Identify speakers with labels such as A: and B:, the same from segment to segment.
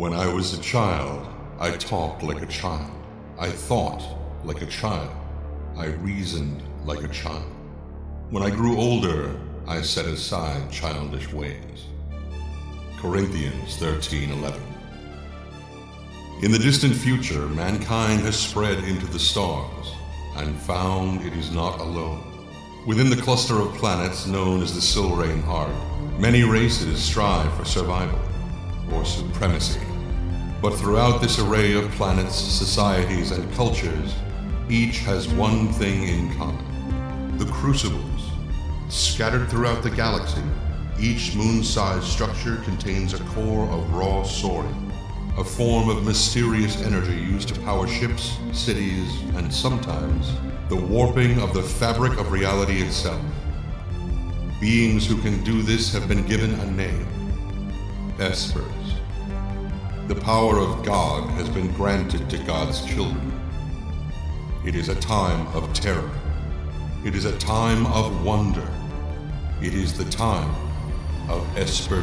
A: When I was a child, I talked like a child. I thought like a child. I reasoned like a child. When I grew older, I set aside childish ways. Corinthians 13:11. In the distant future, mankind has spread into the stars and found it is not alone. Within the cluster of planets known as the Silrayne Heart, many races strive for survival or supremacy. But throughout this array of planets, societies, and cultures, each has one thing in common the crucibles. Scattered throughout the galaxy, each moon sized structure contains a core of raw sorium, a form of mysterious energy used to power ships, cities, and sometimes the warping of the fabric of reality itself. Beings who can do this have been given a name Espers. The power of God has been granted to God's children. It is a time of terror. It is a time of wonder. It is the time of Esper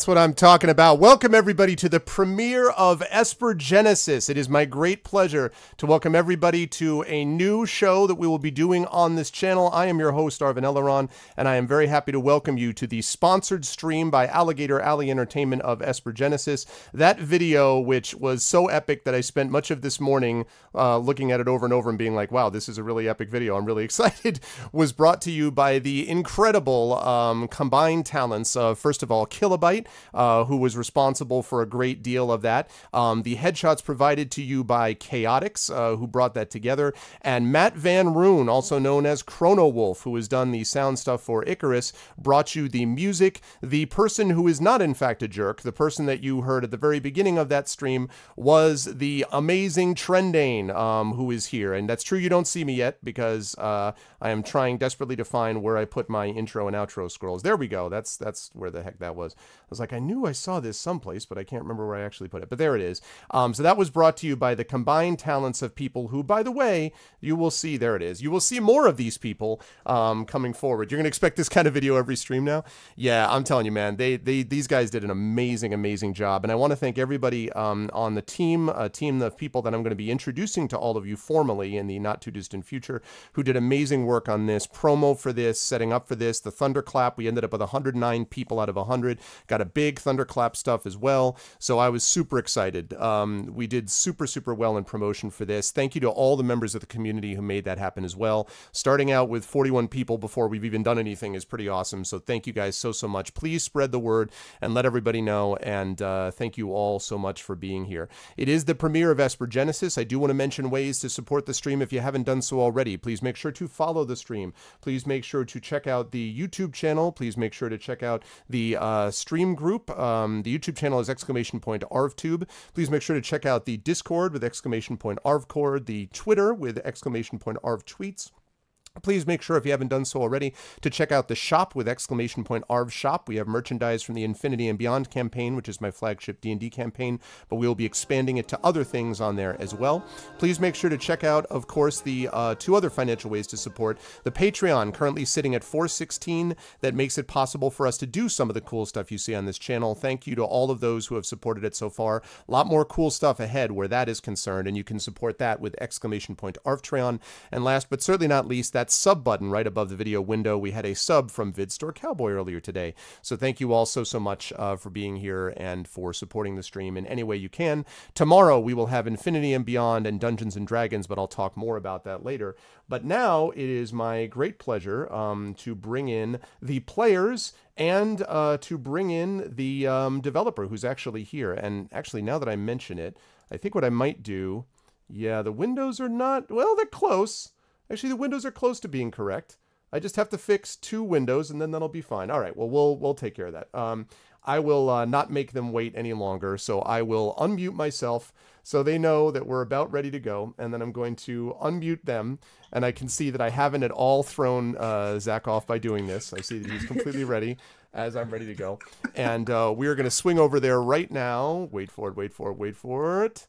B: That's what I'm talking about. Welcome, everybody, to the premiere of Esper Genesis. It is my great pleasure to welcome everybody to a new show that we will be doing on this channel. I am your host, Arvan Eleron, and I am very happy to welcome you to the sponsored stream by Alligator Alley Entertainment of Esper Genesis. That video, which was so epic that I spent much of this morning uh, looking at it over and over and being like, wow, this is a really epic video. I'm really excited, was brought to you by the incredible um, combined talents of, first of all, Kilobyte uh, who was responsible for a great deal of that. Um, the headshots provided to you by Chaotix, uh, who brought that together, and Matt Van Roon, also known as Chrono Wolf, who has done the sound stuff for Icarus, brought you the music. The person who is not, in fact, a jerk, the person that you heard at the very beginning of that stream, was the amazing Trendane, um, who is here. And that's true, you don't see me yet because uh, I am trying desperately to find where I put my intro and outro scrolls. There we go. That's that's where the heck that was I was like, I knew I saw this someplace, but I can't remember where I actually put it. But there it is. Um, so that was brought to you by the combined talents of people who, by the way, you will see, there it is. You will see more of these people um, coming forward. You're going to expect this kind of video every stream now? Yeah, I'm telling you, man, they, they these guys did an amazing, amazing job. And I want to thank everybody um, on the team, a team of people that I'm going to be introducing to all of you formally in the not too distant future who did amazing work on this promo for this, setting up for this, the Thunderclap. We ended up with 109 people out of 100. Got got a big thunderclap stuff as well. So I was super excited. Um, we did super, super well in promotion for this. Thank you to all the members of the community who made that happen as well. Starting out with 41 people before we've even done anything is pretty awesome. So thank you guys so, so much. Please spread the word and let everybody know. And uh, thank you all so much for being here. It is the premiere of Esper Genesis. I do want to mention ways to support the stream if you haven't done so already. Please make sure to follow the stream. Please make sure to check out the YouTube channel. Please make sure to check out the uh, stream group. Um, the YouTube channel is exclamation point ArvTube. Please make sure to check out the Discord with exclamation point ArvCord, the Twitter with exclamation point ArvTweets. Please make sure, if you haven't done so already, to check out the shop with exclamation point Arv Shop. We have merchandise from the Infinity and Beyond campaign, which is my flagship D&D campaign, but we will be expanding it to other things on there as well. Please make sure to check out, of course, the uh, two other financial ways to support the Patreon, currently sitting at 416. That makes it possible for us to do some of the cool stuff you see on this channel. Thank you to all of those who have supported it so far. A lot more cool stuff ahead where that is concerned, and you can support that with exclamation point Arvtreon. And last but certainly not least, sub button right above the video window. We had a sub from VidStore Cowboy earlier today. So thank you all so, so much uh, for being here and for supporting the stream in any way you can. Tomorrow we will have Infinity and Beyond and Dungeons and Dragons, but I'll talk more about that later. But now it is my great pleasure um, to bring in the players and uh, to bring in the um, developer who's actually here. And actually, now that I mention it, I think what I might do, yeah, the windows are not, well, they're close. Actually, the windows are close to being correct. I just have to fix two windows and then that'll be fine. All right, well, we'll, we'll take care of that. Um, I will uh, not make them wait any longer, so I will unmute myself so they know that we're about ready to go, and then I'm going to unmute them, and I can see that I haven't at all thrown uh, Zach off by doing this. I see that he's completely ready as I'm ready to go, and uh, we are going to swing over there right now. Wait for it, wait for it, wait for it.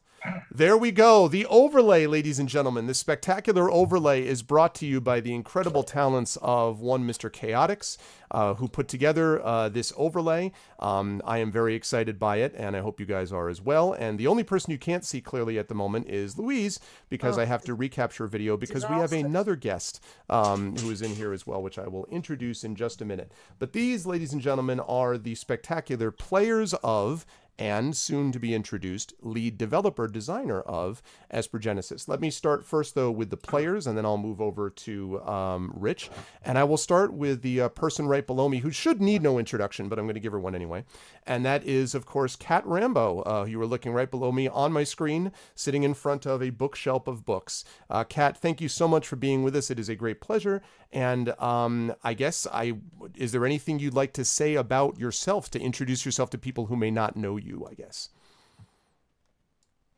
B: There we go. The overlay, ladies and gentlemen. This spectacular overlay is brought to you by the incredible talents of one Mr. Chaotix, uh, who put together uh, this overlay. Um, I am very excited by it, and I hope you guys are as well. And the only person you can't see clearly at the moment is Louise, because oh, I have to recapture video because we have another guest um, who is in here as well, which I will introduce in just a minute. But these, ladies and gentlemen, are the spectacular players of and soon to be introduced lead developer designer of Esper Genesis. Let me start first, though, with the players, and then I'll move over to um, Rich. And I will start with the uh, person right below me who should need no introduction, but I'm going to give her one anyway. And that is, of course, Cat Rambo. Uh, you are looking right below me on my screen, sitting in front of a bookshelf of books. Uh, Cat, thank you so much for being with us. It is a great pleasure. And um, I guess I is there anything you'd like to say about yourself to introduce yourself to people who may not know you? I guess.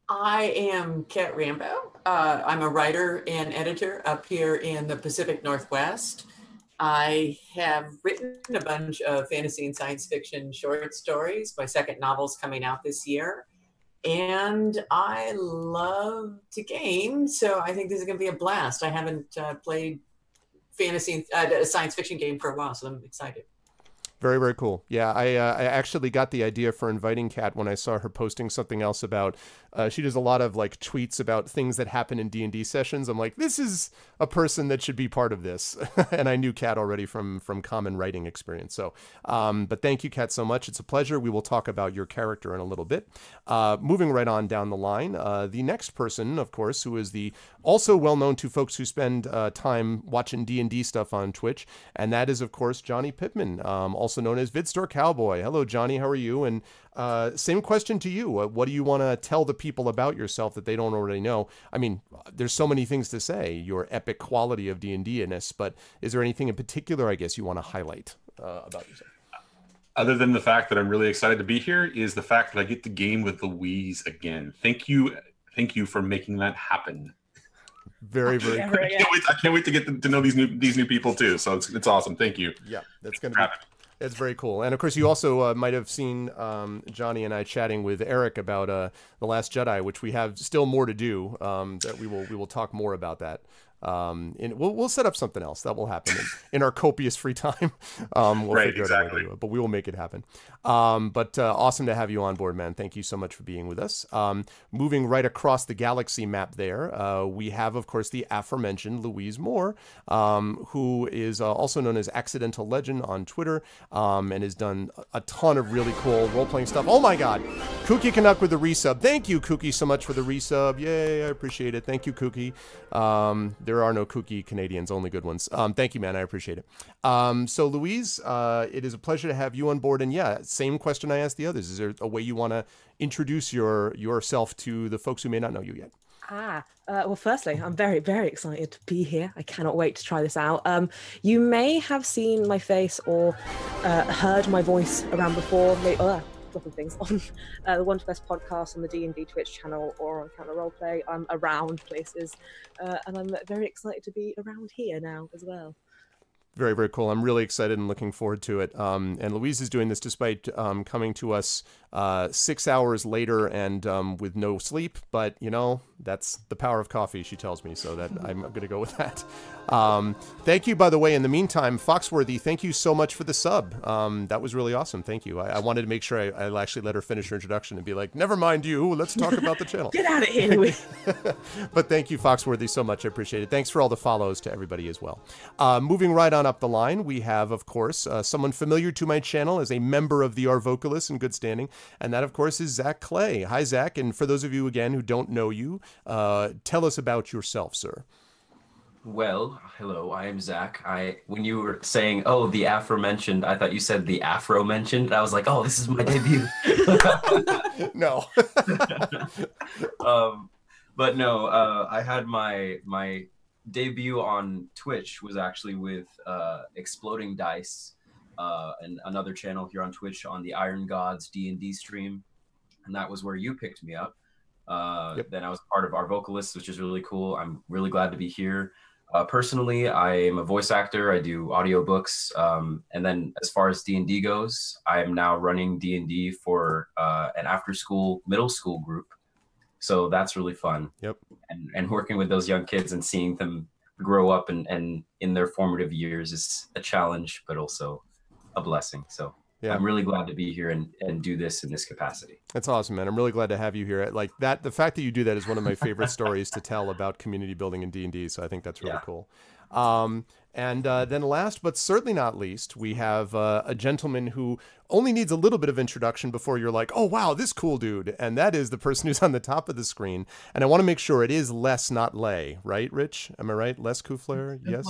C: I am Cat Rambo. Uh, I'm a writer and editor up here in the Pacific Northwest. I have written a bunch of fantasy and science fiction short stories. My second novel's coming out this year. And I love to game, so I think this is going to be a blast. I haven't uh, played fantasy, uh, science fiction game for a while, so I'm excited.
B: Very, very cool. Yeah, I, uh, I actually got the idea for inviting Cat when I saw her posting something else about. Uh, she does a lot of like tweets about things that happen in D and D sessions. I'm like, this is a person that should be part of this, and I knew Cat already from from common writing experience. So, um, but thank you, Cat, so much. It's a pleasure. We will talk about your character in a little bit. Uh, moving right on down the line, uh, the next person, of course, who is the also well known to folks who spend uh, time watching D and D stuff on Twitch, and that is, of course, Johnny Pittman, um, also known as VidStore Cowboy. Hello, Johnny. How are you? And uh, same question to you. What do you want to tell the people about yourself that they don't already know? I mean, there's so many things to say. Your epic quality of D and D-ness, but is there anything in particular? I guess you want to highlight uh, about yourself
D: other than the fact that I'm really excited to be here, is the fact that I get to game with Louise again. Thank you, thank you for making that happen.
B: Very, very.
D: I, can't wait, I can't wait to get to know these new these new people too. So it's, it's awesome. Thank you.
B: Yeah, that's gonna be. It's very cool. And of course, you also uh, might have seen um, Johnny and I chatting with Eric about uh, the Last Jedi, which we have still more to do. Um, that we will we will talk more about that. Um, and we'll we'll set up something else that will happen in, in our copious free time. Um, we'll
D: Right,
B: figure out a way to
D: exactly.
B: do it, but we will make it happen. Um, but uh, awesome to have you on board, man. Thank you so much for being with us. Um, moving right across the galaxy map, there uh, we have, of course, the aforementioned Louise Moore, um, who is uh, also known as Accidental Legend on Twitter, um, and has done a ton of really cool role playing stuff. Oh my God, Kooky Canuck with the resub. Thank you, Kooky, so much for the resub. Yay, I appreciate it. Thank you, Kooky. Um, there are no Kooky Canadians, only good ones. Um, thank you, man. I appreciate it. So, Louise, uh, it is a pleasure to have you on board. And yeah, same question I asked the others. Is there a way you want to introduce your yourself to the folks who may not know you yet?
E: Ah, uh, well, firstly, I'm very, very excited to be here. I cannot wait to try this out. Um, you may have seen my face or uh, heard my voice around before. May- uh, dropping things on uh, the One to Best podcast on the D and D Twitch channel or on Counter Roleplay. I'm around places, uh, and I'm very excited to be around here now as well.
B: Very, very cool. I'm really excited and looking forward to it. Um, and Louise is doing this despite um, coming to us uh, six hours later and um, with no sleep. But, you know, that's the power of coffee, she tells me. So that I'm going to go with that. Um, thank you, by the way. In the meantime, Foxworthy, thank you so much for the sub. Um, that was really awesome. Thank you. I, I wanted to make sure I, I actually let her finish her introduction and be like, never mind you. Let's talk about the channel.
E: Get out of here, Louis.
B: but thank you, Foxworthy, so much. I appreciate it. Thanks for all the follows to everybody as well. Uh, moving right on up the line, we have, of course, uh, someone familiar to my channel as a member of the Our Vocalists in good standing, and that, of course, is Zach Clay. Hi, Zach. And for those of you, again, who don't know you, uh, tell us about yourself, sir.
F: Well, hello, I am Zach. I when you were saying, "Oh, the aforementioned," I thought you said the Afro mentioned. I was like, "Oh, this is my debut."
B: no.
F: um, but no, uh, I had my my debut on Twitch was actually with uh, Exploding Dice, uh, and another channel here on Twitch on the Iron Gods D and D stream, and that was where you picked me up. Uh,
B: Yep.
F: Then I was part of our vocalists, which is really cool. I'm really glad to be here. Uh, personally, I am a voice actor. I do audiobooks, um, and then as far as D and D goes, I am now running D and D for uh, an after-school middle school group. So that's really fun.
B: Yep.
F: And and working with those young kids and seeing them grow up and and in their formative years is a challenge, but also a blessing. So
B: Yeah.
F: I'm really glad to be here and and do this in this capacity.
B: That's awesome, man. I'm really glad to have you here. Like that, the fact that you do that is one of my favorite stories to tell about community building in D and D. So I think that's really
F: Yeah.
B: cool. Um, and uh, then last but certainly not least, we have uh, a gentleman who only needs a little bit of introduction before you're like, oh wow, this cool dude. And that is the person who's on the top of the screen. And I want to make sure it is less, not Lay, right, Rich? Am I right? Lescouflair? Yes.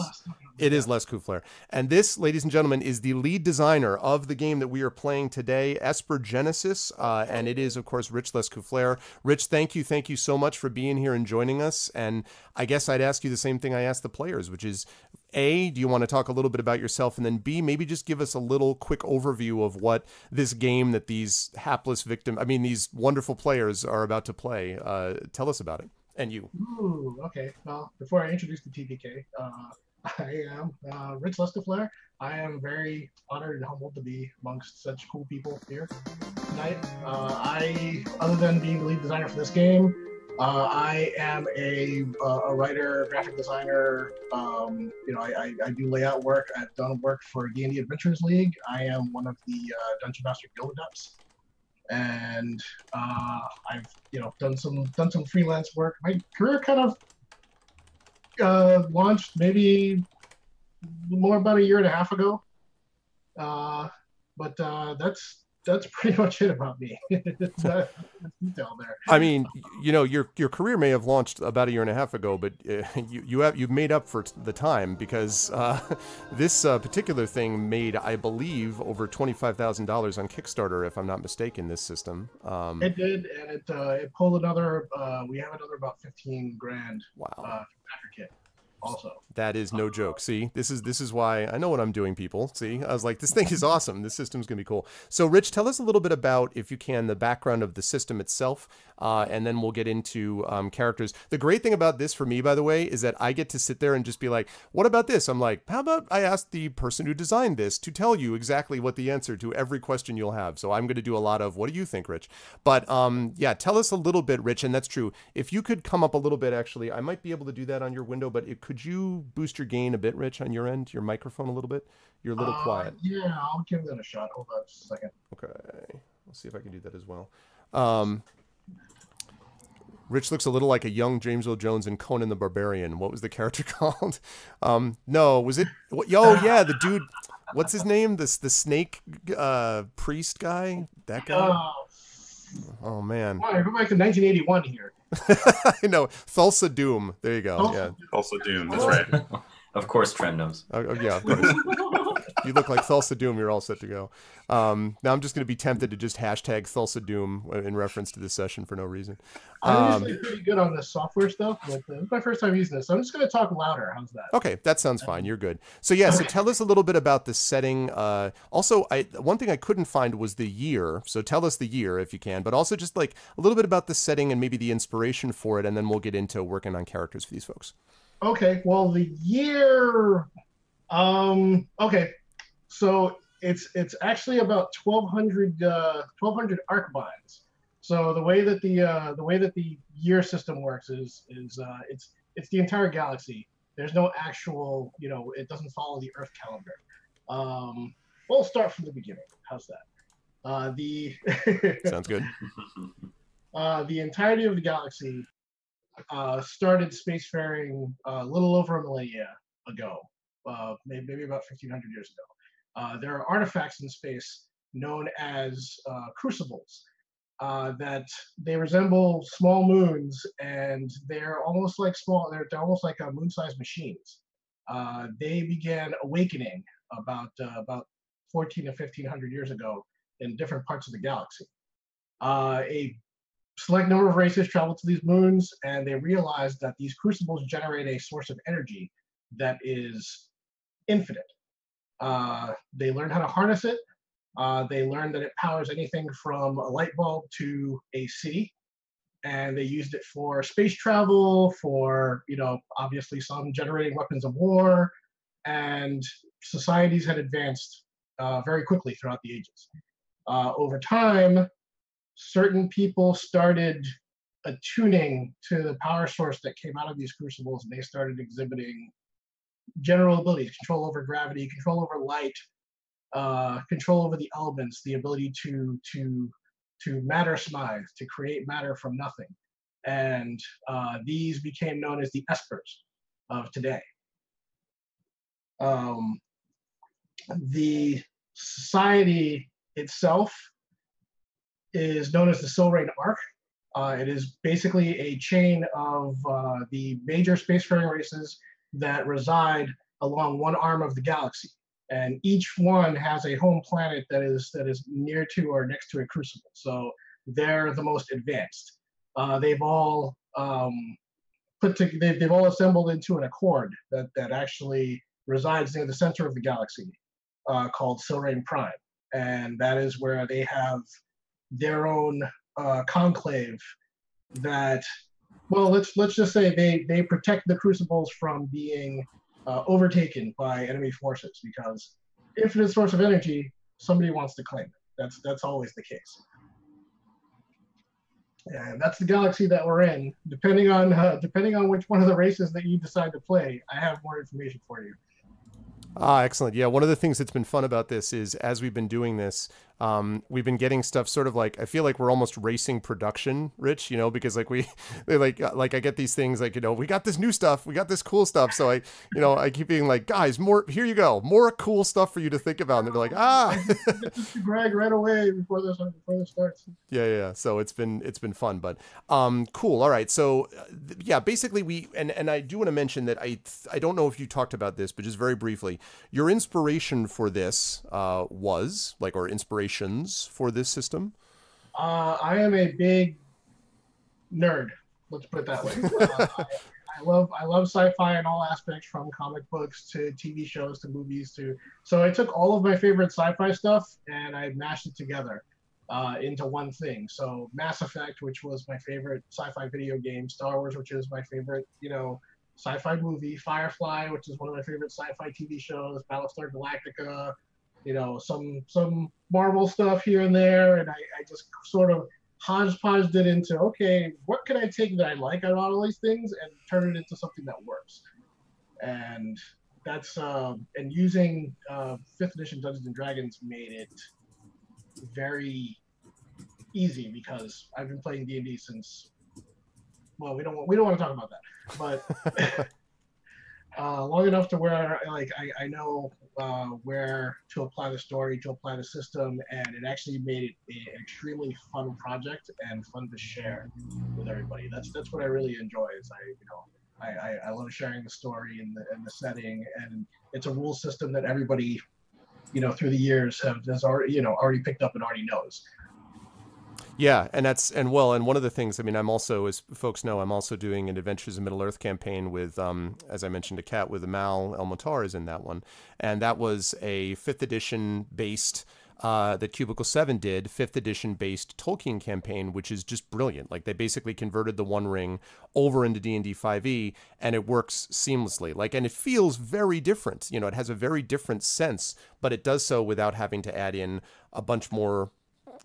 B: It is Lescouflair. And this, ladies and gentlemen, is the lead designer of the game that we are playing today, Esper Genesis. Uh, and it is, of course, Rich Lescouflair. Rich, thank you. Thank you so much for being here and joining us. And I guess I'd ask you the same thing I asked the players, which is A, do you want to talk a little bit about yourself? And then B, maybe just give us a little quick overview of what this game that these hapless victim, I mean, these wonderful players are about to play. Uh, tell us about it. And you.
G: Ooh, okay. Well, before I introduce the TPK, uh, I am uh, Rich Lescouflair. I am very honored and humbled to be amongst such cool people here tonight. Uh, I, other than being the lead designer for this game, uh, I am a, uh, a writer, graphic designer. Um, you know, I, I, I do layout work. I've done work for D&D Adventures League. I am one of the uh, Dungeon Master Guild Adepts, and uh, I've you know done some done some freelance work. My career kind of uh, launched maybe more about a year and a half ago. Uh, but that's that's pretty much it about me. that's detail there.
B: I mean, you know, your your career may have launched about a year and a half ago, but uh, you you have you've made up for the time because uh, this uh, particular thing made, I believe, over twenty five thousand dollars on Kickstarter, if I'm not mistaken. This system. Um,
G: It did, and it uh, it pulled another. Uh, we have another about fifteen grand
B: wow.
G: uh, after kit, also.
B: That is no joke. See, this is this is why I know what I'm doing, people. See, I was like, this thing is awesome. This system's gonna be cool. So, Rich, tell us a little bit about, if you can, the background of the system itself, uh, and then we'll get into um, characters. The great thing about this for me, by the way, is that I get to sit there and just be like, what about this? I'm like, how about I ask the person who designed this to tell you exactly what the answer to every question you'll have. So I'm gonna do a lot of, what do you think, Rich? But um, yeah, tell us a little bit, Rich, and that's true. If you could come up a little bit, actually, I might be able to do that on your window, but it, could could you boost your gain a bit, Rich, on your end, your microphone a little bit? You're a little
G: Uh,
B: quiet.
G: Yeah, I'll give that a shot. Hold on just a second.
B: Okay, let's see if I can do that as well. Um, Rich looks a little like a young James Earl Jones in Conan the Barbarian. What was the character called? Um, no, was it? what- Oh yeah, the dude. What's his name? This the snake uh, priest guy. That guy.
G: Uh,
B: Oh man,
G: right, go back to 1981 here.
B: I know Thulsa Doom. There you go.
G: Thulsa
B: Yeah.
D: Also Doom. That's oh. right.
F: Of course, Trent knows.
B: Oh, oh, yeah. Of course. You look like Thulsa Doom. You're all set to go. Um, now I'm just going to be tempted to just hashtag Thulsa Doom in reference to this session for no reason.
G: I'm
B: Um,
G: usually pretty good on this software stuff, but uh, it's my first time using this. So I'm just going to talk louder. How's that?
B: Okay, that sounds fine. You're good. So yeah, so tell us a little bit about the setting. Uh, also, I one thing I couldn't find was the year. So tell us the year if you can, but also just like a little bit about the setting and maybe the inspiration for it, and then we'll get into working on characters for these folks.
G: Okay, well the year um okay. So it's it's actually about 1200 uh 1200 arc binds. So the way that the uh the way that the year system works is is uh it's it's the entire galaxy. There's no actual, you know, it doesn't follow the Earth calendar. Um we'll start from the beginning. How's that? Uh the
B: Sounds good.
G: uh, the entirety of the galaxy uh, started spacefaring uh, a little over a millennia ago, uh, maybe, maybe about 1500 years ago. Uh, there are artifacts in space known as uh, crucibles uh, that they resemble small moons and they're almost like small, they're, they're almost like uh, moon-sized machines. Uh, they began awakening about about 14 to 1500 years ago in different parts of the galaxy. A select number of races traveled to these moons and they realized that these crucibles generate a source of energy that is infinite. Uh, they learned how to harness it. Uh, they learned that it powers anything from a light bulb to a city. And they used it for space travel, for, you know, obviously some generating weapons of war. And societies had advanced uh, very quickly throughout the ages. Uh, over time, certain people started attuning to the power source that came out of these crucibles and they started exhibiting general abilities control over gravity control over light uh, control over the elements the ability to to to matter smize to create matter from nothing and uh, these became known as the espers of today um, the society itself is known as the Silrayne Arc. Uh, it is basically a chain of uh, the major spacefaring races that reside along one arm of the galaxy, and each one has a home planet that is that is near to or next to a crucible. So they're the most advanced. Uh, they've all um, put to, they've, they've all assembled into an accord that that actually resides near the center of the galaxy, uh, called Silrayne Prime, and that is where they have their own uh, conclave that well let's let's just say they they protect the crucibles from being uh, overtaken by enemy forces because infinite source of energy somebody wants to claim it. That's that's always the case. And that's the galaxy that we're in. Depending on uh, depending on which one of the races that you decide to play i have more information for you.
B: Ah, excellent. Yeah, one of the things that's been fun about this is as we've been doing this, um, we've been getting stuff sort of like I feel like we're almost racing production, Rich. You know, because like we, they like uh, like I get these things like you know we got this new stuff, we got this cool stuff. So I, you know, I keep being like, guys, more here you go, more cool stuff for you to think about. And they're like, ah,
G: Get this to greg right away before this before this starts
B: yeah, yeah. So it's been it's been fun, but um, cool. All right. So uh, yeah, basically we and and I do want to mention that I I don't know if you talked about this, but just very briefly, your inspiration for this uh, was like or for this system.
G: Uh, I am a big nerd. Let's put it that way. Uh, I, I love I love sci-fi in all aspects, from comic books to TV shows to movies to. So I took all of my favorite sci-fi stuff and I mashed it together uh, into one thing. So Mass Effect, which was my favorite sci-fi video game, Star Wars, which is my favorite, you know, sci-fi movie, Firefly, which is one of my favorite sci-fi TV shows, Battlestar Galactica, you know, some some Marvel stuff here and there, and I, I just sort of hodgepodged it into okay, what can I take that I like out of all these things and turn it into something that works. and that's uh, and using uh, fifth edition Dungeons and Dragons made it very easy because I've been playing D and D since. Well, we don't we don't want to talk about that, but uh, long enough to where like I, I know uh, where to apply the story, to apply the system, and it actually made it an extremely fun project and fun to share with everybody. That's that's what I really enjoy. Is I you know I, I, I love sharing the story and the and the setting, and it's a rule system that everybody you know through the years have has already you know already picked up and already knows.
B: Yeah, and that's and well, and one of the things. I mean, I'm also, as folks know, I'm also doing an Adventures in Middle Earth campaign with, um, as I mentioned, a cat with Amal El is in that one, and that was a fifth edition based. Uh, that Cubicle 7 did, 5th edition based Tolkien campaign, which is just brilliant. Like they basically converted the One Ring over into D&D 5e and it works seamlessly. Like and it feels very different. You know, it has a very different sense, but it does so without having to add in a bunch more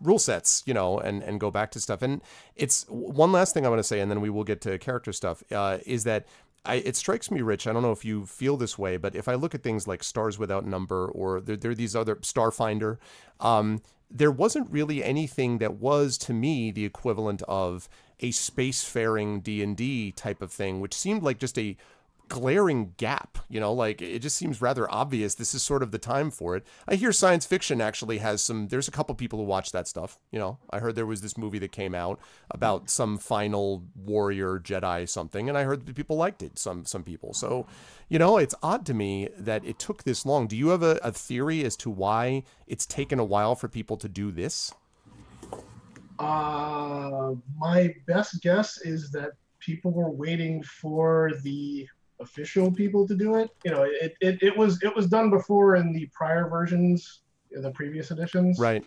B: rule sets, you know, and and go back to stuff. And it's one last thing I want to say, and then we will get to character stuff. Uh, is that I, it strikes me, Rich. I don't know if you feel this way, but if I look at things like Stars Without Number or there, there are these other Starfinder, um, there wasn't really anything that was to me the equivalent of a spacefaring D and D type of thing, which seemed like just a glaring gap. You know, like it just seems rather obvious. This is sort of the time for it. I hear science fiction actually has some. There's a couple people who watch that stuff. You know, I heard there was this movie that came out about some final warrior Jedi something, and I heard that people liked it. Some some people. So, you know, it's odd to me that it took this long. Do you have a, a theory as to why it's taken a while for people to do this?
G: Uh, my best guess is that people were waiting for the official people to do it. You know, it, it, it was it was done before in the prior versions, in the previous editions.
B: Right.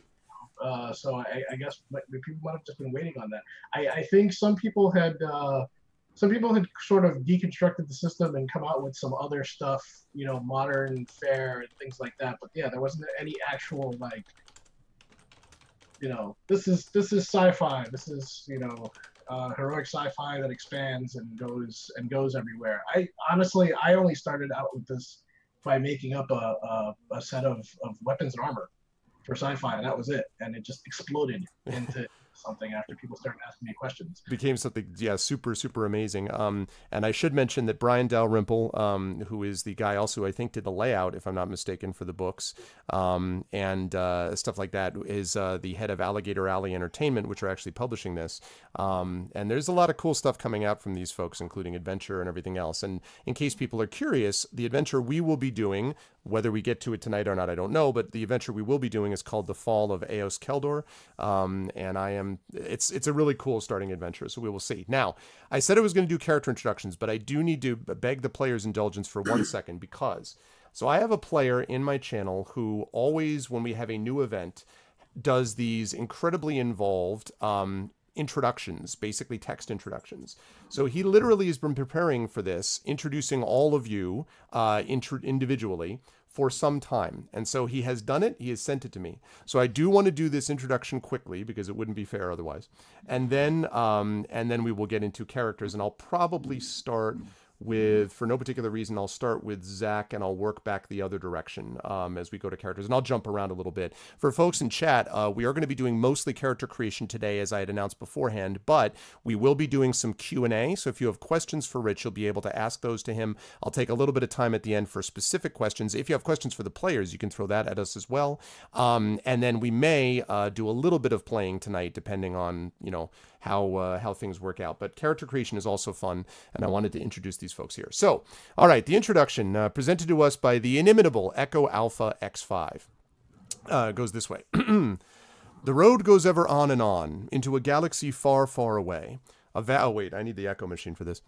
G: Uh, so I, I guess people might have just been waiting on that. I, I think some people had uh, some people had sort of deconstructed the system and come out with some other stuff, you know, modern fare and things like that. But yeah, there wasn't any actual like, you know, this is this is sci-fi. This is you know uh, heroic sci-fi that expands and goes and goes everywhere. I honestly, I only started out with this by making up a, a, a set of, of weapons and armor for sci-fi, and that was it. And it just exploded into something after people started asking me questions.
B: Became something, yeah, super, super amazing. Um, and I should mention that Brian Dalrymple, um, who is the guy also I think did the layout, if I'm not mistaken, for the books um, and uh, stuff like that, is uh, the head of Alligator Alley Entertainment, which are actually publishing this. Um, and there's a lot of cool stuff coming out from these folks, including adventure and everything else. And in case people are curious, the adventure we will be doing whether we get to it tonight or not, I don't know. But the adventure we will be doing is called The Fall of Eos Keldor, um, and I am it's it's a really cool starting adventure. So we will see. Now, I said I was going to do character introductions, but I do need to beg the player's indulgence for one second because so I have a player in my channel who always, when we have a new event, does these incredibly involved um, introductions, basically text introductions. So he literally has been preparing for this, introducing all of you uh, individually for some time. And so he has done it. He has sent it to me. So I do want to do this introduction quickly because it wouldn't be fair otherwise. And then um, and then we will get into characters. And I'll probably start with, for no particular reason, I'll start with Zach and I'll work back the other direction um, as we go to characters. And I'll jump around a little bit. For folks in chat, uh, we are going to be doing mostly character creation today, as I had announced beforehand, but we will be doing some Q&A. So if you have questions for Rich, you'll be able to ask those to him. I'll take a little bit of time at the end for specific questions. If you have questions for the players, you can throw that at us as well. Um, and then we may uh, do a little bit of playing tonight, depending on, you know, how uh, how things work out. But character creation is also fun, and I wanted to introduce these folks here. So, all right, the introduction uh, presented to us by the inimitable Echo Alpha X5 uh, goes this way. the road goes ever on and on into a galaxy far, far away. A va- oh wait, I need the echo machine for this.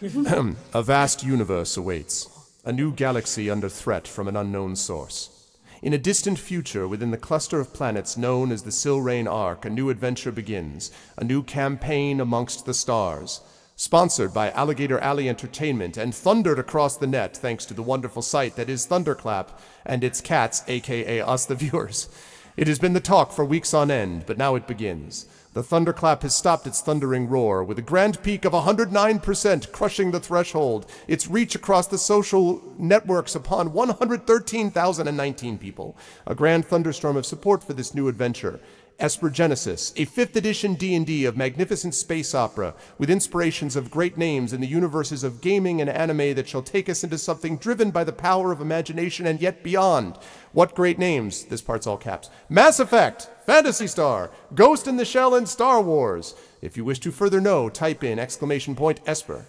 B: a vast universe awaits, a new galaxy under threat from an unknown source. In a distant future, within the cluster of planets known as the Silrayne Arc, a new adventure begins, a new campaign amongst the stars. Sponsored by Alligator Alley Entertainment and thundered across the net thanks to the wonderful site that is Thunderclap and its cats, aka us the viewers. It has been the talk for weeks on end, but now it begins. The thunderclap has stopped its thundering roar, with a grand peak of 109% crushing the threshold, its reach across the social networks upon 113,019 people. A grand thunderstorm of support for this new adventure. Esper Genesis, a 5th edition D&D of magnificent space opera with inspirations of great names in the universes of gaming and anime that shall take us into something driven by the power of imagination and yet beyond. What great names? This part's all caps. Mass Effect, Phantasy Star, Ghost in the Shell and Star Wars. If you wish to further know, type in exclamation point Esper.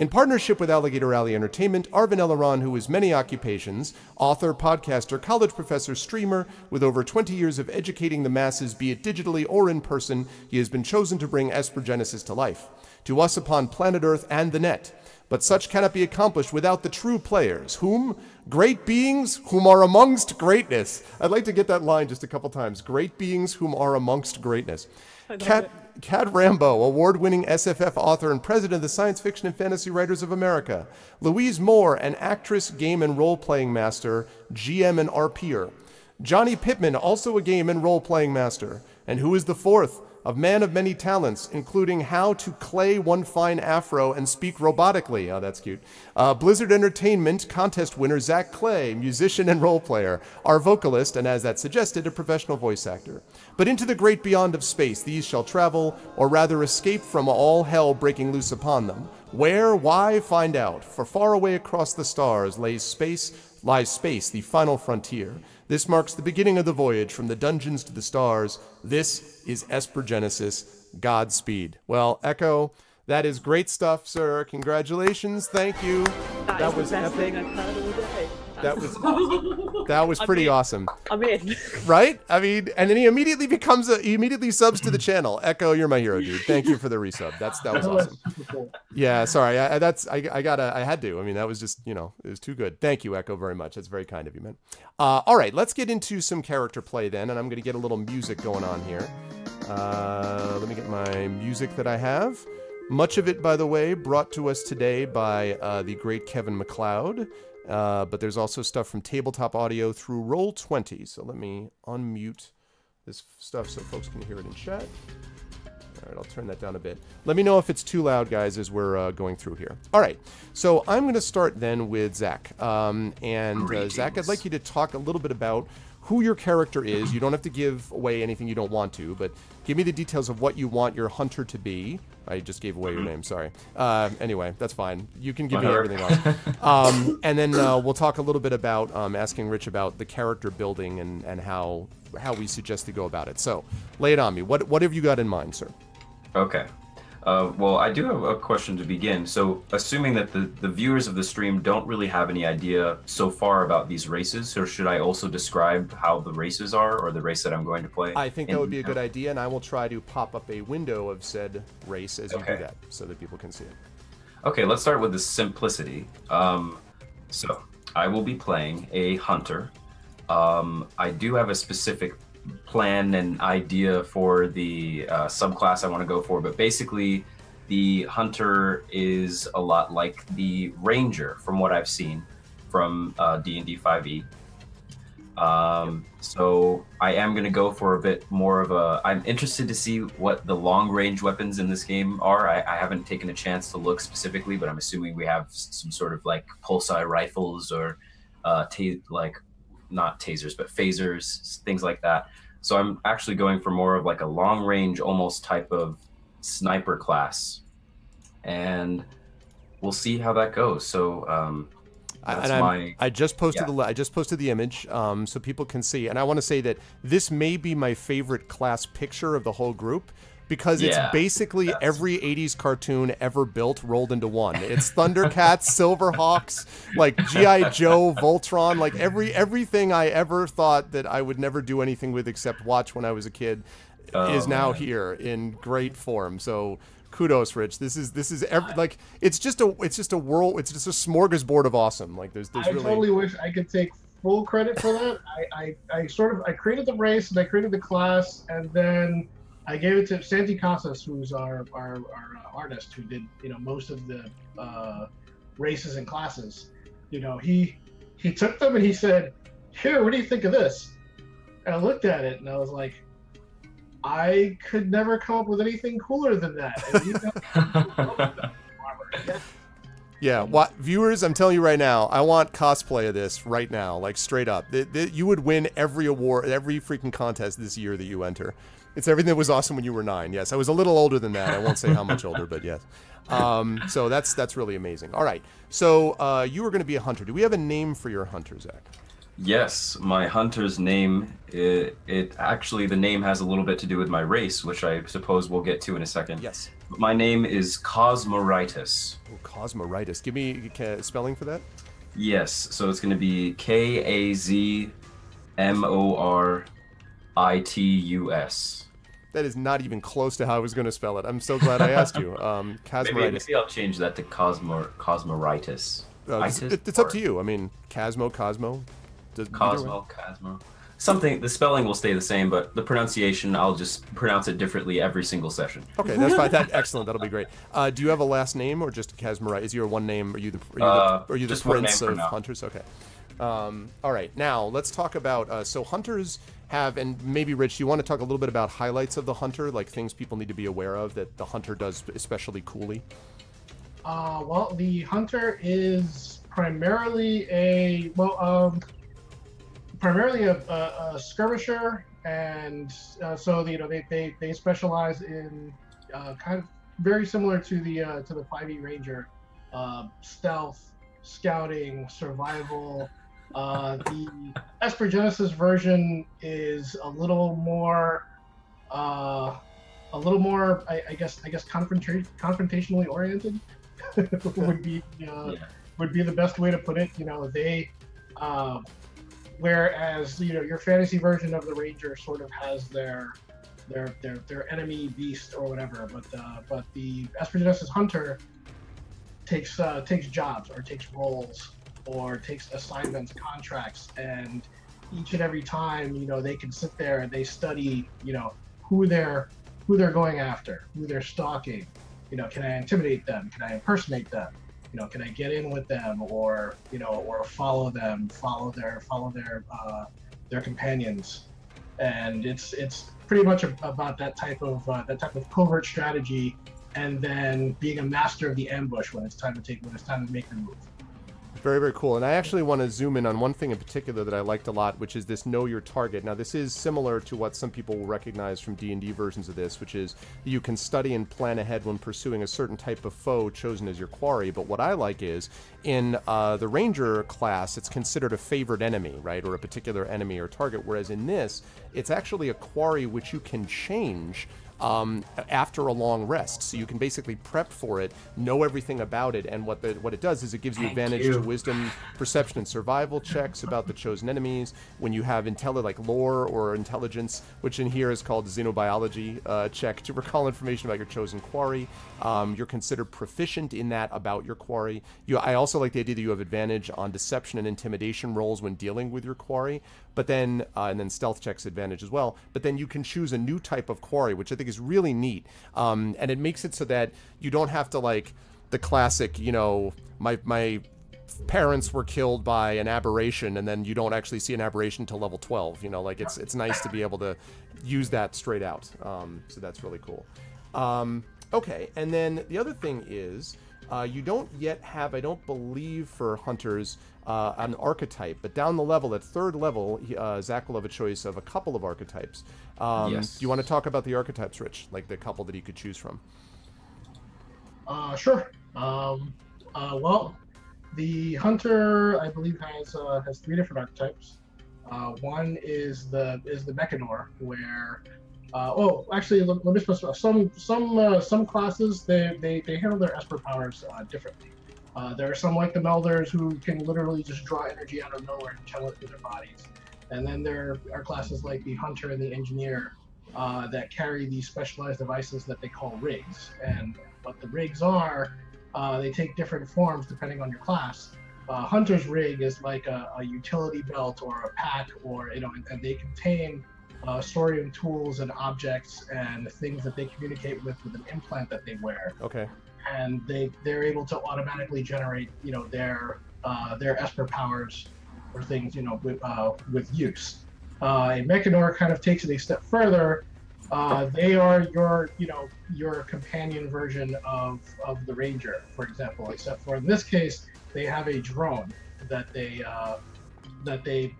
B: In partnership with Alligator Alley Entertainment, Arvan Eleron, who has many occupations, author, podcaster, college professor, streamer, with over 20 years of educating the masses, be it digitally or in person, he has been chosen to bring Esper Genesis to life. To us upon planet Earth and the net. But such cannot be accomplished without the true players, whom? Great beings whom are amongst greatness. I'd like to get that line just a couple times. Great beings whom are amongst greatness. Cat, Cat Rambo, award winning SFF author and president of the Science Fiction and Fantasy Writers of America. Louise Moore, an actress, game and role playing master, GM and RPer. Johnny Pittman, also a game and role playing master. And who is the fourth? Of man of many talents, including how to clay one fine afro and speak robotically. Oh, that's cute. Uh, Blizzard Entertainment contest winner Zach Clay, musician and role player, our vocalist, and as that suggested, a professional voice actor. But into the great beyond of space these shall travel, or rather escape from all hell breaking loose upon them. Where, why, find out. For far away across the stars lays space, lies space, the final frontier. This marks the beginning of the voyage from the dungeons to the stars. This is Esper Genesis. Godspeed. Well, Echo, that is great stuff, sir. Congratulations. Thank you.
E: that,
B: that
E: is
B: was
E: the best
B: epic. That was that was
E: I
B: pretty awesome,
E: I'm in.
B: right? I mean, and then he immediately becomes a he immediately subs to the channel. Echo, you're my hero, dude. Thank you for the resub. That's that was awesome. Yeah, sorry. I, I- that's I, I gotta I had to. I mean, that was just you know it was too good. Thank you, Echo, very much. That's very kind of you, man. Uh, all right, let's get into some character play then, and I'm gonna get a little music going on here. Uh, let me get my music that I have. Much of it, by the way, brought to us today by uh, the great Kevin MacLeod. Uh, but there's also stuff from Tabletop Audio through Roll20. So let me unmute this stuff so folks can hear it in chat. All right, I'll turn that down a bit. Let me know if it's too loud, guys, as we're uh, going through here. All right, so I'm going to start then with Zach. Um, and uh, Zach, I'd like you to talk a little bit about who your character is. You don't have to give away anything you don't want to, but give me the details of what you want your hunter to be. I just gave away your name, sorry. Uh, anyway, that's fine. You can give me
F: Whatever.
B: everything else. Um, and then uh, we'll talk a little bit about um, asking Rich about the character building and, and how how we suggest to go about it. So, lay it on me. What what have you got in mind, sir?
F: Okay. Uh, well, I do have a question to begin. So, assuming that the, the viewers of the stream don't really have any idea so far about these races, or should I also describe how the races are, or the race that I'm going to play?
B: I think that would be a good idea, and I will try to pop up a window of said race as you do that, so that people can see it.
F: Okay, let's start with the simplicity. Um, so, I will be playing a hunter. Um, I do have a specific plan and idea for the uh, subclass I want to go for, but basically, the hunter is a lot like the ranger from what I've seen from uh, D&D 5e. Um, so I am going to go for a bit more of a. I'm interested to see what the long range weapons in this game are. I, I haven't taken a chance to look specifically, but I'm assuming we have some sort of like pulsar rifles or uh, like not tasers, but phasers, things like that. So I'm actually going for more of like a long range, almost type of sniper class, and we'll see how that goes. So um,
B: I-
F: that's
B: and
F: my
B: I just posted
F: yeah.
B: the I just posted the image um, so people can see, and I want to say that this may be my favorite class picture of the whole group because it's basically
F: that's-
B: every 80s cartoon ever built rolled into one. It's Thundercats, Silverhawks, like GI Joe, Voltron, like every everything I ever thought that I would never do anything with except watch when I was a kid
F: Oh,
B: is now
F: man.
B: here in great form. So kudos, Rich. This is this is ev- like it's just a it's just a world. It's just a smorgasbord of awesome. Like there's there's
G: I
B: really
G: totally wish I could take full credit for that. I, I, I sort of I created the race and I created the class and then I gave it to Santi Casas, who's our our, our uh, artist who did you know most of the uh, races and classes. You know he he took them and he said, "Here, what do you think of this?" And I looked at it and I was like, I could never come up with anything cooler than that. And you know,
B: Yeah, what viewers? I'm telling you right now, I want cosplay of this right now, like straight up. Th- th- you would win every award, every freaking contest this year that you enter. It's everything that was awesome when you were nine. Yes, I was a little older than that. I won't say how much older, but yes. Um, so that's that's really amazing. All right, so uh, you were going to be a hunter. Do we have a name for your hunter, Zach?
F: Yes, my hunter's name. It, it actually the name has a little bit to do with my race, which I suppose we'll get to in a second.
B: Yes.
F: My name is Cosmoritis.
B: Oh, Cosmoritis. Give me a spelling for that.
F: Yes, so it's going to be K A Z M O R I T U S.
B: That is not even close to how I was going to spell it. I'm so glad I asked you. Um,
F: Maybe, maybe I'll change that to Cosmo Cosmoritis.
B: Uh, it's, it- it's up to you. I mean, Cosmo, Cosmo. Does.
F: Cosmo, Cosmo. Something. The spelling will stay the same, but the pronunciation I'll just pronounce it differently every single session.
B: Okay, that's fine. That excellent. That'll be great. Uh, do you have a last name or just Casmorite? Is your one name? Are you the are you
F: Uh,
B: the, are you the prince of hunters? Okay. Um, all right. Now let's talk about. Uh, so hunters have, and maybe Rich, you want to talk a little bit about highlights of the hunter, like things people need to be aware of that the hunter does especially coolly.
G: Uh, well, the hunter is primarily a well, um, primarily a, a, a skirmisher, and uh, so you know they, they, they specialize in uh, kind of very similar to the uh, to the 5e ranger, uh, stealth, scouting, survival. Uh, the Esper Genesis version is a little more. Uh, a little more, I, I guess, I guess, confronta- confrontationally oriented would be uh,
F: Yeah.
G: would be the best way to put it. You know, they, uh, whereas you know your fantasy version of the ranger sort of has their their their, their enemy beast or whatever, but uh, but the Esper Genesis hunter takes uh, takes jobs or takes roles or takes assignments, contracts, and each and every time, you know, they can sit there and they study, you know, who they're who they're going after, who they're stalking. You know, can I intimidate them? Can I impersonate them? You know, can I get in with them, or you know, or follow them, follow their follow their uh, their companions? And it's it's pretty much about that type of uh, that type of covert strategy, and then being a master of the ambush when it's time to take when it's time to make the move.
B: Very, very cool. And I actually want to zoom in on one thing in particular that I liked a lot, which is this know your target. Now, this is similar to what some people will recognize from D&D versions of this, which is you can study and plan ahead when pursuing a certain type of foe chosen as your quarry. But what I like is in uh, the ranger class, it's considered a favored enemy, right, or a particular enemy or target. Whereas in this, it's actually a quarry which you can change um, after a long rest. So you can basically prep for it, know everything about it, and what the, what it does is it gives you
F: Thank
B: advantage
F: you.
B: to wisdom, perception, and survival checks about the chosen enemies. When you have intelli like lore or intelligence, which in here is called xenobiology uh, check to recall information about your chosen quarry. Um, you're considered proficient in that about your quarry. You, I also like the idea that you have advantage on deception and intimidation rolls when dealing with your quarry. But then, uh, and then stealth checks advantage as well. But then you can choose a new type of quarry, which I think is really neat. Um, and it makes it so that you don't have to like the classic, you know, my my parents were killed by an aberration and then you don't actually see an aberration till level 12 you know like it's it's nice to be able to use that straight out um, so that's really cool um, okay and then the other thing is uh, you don't yet have i don't believe for hunters uh, an archetype but down the level at third level uh, zach will have a choice of a couple of archetypes um,
F: Yes.
B: do you want to talk about the archetypes rich like the couple that he could choose from
G: Uh, sure. Um, uh, well, the hunter, I believe, has uh, has three different archetypes. Uh, one is the is the Mechanor, where uh, oh, actually, let, let me specify. Some some uh, some classes they, they, they handle their Esper powers uh, differently. Uh, there are some like the Melders who can literally just draw energy out of nowhere and channel it through their bodies. And then there are classes like the Hunter and the Engineer uh, that carry these specialized devices that they call rigs. And what the rigs are, uh, they take different forms depending on your class. Hunter's rig is like a, a utility belt or a pack, or you know, and, and they contain uh, sorium tools and objects and things that they communicate with with an implant that they wear
B: okay
G: and they they're able to automatically generate you know their uh, their Esper powers or things you know with uh, with use. Uh, a Mechanor kind of takes it a step further Uh, they are your, you know, your companion version of of the ranger, for example. Except for in this case, they have a drone that they uh, that they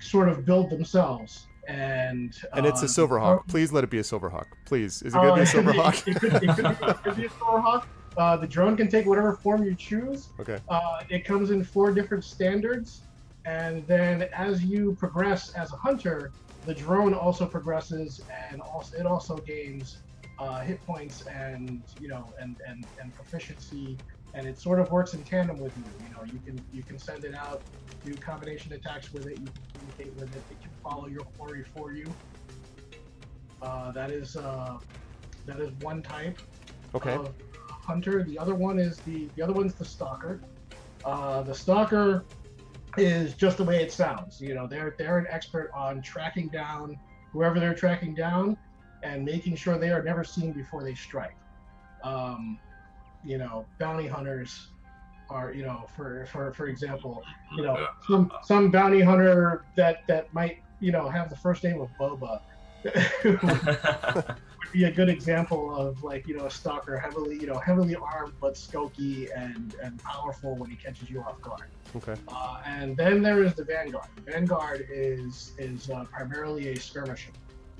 G: sort of build themselves, and
B: And it's a
G: uh,
B: Silverhawk. Please let it be a Silverhawk. Please. Is it going to be a Silverhawk?
G: it, could, it, could be, it could be a Silverhawk. Uh, the drone can take whatever form you choose.
B: Okay.
G: Uh, it comes in four different standards, and then as you progress as a hunter, the drone also progresses, and also it also gains uh, hit points and you know and, and and proficiency, and it sort of works in tandem with you. You know, you can you can send it out, do combination attacks with it, you can communicate with it, it can follow your quarry for you. Uh, that is uh, that is one type
B: Okay.
G: of hunter. The other one is the the other one's the stalker. Uh, the stalker is just the way it sounds. You know, they're they're an expert on tracking down whoever they're tracking down and making sure they are never seen before they strike. Um, you know, bounty hunters are you know for for for example you know some some bounty hunter that that might you know have the first name of Boba would be a good example of like you know a stalker heavily you know heavily armed but skoky and and powerful when he catches you off guard.
B: Okay.
G: uh, and then there is the vanguard. The vanguard is is uh, primarily a skirmisher.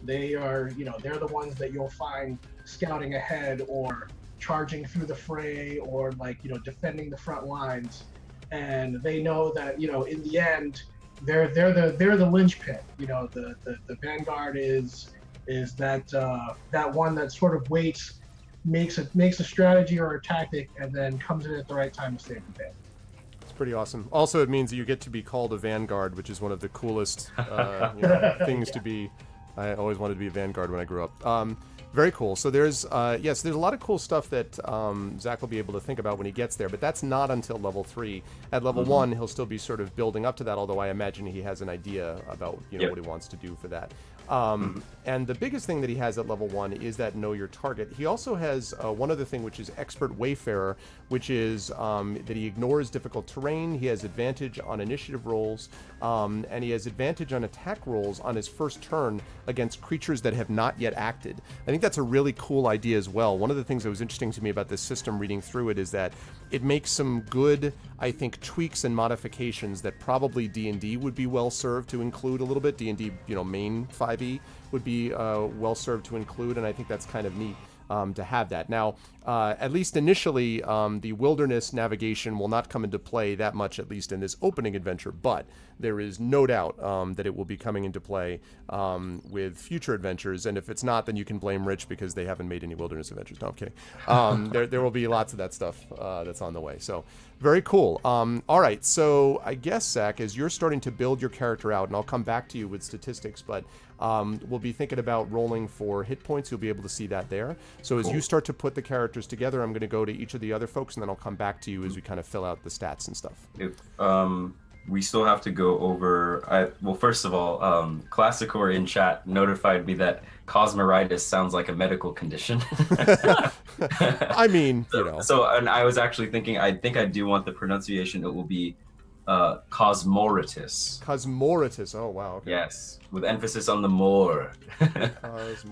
G: They are you know they're the ones that you'll find scouting ahead or charging through the fray or like you know defending the front lines and they know that you know in the end they're they're the they're the linchpin you know the the, the vanguard is is that uh, that one that sort of waits makes a makes a strategy or a tactic and then comes in at the right time to save the day
B: It's pretty awesome. Also, it means that you get to be called a Vanguard, which is one of the coolest uh, you know, things to be. I always wanted to be a Vanguard when I grew up. Um, very cool. So there's uh, yes, there's a lot of cool stuff that um, Zach will be able to think about when he gets there, but that's not until level three. At level
F: Mm-hmm.
B: one, he'll still be sort of building up to that. Although I imagine he has an idea about you know
F: Yep.
B: what he wants to do for that. Um, And the biggest thing that he has at level one is that know your target. He also has uh, one other thing, which is expert wayfarer, which is um, that he ignores difficult terrain. He has advantage on initiative rolls, um, and he has advantage on attack rolls on his first turn against creatures that have not yet acted. I think that's a really cool idea as well. One of the things that was interesting to me about this system, reading through it, is that it makes some good, I think, tweaks and modifications that probably D and D would be well served to include a little bit. D and D, you know, main 5e would be uh, well served to include, and I think that's kind of neat. Um, to have that now, uh, at least initially, um, the wilderness navigation will not come into play that much, at least in this opening adventure. But there is no doubt um, that it will be coming into play um, with future adventures. And if it's not, then you can blame Rich because they haven't made any wilderness adventures. No, I'm kidding. Um, there, there will be lots of that stuff uh, that's on the way. So very cool. Um, all right, so I guess Zach, as you're starting to build your character out, and I'll come back to you with statistics, but um, we'll be thinking about rolling for hit points. You'll be able to see that there. So as you start to put the characters together, I'm going to go to each of the other folks, and then I'll come back to you as we kind of fill out the stats and stuff.
F: If, um, we still have to go over. I, well, first of all, um, Classicor in chat notified me that cosmeritis sounds like a medical condition.
B: I mean, you know,
F: so, and I was actually thinking, I think I do want the pronunciation. It will be uh, cosmoritis.
B: Cosmoritis. Oh wow. Okay.
F: Yes, with emphasis on the more.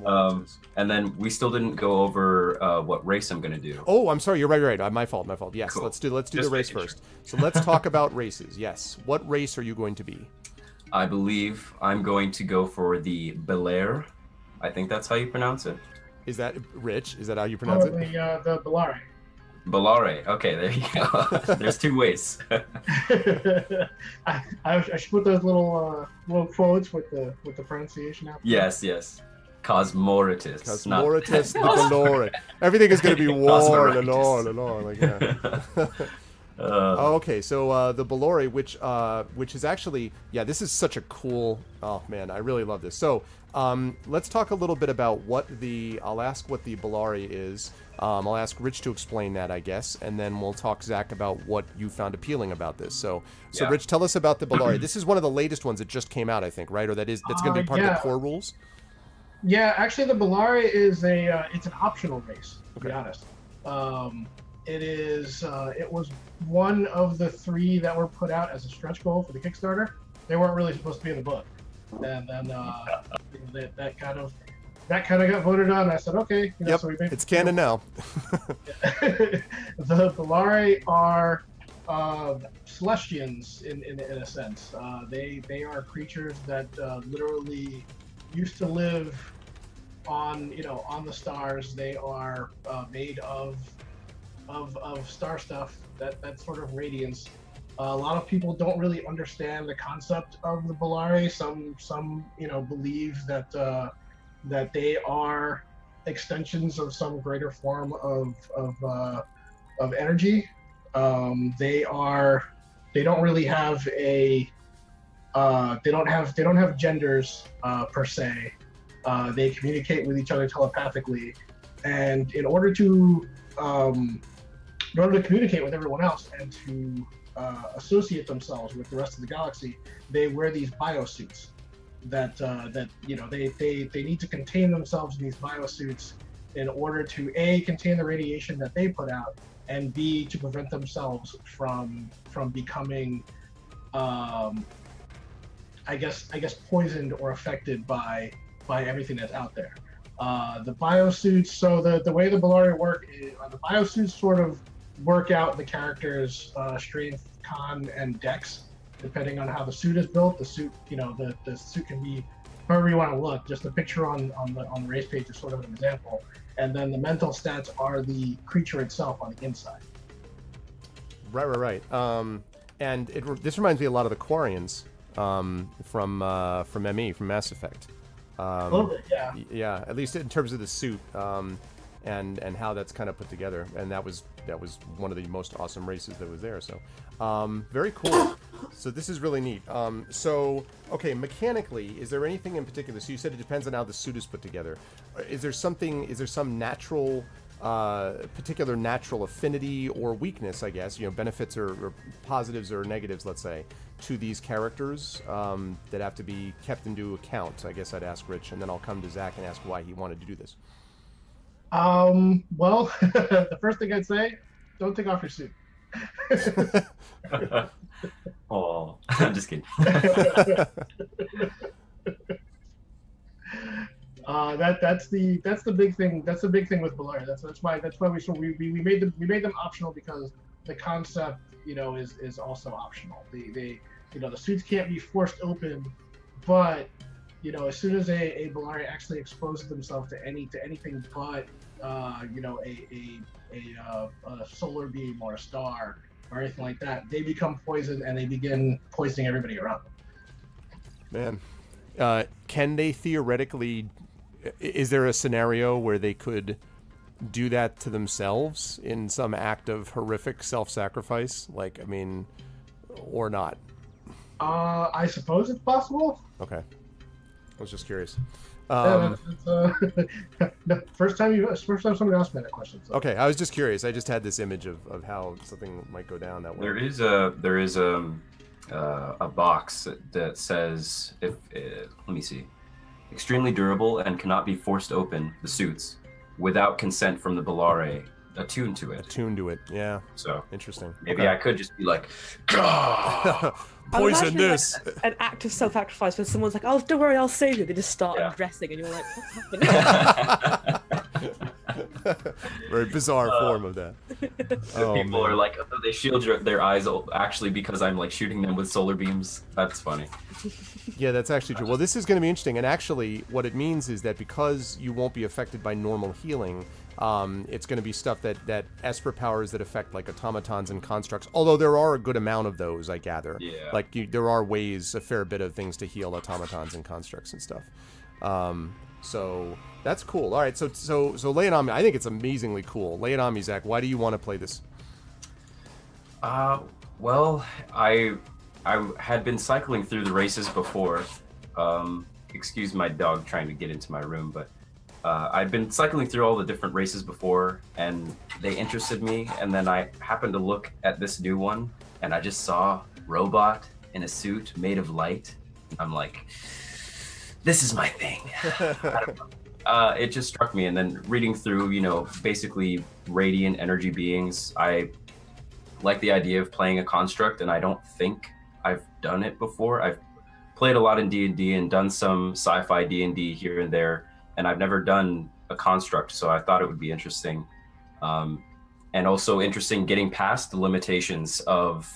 F: Um, and then we still didn't go over uh, what race I'm going to do.
B: Oh, I'm sorry. You're right. You're right. Uh, My fault. My fault. Yes.
F: Cool.
B: Let's do. Let's do
F: Just
B: the race
F: making sure.
B: first. So let's talk about races. Yes. What race are you going to be?
F: I believe I'm going to go for the Belair. I think that's how you pronounce it.
B: Is that Rich? Is that how you pronounce it?
G: Probably uh, the Bellari.
F: Belare. Okay, there you go. There's two ways.
G: I, I, I should put those little uh, little quotes with the with the pronunciation out.
F: yes, yes. Cosmoritis. not-
B: Cosmoritis the Valore. Everything is going to be war and
F: Cosmoritis.
B: on and on. Like, yeah.
F: Uh,
B: Oh, okay. So uh, the Belori, which uh, which is actually, yeah, this is such a cool. Oh man, I really love this. So um, let's talk a little bit about what the. I'll ask what the Bellari is. Um, I'll ask Rich to explain that, I guess, and then we'll talk Zach about what you found appealing about this. So, so
F: Yeah.
B: Rich, tell us about the Bellari. this is one of the latest ones that just came out, I think, right? Or that is that's going to
G: Uh,
B: be part of
G: yeah.
B: the core rules.
G: Yeah, actually, the Bellari is a uh, it's an optional race. To be honest, um, it is uh, it was one of the three that were put out as a stretch goal for the Kickstarter. They weren't really supposed to be in the book, and then uh, that, that kind of that kind of got voted on. I said, okay, you know,
B: Yep,
G: so we made
B: it's canon now.
G: the Bellari are uh, Celestians in, in, in a sense. Uh, they they are creatures that uh, literally used to live on you know on the stars. They are uh, made of of of star stuff that that sort of radiance. a lot of people don't really understand the concept of the Bellari. Some some you know believe that uh, that they are extensions of some greater form of of uh, of energy. Um, they are they don't really have a uh, they don't have they don't have genders uh, per se. Uh, they communicate with each other telepathically, and in order to um, in order to communicate with everyone else and to uh, associate themselves with the rest of the galaxy, they wear these biosuits that uh, that you know they, they they need to contain themselves in these biosuits in order to a contain the radiation that they put out and b to prevent themselves from from becoming um, I guess I guess poisoned or affected by by everything that's out there. Uh, the biosuits. So the the way the Bellari work, is, uh, the biosuits sort of work out the character's uh, strength, con, and dex, depending on how the suit is built. The suit, you know, the, the suit can be however you want to look. Just a picture on on the on the race page is sort of an example, and then the mental stats are the creature itself on the inside.
B: Right, right, right. Um, and it, this reminds me a lot of the Quarians um, from uh, from ME from Mass Effect. Um,
G: a little bit, yeah.
B: Yeah, at least in terms of the suit um, and and how that's kind of put together. And that was that was one of the most awesome races that was there. So um, very cool. So this is really neat. Um, so okay, mechanically, is there anything in particular? So you said it depends on how the suit is put together. Is there something? Is there some natural? Uh, particular natural affinity or weakness, I guess, you know, benefits or, or positives or negatives, let's say, to these characters um, that have to be kept into account. I guess I'd ask Rich, and then I'll come to Zach and ask why he wanted to do this.
G: Um, well, the first thing I'd say, don't take off your suit.
F: oh, I'm just kidding.
G: Uh, that that's the that's the big thing. That's the big thing with Bellari. That's that's why that's why we so we, we, we made them we made them optional because the concept you know is is also optional. They they you know the suits can't be forced open, but you know as soon as a, a Bellari actually exposes themselves to any to anything but uh, you know a a a, uh, a solar beam or a star or anything like that, they become poisoned and they begin poisoning everybody around them.
B: Man, uh, can they theoretically? Is there a scenario where they could do that to themselves in some act of horrific self-sacrifice? Like, I mean, or not?
G: Uh, I suppose it's possible.
B: Okay, I was just curious.
G: Yeah,
B: Um,
G: that's, uh, no, first time you first time somebody asked me that question. So.
B: okay, I was just curious. I just had this image of, of how something might go down that way.
F: There is a there is a uh, a box that, that says if uh, let me see, extremely durable and cannot be forced open. The suits without consent from the Bellari attuned to it.
B: Attuned to it, yeah.
F: So
B: Interesting.
F: maybe
B: Okay.
F: I could just be like, "Gah!"
E: I'm
B: Poison this.
E: Like, an act of self-sacrifice when someone's like, "Oh, don't worry, I'll save you." They just start
F: Yeah.
E: undressing, and you're like, "What's happening?"
B: Very bizarre
F: Uh,
B: form of that. Oh,
F: People
B: man.
F: are like, oh, they shield your, their eyes actually because I'm like shooting them with solar beams. That's funny.
B: Yeah, that's actually true. Well, this is going to be interesting. And actually, what it means is that because you won't be affected by normal healing, um, it's going to be stuff that, that Esper powers that affect like automatons and constructs. Although there are a good amount of those, I gather.
F: Yeah.
B: Like you, there are ways, a fair bit of things to heal automatons and constructs and stuff. Um, so that's cool. All right, so so so lay it on me. I think it's amazingly cool. Lay it on me, Zach. Why do you want to play this?
F: Uh, well, I I had been cycling through the races before. Um, excuse my dog trying to get into my room, but uh, I'd been cycling through all the different races before, and they interested me. And then I happened to look at this new one, and I just saw robot in a suit made of light. I'm like, this is my thing. Uh, it just struck me, and then reading through, you know, basically radiant energy beings, I like the idea of playing a construct, and I don't think I've done it before. I've played a lot in D and D and done some sci-fi D and D here and there, and I've never done a construct, so I thought it would be interesting, um, and also interesting getting past the limitations of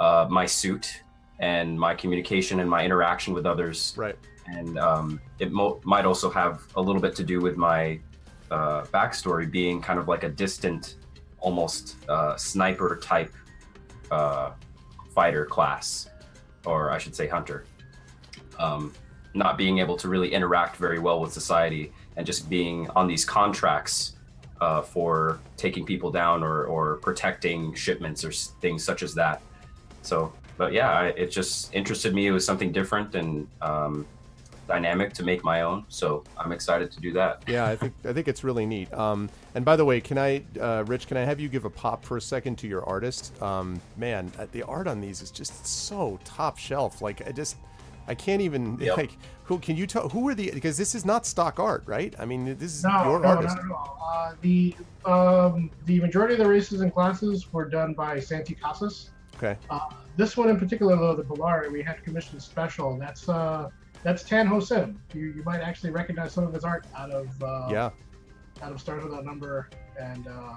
F: uh, my suit and my communication and my interaction with others.
B: Right.
F: And um, it mo- might also have a little bit to do with my uh, backstory being kind of like a distant, almost uh, sniper type uh, fighter class, or I should say hunter. Um, not being able to really interact very well with society and just being on these contracts uh, for taking people down or, or protecting shipments or things such as that. So, but yeah, I, it just interested me. It was something different and um, dynamic to make my own. So I'm excited to do that.
B: Yeah, I think I think it's really neat. Um, and by the way, can I, uh, Rich, can I have you give a pop for a second to your artist? Um, man, uh, the art on these is just so top shelf. Like I just, I can't even
F: Yep.
B: like. Who can you tell? Who are the? Because this is not stock art, right? I mean, this is
G: No,
B: your
G: no,
B: artist.
G: not at all. Uh, the um, the majority of the races and classes were done by Santi Casas.
B: Okay.
G: Uh, this one in particular, though, the Bellari, we had commissioned special. That's uh, that's Tan Ho Sim. You, you might actually recognize some of his art out of uh,
B: Yeah.
G: out of Stars Without Number and uh,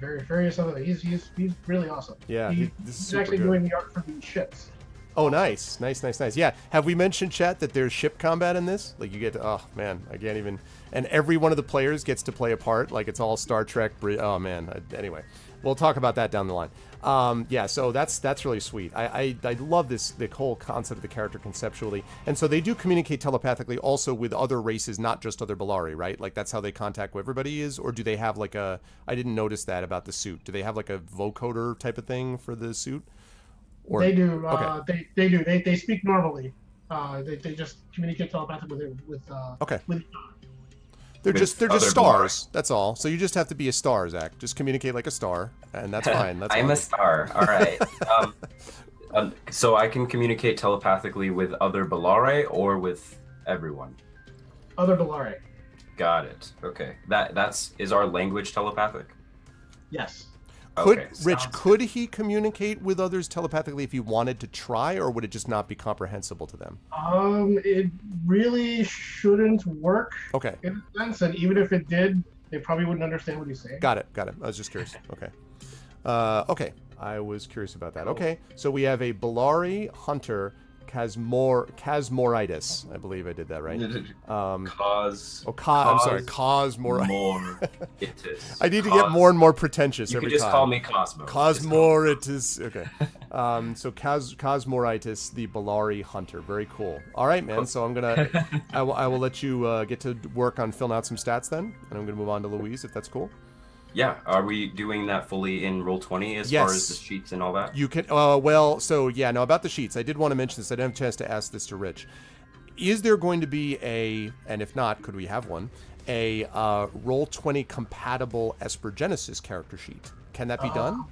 G: various various other. He's he's he's really awesome.
B: Yeah.
G: He-
B: he- this is
G: he's
B: super
G: actually
B: good.
G: doing the art for the ships.
B: Oh, nice, nice, nice, nice. Yeah. Have we mentioned chat that there's ship combat in this? Like you get to, oh man, I can't even. And every one of the players gets to play a part. Like it's all Star Trek. Oh man. I- Anyway, we'll talk about that down the line. Um, yeah. So that's that's really sweet. I, I I love this the whole concept of the character conceptually. And so they do communicate telepathically also with other races, not just other Bellari, right? Like that's how they contact everybody is, or do they have like a? I didn't notice that about the suit. Do they have like a vocoder type of thing for the suit? Or
G: they do. Uh, they, they do. They, they speak normally. Uh, they, they just communicate telepathically with with uh,
B: Okay.
G: with
B: They're
F: with
B: just they're just
F: other
B: stars. That's all. So you just have to be a star, Zach. Just communicate like a star, and that's fine. That's
F: I'm
B: all.
F: a star. All right. um, um, so I can communicate telepathically with other Bellare or with everyone.
G: other Bellari.
F: Got it. Okay. That that's is our language telepathic.
G: Yes.
B: Could
F: okay.
B: Rich
F: sounds
B: could he communicate with others telepathically if he wanted to try, or would it just not be comprehensible to them?
G: Um, it really shouldn't work
B: Okay,
G: in a sense, and even if it did, they probably wouldn't understand what he's saying.
B: got it, got it. I was just curious. Okay, uh, okay. I was curious about that. Okay, so we have a Bellari hunter, Casmor Casmoritis. I believe I did that right. Um,
F: Cause
B: oh, Ca- I'm sorry,
F: Cause
B: Cosmor.
F: more it is.
B: I need to get more and more pretentious
F: You
B: every
F: can just call me Cosmo.
B: Cosmoritis. Okay. Um, so Cos- Cosmoritis, the Bellari hunter. Very cool. All right, man. So I'm gonna, I will, I will let you uh, get to work on filling out some stats then, and I'm gonna move on to Louise if that's cool.
F: Yeah. Are we doing that fully in roll twenty as far as the sheets and all that?
B: You can. Uh, well, so yeah. Now about the sheets, I did want to mention this. I didn't have a chance to ask this to Rich. Is there going to be a, and if not, could we have one? A uh, roll twenty compatible Esper Genesis character sheet. Can that be done?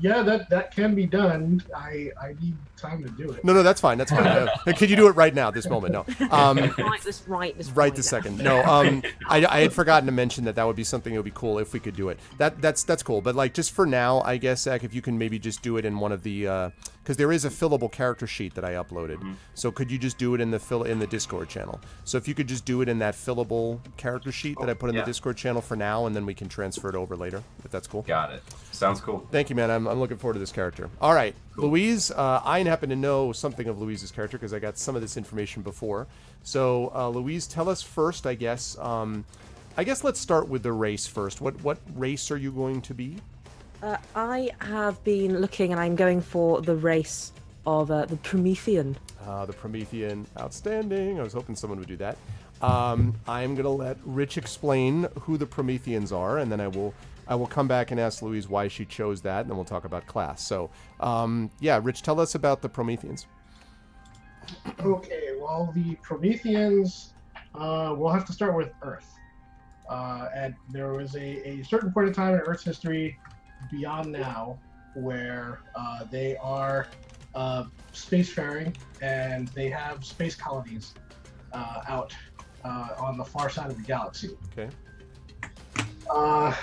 G: Yeah, that that can be done. I I need time to do it.
B: No, no, that's fine. That's fine. Uh, could you do it right now, this moment? No. Um,
E: right this right this
B: right this second. No, um, I, I had forgotten to mention that that would be something that would be cool if we could do it. That that's that's cool. But like just for now, I guess Zach, if you can maybe just do it in one of the because there is a fillable character sheet that I uploaded. So could you just do it in the fill in the Discord channel? So if you could just do it in that fillable character sheet that I put in
F: yeah.
B: the Discord channel for now, and then we can transfer it over later if that's cool.
F: Got it. Sounds cool.
B: Thank you, man. I'm, I'm looking forward to this character. All right, Louise. Uh, I happen to know something of Louise's character because I got some of this information before. So, uh, Louise, tell us first. I guess. Um, I guess let's start with the race first. What what race are you going to be?
E: Uh, I have been looking and I'm going for the race of uh, the Promethean.
B: Uh, the Promethean. Outstanding. I was hoping someone would do that. Um, I'm gonna let Rich explain who the Prometheans are, and then I will I will come back and ask Louise why she chose that, and then we'll talk about class. So, um, yeah, Rich, tell us about the Prometheans.
G: Okay, well, the Prometheans, uh, we'll have to start with Earth. Uh, and there was a, a certain point in time in Earth's history beyond now where uh, they are uh, spacefaring and they have space colonies uh, out uh, on the far side of the galaxy.
B: Okay.
G: Uh,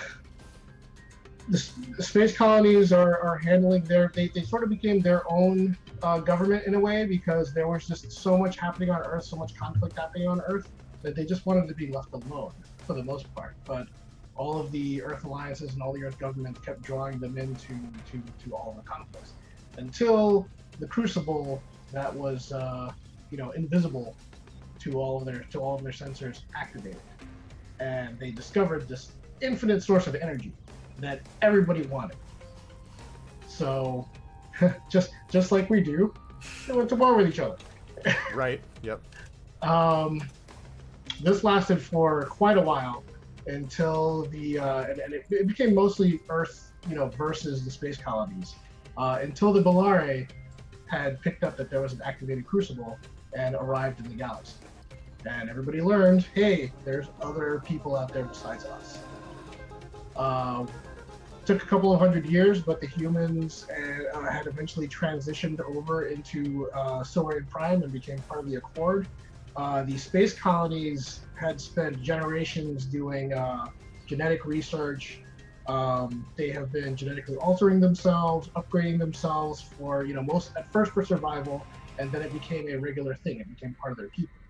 G: the, the space colonies are, are handling their, they, they sort of became their own uh, government in a way because there was just so much happening on Earth, so much conflict happening on Earth that they just wanted to be left alone for the most part. But all of the Earth alliances and all the Earth governments kept drawing them into to, to all the conflicts until the Crucible that was uh, you know invisible to all of their to all of their sensors activated, and they discovered this infinite source of energy that everybody wanted. So, just just like we do, they went to war with each other.
B: Right. Yep.
G: Um, this lasted for quite a while until the uh, and, and it, it became mostly Earth, you know, versus the space colonies. Uh, until the Bellari had picked up that there was an activated crucible and arrived in the galaxy, and everybody learned, hey, there's other people out there besides us. Uh, took a couple of hundred years, but the humans uh, had eventually transitioned over into uh, Prime and became part of the Accord. Uh, the space colonies had spent generations doing uh, genetic research. Um, they have been genetically altering themselves, upgrading themselves for, you know, most at first for survival, and then it became a regular thing. It became part of their people.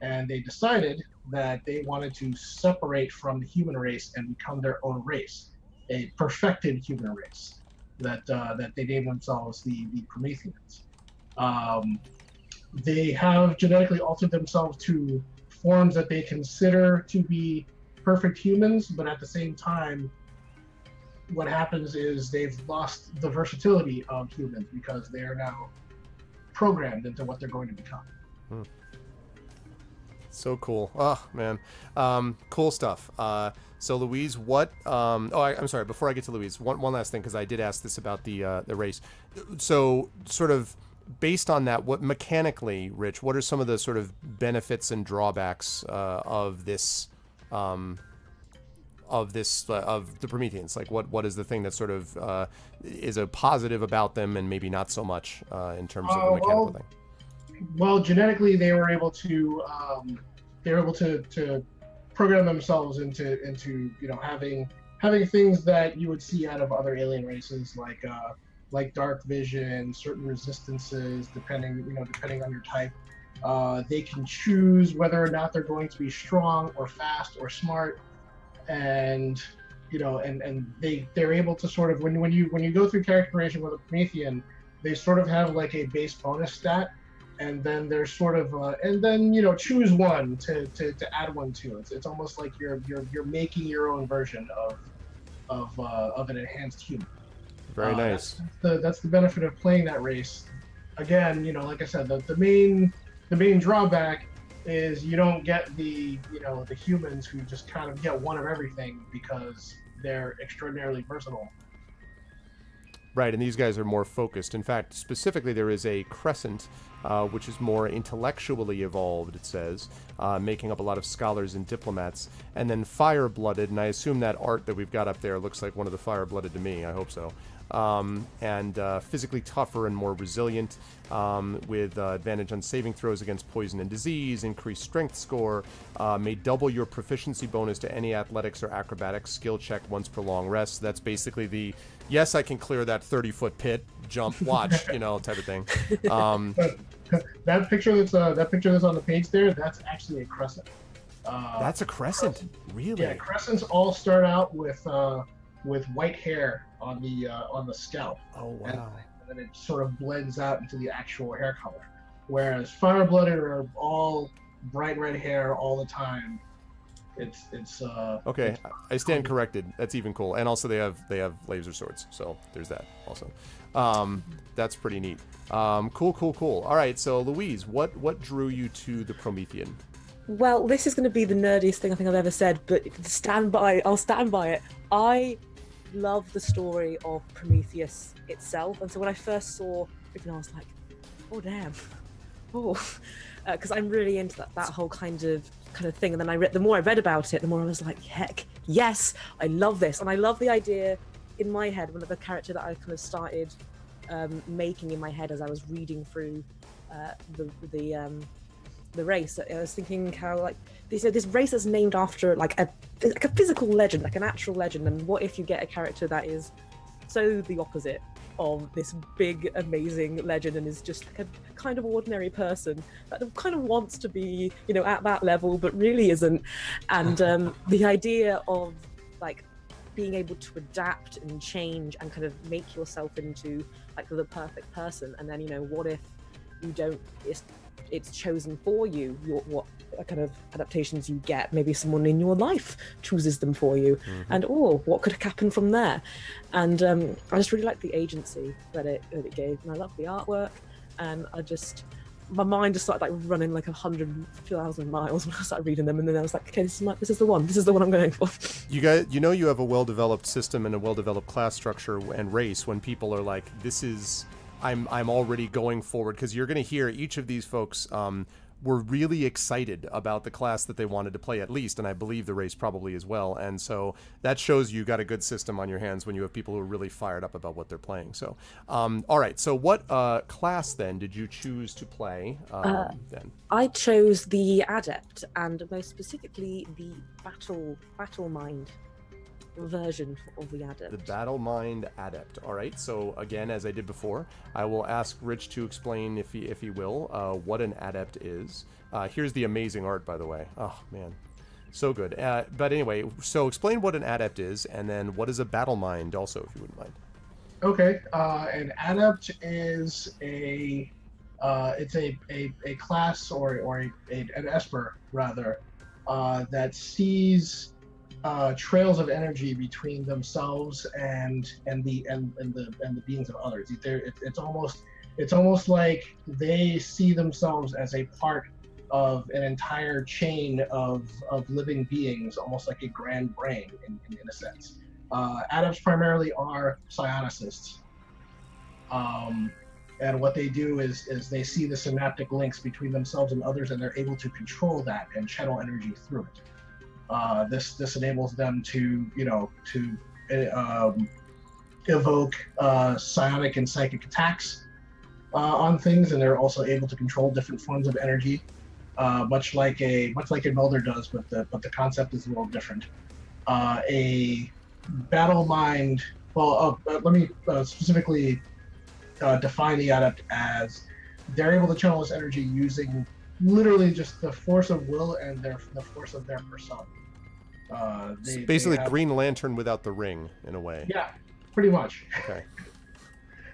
G: And they decided that they wanted to separate from the human race and become their own race, a perfected human race that uh, that they named themselves the the Prometheans. Um, they have genetically altered themselves to forms that they consider to be perfect humans, but at the same time, what happens is they've lost the versatility of humans because they are now programmed into what they're going to become.
B: So cool. Oh man, um, cool stuff. Uh, so Louise, what? Um, oh, I, I'm sorry. Before I get to Louise, one one last thing because I did ask this about the uh, the race. So sort of based on that, what mechanically, Rich? What are some of the sort of benefits and drawbacks uh, of this? Um, of this uh, of the Prometheans, like what what is the thing that sort of uh, is a positive about them, and maybe not so much uh, in terms of the
G: Uh,
B: mechanical
G: well,
B: thing.
G: well genetically they were able to um, they were able to, to program themselves into into you know having having things that you would see out of other alien races like uh, like dark vision certain resistances depending you know depending on your type uh, they can choose whether or not they're going to be strong or fast or smart. And you know and and they they're able to sort of when when you when you go through character creation with a promethean they sort of have like a base bonus stat. And then there's sort of uh, and then you know choose one to, to, to add one to. It's, it's almost like you're you're you're making your own version of of uh, of an enhanced human
B: Very
G: uh,
B: nice.
G: that's the that's the benefit of playing that race again you know like i said the, the main the main drawback is you don't get the you know the humans who just kind of get one of everything because they're extraordinarily versatile
B: Right, and these guys are more focused. In fact, specifically, there is a crescent, uh, which is more intellectually evolved, it says, uh, making up a lot of scholars and diplomats. And then fire blooded, and I assume that art that we've got up there looks like one of the fire blooded to me. I hope so. Um, and uh, physically tougher and more resilient, um, with uh, advantage on saving throws against poison and disease, increased strength score, uh, may double your proficiency bonus to any athletics or acrobatics skill check once per long rest. That's basically the yes, I can clear that 30 foot pit, jump, watch, you know, type of thing. Um,
G: that picture that's uh, that picture that's on the page there that's actually a crescent uh,
B: that's a crescent, really?
G: yeah crescents all start out with uh, with white hair on the uh, on the scalp
B: Oh
G: and,
B: wow.
G: and then it sort of blends out into the actual hair color whereas fire blooded are all bright red hair all the time it's it's uh
B: Okay, I stand corrected. That's even cool. And also they have they have laser swords, so there's that also. Um, that's pretty neat. Um, cool, cool, cool. All right, so Louise, what what drew you to the Promethean?
E: Well, this is going to be the nerdiest thing I think I've ever said, but stand by. I'll stand by it. I love the story of Prometheus itself, and so when I first saw everything, I was like, "Oh damn!" Oh, because I'm really into that, that whole kind of kind of thing. And then I read the more I read about it, the more I was like, "Heck, yes, I love this!" And I love the idea in my head One of the character that I kind of started um, making in my head as I was reading through uh, the the um, the race. I was thinking how like said this race is named after like a like a physical legend, like an actual legend. And what if you get a character that is so the opposite of this big, amazing legend and is just like a kind of ordinary person that kind of wants to be, you know, at that level, but really isn't. And um, the idea of like being able to adapt and change and kind of make yourself into like the perfect person, and then you know, what if you don't? It's chosen for you. Your, what kind of adaptations you get. Maybe someone in your life chooses them for you,
B: Mm-hmm.
E: and oh, what could happen from there? And um, I just really like the agency that it that it gave, and I love the artwork, and I just my mind just started like running like a hundred thousand miles when I started reading them, and then I was like, okay, this is my, this is the one, this is the one I'm going for.
B: You guys, you know, you have a well-developed system and a well-developed class structure and race when people are like, "This is, I'm, I'm already going forward." Because you're going to hear each of these folks um, were really excited about the class that they wanted to play, at least, and I believe the race probably as well. And so that shows you got a good system on your hands when you have people who are really fired up about what they're playing. So, um, all right. So, what uh, class then did you choose to play? Um, then
E: I chose the adept, and most specifically the battle battle mind version of the adept.
B: The Battle Mind Adept. All right. So again, as I did before, I will ask Rich to explain, if he if he will, uh, what an adept is. Uh, here's the amazing art, by the way. Oh man, so good. Uh, but anyway, so explain what an adept is, and then what is a Battle Mind, also, if you wouldn't mind.
G: Okay, uh, an adept is a uh, it's a, a, a class or or a, a, an esper rather uh, that sees uh, trails of energy between themselves and and the and, and the and the beings of others. It, it's almost it's almost like they see themselves as a part of an entire chain of, of living beings, almost like a grand brain in, in, in a sense. Uh, adepts primarily are psionicists. Um, and what they do is, is they see the synaptic links between themselves and others, and they're able to control that and channel energy through it. Uh, this this enables them to, you know, to uh, um, evoke uh, psionic and psychic attacks uh, on things, and they're also able to control different forms of energy, uh, much like a much like a Melder does, but the but the concept is a little different. A battle mind. Well, let me specifically define the adept as they're able to channel this energy using literally just the force of will and their the force of their persona. Uh, they-
B: basically
G: have-
B: Green Lantern without the ring, in a way.
G: Yeah, pretty much.
B: Okay.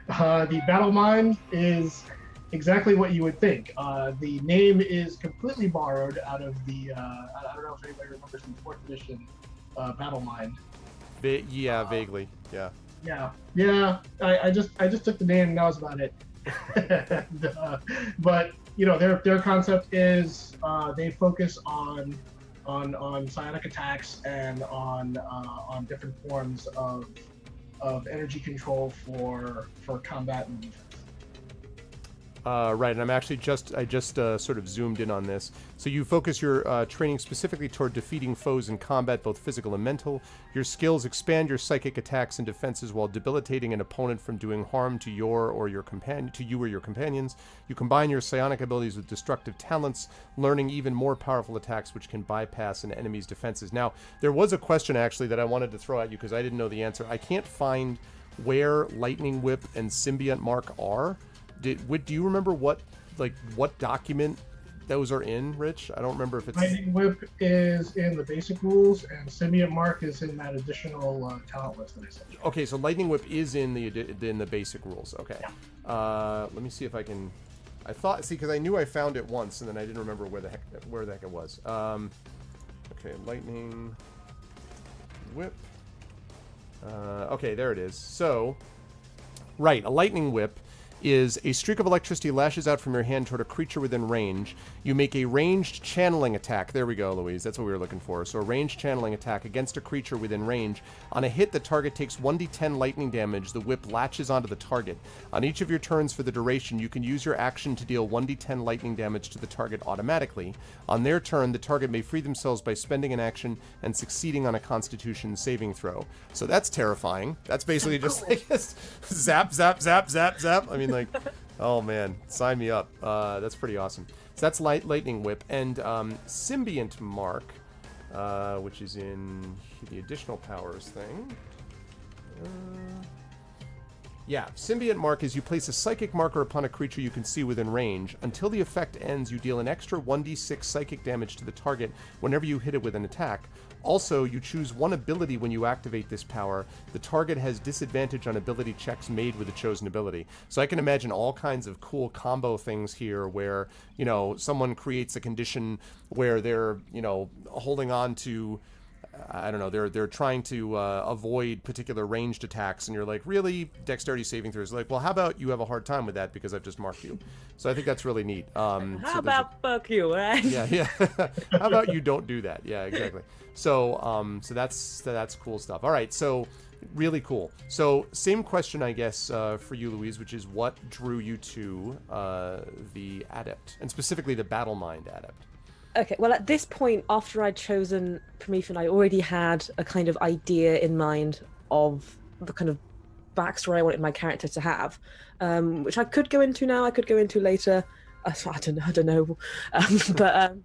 G: Uh, the battle mind is exactly what you would think. Uh, the name is completely borrowed out of the. Uh, I don't know if anybody remembers the fourth edition uh, battle mind.
B: Va- yeah, vaguely. Yeah.
G: Yeah, yeah. I, I just I just took the name and that was about it. And, uh, but you know their their concept is uh, they focus on on on psionic attacks and on uh, on different forms of of energy control for for combat and defense.
B: Uh, right, and I'm actually just I just uh, sort of zoomed in on this. So you focus your uh, training specifically toward defeating foes in combat, both physical and mental. Your skills expand your psychic attacks and defenses while debilitating an opponent from doing harm to your or your companion to you or your companions. You combine your psionic abilities with destructive talents, learning even more powerful attacks which can bypass an enemy's defenses. Now, there was a question actually that I wanted to throw at you because I didn't know the answer. I can't find where Lightning Whip and Symbiont Mark are. Did would do you remember what like what document those are in, Rich? I don't remember if it's
G: Lightning Whip is in the basic rules, and Symbiont Mark is in that additional uh, talent list that I sent you.
B: okay. So Lightning Whip is in the in the basic rules. Okay. Uh, let me see if I can. I thought see because I knew I found it once and then I didn't remember where the heck where the heck it was. Um, okay, Lightning Whip. Uh, okay, there it is. So, right, a Lightning Whip is a streak of electricity lashes out from your hand toward a creature within range. You make a ranged channeling attack. There we go, Louise. That's what we were looking for. So a ranged channeling attack against a creature within range. On a hit, the target takes 1d10 lightning damage. The whip latches onto the target. On each of your turns for the duration, you can use your action to deal 1d10 lightning damage to the target automatically. On their turn, the target may free themselves by spending an action and succeeding on a constitution saving throw. So that's terrifying. That's basically just like zap, zap, zap, zap, zap. I mean, like, oh man, sign me up. Uh, that's pretty awesome. So that's light lightning whip and um, symbiont mark, uh, which is in the additional powers thing. Uh, Yeah, Symbiont Mark is you place a psychic marker upon a creature you can see within range. Until the effect ends, you deal an extra 1d6 psychic damage to the target whenever you hit it with an attack. Also, you choose one ability when you activate this power. The target has disadvantage on ability checks made with the chosen ability. So I can imagine all kinds of cool combo things here where, you know, someone creates a condition where they're, you know, holding on to I don't know. They're they're trying to uh, avoid particular ranged attacks, and you're like, really, dexterity saving throws. Like, well, how about you have a hard time with that because I've just marked you. So I think that's really neat. Um,
E: How
B: so there's a-
E: about fuck you, right?
B: yeah, yeah. How about you don't do that? Yeah, exactly. So, um, so that's that's cool stuff. All right, so really cool. So, same question, I guess, uh, for you, Louise, which is what drew you to uh, the adept, and specifically the battle mind adept.
E: Okay, well, at this point, after I'd chosen Promethean, I already had a kind of idea in mind of the kind of backstory I wanted my character to have, um, which I could go into now. I could go into later. Uh, I don't know. I don't know. Um, but um,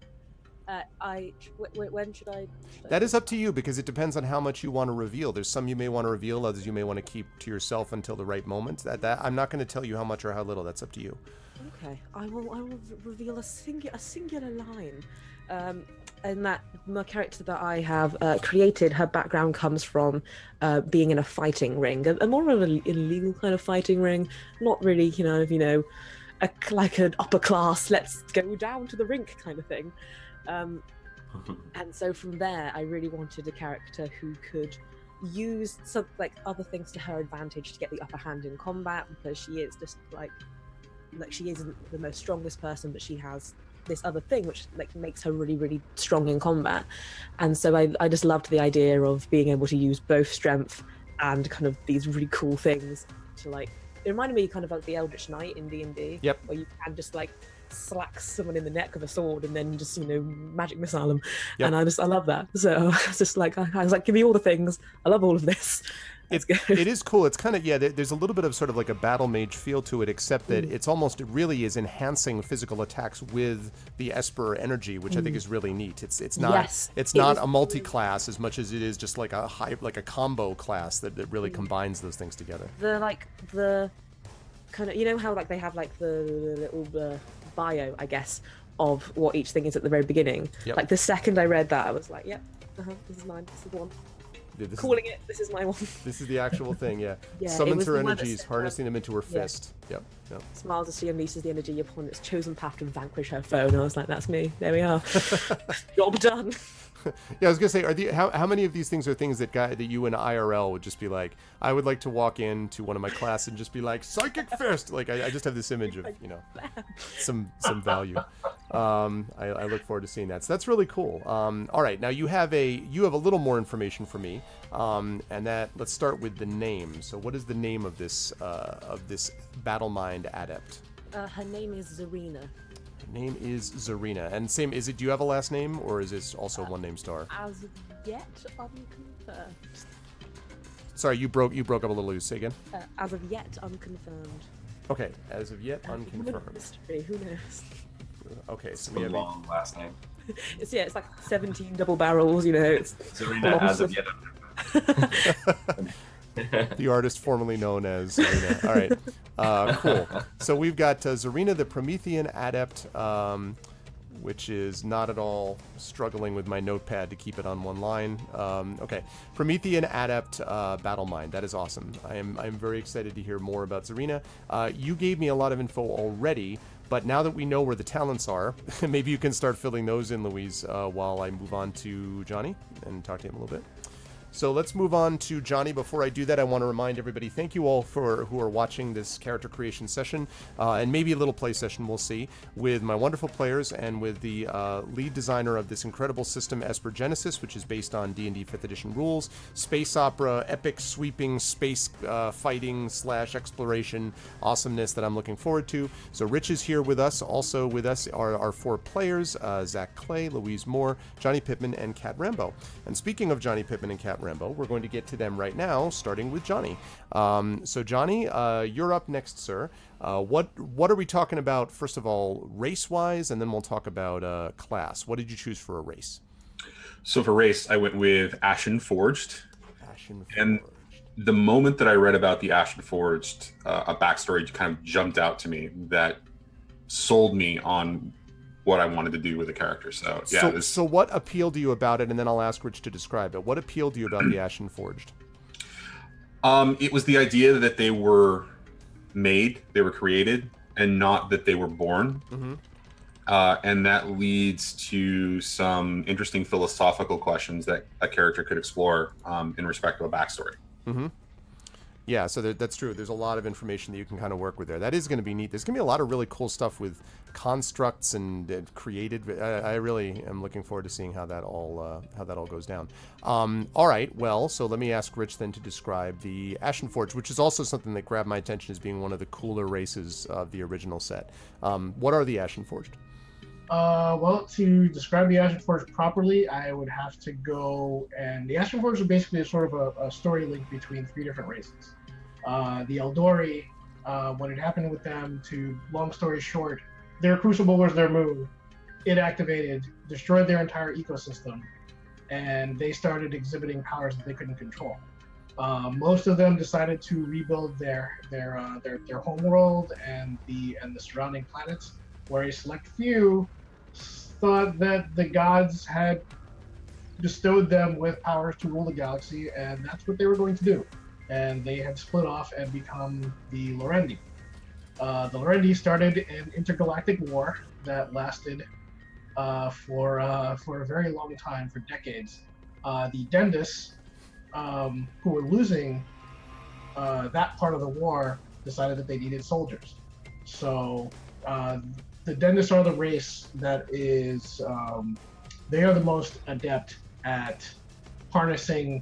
E: uh, I when should I? Should I
B: That is up to you because it depends on how much you want to reveal. There's some you may want to reveal, others you may want to keep to yourself until the right moment. That that I'm not going to tell you how much or how little. That's up to you.
E: Okay, I will. I will reveal a singular, a singular line, um, and that my character that I have uh, created, her background comes from uh, being in a fighting ring, a, a more of an illegal kind of fighting ring, not really, you know, you know, a, like an upper class. Let's go down to the rink kind of thing. Um, and so from there, I really wanted a character who could use some like other things to her advantage to get the upper hand in combat because she is just like like she isn't the most strongest person but she has this other thing which like makes her really really strong in combat and so I, I just loved the idea of being able to use both strength and kind of these really cool things to like it reminded me kind of like the eldritch knight in d&d
B: Yep.
E: where you can just like slack someone in the neck with a sword and then just you know magic missile them
B: Yep.
E: and i just i love that so i was just like I, I was like give me all the things i love all of this let's
B: it is cool. It's kind of yeah. There's a little bit of sort of like a battle mage feel to it, except that
E: Mm.
B: it's almost it really is enhancing physical attacks with the Esper energy, which I think is really neat. It's it's not
E: Mm. Yes,
B: it's
E: it
B: not
E: was
B: a multi-class as much as it is just like a high like a combo class that, that
E: Mm.
B: really combines those things together.
E: the like the kind of you know how like they have like the little uh, bio i guess of what each thing is at the very beginning
B: Yep.
E: like the second i read that i was like yep uh-huh, this is mine this is the one
B: Yeah, This is,
E: calling it this is my one
B: this is the actual thing. Yeah,
E: Yeah,
B: summons her
E: the one that
B: energies, harnessing them into her
E: yeah.
B: fist. Yep. Yep.
E: smiles as she unleashes the energy upon its chosen path to vanquish her foe and i was like that's me there we are job done
B: Yeah, I was gonna say, are the how, how many of these things are things that guy that you in IRL would just be like, I would like to walk into one of my class and just be like psychic fist. Like I, I just have this image of you know some some value. Um, I, I look forward to seeing that. So that's really cool. Um, all right, now you have a you have a little more information for me, um, and that let's start with the name. So what is the name of this uh, of this battle mind adept?
E: uh, her name is zarina
B: name is Zarina, and same is it? Do you have a last name, or is this also one name star?
E: as of yet unconfirmed
B: Sorry, you broke you broke up a little loose. Say again.
E: uh, as of yet unconfirmed
B: Okay, as of yet unconfirmed.
E: mystery who knows
B: Okay, so
F: The
B: we have a,
F: long last name.
E: it's yeah it's like 17 double barrels you know it's
F: Serena, as of yet.
B: the artist formerly known as Zarina. All right, uh, cool. So we've got uh, Zarina, the Promethean adept, um, which is not at all struggling with my notepad to keep it on one line. Um, okay, Promethean adept uh, battle mind. That is awesome. I am I'm very excited to hear more about Zarina. Uh, you gave me a lot of info already. But now that we know where the talents are, maybe you can start filling those in, Louise, uh, while I move on to Johnny and talk to him a little bit. So let's move on to Johnny. Before I do that, I want to remind everybody thank you all for who are watching this character creation session uh, and maybe a little play session, we'll see, with my wonderful players and with the uh, lead designer of this incredible system, Esper Genesis, which is based on D&D 5th edition rules, space opera, epic sweeping space uh, fighting slash exploration awesomeness that I'm looking forward to. So Rich is here with us. Also with us are our four players, uh, Zach Clay, Louise Moore, Johnny Pittman, and Cat Rambo. And speaking of Johnny Pittman and Rambo, we're going to get to them right now, starting with Johnny. Um, so Johnny, uh, you're up next, sir. Uh, what what are we talking about? First of all, race wise, and then we'll talk about uh, class. What did you choose for a race?
D: So for race, I went with Ashen Forged.
B: Passion
D: And- the moment that I read about the Ashen Forged, uh, a backstory kind of jumped out to me that sold me on what I wanted to do with the character. So yeah.
B: so,
D: this,
B: so what appealed to you about it? And then I'll ask Rich to describe it. What appealed to you about the Ashen Forged?
D: um, it was the idea that they were made, they were created, and not that they were born.
B: Mm-hmm.
D: Uh, and that leads to some interesting philosophical questions that a character could explore um, in respect to a backstory.
B: Mm-hmm. Yeah, so that's true. There's a lot of information that you can kind of work with there. That is going to be neat. There's going to be a lot of really cool stuff with constructs and uh, created. I, I really am looking forward to seeing how that all uh, how that all goes down. Um, all right, well, so let me ask Rich then to describe the Ashen Forge, which is also something that grabbed my attention as being one of the cooler races of the original set. Um, what are the Ashen Forged?
G: Uh, well, to describe the Ashen Forge properly, I would have to go and the Ashen Forge is basically a sort of a, a story link between three different races. Uh, the Eldori, uh, what had happened with them, to long story short, their Crucible was their moon. It activated, destroyed their entire ecosystem, and they started exhibiting powers that they couldn't control. Uh, most of them decided to rebuild their their uh, their their homeworld and the and the surrounding planets, where a select few thought that the gods had bestowed them with powers to rule the galaxy, and that's what they were going to do. And they had split off and become the Lorendi. Uh, the Lorendi started an intergalactic war that lasted uh, for uh, for a very long time, for decades. Uh, the Dendis, um, who were losing uh, that part of the war, decided that they needed soldiers. So the Dendis are the race that is um, they are the most adept at harnessing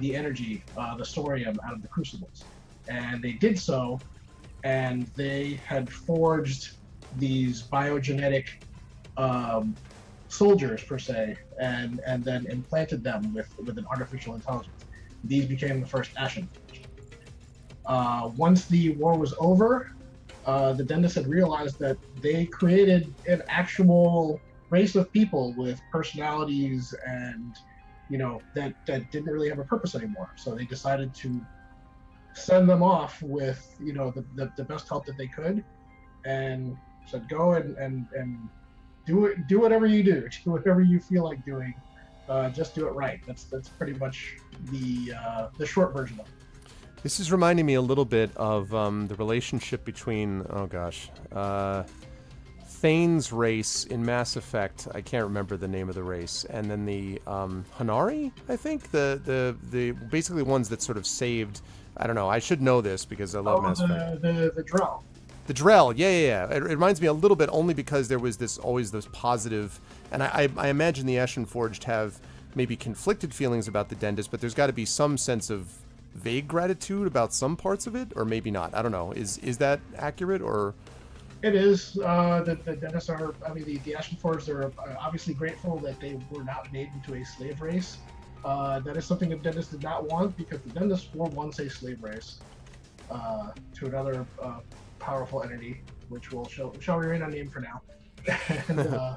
G: the energy, the sorium out of the crucibles, and they did so, and they had forged these biogenetic um, soldiers per se, and and then implanted them with with an artificial intelligence. These became the first Ashen. Uh, once the war was over, uh, the dentist had realized that they created an actual race of people with personalities and you know that that didn't really have a purpose anymore so they decided to send them off with you know the, the, the best help that they could and said go and and, and do it do whatever you do do whatever you feel like doing uh, just do it right that's that's pretty much the uh, the short version of it
B: This is reminding me a little bit of um, the relationship between, oh gosh, uh, Thane's race in Mass Effect. I can't remember the name of the race, and then the um, Hanari, I think the the the basically ones that sort of saved. I don't know. I should know this because I love
G: oh,
B: Mass Effect.
G: the, the the Drell
B: The Drell, yeah, yeah, yeah. It, it reminds me a little bit only because there was this always this positive, and I, I, I imagine the Ashen Forged have maybe conflicted feelings about the Dentist, but there's got to be some sense of vague gratitude about some parts of it, or maybe not. I don't know. Is is that accurate or?
G: It is. Uh, the, the dentists are, I mean, the, the Ashen Forged are uh, obviously grateful that they were not made into a slave race. Uh, that is something the dentists did not want because the dentists were once a slave race uh, to another uh, powerful entity, which we'll show, shall remain unnamed for now. and, uh,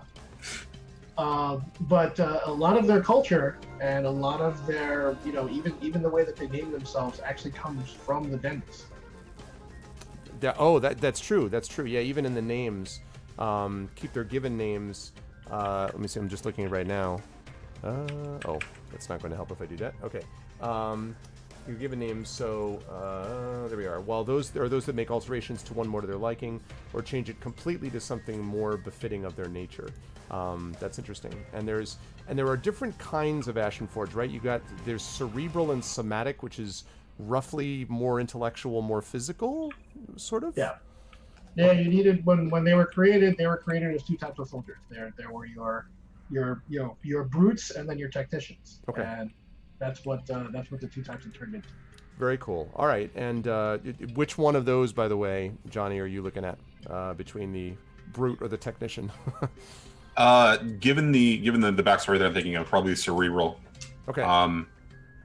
G: uh, but uh, a lot of their culture and a lot of their, you know, even even the way that they name themselves actually comes from the dentists.
B: That, oh, that that's true. That's true. Yeah, even in the names, um, keep their given names. Uh, let me see. I'm just looking right now. Uh, oh, that's not going to help if I do that. Okay. Um, give a name. So uh, there we are. While those are those that make alterations to one more to their liking, or change it completely to something more befitting of their nature. Um, that's interesting. And there's and there are different kinds of Ashen Forge, right? You got there's cerebral and somatic, which is roughly more intellectual, more physical, sort of.
G: Yeah. Yeah, you needed when when they were created, they were created as two types of soldiers. There there were your your you know your brutes and then your technicians.
B: Okay.
G: And that's what uh, that's what the two types have turned into.
B: Very cool. All right, and uh, which one of those, by the way, Johnny, are you looking at uh, between the brute or the technician?
D: Uh, given the given the, the backstory that I'm thinking of, probably cerebral.
B: okay.
D: Um,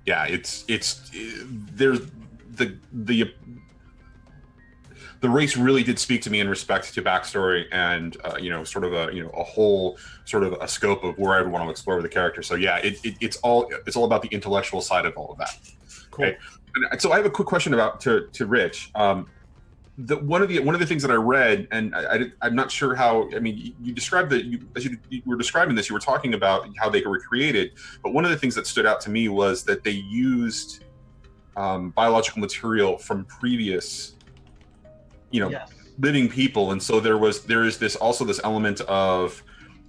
D: yeah, it's it's there's the the the race really did speak to me in respect to backstory and uh, you know sort of a you know a whole sort of a scope of where I would want to explore with the character. So yeah, it, it, it's all it's all about the intellectual side of all of that.
B: Cool.
D: Okay. So I have a quick question about to to Rich. Um, the one of the one of the things that I read, and I, I am not sure how. I mean, you, you described that you as you, you, were describing this, you were talking about how they were created. But one of the things that stood out to me was that they used um, biological material from previous, you know,
G: Yes.
D: living people, and so there was there is this also this element of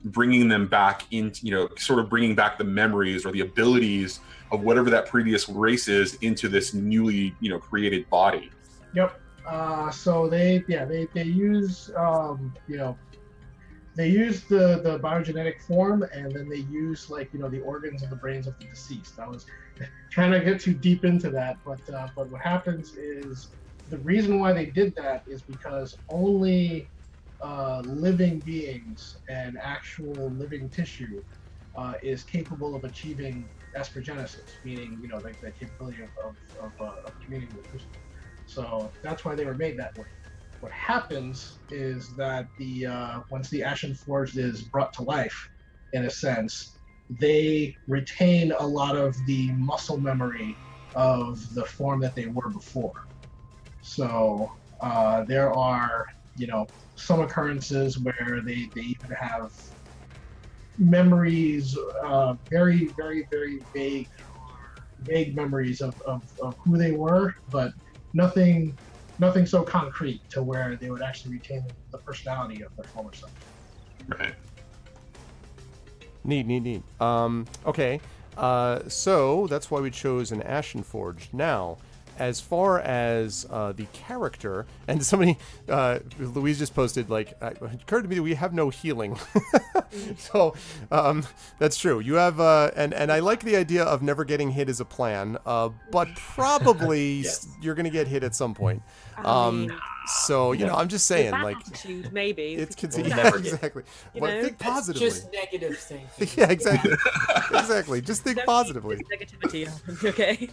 D: bringing them back into you know sort of bringing back the memories or the abilities of whatever that previous race is into this newly you know created body
G: Yep. Uh, so they, yeah, they, they use, um, you know, they use the, the biogenetic form and then they use like, you know, the organs and the brains of the deceased. I was trying to get too deep into that, but, uh, but what happens is the reason why they did that is because only uh, living beings and actual living tissue uh, is capable of achieving espergenesis, meaning, you know, like the capability of, of, of, uh, of communing with. So that's why they were made that way. What happens is that the uh, once the Ashen Forged is brought to life, in a sense, they retain a lot of the muscle memory of the form that they were before. So uh, there are, you know, some occurrences where they, they even have memories, uh, very, very, very vague, vague memories of, of, of who they were, but nothing nothing so concrete to where they would actually retain the personality of their former self.
D: right
B: Neat, neat, neat. Um, okay, uh, so that's why we chose an Ashen Forge. Now, as far as uh, the character, and somebody, uh, Louise just posted, like, uh, it occurred to me that we have no healing. so um, that's true. You have, uh, and and I like the idea of never getting hit as a plan, uh, but probably
F: Yes.
B: you're gonna get hit at some point.
E: I
B: Um,
E: mean,
B: so you know, I'm just saying,
E: with
B: like,
E: attitude, maybe
B: it's
E: we could
B: continue.
F: We'll never get-
B: exactly.
E: You
B: But
E: know,
B: think
C: That's
B: positively.
C: just negative thinking.
B: yeah, exactly. exactly. Just think
E: Don't
B: positively.
E: Negativity, okay?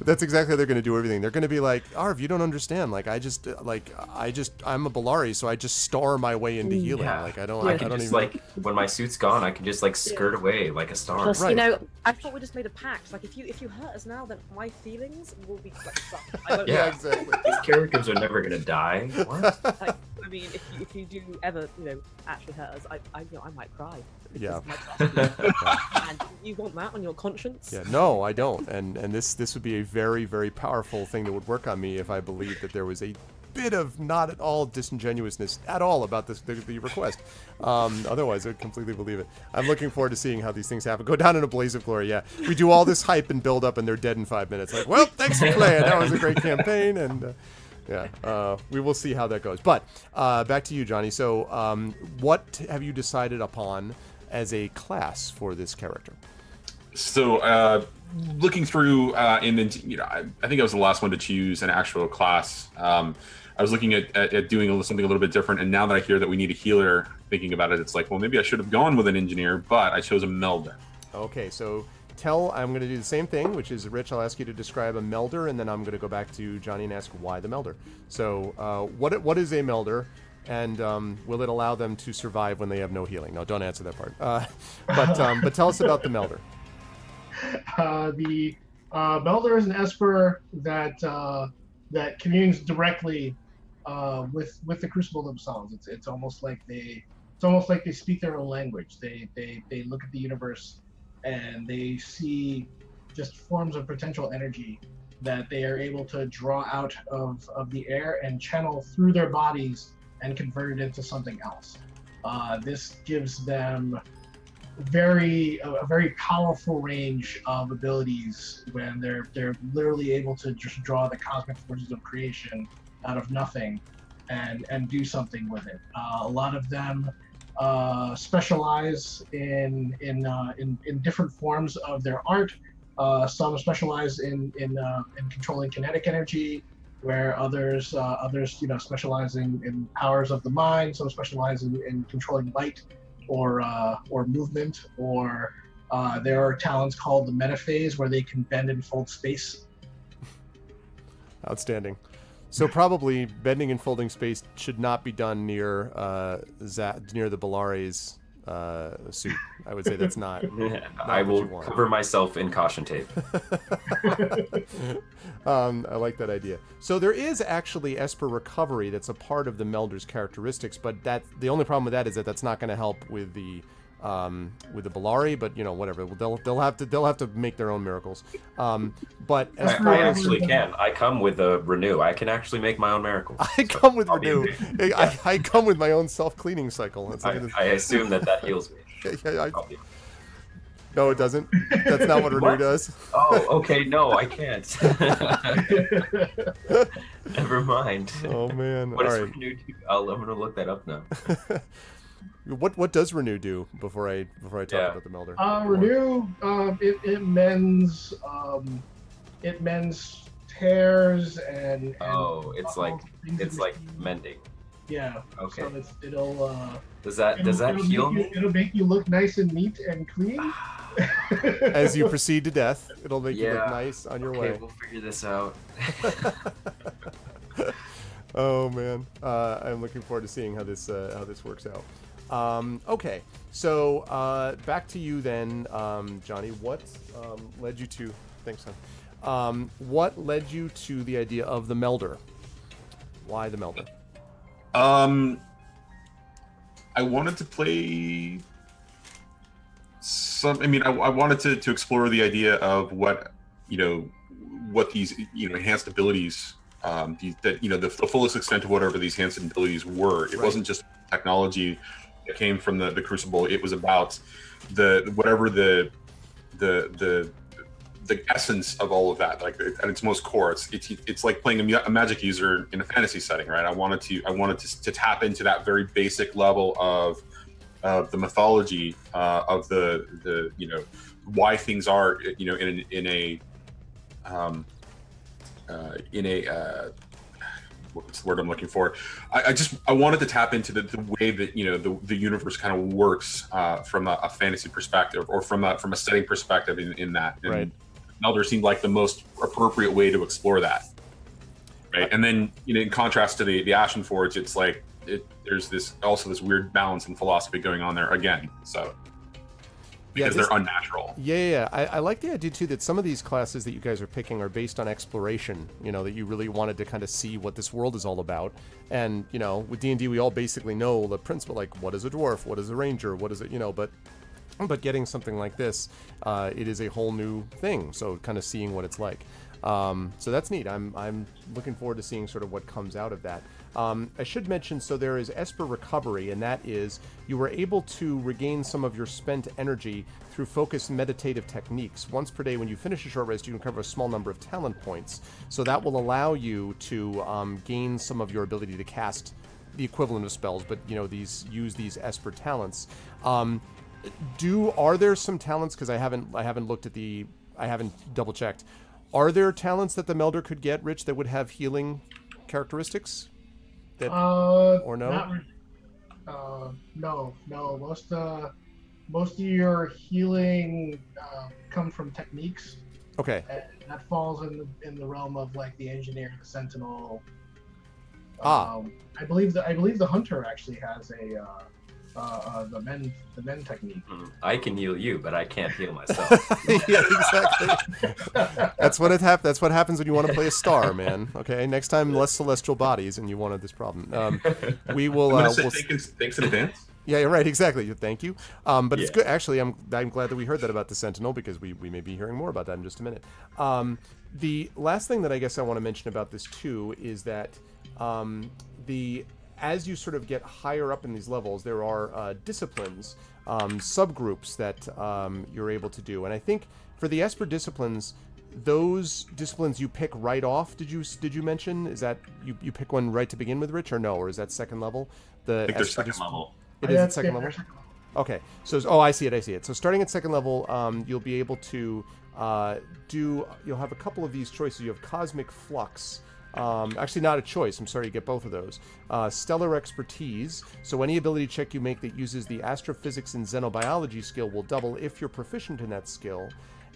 B: That's exactly how they're going to do everything. They're going to be like, Arv, you don't understand. Like, I just, uh, like, I just, I'm a Bellari, so I just star my way into healing.
F: Yeah.
B: Like, I don't,
E: Yeah.
B: I,
F: I
B: I
F: can
B: don't
F: just
B: even.
F: like when my suit's gone, I can just like skirt away like a star.
E: Plus,
B: Right.
E: you know, I thought we just made a pact. Like, if you if you hurt us now, then my feelings will be like sucked. I won't
B: yeah,
F: Yeah.
B: exactly.
F: These characters are never gonna die. What?
E: like, I mean, if you, if you do ever, you know, actually hurt us, I, I, you know, I might cry.
B: Yeah.
E: of my trust in you. and you want that on your conscience?
B: Yeah, no, I don't. And and this this would be a very very powerful thing that would work on me if I believed that there was a bit of not at all disingenuousness at all about this the, the request. Um, otherwise, I would completely believe it. I'm looking forward to seeing how these things happen. Go down in a blaze of glory. Yeah, we do all this hype and build up, and they're dead in five minutes. Like, well, thanks for playing. That was a great campaign, and. Uh, yeah, uh, we will see how that goes. But uh, back to you, Johnny. So, um, what have you decided upon as a class for this character?
D: so uh looking through uh and then you know I, I think i was the last one to choose an actual class um i was looking at, at, at doing a little- something a little bit different and now that i hear that we need a healer thinking about it it's like well maybe i should have gone with an engineer but i chose a melder
B: Okay, so tell, I'm going to do the same thing, which is Rich, I'll ask you to describe a melder, and then I'm going to go back to Johnny and ask why the melder. So, uh, what what is a melder, and um, will it allow them to survive when they have no healing? No, don't answer that part. Uh, but um, but tell us about the melder.
G: Uh, the uh, Melder is an Esper that uh, that communes directly uh, with with the Crucible themselves. It's it's almost like they it's almost like they speak their own language. They they they look at the universe and they see just forms of potential energy that they are able to draw out of, of the air and channel through their bodies and convert it into something else. Uh, this gives them very a, very powerful range of abilities when they're they're literally able to just draw the cosmic forces of creation out of nothing and and do something with it. Uh, a lot of them uh, specialize in in, uh, in in different forms of their art. Uh, some specialize in in uh, in controlling kinetic energy, where others uh, others you know specialize in, powers of the mind. Some specialize in, in controlling light or or movement, or there are talents called the metaphase where they can bend and fold space.
B: Outstanding. So probably bending and folding space should not be done near uh, Za- near the Bellari's uh, suit. I would say that's not.
F: I
B: what
F: will cover myself in caution tape.
B: um, I like that idea. So there is actually Esper recovery that's a part of the Melder's characteristics, but that the only problem with that is that that's not going to help with the um, with the Bellari. But you know, whatever. They'll they'll have to they'll have to make their own miracles. Um, but as
F: I, I actually can. I come with a renew. I can actually make my own miracles.
B: I come with
F: I'll
B: renew. I, I come with my own self cleaning cycle.
F: I, I assume that that heals me.
B: yeah, yeah, no, it doesn't. That's not what renew does.
F: Oh, okay. No, I can't. Never mind.
B: Oh man.
F: What
B: All
F: does
B: right.
F: renew? I'll, I'm gonna look that up now.
B: What what does renew do before I before I talk
F: Yeah.
B: about the Melder?
G: Uh, renew. Um, it, it mends. Um, it mends tears and. and
F: Oh, it's like it's like
G: between.
F: mending.
G: Yeah.
F: Okay.
G: So it's, it'll. Uh,
F: Does that does
G: it'll-
F: that
G: it'll
F: heal
G: make you,
F: me?
G: It'll make you look nice and neat and clean.
B: As you proceed to death, it'll make you look nice on your
F: Okay,
B: way.
F: we'll figure this out.
B: Oh man, uh, I'm looking forward to seeing how this uh, how this works out. Um, okay, so uh, back to you then, um, Johnny. What um, led you to? Thanks, son. Um, what led you to the idea of the Melder? Why the Melder?
D: Um, I wanted to play some. I mean, I, I wanted to to explore the idea of what you know, what these you know enhanced abilities, um, that you know, the, the fullest extent of whatever these enhanced abilities were. It
B: Right.
D: wasn't just technology that came from the the Crucible. It was about the whatever the the the the essence of all of that like at its most core it's it's, it's like playing a, a magic user in a fantasy setting right i wanted to i wanted to, to tap into that very basic level of of the mythology uh, of the the you know why things are you know in in a um uh, in a uh, what's the word I'm looking for? I, I just I wanted to tap into the, the way that you know the, the universe kind of works uh, from a, a fantasy perspective or from a from a setting perspective in, in that. And
B: Right.
D: Melder seemed like the most appropriate way to explore that. Right, and then you know in contrast to the the Ashen Forge, it's like it, there's this also this weird balance and philosophy going on there again. So because
B: this-
D: they're unnatural.
B: Yeah, yeah, yeah. I, I like the idea too that some of these classes that you guys are picking are based on exploration. You know, that you really wanted to kind of see what this world is all about. And you know, with D and D, we all basically know the principle, like what is a dwarf, what is a ranger, what is it, you know. But but getting something like this, uh, it is a whole new thing. So kind of seeing what it's like. Um, so that's neat. I'm I'm looking forward to seeing sort of what comes out of that. Um, I should mention so there is Esper recovery, and that is you were able to regain some of your spent energy through focused meditative techniques. Once per day, when you finish a short rest, you can recover a small number of talent points. So that will allow you to um, gain some of your ability to cast the equivalent of spells, but you know these use these Esper talents. Um, do are there some talents because I haven't I haven't looked at the I haven't double checked. Are there talents that the Melder could get, Rich, that would have healing characteristics? That
G: Uh,
B: Or no?
G: Not, uh, no, no. Most uh, most of your healing uh, come from techniques.
B: okay,
G: and that falls in the in the realm of like the engineer, the sentinel.
B: Ah.
G: Um, I believe the I believe the hunter actually has a uh, uh, uh, the men the men technique.
F: Mm, I can heal you, but I can't heal myself.
B: yeah, exactly. That's what it hap- That's what happens when you want to play a star, man. Okay, next time less celestial bodies, and you wanted this problem. Um, we will.
D: I'm
B: Uh, we'll
D: thanks, thanks in advance.
B: Yeah, you're right. Exactly. Thank you. Um, but it's good. Actually, I'm I'm glad that we heard that about the Sentinel because we, we may be hearing more about that in just a minute. Um, the last thing that I guess I want to mention about this too is that um, the as you sort of get higher up in these levels, there are uh, disciplines, um, subgroups that um, you're able to do, and I think for the Esper disciplines. Those disciplines you pick right off. Did you did you mention? Is that you, you pick one right to begin with, Rich, or no? Or is that second level? The
D: I think
B: Esper
D: second
B: dis-
D: level.
B: It
G: Yeah,
B: is at
G: it's-
B: second
G: yeah,
B: level.
G: second level.
B: Okay, so oh, I see it. I see it. So starting at second level, um, you'll be able to uh, do. You'll have a couple of these choices. You have Cosmic Flux. Um, actually, not a choice. I'm sorry, you get both of those. Uh, stellar Expertise. So any ability check you make that uses the Astrophysics and Xenobiology skill will double if you're proficient in that skill.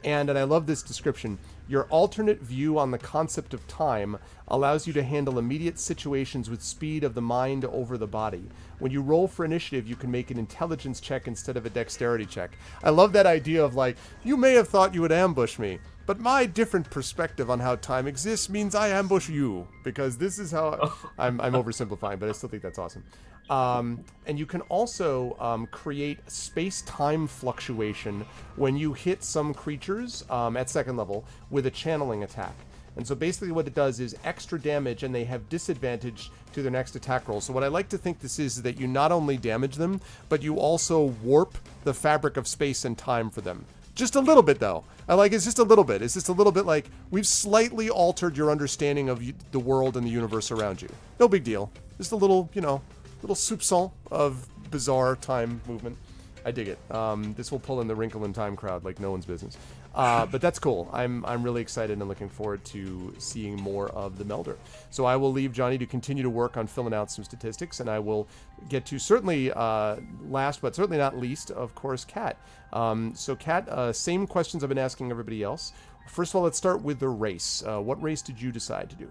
B: And, and I love this description your alternate view on the concept of time allows you to handle immediate situations with speed of the mind over the body. When you roll for initiative, you can make an intelligence check instead of a dexterity check. I love that idea of like, you may have thought you would ambush me, but my different perspective on how time exists means I ambush you because this is how I'm, I'm oversimplifying, but I still think that's awesome. Um, and you can also um, create space-time fluctuation when you hit some creatures um, at second level with a channeling attack. And so basically what it does is extra damage and they have disadvantage to their next attack roll. So what I like to think this is, is that you not only damage them, but you also warp the fabric of space and time for them. Just a little bit though. I like it's just a little bit. It's just a little bit like we've slightly altered your understanding of the world and the universe around you. No big deal. Just a little, you know, little soupçon of bizarre time movement. I dig it. Um, this will pull in the Wrinkle in Time crowd like no one's business. Uh, but that's cool. I'm I'm really excited and looking forward to seeing more of the Melder. So I will leave Johnny to continue to work on filling out some statistics, and I will get to certainly uh, last but certainly not least, of course, Cat. Um, so Cat, uh, same questions I've been asking everybody else. First of all, let's start with the race. Uh, what race did you decide to do?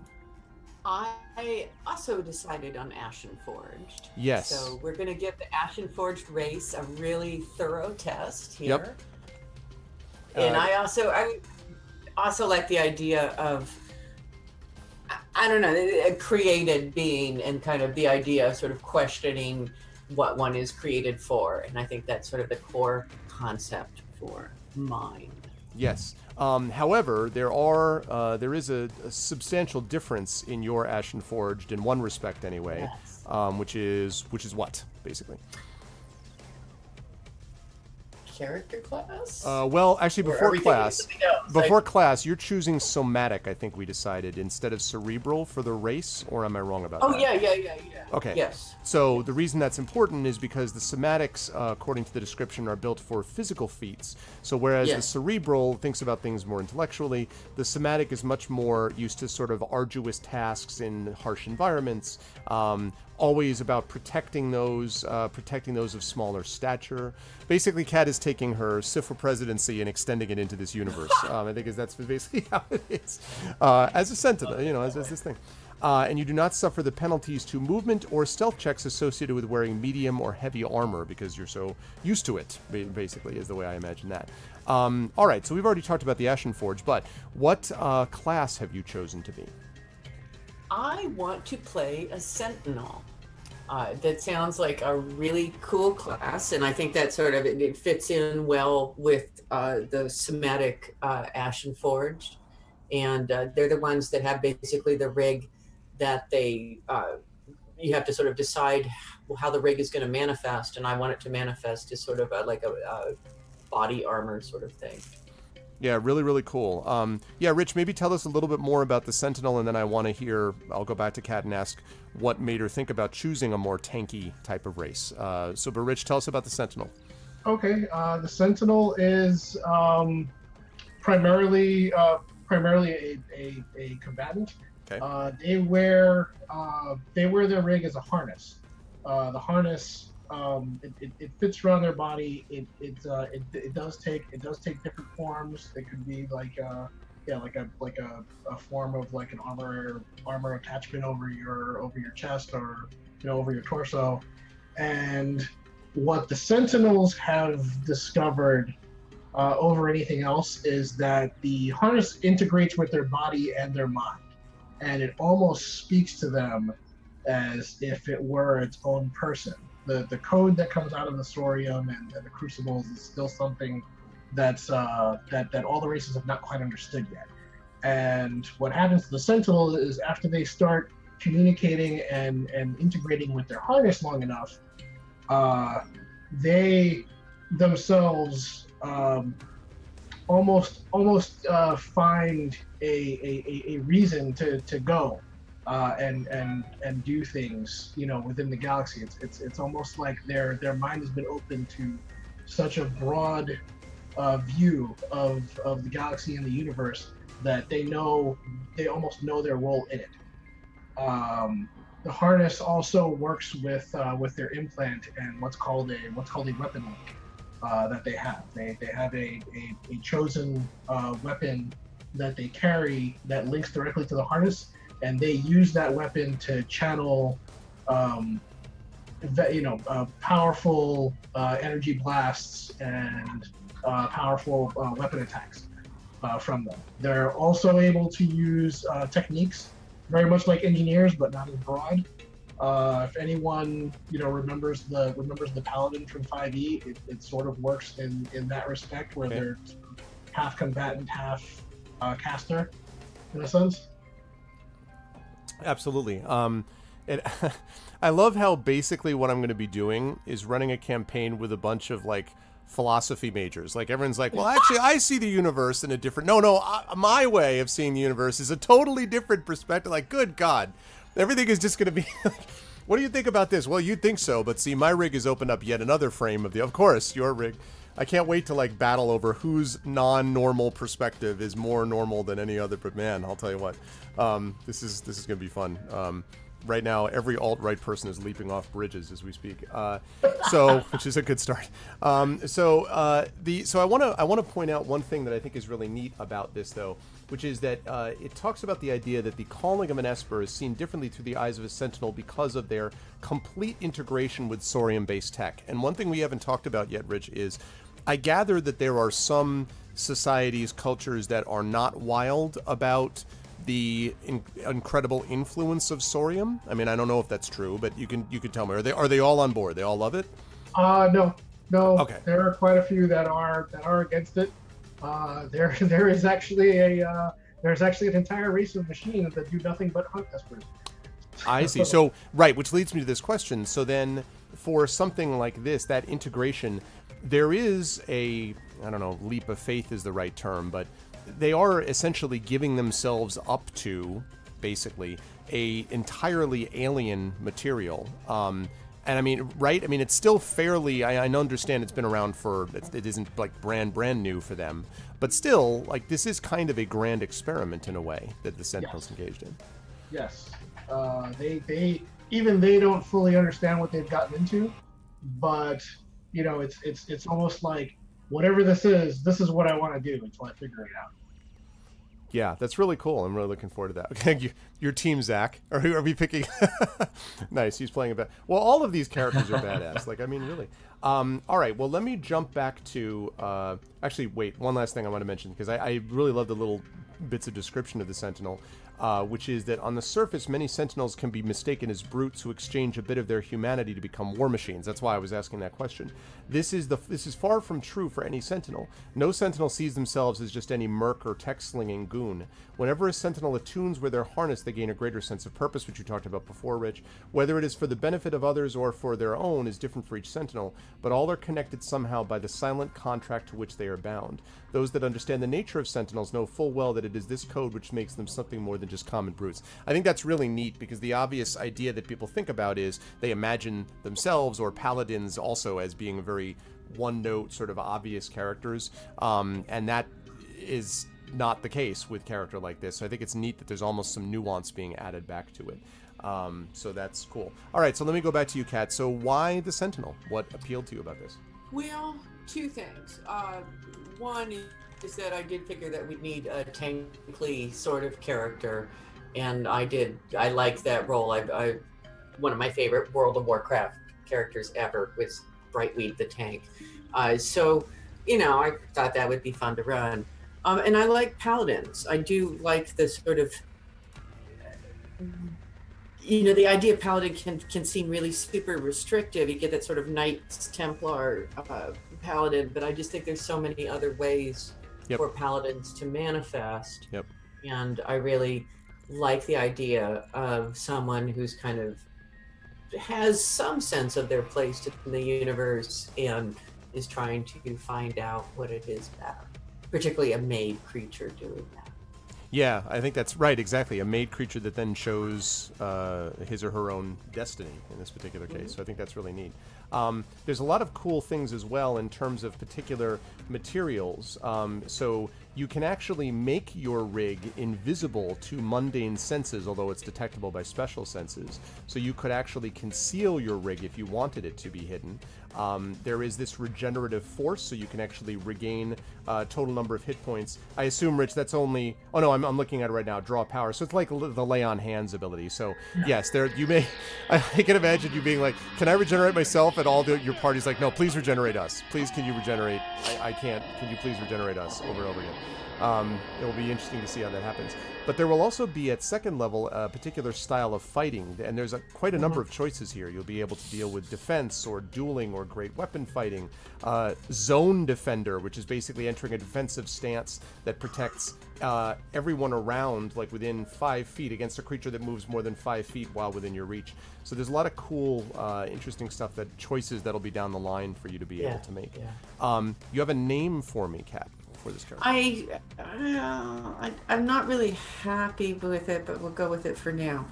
C: I also decided on Ashen Forged.
B: Yes.
C: So we're going to give the Ashen Forged race a really thorough test here.
B: Yep.
C: And
B: Uh,
C: I also I also like the idea of I- don't know a created being and kind of the idea of sort of questioning what one is created for, and I think that's sort of the core concept for mine.
B: Yes. Um, however, there are uh, there is a, a substantial difference in your Ashen Forged in one respect, anyway,
C: Yes.
B: um, which is which is what basically.
C: Character class.
B: Uh, well, actually, before
C: we thinking of
B: class,
C: something else? Like-
B: before class, you're choosing somatic. I think we decided instead of cerebral for the race, or am I wrong about
C: oh
B: that?
C: yeah, yeah, yeah, yeah.
B: Okay.
C: Yes.
B: So the reason that's important is because the somatics, uh, according to the description, are built for physical feats. So whereas the cerebral thinks about things more intellectually, the somatic is much more used to sort of arduous tasks in harsh environments. Um, always about protecting those, uh, protecting those of smaller stature. Basically, Cat is taking her SFWA presidency and extending it into this universe. um, I think is that's basically how it is, uh, as a sentinel, you know, as, as this thing uh, and you do not suffer the penalties to movement or stealth checks associated with wearing medium or heavy armor because you're so used to it, basically, is the way I imagine that. Um, all right, so we've already talked about the Ashen Forge, but what uh, class have you chosen to be?
C: I want to play a Sentinel. Uh, that sounds like a really cool class, and I think that sort of it, it fits in well with uh, the somatic uh, Ashen Forged, and uh, they're the ones that have basically the rig that they uh, you have to sort of decide how the rig is going to manifest, and I want it to manifest as sort of a, like a, a body armor sort of thing.
B: Yeah, really, really cool. Um, yeah, Rich, maybe tell us a little bit more about the Sentinel, and then I want to hear. I'll go back to Cat and ask what made her think about choosing a more tanky type of race. Uh, so, but Rich, tell us about the Sentinel.
G: Okay, uh, the Sentinel is um, primarily uh, primarily a, a, a combatant.
B: Okay.
G: Uh, they wear uh, they wear their rig as a harness. Uh, the harness um, it, it, it fits around their body. It it, uh, it it does take it does take different forms. It could be like uh, yeah like a like a, a form of like an armor armor attachment over your over your chest or you know over your torso, and what the Sentinels have discovered uh, over anything else is that the harness integrates with their body and their mind, and it almost speaks to them as if it were its own person. The the code that comes out of the Sorium and, and the Crucibles is still something that's uh, that that all the races have not quite understood yet. And what happens to the Sentinel is after they start communicating and and integrating with their harness long enough, uh, they themselves um, almost almost uh, find a, a, a- a reason to, to go uh, and and and do things you know within the galaxy. It's it's it's almost like their their mind has been open to such a broad uh, view of of the galaxy and the universe that they know they almost know their role in it. Um, the harness also works with uh, with their implant and what's called a what's called a weapon link. uh, that they have. They, they have a, a, a chosen uh, weapon that they carry that links directly to the harness, and they use that weapon to channel, um, you know, uh, powerful uh, energy blasts and uh, powerful uh, weapon attacks uh, from them. They're also able to use uh, techniques very much like engineers, but not as broad. Uh, if anyone you know remembers the remembers the paladin from 5e, it, it sort of works in in that respect where
B: Okay.
G: they're half combatant, half uh, caster, in a sense.
B: Absolutely. Um, I love how basically what I'm going to be doing is running a campaign with a bunch of like philosophy majors. Like everyone's like, well, actually, I see the universe in a different. No, no, I, my way of seeing the universe is a totally different perspective. Like, good God, everything is just going to be. what do you think about this? Well, you'd think so, but see, my rig has opened up yet another frame of the. Of course, your rig. I can't wait to like battle over whose non-normal perspective is more normal than any other. But man, I'll tell you what, um, this is this is gonna be fun. Um, right now, every alt-right person is leaping off bridges as we speak. Uh, so, which is a good start. Um, so uh, the so I want to I want to point out one thing that I think is really neat about this though, which is that uh, it talks about the idea that the calling of an Esper is seen differently through the eyes of a Sentinel because of their complete integration with Sorium-based tech. And one thing we haven't talked about yet, Rich, is I gather that there are some societies, cultures that are not wild about the in- incredible influence of Sorium. I mean, I don't know if that's true, but you can you can tell me. Are they are they all on board? They all love it?
G: Uh, no, no.
B: Okay.
G: There are quite a few that are that are against it. Uh, there there is actually a uh, there's actually an entire race of machines that do nothing but hunt espers.
B: I see. So, right, which leads me to this question. So then, for something like this, that integration, there is a, I don't know, leap of faith is the right term, but they are essentially giving themselves up to, basically, a entirely alien material. Um, and I mean, right? I mean, it's still fairly. I, I understand it's been around for. It, it isn't like brand brand new for them, but still, like this is kind of a grand experiment in a way that the Sentinels engaged in.
G: Yes. Uh, they they even they don't fully understand what they've gotten into, but you know it's it's it's almost like whatever this is, this is what I want to do until I figure it out.
B: Yeah, that's really cool. I'm really looking forward to that. Okay, you, your team, Zach. Or who are we picking? nice. He's playing a bad. Well, all of these characters are badass. Like, I mean, really. Um, all right. Well, let me jump back to. Uh, actually, wait. One last thing I want to mention because I, I really love the little bits of description of the Sentinel, uh, which is that on the surface, many Sentinels can be mistaken as brutes who exchange a bit of their humanity to become war machines. That's why I was asking that question. This is the this is far from true for any Sentinel. No Sentinel sees themselves as just any merc or tech slinging goon. Whenever a Sentinel attunes with their harness, they gain a greater sense of purpose, which you talked about before, Rich. Whether it is for the benefit of others or for their own is different for each Sentinel, but all are connected somehow by the silent contract to which they are bound. Those that understand the nature of Sentinels know full well that it is this code which makes them something more than just common brutes. I think that's really neat because the obvious idea that people think about is they imagine themselves or paladins also as being very one note, sort of obvious characters. Um, and that is not the case with character like this. So I think it's neat that there's almost some nuance being added back to it. Um, so that's cool. All right, so let me go back to you, Cat. So why the Sentinel? What appealed to you about this?
C: Well, two things. Uh, one is that I did figure that we'd need a Tankley sort of character, and I did. I liked that role. I, I one of my favorite World of Warcraft characters ever was Brightweed the Tank. Uh, so, you know, I thought that would be fun to run. Um, and I like paladins. I do like the sort of you know the idea of paladin can can seem really super restrictive you get that sort of knights templar uh, paladin but i just think there's so many other ways
B: Yep.
C: for paladins to manifest
B: Yep.
C: and i really like the idea of someone who's kind of has some sense of their place in the universe and is trying to find out what it is about particularly a made creature doing that
B: Yeah, I think that's right. Exactly, a made creature that then shows uh, his or her own destiny in this particular case. So I think that's really neat. Um, there's a lot of cool things as well in terms of particular materials. Um, so you can actually make your rig invisible to mundane senses, although it's detectable by special senses. So you could actually conceal your rig if you wanted it to be hidden. Um, there is this regenerative force, so you can actually regain uh, total number of hit points. I assume, Rich, that's only. Oh no, I'm, I'm looking at it right now. Draw power, so it's like the lay on hands ability. So yes, there you may. I, I can imagine you being like, "Can I regenerate myself?" And all the, your party's like, "No, please regenerate us. Please, can you regenerate? I, I can't. Can you please regenerate us?" Over and over again. Um, it will be interesting to see how that happens. But there will also be at second level a particular style of fighting, and there's a, quite a number of choices here. You'll be able to deal with defense or dueling or great weapon fighting. Uh, zone defender, which is basically entering a defensive stance that protects uh, everyone around, like within five feet, against a creature that moves more than five feet while within your reach. So there's a lot of cool, uh, interesting stuff that choices that'll be down the line for you to be
C: Yeah,
B: able to make.
C: yeah.
B: Um, you have a name for me, Cat, for this character.
C: I, uh, I I'm not really happy with it, but we'll go with it for now.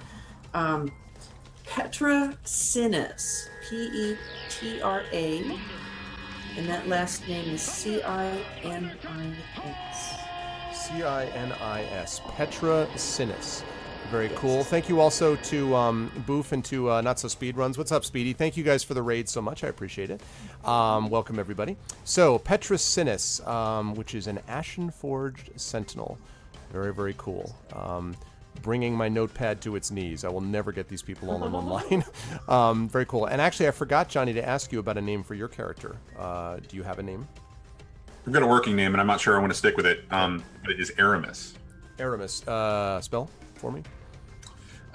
C: Um, Petra Cinis, P E T R A, and that last name is C I N I S.
B: C I N I S. Petra Cinis. Very cool. Thank you also to um, Boof and to uh, Not So Speed Runs. What's up, Speedy? Thank you guys for the raid so much. I appreciate it. Um, welcome, everybody. So, Petra Cinis, um, which is an Ashen Forged Sentinel. Very, very cool. Um, bringing my notepad to its knees. I will never get these people all in one line. um, very cool. And actually, I forgot, Johnny, to ask you about a name for your character. Uh, do you have a name?
D: I've got a working name, and I'm not sure I want to stick with it. Um, but it is Aramis,
B: Aramis. Uh, spell for me?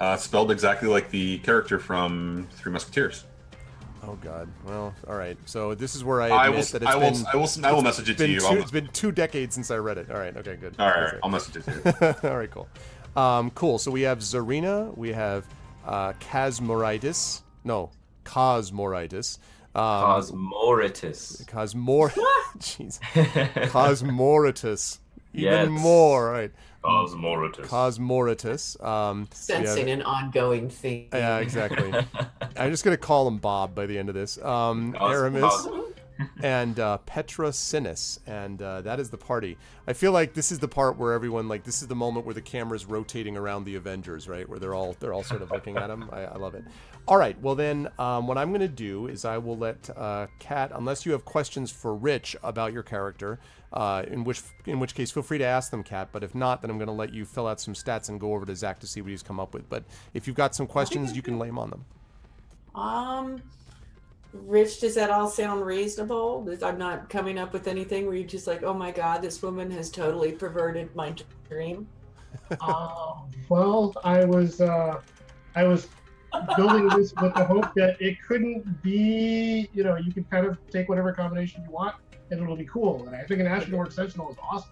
D: Uh, spelled exactly like the character from Three Musketeers.
B: Oh God. Well, all right. So this is where I
D: I
B: admit
D: will.
B: that it's
D: I will.
B: been.
D: I will. I will message it to you.
B: Two, it's been two decades since I read it. All right. Okay. Good.
D: all right.
B: Perfect.
D: I'll message it to you.
B: all right. Cool. Um, cool. So we have Zarina. We have uh, Casmoritis. No, Cosmoritis. Um,
F: Cosmoritus.
B: Cosmor. Jeez. Cosmoritus. Even
F: Yes.
B: more. All right.
F: Cosmoritus.
B: Cosmoritus. Um, we have-
C: Sensing an ongoing theme.
B: yeah, exactly. I'm just gonna call him Bob by the end of this. Um,
F: Cos-
B: Aramis.
F: Cos-
B: and uh, Petra Cinis, and uh, that is the party. I feel like this is the part where everyone like this is the moment where the camera's rotating around the Avengers, right? Where they're all they're all sort of looking at him. I, I love it. All right, well then, um, what I'm going to do is I will let uh, Cat, unless you have questions for Rich about your character, uh, in which in which case feel free to ask them, Cat. But if not, then I'm going to let you fill out some stats and go over to Zach to see what he's come up with. But if you've got some questions, you can lay them on them.
C: Um, Rich, does that all sound reasonable? I'm not coming up with anything where you're just like, oh my God, this woman has totally perverted my dream.
G: Uh, well, I was uh, I was building this with the hope that it couldn't be, you know, you can kind of take whatever combination you want and it'll be cool. And I think an Astronaut Sentinel is awesome.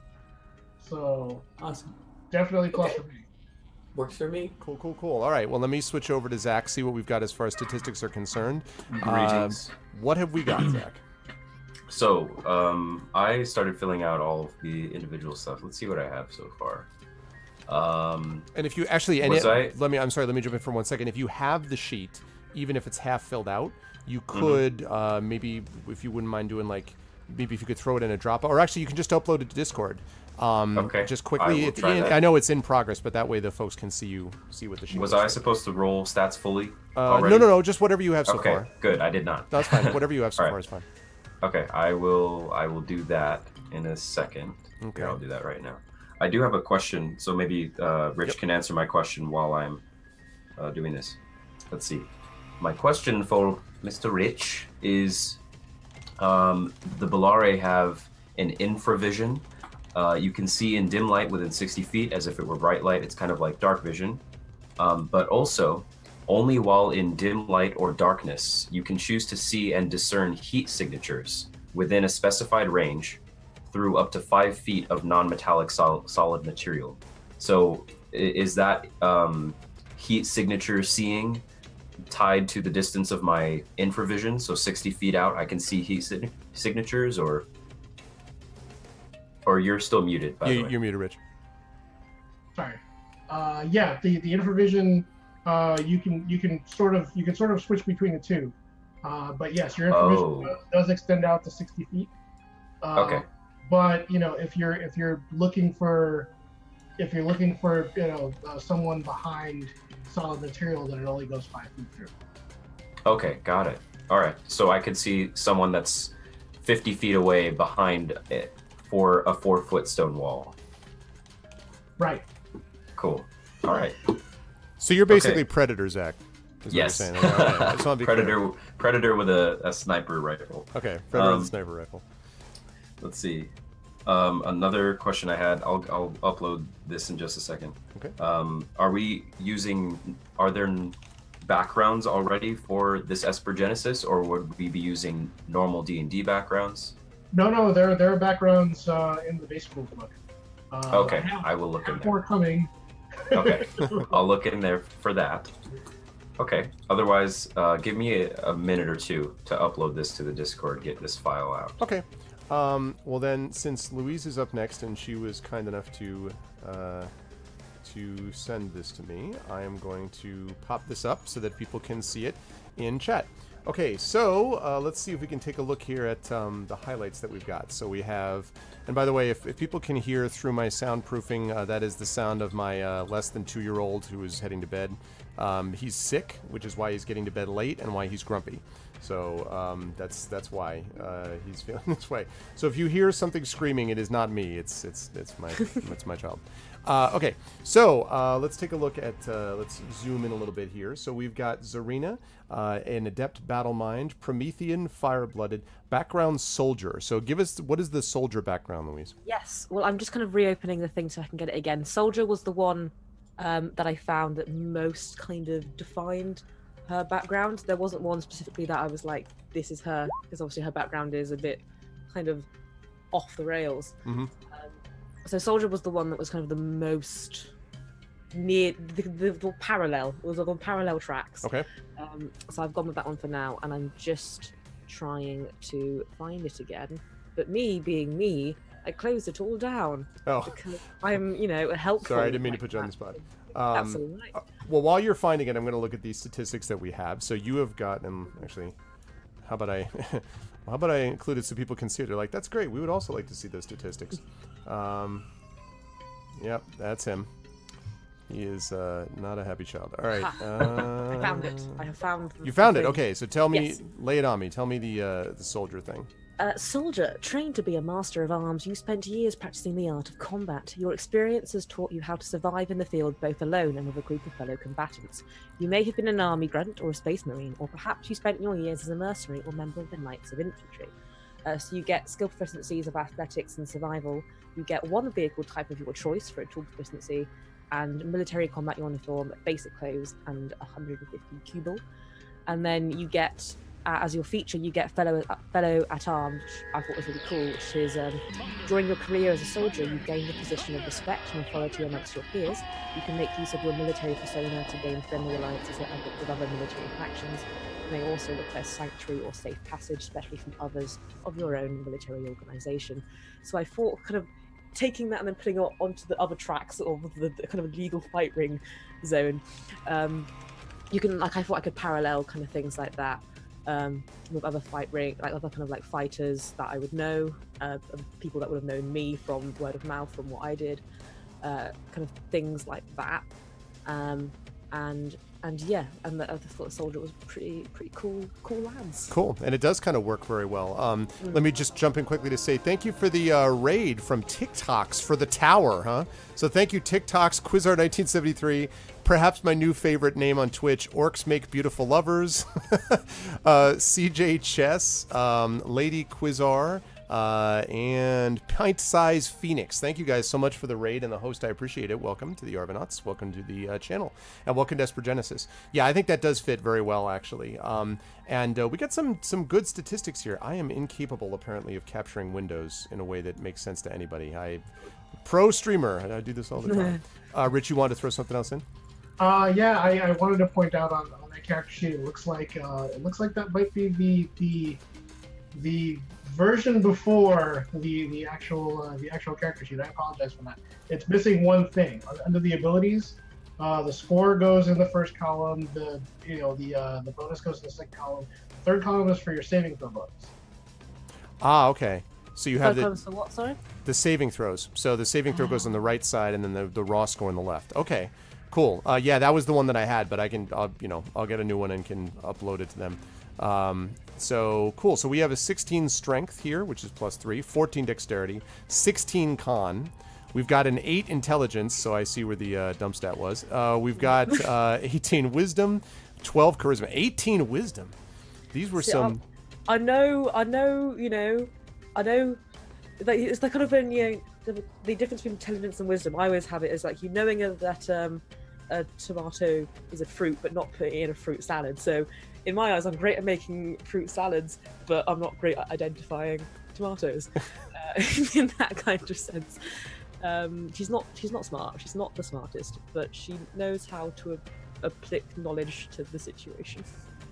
G: So
C: Awesome.
G: definitely plus
C: Okay.
G: for me.
C: Works for me.
B: Cool, cool, cool. All right. Well, let me switch over to Zach, see what we've got as far as statistics are concerned.
F: Greetings.
B: What have we got, Zach?
F: So, um, I started filling out all of the individual stuff. Let's see what I have so far. Um,
B: And if you actually, and it-
F: I-
B: let me, I'm sorry, let me jump in for one second. If you have the sheet, even if it's half filled out, you
F: Mm-hmm.
B: could uh, maybe, if you wouldn't mind doing like, maybe if you could throw it in a drop, or actually you can just upload it to Discord. Um,
F: Okay,
B: Just
F: I
B: quickly.
F: will
B: It-
F: try
B: and
F: that.
B: I know it's in progress, but that way the folks can see you, see what the sheet
F: was I
B: like.
F: supposed to roll stats fully?
B: Uh, no, no, no. Just whatever you have so
F: Okay,
B: far.
F: good. I did not.
B: That's fine. Whatever you have so
F: right.
B: far is fine.
F: Okay, I will. I will do that in a second.
B: Okay.
F: Here, I'll do that right now. I do have a question, so maybe uh, Rich
B: Yep.
F: can answer my question while I'm uh, doing this. Let's see. My question for Mr. Rich is: um, the Bellari have an infravision. Uh, you can see in dim light within 60 feet, as if it were bright light. It's kind of like dark vision, um, but also only while in dim light or darkness, you can choose to see and discern heat signatures within a specified range through up to five feet of non-metallic sol- solid material. So, is that um, heat signature seeing tied to the distance of my infravision? So, 60 feet out, I can see heat sig- signatures, or or you're still muted. By the
B: You,
F: way.
B: you're muted, Rich.
G: Sorry. Uh, yeah, the the infravision, uh, you can you can sort of you can sort of switch between the two. Uh, but yes, your infravision
F: Oh.
G: does, does extend out to 60 feet. Uh,
F: Okay.
G: But you know, if you're if you're looking for if you're looking for you know uh, someone behind solid material, then it only goes five feet through.
F: Okay, got it. All right, so I could see someone that's 50 feet away behind it for a four foot stone wall.
G: Right.
F: Cool. All right.
B: So you're basically
F: Okay.
B: Predator, Zach. is what you're
F: Yes.
B: saying. Okay, okay. I just wanna be clear.
F: Predator. Predator with a, a sniper rifle.
B: Okay, Predator with
F: Um,
B: a sniper rifle.
F: Let's see. Um, another question I had. I'll I'll upload this in just a second.
B: Okay.
F: Um, are we using? Are there backgrounds already for this Esper Genesis, or would we be using normal D and D backgrounds?
G: No, no, there there are backgrounds uh, in the base rules book. Uh,
F: Okay,
G: I have,
F: I will look in there.
G: more coming.
F: Okay, I'll look in there for that. Okay. Otherwise, uh, give me a, a minute or two to upload this to the Discord, get this file out.
B: Okay. Um, well then, since Louise is up next and she was kind enough to uh, to send this to me, I am going to pop this up so that people can see it in chat. Okay, so uh, let's see if we can take a look here at um, the highlights that we've got. So we have, and by the way, if, if people can hear through my soundproofing, uh, that is the sound of my uh, less than two year old who is heading to bed. Um, he's sick, which is why he's getting to bed late and why he's grumpy. So um, that's that's why uh, he's feeling this way. So if you hear something screaming, it is not me. It's it's it's my it's my child. Uh, okay, so uh, let's take a look at uh, let's zoom in a little bit here. So we've got Zarina, uh, an adept battle mind, Promethean, fire-blooded, background soldier. So give us what is the soldier background, Louise?
E: Yes. Well, I'm just kind of reopening the thing so I can get it again. Soldier was the one um, that I found that most kind of defined her background. There wasn't one specifically that I was like, this is her, because obviously her background is a bit kind of off the rails.
B: Mhm.
E: Um, so Soldier was the one that was kind of the most near the, the, the parallel. It was on parallel tracks.
B: Okay.
E: Um, so I've gone with that one for now, and I'm just trying to find it again. But me being me, I closed it all down
B: Oh,
E: because I'm, you know, a helpful.
B: sorry, I didn't mean to put you on the spot. Um,
E: all right.
B: Well, while you're finding it, I'm going to look at these statistics that we have. So you have gotten actually. How about I? how about I include it so people can see it? They're like, that's great. We would also like to see those statistics. Um, yep, that's him. He is uh, not a happy child. All right. Uh,
E: I found it. I have found. the
B: You found it. Okay, so tell me,
E: Yes.
B: lay it on me. Tell me the uh, the soldier thing.
E: Uh, soldier, trained to be a master of arms, you spent years practicing the art of combat. Your experience has taught you how to survive in the field both alone and with a group of fellow combatants. You may have been an army grunt or a space marine, or perhaps you spent your years as a mercenary or member of the Knights of Infantry. Uh, so you get skill proficiencies of athletics and survival. You get one vehicle type of your choice for a tool proficiency, and military combat uniform, basic clothes, and 150 cubal. And then you get uh, as your feature, you get fellow uh, fellow at arms, which I thought was really cool. Which is um, during your career as a soldier, you gain the position of respect and authority amongst your peers. You can make use of your military persona to gain friendly alliances with other- military factions. You may also request sanctuary or safe passage, especially from others of your own military organisation. So I thought, kind of taking that and then putting it onto the other tracks of the, the kind of legal fight ring zone. Um, you can like I thought I could parallel kind of things like that um, with other fight ring, like other kind of like fighters that I would know, uh, people that would have known me from word of mouth from what I did, uh, kind of things like that. Um, and and yeah, and the other foot soldier was pretty pretty cool cool lads.
B: Cool, and it does kind of work very well. Um, Let me just jump in quickly to say thank you for the uh, raid from TikToks for the tower, huh? So thank you, TikToks, Quizard1973, perhaps my new favorite name on Twitch, Orcs Make Beautiful Lovers, uh, CJ Chess, um, Lady Quizar, uh, and Pint Size Phoenix. Thank you guys so much for the raid and the host. I appreciate it. Welcome to the Arvanauts. Welcome to the uh, channel. And welcome to Esper Genesis. Yeah, I think that does fit very well, actually. Um, and uh, we got some some good statistics here. I am incapable, apparently, of capturing windows in a way that makes sense to anybody. I pro streamer. I do this all the time. uh, Rich, you wanted to throw something else in?
G: Uh, yeah, I, I wanted to point out on, on that character sheet. It looks like uh, it looks like that might be the the the version before the the actual uh, the actual character sheet. I apologize for that. It's missing one thing under the abilities. Uh, the score goes in the first column. The you know the uh, the bonus goes in the second column. The third column is for your saving throw bonus.
B: Ah, okay. So you have
E: Five
B: the,
E: what? Sorry.
B: the saving throws. So the saving throw goes on the right side, and then the, the raw score on the left. Okay, cool. Uh, yeah, that was the one that I had, but I can, I'll, you know, I'll get a new one and can upload it to them. Um, so cool. So we have a 16 strength here, which is plus three, 14 dexterity, 16 con. We've got an 8 intelligence, so I see where the uh, dump stat was. Uh, we've got uh, 18 wisdom, 12 charisma, 18 wisdom. These were
E: See,
B: some.
E: I know, I know, you know, I know. Like, it's the kind of when you know, the, the difference between intelligence and wisdom. I always have it as like you knowing that um, a tomato is a fruit, but not putting it in a fruit salad. So, in my eyes, I'm great at making fruit salads, but I'm not great at identifying tomatoes uh, in that kind of sense. Um, she's not. She's not smart. She's not the smartest, but she knows how to apply knowledge to the situation.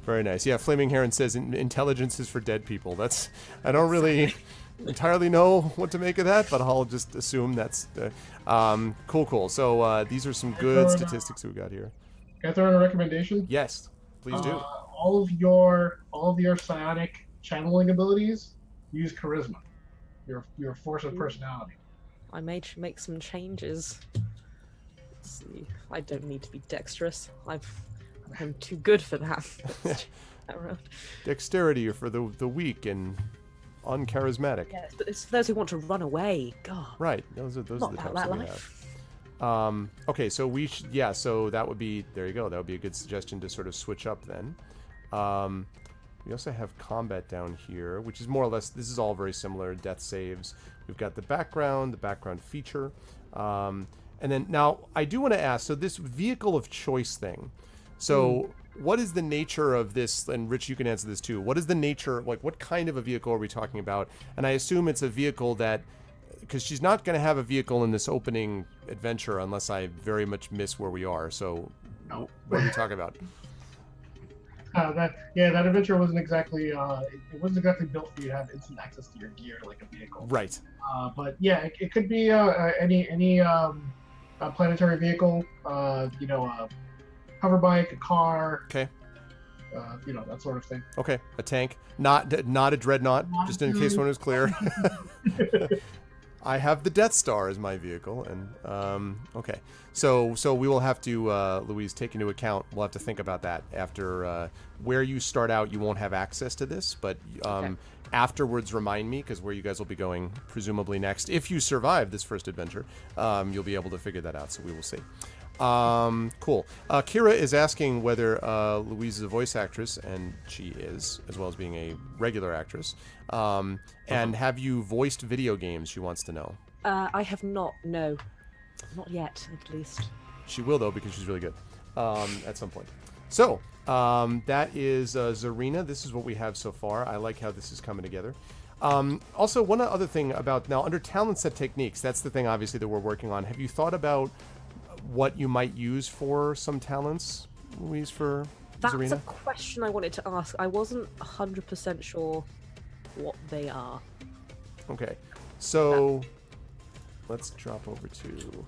B: Very nice. Yeah, Flaming Heron says intelligence is for dead people. That's I don't really entirely know what to make of that, but I'll just assume that's uh, um, cool. Cool. So uh, these are some good
G: uh,
B: statistics we got here.
G: Can I throw in a recommendation?
B: Yes, please do.
G: Uh, all of your all of your psionic channeling abilities use charisma. Your your force of personality.
E: I may make some changes. Let's see. I don't need to be dexterous. I've, I'm too good for that. Let's check that around.
B: Dexterity for the the weak and uncharismatic.
E: Yes, but it's for those who want to run away. God,
B: Right. Those are those
E: not
B: are the types
E: that
B: that we have. Um, okay, so we sh- yeah, so that would be there you go. That would be a good suggestion to sort of switch up then. Um, we also have combat down here, which is more or less this is all very similar. Death saves. We've got the background, the background feature, um, and then now I do want to ask. So this vehicle of choice thing. So what is the nature of this? And Rich, you can answer this too. What is the nature? Like, what kind of a vehicle are we talking about? And I assume it's a vehicle that because she's not going to have a vehicle in this opening adventure unless I very much miss where we are. So,
G: No.
B: what are we talking about?
G: Uh, that yeah, that adventure wasn't exactly uh, it, wasn't exactly built for you to have instant access to your gear like a vehicle.
B: Right.
G: Uh, but yeah, it, it could be uh, uh, any any um, planetary vehicle. Uh, you know, a hover bike, a car.
B: Okay.
G: Uh, you know that sort of thing.
B: Okay. A tank. Not not a dreadnought. Just in case one was clear. I have the Death Star as my vehicle, and um, okay. So so we will have to uh, Louise take into account. We'll have to think about that after uh, where you start out. You won't have access to this, but um,
E: Okay.
B: afterwards remind me because where you guys will be going presumably next, if you survive this first adventure, um, you'll be able to figure that out. So we will see. Um, cool. Uh, Kira is asking whether uh, Louise is a voice actress, and she is, as well as being a regular actress. Um, and have you voiced video games? She wants to know.
E: Uh, I have not. No, not yet, at least.
B: She will though because she's really good um, at some point. So um, that is uh, Zarina. This is what we have so far. I like how this is coming together. Um, also, one other thing about now under talent set techniques. That's the thing, obviously, that we're working on. Have you thought about what you might use for some talents, Louise? For
E: That's
B: Zarina?
E: a question I wanted to ask. I wasn't hundred percent sure what they are.
B: Okay. So let's drop over to.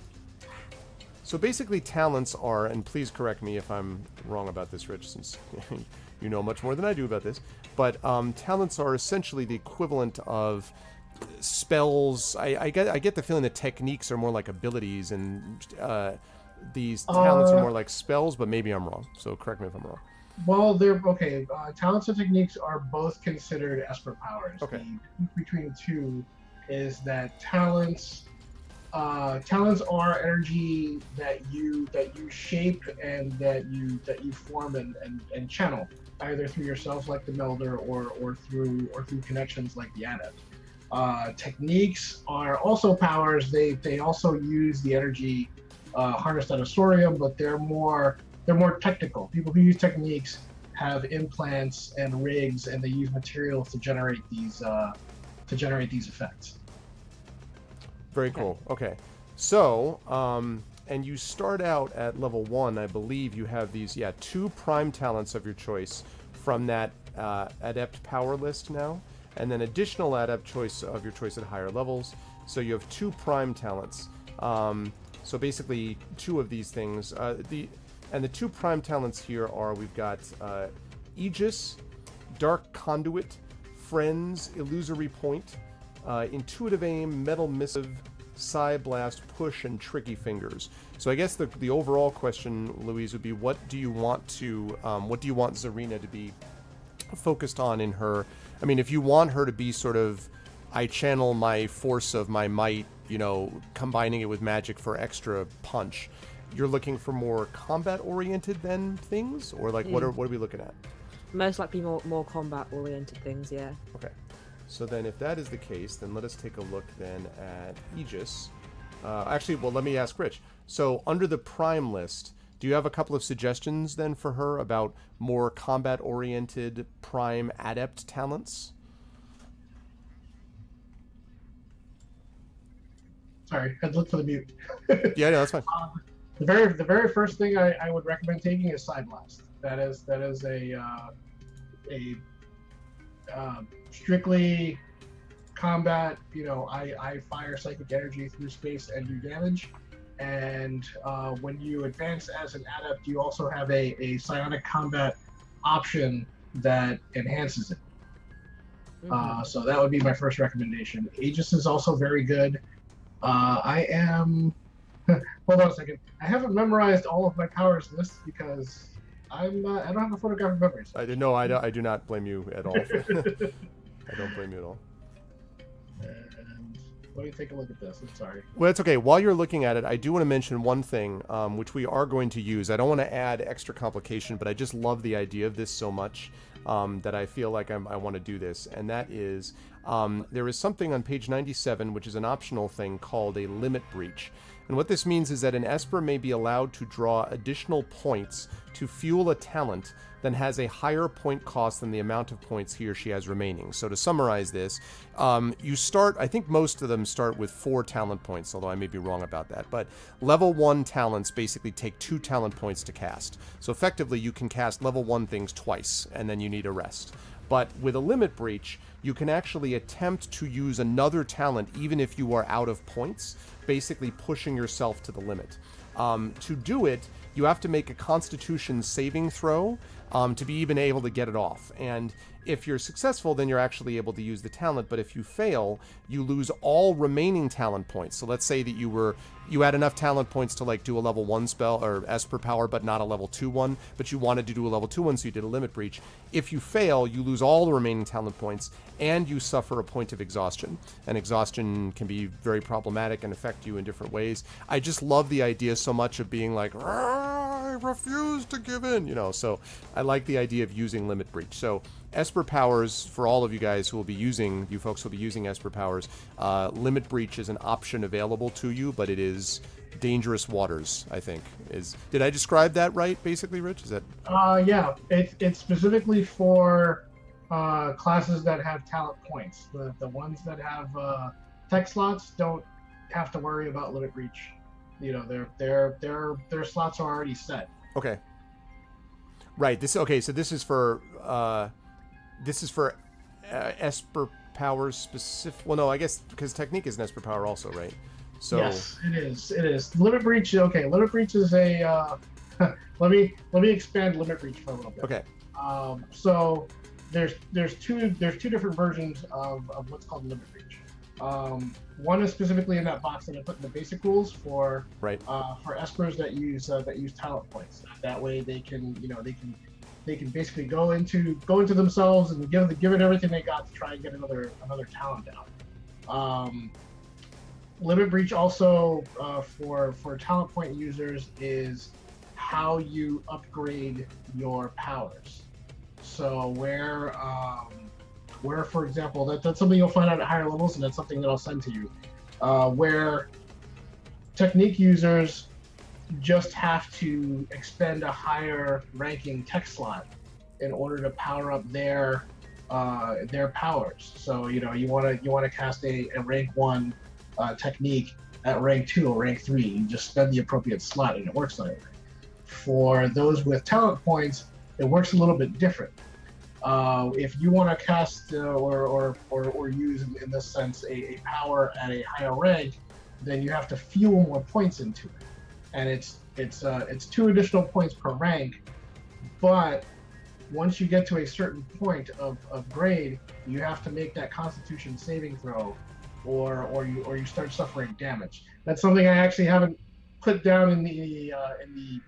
B: So basically, talents are, and please correct me if I'm wrong about this, Rich, since you know much more than I do about this. But um, talents are essentially the equivalent of spells. I, I get I get the feeling that techniques are more like abilities, and uh, these talents are
G: Uh,
B: more like spells. But maybe I'm wrong. So correct me if I'm wrong.
G: Well, they're okay. Uh, talents and techniques are both considered Esper powers.
B: Okay.
G: The between the two is that talents, uh, talents are energy that you that you shape and that you that you form and, and, and channel either through yourself like the melder or or through or through connections like the adept. Uh, techniques are also powers. They they also use the energy uh, harnessed out of Sorium, but they're more they're more technical. People who use techniques have implants and rigs, and they use materials to generate these uh, to generate these effects.
B: Very cool. Okay. So, um, and you start out at level one, I believe you have these, yeah, two prime talents of your choice from that uh, adept power list now, and then additional adept choice of your choice at higher levels. So you have two prime talents. Um, so basically, two of these things. Uh, the and the two prime talents here are we've got uh, Aegis, Dark Conduit, Friends, Illusory Point, uh, intuitive aim, metal missive, Psy Blast, push, and tricky fingers. So I guess the, the overall question, Louise, would be what do you want to um, what do you want Zarina to be focused on in her? I mean, if you want her to be sort of I channel my force of my might, you know, combining it with magic for extra punch. You're looking for more combat oriented than things, or like what are what are we looking at?
E: Most likely more more combat oriented things, yeah.
B: Okay. So then, if that is the case, then let us take a look then at Aegis. Uh, actually, well, let me ask Rich. So under the Prime list, do you have a couple of suggestions then for her about more combat-oriented Prime Adept talents?
G: Sorry, I looked for the mute.
B: yeah, no, that's fine.
G: Um, the very the very first thing I, I would recommend taking is Psy Blast. That is that is a uh, a uh, strictly combat. You know, I, I fire psychic energy through space and do damage. And uh, when you advance as an adept, you also have a, a psionic combat option that enhances it.
E: Mm-hmm.
G: Uh, so that would be my first recommendation. Aegis is also very good. Uh, I am. hold on a second. I haven't memorized all of my powers lists because I'm. Uh, I don't have a photographic memory. So.
B: I no. I, do, I do not blame you at all. I don't blame you at all.
G: Let me take a look at this. I'm sorry.
B: Well, it's okay. While you're looking at it, I do want to mention one thing, um, which we are going to use. I don't want to add extra complication, but I just love the idea of this so much um, that I feel like I'm, i want to do this. And that is um, there is something on page 97, which is an optional thing called a limit breach. And what this means is that an Esper may be allowed to draw additional points to fuel a talent that has a higher point cost than the amount of points he or she has remaining. So to summarize this, um, you start, I think most of them start with four talent points, although I may be wrong about that. But level one talents basically take two talent points to cast. So effectively, you can cast level one things twice, and then you need a rest. But with a limit breach, you can actually attempt to use another talent even if you are out of points, basically pushing yourself to the limit. Um, to do it, you have to make a constitution saving throw um, to be even able to get it off. And if you're successful, then you're actually able to use the talent. But if you fail, you lose all remaining talent points. So let's say that you were you had enough talent points to like do a level one spell or Esper power, but not a level two one. But you wanted to do a level two one, so you did a limit breach. If you fail, you lose all the remaining talent points, and you suffer a point of exhaustion. And exhaustion can be very problematic and affect you in different ways. I just love the idea so much of being like, I refuse to give in, you know. So I like the idea of using limit breach. So Esper powers for all of you guys who will be using, you folks will be using Esper powers. Uh, limit breach is an option available to you, but it is dangerous waters. I think is. Did I describe that right? Basically, Rich, is that?
G: Uh, yeah. It's it's specifically for uh, classes that have talent points. The the ones that have uh, tech slots don't have to worry about limit breach. You know, their their their their slots are already set.
B: Okay. Right. This okay. So this is for uh, this is for uh, Esper powers specific. Well, no, I guess because technique is an Esper power also, right? So
G: yes, it is. It is limit breach. Okay, limit breach is a. Uh, let me let me expand limit breach for a little bit.
B: Okay.
G: Um, so there's there's two there's two different versions of, of what's called limit breach. Um, one is specifically in that box that I put in the basic rules for
B: right
G: uh, for espers that use uh, that use talent points. That way they can you know they can they can basically go into go into themselves and give give it everything they got to try and get another another talent down. Um, limit breach also uh, for for talent point users is how you upgrade your powers. So where um, where for example that, that's something you'll find out at higher levels and that's something that I'll send to you. Uh, where technique users just have to expend a higher ranking tech slot in order to power up their uh, their powers. So you know you want to you want to cast a, a rank one uh, technique at rank two or rank three. You just spend the appropriate slot and it works that way. For those with talent points, it works a little bit different. Uh, if you want to cast uh, or, or, or, or, use, in, this sense, a, a power at a higher rank, then you have to fuel more points into it and it's it's uh, it's two additional points per rank, but once you get to a certain point of, of grade, you have to make that Constitution saving throw, or or you or you start suffering damage. That's something I actually haven't put down in the uh, in the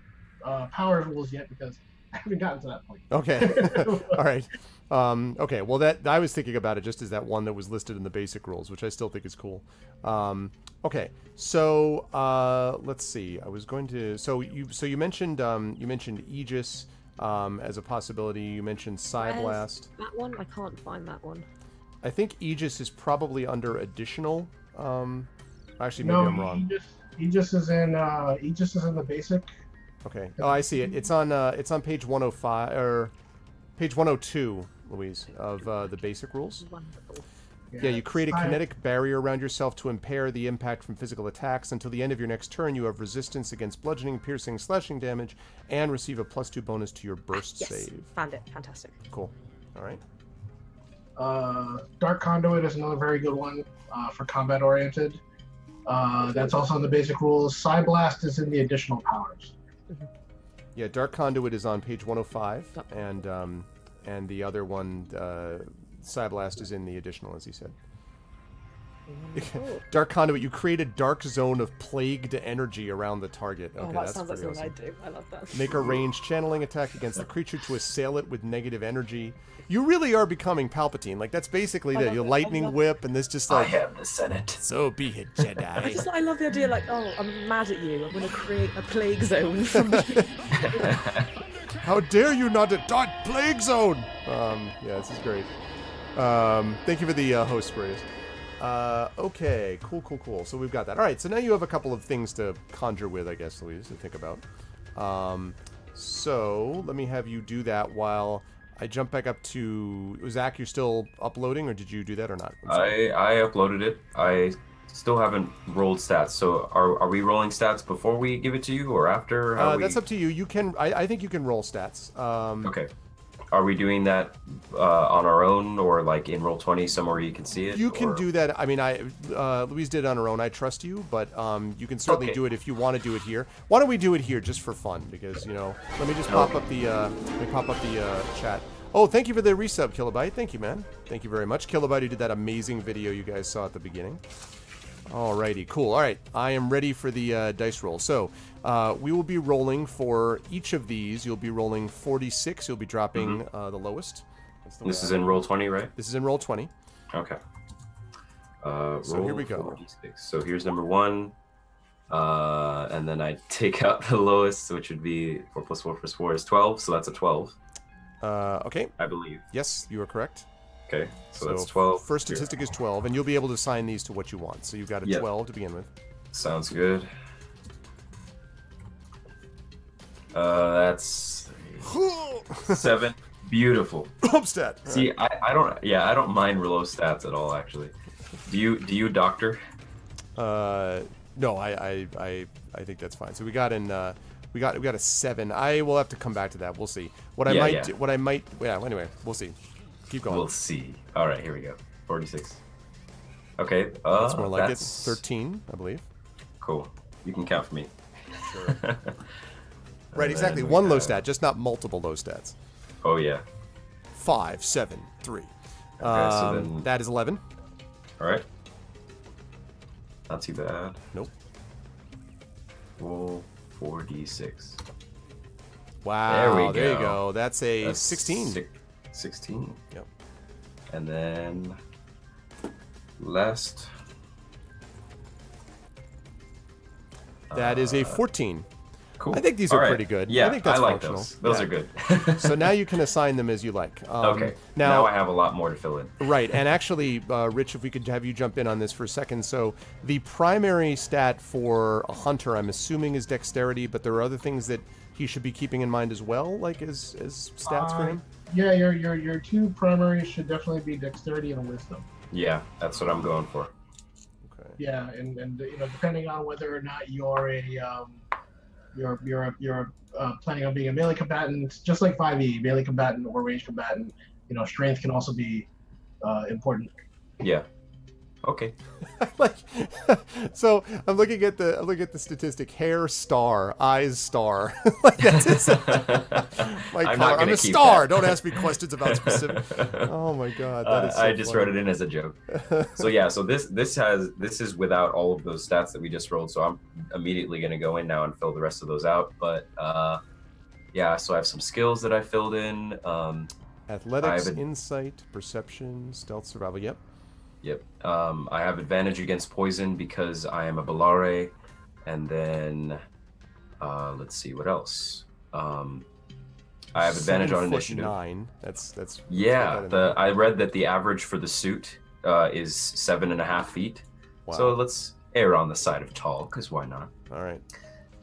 G: uh, power rules yet because I haven't gotten to that point.
B: Okay. All right. Um, okay. Well, that I was thinking about it just as that one that was listed in the basic rules, which I still think is cool. Um, okay. So uh, let's see. I was going to. So you. So you mentioned. Um, you mentioned Aegis um, as a possibility. You mentioned Psy
E: Where's
B: Blast.
E: That one? I can't find that one.
B: I think Aegis is probably under additional. Um, actually, maybe
G: no,
B: I'm wrong.
G: Aegis, Aegis is in uh, Aegis is in the basic.
B: Okay. Oh, I see it. It's on. Uh, it's on page 105 or page 102, Louise, of uh, the basic rules.
E: Wonderful.
B: Yeah, you create a
G: Psy-
B: kinetic barrier around yourself to impair the impact from physical attacks. Until the end of your next turn, you have resistance against bludgeoning, piercing, slashing damage, and receive a plus two bonus to your burst
E: Yes,
B: save.
E: found it. Fantastic.
B: Cool. All right.
G: Uh, Dark Conduit is another very good one uh, for combat oriented. Uh, that's also in the basic rules. Psy Blast is in the additional powers.
B: Yeah, Dark Conduit is on page 105,
E: Yep.
B: and um, and the other one, uh, Psyblast, is in the additional, as he said.
E: Wonderful.
B: Dark Conduit, you create a dark zone of plagued energy around the target. Okay,
E: oh, that
B: that's
E: sounds like
B: pretty
E: something
B: awesome.
E: I do. I love that.
B: Make a ranged channeling attack against the creature to assail it with negative energy. You really are becoming Palpatine. Like that's basically
E: I
B: the your lightning whip, and this just like I
F: am the Senate.
B: so be it, Jedi.
E: I just I love the idea like oh I'm mad at you I'm gonna create a plague zone from
B: How dare you not a dot plague zone? Um, yeah, this is great. Um, thank you for the uh, host sprays. Uh, okay, cool, cool, cool. So we've got that. All right, so now you have a couple of things to conjure with, I guess, Louise, to think about. Um, so let me have you do that while I jump back up to Zach. You're still uploading, or did you do that or not?
F: I I uploaded it. I still haven't rolled stats. So are are we rolling stats before we give it to you or after?
B: Uh,
F: we...
B: That's up to you. You can. I, I think you can roll stats. Um,
F: Okay. Are we doing that uh, on our own or like in roll twenty somewhere you can see it?
B: You can
F: or-
B: do that. I mean, I uh, Louise did it on her own. I trust you, but um, you can certainly
F: Okay.
B: do it if you want to do it here. Why don't we do it here just for fun? Because you know, let me just pop up the uh, let me pop up the uh, chat. Oh, thank you for the resub, Kilobyte. Thank you, man. Thank you very much, Kilobyte. Who did that amazing video you guys saw at the beginning? Alrighty, cool. All right, I am ready for the uh, dice roll. So uh, we will be rolling for each of these. You'll be rolling 46. You'll be dropping uh, the lowest. The.
F: This is in roll twenty, right?
B: This is in roll 20.
F: Okay. Uh,
B: So here we go.
F: 46. So here's number one. Uh, and then I take out the lowest, which would be 4 plus 4 plus 4 is 12. So that's a 12,
B: Uh, okay.
F: I believe.
B: Yes, you are correct.
F: Okay. So,
B: So
F: that's 12.
B: First statistic is 12, and you'll be able to assign these to what you want. So you've got a
F: Yep.
B: 12 to begin with.
F: Sounds good. Uh, that's seven. Beautiful.
B: Homestead.
F: See, I, I don't. Yeah, I don't mind low stats at all. Actually, do you? Do you, doctor?
B: Uh, no, I, I, I, I think that's fine. So we got in, uh, we got, we got a seven. I will have to come back to that. We'll see. What I
F: Yeah,
B: might,
F: yeah.
B: Do, what I might, yeah. Anyway, we'll see. Keep going.
F: We'll see. All right, here we go. Forty-six. Okay. Uh,
B: that's more like
F: that's
B: it. 13, I believe.
F: Cool. You can count for me.
B: Sure.
F: right,
B: exactly.
F: then we
B: One low stat, just not multiple low stats.
F: Oh yeah.
B: Five, seven, three.
F: so
B: um,
F: then-
B: That is 11.
F: All right. Not too bad.
B: Nope.
F: Roll four d six.
B: Wow.
F: There we
B: There you
F: go.
B: go. That's a
F: That's
B: 16.
F: six- Sixteen.
B: Yep.
F: And then last.
B: That is a
F: uh,
B: 14.
F: Cool.
B: I think these
F: All
B: are
F: right.
B: pretty good. Yeah, I
F: Yeah,
B: think that's
F: like
B: functional.
F: those. Those
B: Yeah.
F: are good.
B: so now you can assign them as you like. Um,
F: okay. Now, I have a lot more to fill in.
B: Right, and actually, uh, Rich, if we could have you jump in on this for a second. So, the primary stat for a hunter, I'm assuming, is dexterity, but there are other things that he should be keeping in mind as well, like as, as stats for
G: Uh,
B: him.
G: Yeah, your your your two primaries should definitely be dexterity and wisdom.
F: Yeah, that's what I'm going for.
B: Okay.
G: Yeah, and and you know depending on whether or not you're a um, you're you're a, you're uh, planning on being a melee combatant, just like 5e, melee combatant or range combatant, you know strength can also be uh, important.
F: Yeah. Okay.
B: like, so I'm looking at the I'm looking at the statistic: hair star, eyes star. like that's his, my
F: I'm
B: I'm a star.
F: that.
B: Don't ask me questions about specific. Oh my god, that
F: Uh,
B: is. So
F: I just
B: funny.
F: wrote it in as a joke. so yeah, so this this has this is without all of those stats that we just rolled. So I'm immediately going to go in now and fill the rest of those out. But uh, yeah, so I have some skills that I filled in. Um,
B: Athletics,
F: a-
B: insight, perception, stealth, survival. Yep.
F: Yep. Um, I have advantage against poison because I am a Bellari, and then uh, let's see what else. Um, I have advantage
B: Seven
F: on initiative.
B: Nine. That's that's.
F: Yeah, the I read that the average for the suit uh, is seven and a half feet.
B: Wow.
F: So let's err on the side of tall, because why not?
B: All right.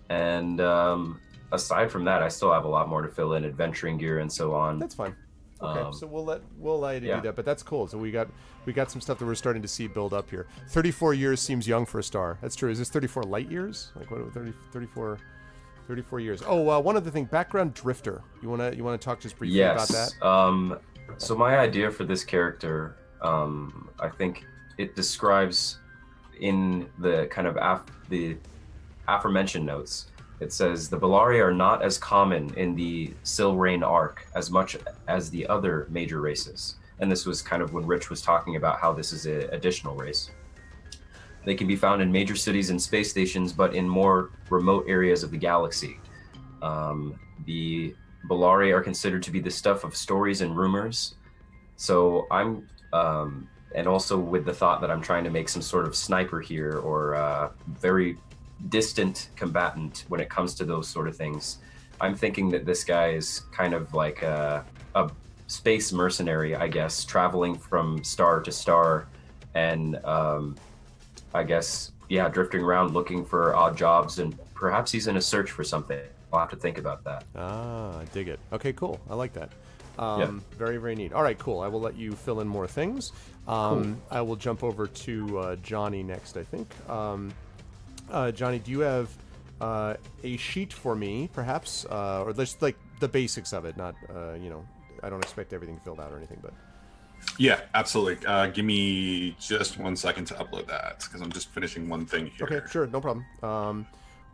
F: And um, aside from that, I still have a lot more to fill in, adventuring gear and so on.
B: That's fine. Okay,
F: Um,
B: so we'll let we'll allow you to
F: yeah.
B: do that, but that's cool. So we got we got some stuff that we're starting to see build up here. 34 years seems young for a star. That's true. Is this 34 light years? Like what? 30, 34, 34 years. Oh, uh, one other thing. Background drifter. You wanna you wanna talk just briefly about that?
F: Yes. Um, so my idea for this character, um, I think it describes in the kind of af- the aforementioned notes. It says the Bellari are not as common in the Silrayne arc as much as the other major races. And this was kind of when Rich was talking about how this is an additional race. They can be found in major cities and space stations, but in more remote areas of the galaxy. Um, the Bellari are considered to be the stuff of stories and rumors. So I'm, um, and also with the thought that I'm trying to make some sort of sniper here or uh, very distant combatant when it comes to those sort of things. I'm thinking that this guy is kind of like a, a space mercenary, I guess, traveling from star to star and um, I guess, yeah, drifting around looking for odd jobs and perhaps he's in a search for something. I'll have to think about that.
B: Ah, I dig it. Okay, cool. I like that. Um, Very, very neat. All right, cool. I will let you fill in more things. Um, I will jump over to uh, Johnny next, I think. Um, uh, Johnny, do you have uh, a sheet for me, perhaps? Uh, or just like the basics of it, not, uh, you know, I don't expect everything filled out or anything, but.
D: Yeah, absolutely. Uh, give me just one second to upload that because I'm just finishing one thing here.
B: Okay, sure, no problem. Um,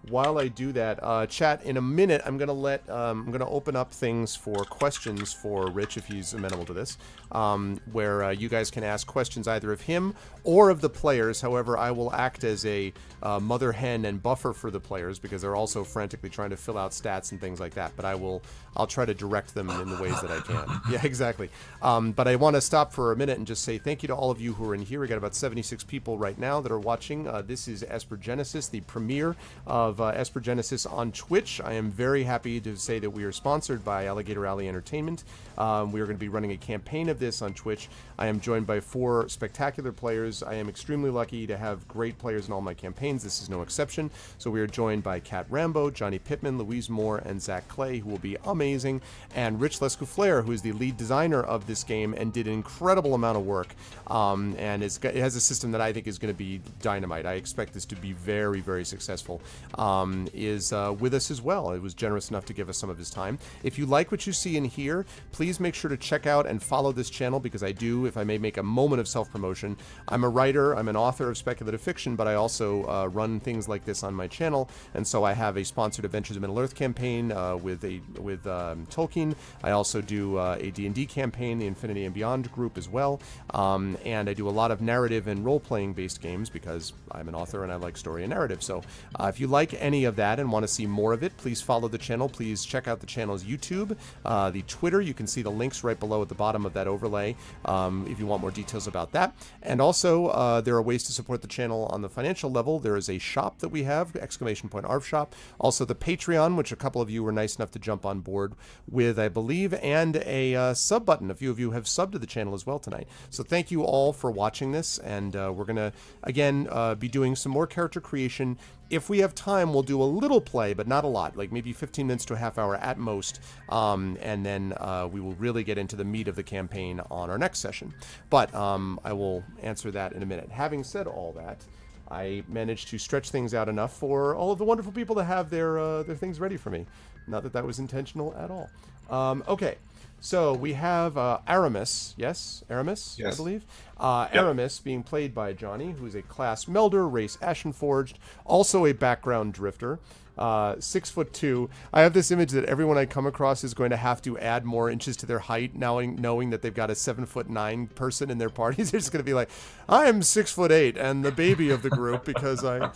B: while I do that, uh, chat in a minute, I'm gonna let um, I'm gonna open up things for questions for Rich if he's amenable to this, um, where uh, you guys can ask questions either of him or of the players. However, I will act as a uh, mother hen and buffer for the players because they're also frantically trying to fill out stats and things like that. But I will I'll try to direct them in the ways that I can. Yeah, exactly. Um, but I want to stop for a minute and just say thank you to all of you who are in here. We got about 76 people right now that are watching. Uh, this is Esper Genesis, the premiere of uh, Esper Genesis on Twitch. I am very happy to say that we are sponsored by Alligator Alley Entertainment. Um, we are going to be running a campaign of this on Twitch. I am joined by four spectacular players. I am extremely lucky to have great players in all my campaigns. This is no exception. So we are joined by Cat Rambo, Johnny Pittman, Louise Moore, and Zach Clay, who will be amazing, and Rich Lescouflair, who is the lead designer of this game and did an incredible amount of work. Um, and it has a system that I think is going to be dynamite. I expect this to be very, very successful. Um, is uh, with us as well. It was generous enough to give us some of his time. If you like what you see in here, please make sure to check out and follow this channel because I do, if I may make a moment of self promotion, I'm a writer, I'm an author of speculative fiction, but I also uh, run things like this on my channel. And so I have a sponsored Adventures of Middle Earth campaign uh, with a with um, Tolkien. I also do uh, a D&D campaign, the Infinity and Beyond group as well. Um, and I do a lot of narrative and role-playing based games because I'm an author and I like story and narrative. So uh, if you like any of that and want to see more of it, please follow the channel. Please check out the channel's YouTube, uh, the Twitter. You can see the links right below at the bottom of that overlay um, if you want more details about that. And also, uh, there are ways to support the channel on the financial level. There is a shop that we have, exclamation point ARV shop. Also, the Patreon, which a couple of you were nice enough to jump on board with, I believe, and a uh, sub button. A few of you have subbed to the channel as well tonight. So thank you all for watching this. And uh, we're going to, again, uh, be doing some more character creation. If we have time, we'll do a little play, but not a lot, like maybe 15 minutes to a half hour at most. Um, and then uh, we will really get into the meat of the campaign on our next session. But um, I will answer that in a minute. Having said all that, I managed to stretch things out enough for all of the wonderful people to have their uh, their things ready for me. Not that that was intentional at all. Um, okay, So we have uh, Aramis, yes, Aramis, I believe. Uh,
D: Yep.
B: Aramis being played by Johnny, who is a class melder, race Ashenforged, also a background drifter. Uh, six foot two. I have this image that everyone I come across is going to have to add more inches to their height, knowing knowing that they've got a seven foot nine person in their parties. They're just going to be like, "I am six foot eight and the baby of the group because I."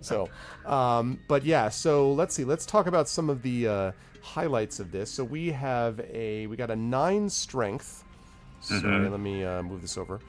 B: So, um, but yeah. So let's see. Let's talk about some of the uh, highlights of this. So we have a we got a nine strength. Sorry, let me uh, move this over.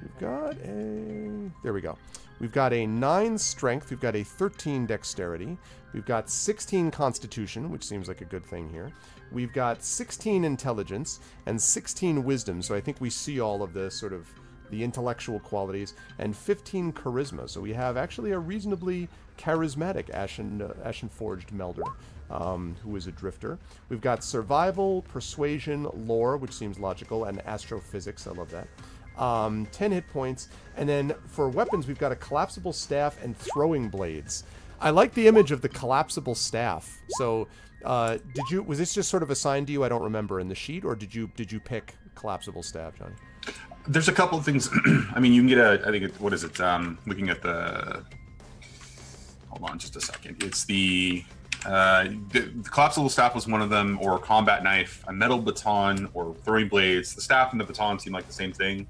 B: We've got a there we go. We've got a nine strength. We've got a 13 dexterity. We've got 16 constitution, which seems like a good thing here. We've got 16 intelligence and 16 wisdom. So I think we see all of the sort of the intellectual qualities and 15 charisma. So we have actually a reasonably charismatic Ashen uh, Ashen Forged Melder, um, who is a drifter. We've got survival, persuasion, lore, which seems logical, and astrophysics. I love that. Um, 10 hit points, and then for weapons, we've got a collapsible staff and throwing blades. I like the image of the collapsible staff. So, uh, did you was this just sort of assigned to you? I don't remember in the sheet, or did you did you pick collapsible staff, Johnny?
D: There's a couple of things. I mean, you can get a. I think it, what is it? Um, looking at the. Hold on, just a second. It's the. Uh, the, the collapsible staff was one of them, or a combat knife, a metal baton, or throwing blades. The staff and the baton seem like the same thing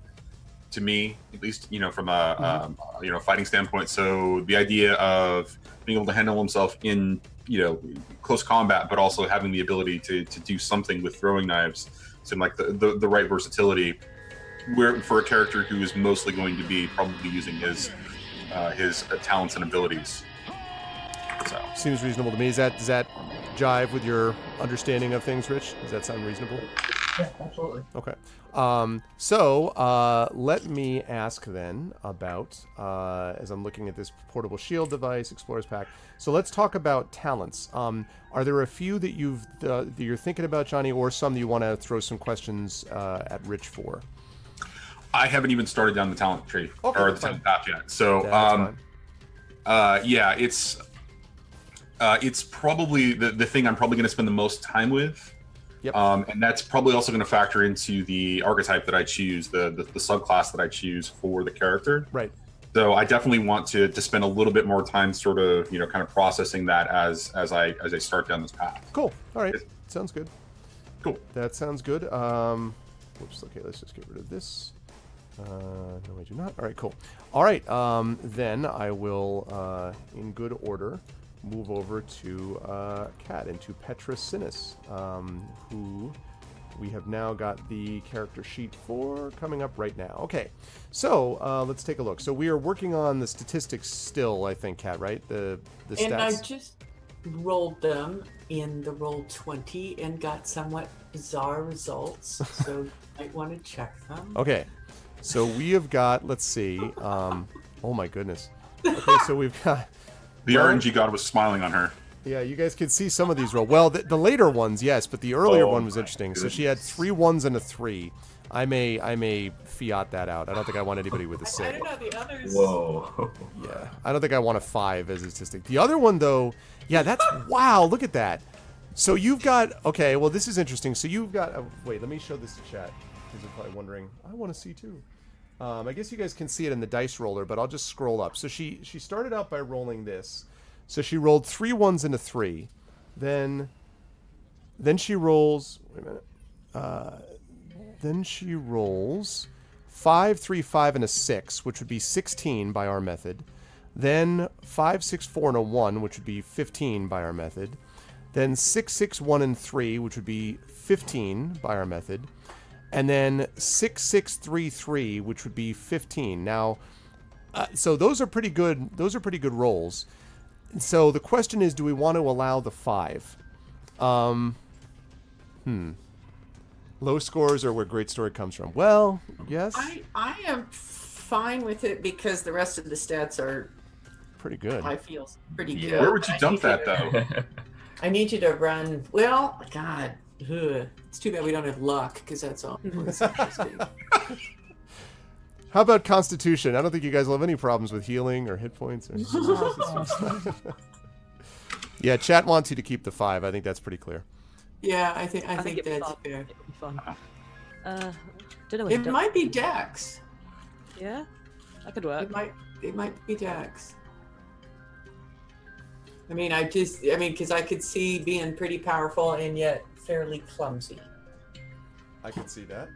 D: to me, at least you know from a um, you know fighting standpoint. So the idea of being able to handle himself in you know close combat, but also having the ability to, to do something with throwing knives seemed like the, the, the right versatility. Where for a character who is mostly going to be probably using his uh, his uh, talents and abilities. So
B: Seems reasonable to me. Is that does that jive with your understanding of things, Rich? Does that sound reasonable?
G: Yeah, absolutely.
B: Okay. Um, so uh, let me ask then about, uh, as I'm looking at this portable shield device, Explorers Pack. So let's talk about talents. Um, are there a few that you've uh, that you're thinking about, Johnny, or some that you want to throw some questions uh, at Rich for?
D: I haven't even started down the talent tree
B: Okay,
D: or the
B: fine.
D: talent path yet. So um, uh, yeah, it's uh, it's probably the, the thing I'm probably going to spend the most time with.
B: Yep.
D: Um, and that's probably also going to factor into the archetype that I choose, the, the the subclass that I choose for the character.
B: Right.
D: So I definitely want to to spend a little bit more time, sort of, you know, kind of processing that as as I as I start down this path.
B: Cool. All right. Sounds good.
D: Cool.
B: That sounds good. Um, whoops. Okay, let's just get rid of this. Uh, no, I do not. All right, cool. All right, um, then I will, uh, in good order, move over to uh, Cat and to Petra Cinis, um, who we have now got the character sheet for coming up right now. Okay, so uh, let's take a look. So we are working on the statistics still, I think, Cat, right? The the
C: And I
B: stats.
C: just rolled them in the roll 20 and got somewhat bizarre results. So you might want to check them.
B: Okay, so we have got. Let's see. Um, oh my goodness. Okay, so we've got.
D: The
B: Well-
D: RNG god was smiling on her.
B: Yeah, you guys can see some of these roll. Well, the, the later ones, yes, but the earlier
D: Oh
B: one was
D: my
B: interesting. So she had three ones and a three. I may I may fiat that out. I don't think I want anybody with a six.
C: I don't know the others.
F: Whoa.
B: Yeah, I don't think I want a five as a statistic. The other one though, yeah, that's wow. Look at that. So you've got okay. Well, this is interesting. So you've got. Oh, wait, let me show this to chat because you're probably wondering. I want to see too. Um, I guess you guys can see it in the dice roller, but I'll just scroll up. So she she started out by rolling this. So she rolled three ones and a three, then then she rolls. Wait a minute. Uh, then she rolls five, three, five, and a six, which would be sixteen by our method. Then five, six, four, and a one, which would be fifteen by our method. Then six, six, one, and three, which would be fifteen by our method. And then six, six, three, three, which would be fifteen. Now, uh, so those are pretty good. Those are pretty good rolls. So the question is, do we want to allow the five? Um, hmm. Low scores are where great story comes from. Well, yes,
C: I, I am fine with it because the rest of the stats are,
B: pretty good.
C: I feel, pretty
F: Yeah.
C: good.
D: Where would you dump that though?
C: I need you to run. Well, God, ugh. it's too bad we don't have luck because that's all. That's interesting.
B: How about Constitution? I don't think you guys will have any problems with healing or hit points. Or... yeah, chat wants you to keep the five. I think that's pretty clear.
C: Yeah, I think I,
E: I think
C: think that's fair.
E: It would be fun. Uh, don't know.
C: It
E: what
C: might be Dex.
E: Yeah, that could work.
C: It
E: work.
C: might it might be Dex. I mean, I just I mean, because I could see being pretty powerful and yet fairly clumsy.
B: I can see that.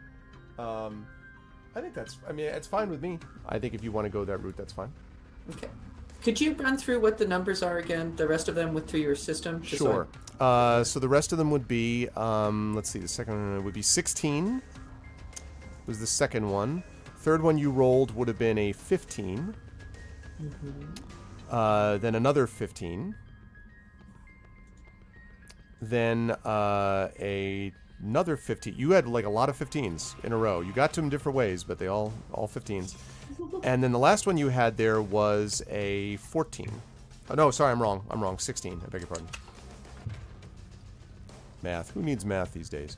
B: Um, I think that's. I mean, it's fine with me. I think if you want to go that route, that's fine.
C: Okay. Could you run through what the numbers are again? The rest of them with through your system? Just so I-
B: Sure. Uh, so the rest of them would be, um, let's see, the second one would be 16. Was the second one. Third one you rolled would have been a 15. Uh, then another 15. Then uh, a another 15. You had like a lot of 15s in a row. You got to them different ways, but they all all 15s. And then the last one you had there was a 14. Oh, no, sorry, I'm wrong. I'm wrong. 16. I beg your pardon. Math. Who needs math these days?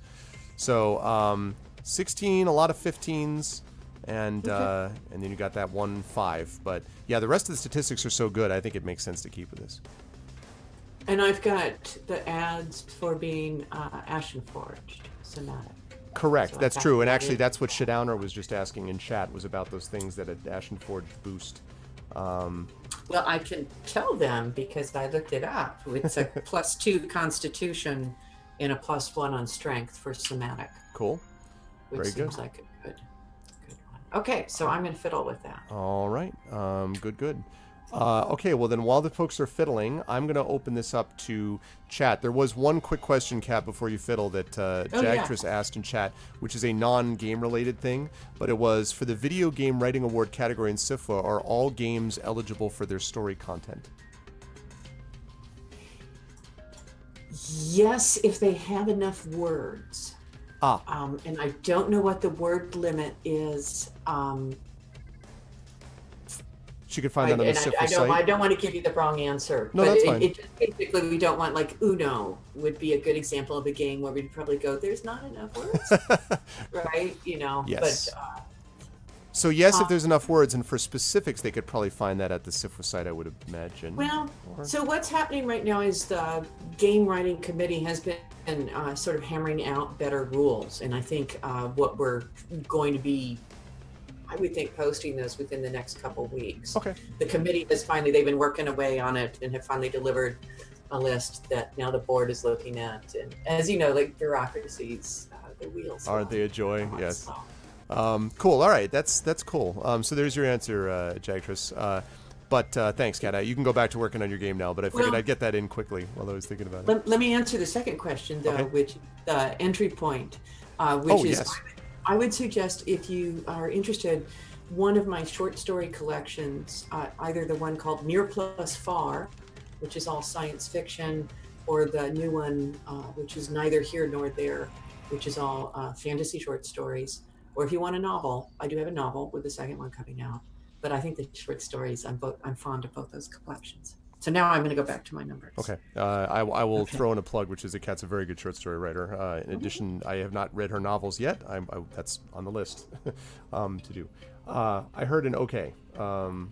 B: So, um, 16, a lot of 15s, and uh, and then you got that one five. But yeah, the rest of the statistics are so good. I think it makes sense to keep with this.
C: And I've got the ads for being uh, Ashen Forged somatic.
B: Correct.
C: So I
B: true. And actually, that's what Shadowner was just asking in chat was about those things that a Ashen Forge boost. Um,
C: Well, I can tell them because I looked it up. It's a plus two Constitution and a plus one on Strength for somatic,
B: cool.
C: which
B: Very
C: seems
B: good.
C: like a good, good one. Okay, so I'm gonna fiddle with that.
B: All right. Um, good, good. Uh, okay, well then, while the folks are fiddling, I'm going to open this up to chat. There was one quick question, Cat, before you fiddle that uh,
C: Oh, yeah.
B: Asked in chat, which is a non-game related thing, but it was for the Video Game Writing Award category in SFWA, are all games eligible for their story content?
C: Yes, if they have enough words.
B: Ah,
C: Um, and I don't know what the word limit is. Um,
B: she could find
C: I,
B: that on the
C: and I, I don't. I don't want to give you the wrong answer.
B: No,
C: but
B: that's
C: it,
B: fine.
C: It just basically we don't want like Uno would be a good example of a game where we'd probably go, "There's not enough words," right? You know.
B: Yes.
C: But uh,
B: So yes, if
C: Uh,
B: there's enough words, and for specifics, they could probably find that at the SFWA site, I would imagine.
C: Well,
B: Or-
C: so what's happening right now is the game writing committee has been uh, sort of hammering out better rules, and I think uh, what we're going to be, I would think, posting those within the next couple weeks.
B: Okay.
C: The committee has finally they've been working away on it and have finally delivered a list that now the board is looking at, and as you know, like bureaucracies, uh, the wheels
B: Aren't they a joy?
C: go
B: Yes.
C: slow.
B: Um, cool. All right. That's that's cool. Um, so there's your answer, uh, Jagtress. Uh, but uh, thanks, Cat. Uh, You can go back to working on your game now. But I figured
C: Well-
B: I'd get that in quickly while I was thinking about it.
C: Let, let me answer the second question, though,
B: Okay.
C: which the entry point, uh, which
B: Oh,
C: is
B: yes.
C: I would suggest if you are interested, one of my short story collections, uh, either the one called Near Plus Far, which is all science fiction, or the new one, uh, which is neither here nor there, which is all uh, fantasy short stories. Or if you want a novel, I do have a novel with the second one coming out. But I think the short stories, I'm both, I'm fond of both those collections. So now I'm going to go back to my numbers.
B: Okay. Uh, I, I will
C: Okay.
B: throw in a plug, which is that Cat's a very good short story writer. Uh, in addition, I have not read her novels yet. I'm, I, that's on the list um, to do. Uh, I heard an okay. Um,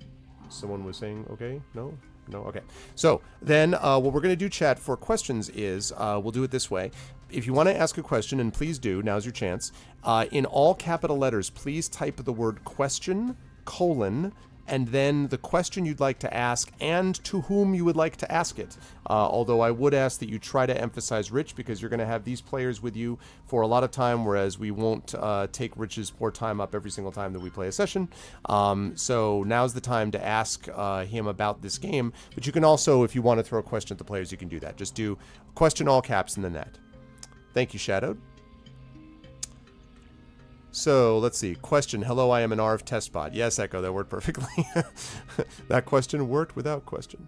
B: someone was saying okay? No? No? Okay. So then uh, what we're going to do, chat, for questions is uh, we'll do it this way. If you want to ask a question, and please do, now's your chance. Uh, in all capital letters, please type the word question, colon, and then the question you'd like to ask and to whom you would like to ask it. Uh, although I would ask that you try to emphasize Rich because you're going to have these players with you for a lot of time, whereas we won't uh, take Rich's poor time up every single time that we play a session. Um, so now's the time to ask uh, him about this game. But you can also, if you want to throw a question at the players, you can do that. Just do question all caps and then that. Thank you, Shadowed. So let's see. Question. Hello, I am an ARV test bot. Yes, Echo, that worked perfectly. that question worked without question.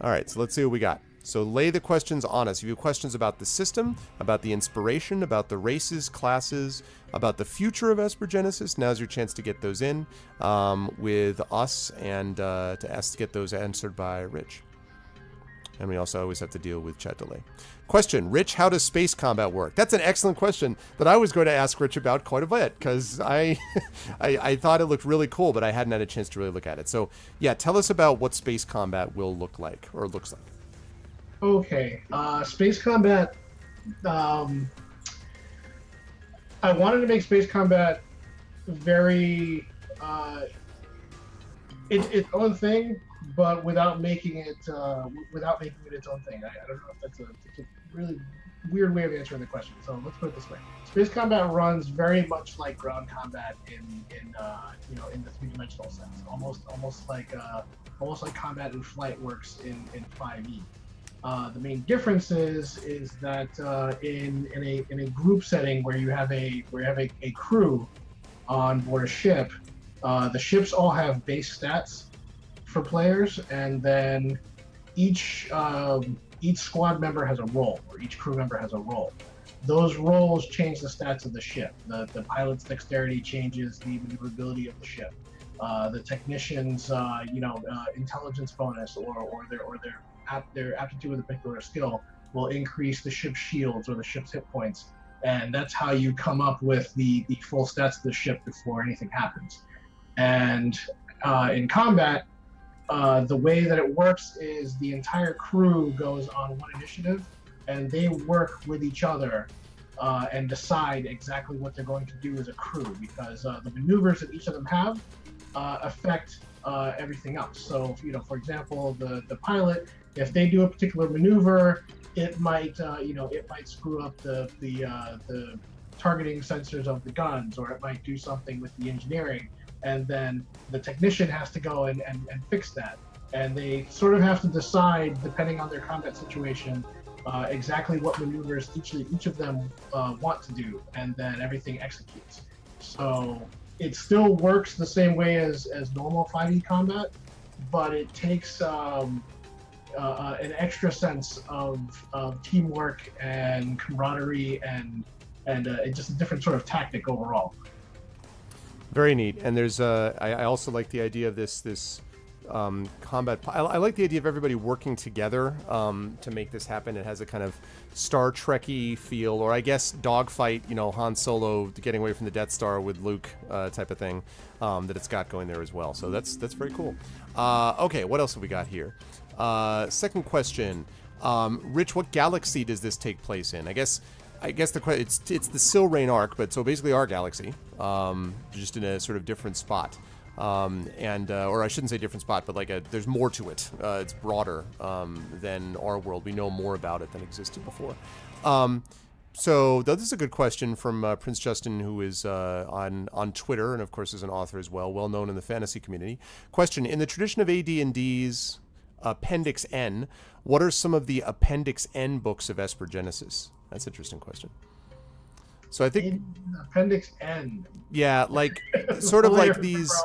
B: All right, so let's see what we got. So lay the questions on us. If you have questions about the system, about the inspiration, about the races, classes, about the future of Esper Genesis, now's your chance to get those in um, with us and uh, to ask to get those answered by Rich. And we also always have to deal with chat delay. Question, Rich, how does space combat work? That's an excellent question that I was going to ask Rich about quite a bit because I, I, I thought it looked really cool, but I hadn't had a chance to really look at it. So, yeah, tell us about what space combat will look like or looks like.
G: Okay, uh, space combat um, I wanted to make space combat very uh, it, its own thing, but without making it uh, without making it its own thing. I, I don't know if that's a, a really weird way of answering the question. So let's put it this way: space combat runs very much like ground combat in in uh, you know in the three dimensional sense, almost almost like uh, almost like combat in flight works in in 5e. Uh, the main difference is is that uh, in in a in a group setting where you have a where you have a, a crew on board a ship, uh, the ships all have base stats for players, and then each um, each squad member has a role, or each crew member has a role. Those roles change the stats of the ship. The, the pilot's dexterity changes the maneuverability of the ship. Uh, the technician's, uh, you know, uh, intelligence bonus or, or their or their ap- their aptitude with a particular skill will increase the ship's shields or the ship's hit points, and that's how you come up with the the full stats of the ship before anything happens. And uh, in combat, uh, the way that it works is the entire crew goes on one initiative and they work with each other uh, and decide exactly what they're going to do as a crew because uh, the maneuvers that each of them have uh, affect uh, everything else. So, you know, for example, the, the pilot, if they do a particular maneuver, it might, you know, it might screw up the the the targeting sensors of the guns, or it might do something with the engineering and then the technician has to go and, and, and fix that. And they sort of have to decide, depending on their combat situation, uh, exactly what maneuvers each each of them uh, want to do, and then everything executes. So it still works the same way as, as normal 5e combat, but it takes um, uh, uh, an extra sense of, of teamwork and camaraderie and and uh, just a different sort of tactic overall.
B: Very neat. And there's uh, I, I also like the idea of this this um, combat. I, I, like the idea of everybody working together um, to make this happen. It has a kind of Star Trekky feel, or I guess dogfight. You know, Han Solo getting away from the Death Star with Luke uh, type of thing um, that it's got going there as well. So that's that's very cool. Uh, okay, what else have we got here? Uh, second question, um, Rich. What galaxy does this take place in? I guess I guess the question it's it's the Silrayne arc, but so basically our galaxy, um, just in a sort of different spot, um, and uh, or I shouldn't say different spot, but like a, there's more to it. Uh, it's broader um, than our world. We know more about it than existed before. Um, so this is a good question from uh, Prince Justin, who is uh, on on Twitter and of course is an author as well, well known in the fantasy community. Question: In the tradition of AD&D's Appendix N, what are some of the Appendix N books of Esper Genesis? That's an interesting question. So I think
G: In Appendix N.
B: yeah, like sort of like these.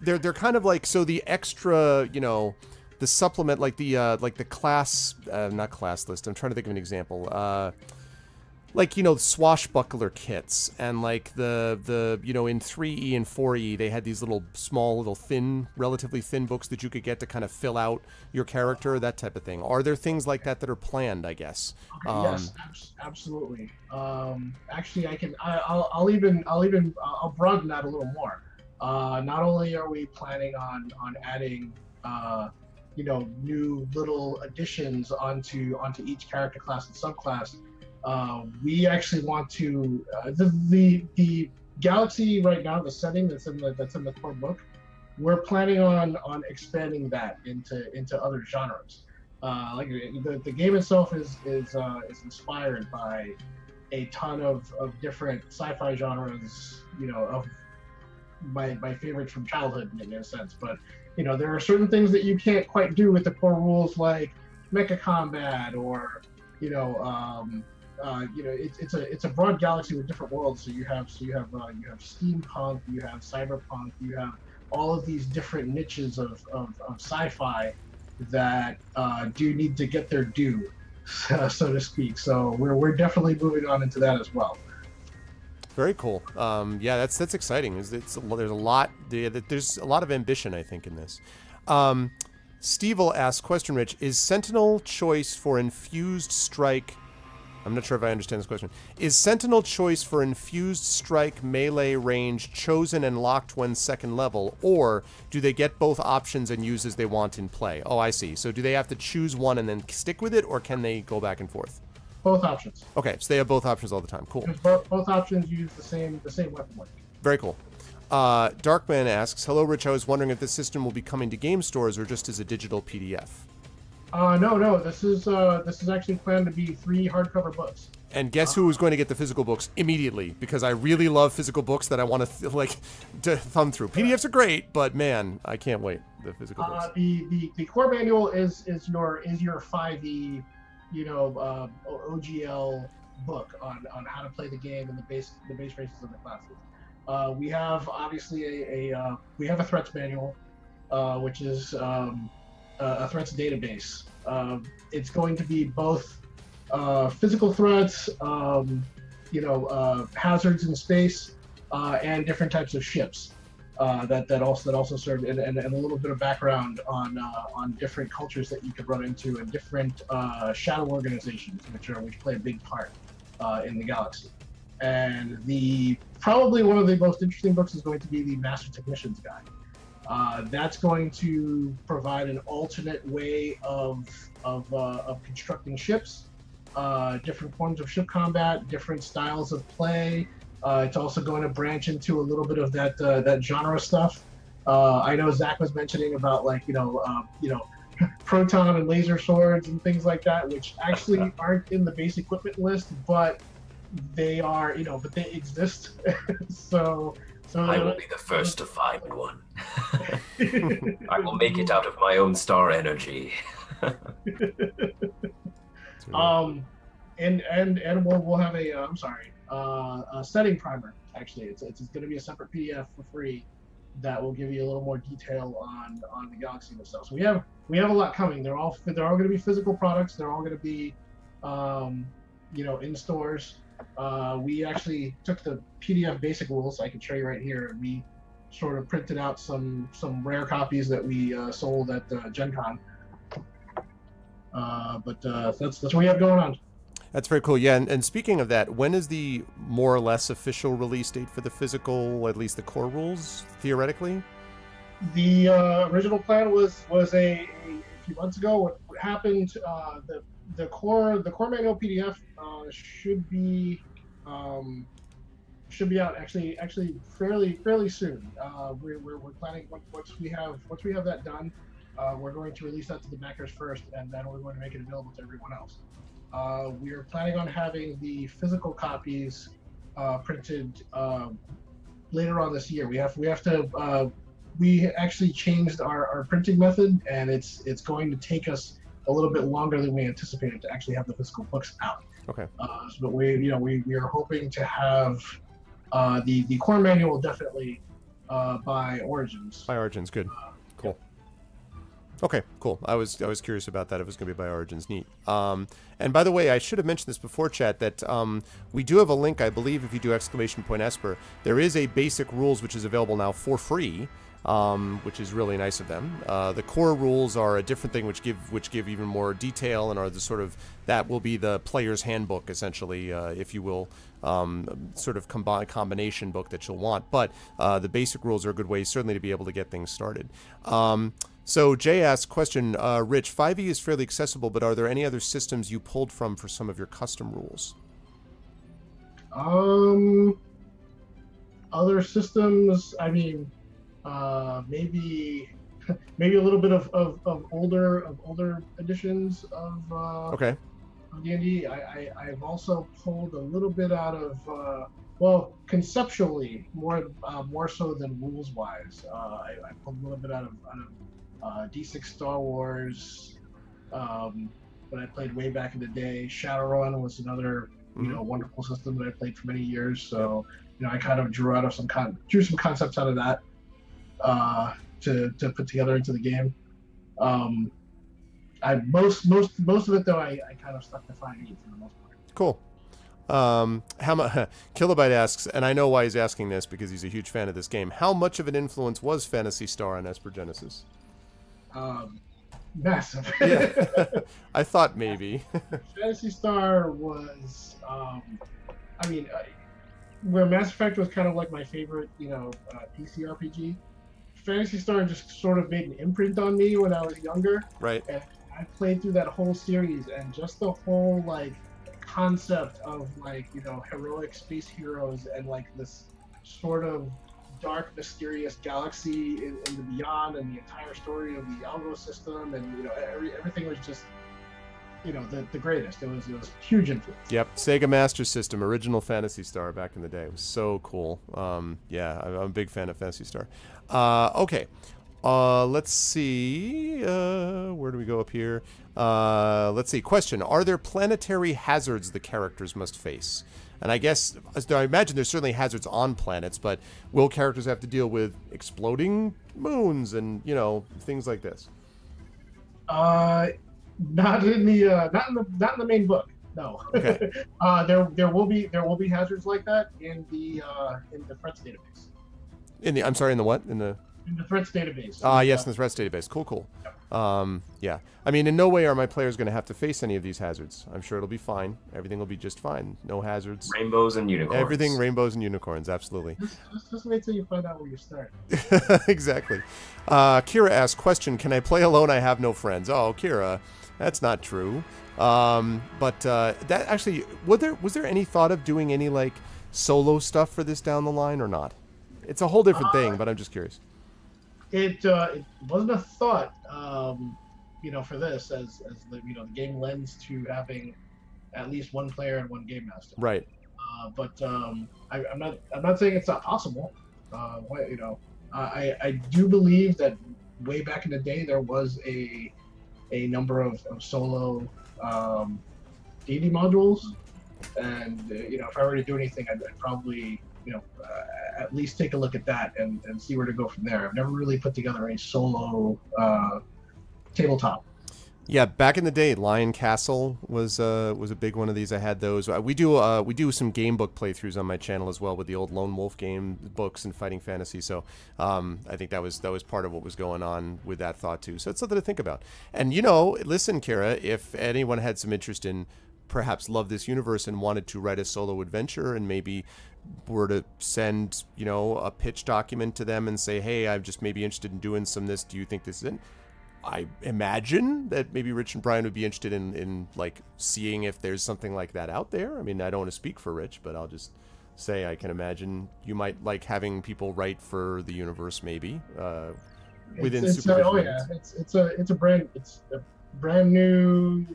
B: They're they're kind of like so the extra, you know, the supplement like the uh, like the class, uh, not class list. I'm trying to think of an example. Uh, like you know swashbuckler kits and like the the you know in 3e and 4e they had these little small little thin relatively thin books that you could get to kind of fill out your character that type of thing. Are there things like that that are planned i guess?
G: Um, yes abs- absolutely. Um, actually i can I, will I'll even i'll even i'll broaden that a little more. Uh, not only are we planning on on adding uh, you know new little additions onto onto each character class and subclass uh, we actually want to uh, the, the the galaxy right now, the setting that's in the that's in the core book. We're planning on on expanding that into into other genres. Uh, like the, the game itself is is uh, is inspired by a ton of, of different sci-fi genres. You know, of my my favorites from childhood in a sense. But you know, there are certain things that you can't quite do with the core rules, like mecha combat or you know um, uh, you know, it's it's a it's a broad galaxy with different worlds. So you have so you have uh, you have steampunk, you have cyberpunk, you have all of these different niches of, of, of sci-fi that uh, do need to get their due, so to speak. So we're we're definitely moving on into that as well.
B: Very cool. Um, yeah, that's that's exciting. It's, it's, there's a lot there's a lot of ambition I think in this. Um, Steve will ask question, Rich. Is Sentinel choice for infused strike I'm not sure if I understand this question. Is Sentinel choice for infused strike melee range chosen and locked when second level, or do they get both options and use as they want in play? Oh, I see. So do they have to choose one and then stick with it, or can they go back and forth?
G: both options.
B: Okay, so they have both options all the time. Cool.
G: Both, both options use the same the same weapon.
B: Very cool. Uh, Darkman asks, "Hello, Rich. I was wondering if this system will be coming to game stores or just as a digital PDF."
G: Uh, no, no. This is uh, this is actually planned to be three hardcover books.
B: And guess who is going to get the physical books immediately? Because I really love physical books that I want to th- like to thumb through. PDFs are great, but man, I can't wait the physical books.
G: Uh, the, the the core manual is is your is your 5e, you know, uh, OGL book on, on how to play the game and the base the base races of the classes. Uh, we have obviously a, a uh, we have a threats manual, uh, which is um, a a threats database. Um it's going to be both uh, physical threats, um, you know, uh, hazards in space, uh, and different types of ships uh, that that also that also serve and, and, and a little bit of background on uh, on different cultures that you could run into and different uh, shadow organizations which are which play a big part uh, in the galaxy. And the probably one of the most interesting books is going to be the Master Technician's Guide. Uh, that's going to provide an alternate way of of, uh, of constructing ships, uh, different forms of ship combat, different styles of play, uh, it's also going to branch into a little bit of that uh, that genre stuff. Uh, I know Zach was mentioning about like you know uh, you know proton and laser swords and things like that, which actually aren't in the base equipment list, but they are you know but they exist. so so
H: I will be the first to find one. I will make it out of my own star energy.
G: um and and and we'll, we'll have a uh, I'm sorry uh, a setting primer. Actually, it's it's, going to be a separate PDF for free that will give you a little more detail on on the Galaxy and stuff. So we have we have a lot coming. They're all they're all going to be physical products. They're all going to be um, you know in stores. Uh, we actually took the PDF basic rules. I can show you right here. and We sort of printed out some some rare copies that we uh, sold at uh, Gen Con. Uh, but uh, that's that's what we have going on.
B: That's very cool. Yeah, and, and speaking of that, when is the more or less official release date for the physical, at least the core rules, theoretically?
G: The uh, original plan was was a, a few months ago. What, what happened? Uh, the the core the core manual PDF uh, should be um, should be out actually actually fairly fairly soon. Uh, we're, we're, we're planning once- we have once we have that done, uh, we're going to release that to the backers first, and then we're going to make it available to everyone else. Uh, we are planning on having the physical copies uh, printed uh, later on this year. We have we have to uh, we actually changed our, our printing method, and it's it's going to take us a little bit longer than we anticipated to actually have the physical books out.
B: Okay.
G: Uh, but we you know we, we are hoping to have uh, the the core manual definitely uh, by Origins.
B: By Origins, good, cool. Okay, cool. I was I was curious about that. If it was going to be by Origins, neat. Um, and by the way, I should have mentioned this before, chat. That um, we do have a link, I believe, if you do exclamation point Esper, there is a basic rules which is available now for free, um, which is really nice of them. Uh, the core rules are a different thing, which give which give even more detail and are the sort of that will be the player's handbook, essentially, uh, if you will, um, sort of combi- combination book that you'll want. But uh, the basic rules are a good way, certainly, to be able to get things started. Um, so Jay asks question, uh, Rich, 5e is fairly accessible, but are there any other systems you pulled from for some of your custom rules?
G: Um, other systems. I mean, uh, maybe maybe a little bit of, of, of older of older editions of uh,
B: Okay.
G: of D&D. I, I I've also pulled a little bit out of uh, well conceptually more uh, more so than rules wise. Uh, I, I pulled a little bit out of out of uh, D6 Star Wars. Um, that I played way back in the day. Shadowrun was another you
B: Mhm.
G: know wonderful system that I played for many years. So you know I kind of drew out of some con- drew some concepts out of that uh, to to put together into the game. Um, I most most most of it though I, I kind of stuck to 5e for the most part.
B: Cool. Um, how much? Kilobyte asks, and I know why he's asking this because he's a huge fan of this game. How much of an influence was Phantasy Star on Esper Genesis?
G: Um, massive.
B: Yeah, I thought maybe.
G: Phantasy Star was, um, I mean, uh, where Mass Effect was kind of like my favorite, you know, uh, PC RPG. Phantasy Star just sort of made an imprint on me when I was younger.
B: right.
G: And I played through that whole series, and just the whole like concept of like you know heroic space heroes and like this sort of dark, mysterious galaxy in, in the beyond, and the entire story of the Algo system, and you know every, everything was just you know the, the greatest. It was it was huge influence.
B: Yep, Sega Master System, original Phantasy Star back in the day. It was so cool. Um, yeah, I'm a big fan of Phantasy Star. Uh, okay, uh, let's see. Uh, where do we go up here? Uh, let's see. Question: Are there planetary hazards the characters must face? And I guess I imagine there's certainly hazards on planets, but will characters have to deal with exploding moons and you know things like this?
G: Uh, not in the uh, not in the not in the main book. No.
B: Okay.
G: uh, there there will be there will be hazards like that in the uh, in the threats database.
B: In the I'm sorry, in the what? In the
G: In the threats database.
B: Ah, yes,
G: Uh,
B: in the threats database. Cool, cool. Um, yeah. I mean, in no way are my players going to have to face any of these hazards. I'm sure it'll be fine. Everything will be just fine. No hazards.
F: Rainbows and unicorns.
B: Everything rainbows and unicorns. Absolutely.
G: just, just, just wait till you find out where you start.
B: exactly. Uh, Kira asks, question, can I play alone? I have no friends. Oh, Kira, that's not true. Um, but uh, that actually, was there, was there any thought of doing any like solo stuff for this down the line or not? It's a whole different thing, but I'm just curious.
G: It uh, it wasn't a thought, um, you know, for this as as the you know the game lends to having at least one player and one game master.
B: Right.
G: Uh, but um, I, I'm not I'm not saying it's not possible. Uh, you know, I I do believe that way back in the day there was a a number of, of solo um, DD modules, and uh, you know if I were to do anything, I'd, I'd probably you know uh, at least take a look at that and, and see where to go from there. I've never really put together a solo uh, tabletop.
B: Yeah, back in the day, Lion Castle was uh, was a big one of these. I had those. Uh, we do uh, we do some game book playthroughs on my channel as well with the old Lone Wolf game books and Fighting Fantasy. So um, I think that was that was part of what was going on with that thought too. So it's something to think about. And you know, listen, Kara, if anyone had some interest in perhaps love this universe and wanted to write a solo adventure and maybe were to send you know a pitch document to them and say, hey, I'm just maybe interested in doing some of this. Do you think this is it? I imagine that maybe Rich and Brian would be interested in, in like seeing if there's something like that out there. I mean, I don't want to speak for Rich, but I'll just say I can imagine you might like having people write for the universe, maybe uh, within
G: it's, it's a, oh yeah, it's it's a it's a brand it's a brand new,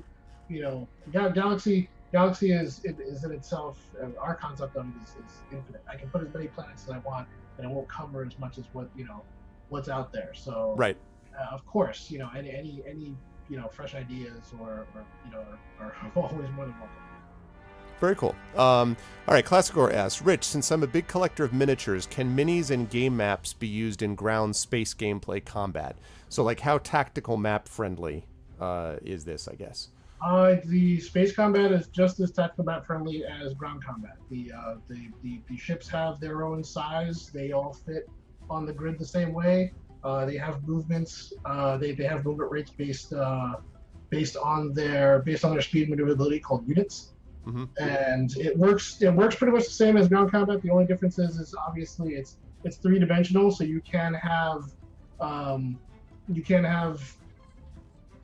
G: you know, Galaxy Galaxy is it is in itself. Uh, our concept of it is, is infinite. I can put as many planets as I want, and it won't cover as much as what you know what's out there. So
B: Right.
G: uh, of course, you know, any any any you know fresh ideas or, or you know are, are always more than welcome.
B: Very cool. Um, all right, Classicor asks, Rich, since I'm a big collector of miniatures, can minis and game maps be used in ground space gameplay combat? So, like, how tactical map friendly uh, is this? I guess.
G: Uh, the space combat is just as tactical combat friendly as ground combat. The, uh, the, the the ships have their own size. They all fit on the grid the same way. Uh, they have movements. Uh, they, they have movement rates based uh, based on their based on their speed and maneuverability called units.
B: Mhm.
G: And it works. It works pretty much the same as ground combat. The only difference is, is obviously it's it's three dimensional, so you can have um, you can have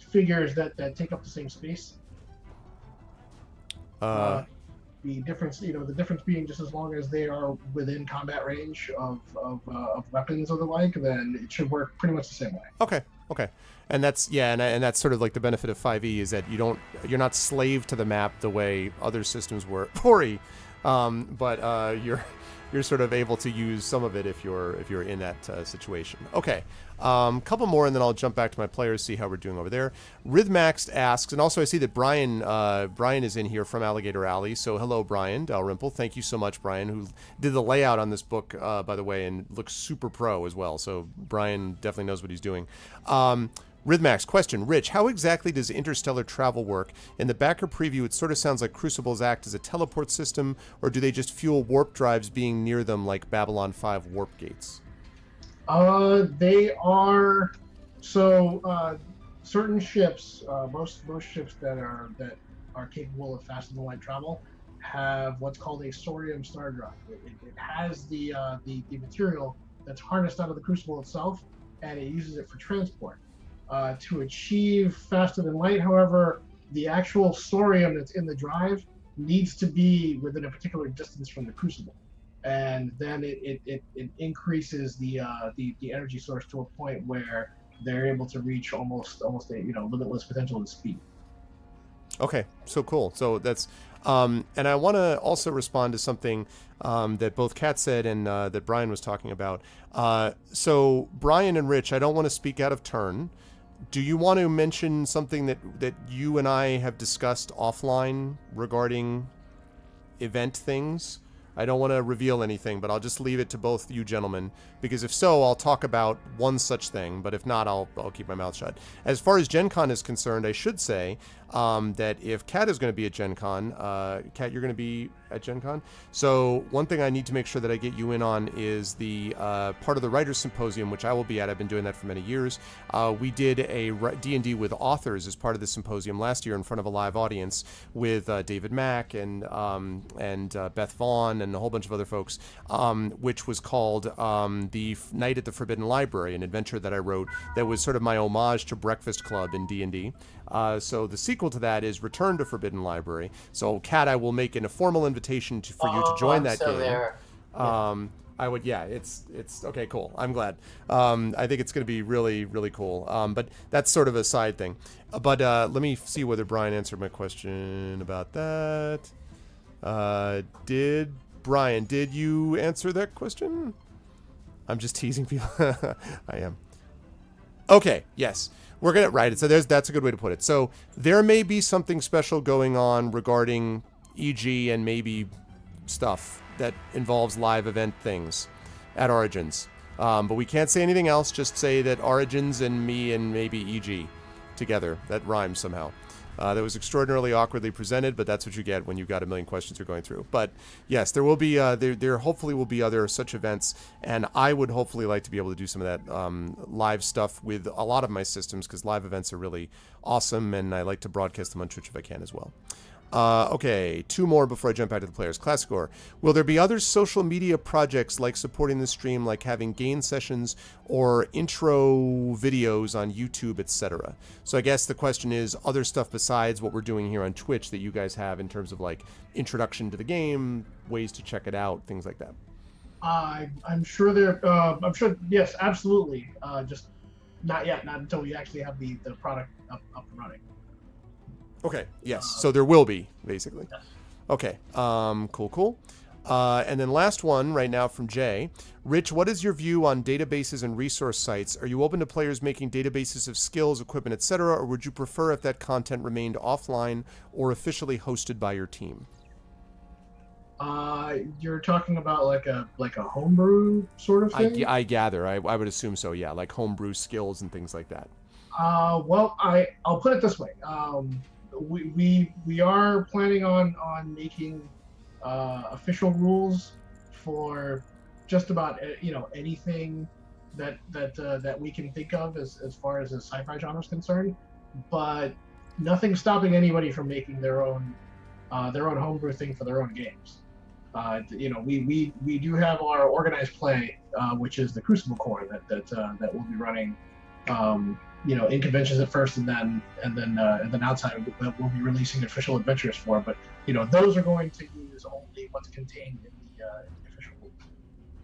G: figures that, that take up the same space.
B: Uh,
G: the difference, you know, the difference being just as long as they are within combat range of of, uh, of weapons or the like, then it should work pretty much the same way.
B: Okay, okay, and that's yeah, and, and that's sort of like the benefit of 5e is that you don't you're not slave to the map the way other systems were 4e, um, but uh, you're you're sort of able to use some of it if you're if you're in that uh, situation. Okay, um, couple more, and then I'll jump back to my players, see how we're doing over there. Rhythmax asks, and also I see that Brian uh, Brian is in here from Alligator Alley. So hello, Brian Dalrymple. Thank you so much, Brian, who did the layout on this book, uh, by the way, and looks super pro as well. So Brian definitely knows what he's doing. Um, Rhythmax question, Rich, how exactly does interstellar travel work? In the backer preview, it sort of sounds like Crucibles act as a teleport system, or do they just fuel warp drives being near them like Babylon 5 warp gates?
G: Uh, they are so uh, certain ships. Uh, most most ships that are that are capable of faster than light travel have what's called a Sorium star drive. It, it, it has the, uh, the the material that's harnessed out of the crucible itself, and it uses it for transport. Uh, to achieve faster than light, however, the actual Sorium that's in the drive needs to be within a particular distance from the crucible, and then it it, it, it increases the, uh, the the energy source to a point where they're able to reach almost almost a you know limitless potential and speed.
B: Okay, so cool. So that's, um, and I want to also respond to something um, that both Cat said and uh, that Brian was talking about. Uh, so Brian and Rich, I don't want to speak out of turn. Do you want to mention something that that you and I have discussed offline regarding event things? I don't want to reveal anything, but I'll just leave it to both you gentlemen because if so, I'll talk about one such thing. But if not, I'll I'll keep my mouth shut. As far as Gen Con is concerned, I should say um, that if Cat is going to be at Gen Con, uh, Cat, you're going to be at Gen Con. So one thing I need to make sure that I get you in on is the uh, part of the Writers Symposium, which I will be at. I've been doing that for many years. Uh, we did a D&D with authors as part of the symposium last year in front of a live audience with uh, David Mack and um, and uh, Beth Vaughn and a whole bunch of other folks, um, which was called um, the Night at the Forbidden Library, an adventure that I wrote that was sort of my homage to Breakfast Club in D&D. Uh, so the sequel to that is Return to Forbidden Library. So Cat, I will make an, a formal invitation to, for you to
C: Oh,
B: join
C: I'm
B: that game.
C: there.
B: Um, I would, yeah. It's it's okay, cool. I'm glad. Um, I think it's going to be really really cool. Um, but that's sort of a side thing. Uh, But uh, let me see whether Brian answered my question about that. Uh, did Brian? Did you answer that question? I'm just teasing people. I am. Okay, yes. We're gonna write It so there's that's a good way to put it. So there may be something special going on regarding EG and maybe stuff that involves live event things at Origins. Um, but we can't say anything else. Just say that Origins and me and maybe EG together. That rhymes somehow. Uh, that was extraordinarily awkwardly presented, but that's what you get when you've got a million questions you're going through. But yes, there will be uh, there there hopefully will be other such events, and I would hopefully like to be able to do some of that um, live stuff with a lot of my systems because live events are really awesome, and I like to broadcast them on Twitch if I can as well. Uh, okay, two more before I jump back to the players. class score. Will there be other social media projects like supporting the stream, like having game sessions or intro videos on YouTube, etc.? So I guess the question is other stuff besides what we're doing here on Twitch that you guys have in terms of like introduction to the game, ways to check it out, things like that.
G: I I'm sure there. Uh, I'm sure. Yes, absolutely. Uh, just not yet. Not until we actually have the the product up up and running.
B: Okay. Yes. So there will be basically. Okay. Um. Cool. Cool. Uh, and then last one right now from Jay. Rich, what is your view on databases and resource sites? Are you open to players making databases of skills, equipment, etc., or would you prefer if that content remained offline or officially hosted by your team?
G: Uh, you're talking about like a like a homebrew sort of
B: I,
G: thing.
B: g- I gather. I, I would assume so. Yeah, like homebrew skills and things like that.
G: Uh, well, I I'll put it this way. Um, we we we are planning on on making uh, official rules for just about uh, you know anything that that uh, that we can think of as as far as the sci-fi genre is concerned, but nothing stopping anybody from making their own uh, their own homebrew thing for their own games. Uh, you know, we, we, we do have our organized play, uh, which is the Crucible Core that that uh, that will be running um, you know, in conventions at first, and then and then uh, and then outside that we'll be releasing official adventures for. But you know, those are going to use only what's contained in the, uh, in the official rules.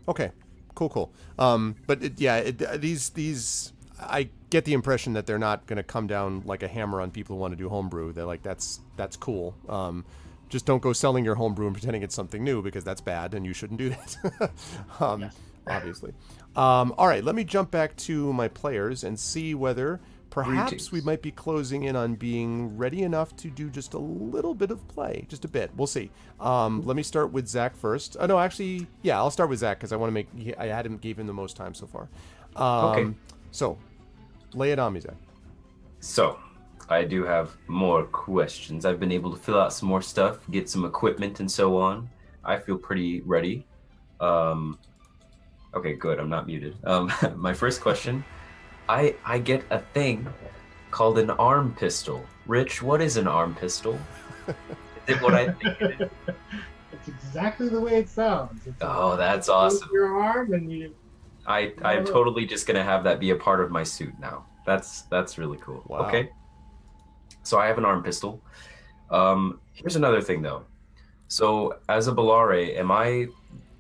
B: Okay, cool, cool. Um, but it, yeah, it, these these I get the impression that they're not going to come down like a hammer on people who want to do homebrew. They're like, that's that's cool. Um, just don't go selling your homebrew and pretending it's something new because that's bad and you shouldn't do that. um, Obviously. Um, all right, let me jump back to my players and see whether perhaps
F: Greetings.
B: we might be closing in on being ready enough to do just a little bit of play, just a bit. We'll see. Um, let me start with Zach first. Oh no, actually, yeah, I'll start with Zach because I want to make. he- I had him gave him the most time so far. Um,
F: Okay.
B: So, lay it on me, Zach.
F: So, I do have more questions. I've been able to fill out some more stuff, get some equipment, and so on. I feel pretty ready. Um, okay, good. I'm not muted. Um, my first question: I I get a thing called an arm pistol. Rich, what is an arm pistol? Is it what I think it is?
G: It's exactly the way it sounds. It's
F: Oh, that's
G: you
F: awesome.
G: Your arm and you.
F: I I'm totally just gonna have that be a part of my suit now. That's that's really cool.
B: Wow.
F: Okay. So I have an arm pistol. Um, here's another thing though. So, as a Bellari, am I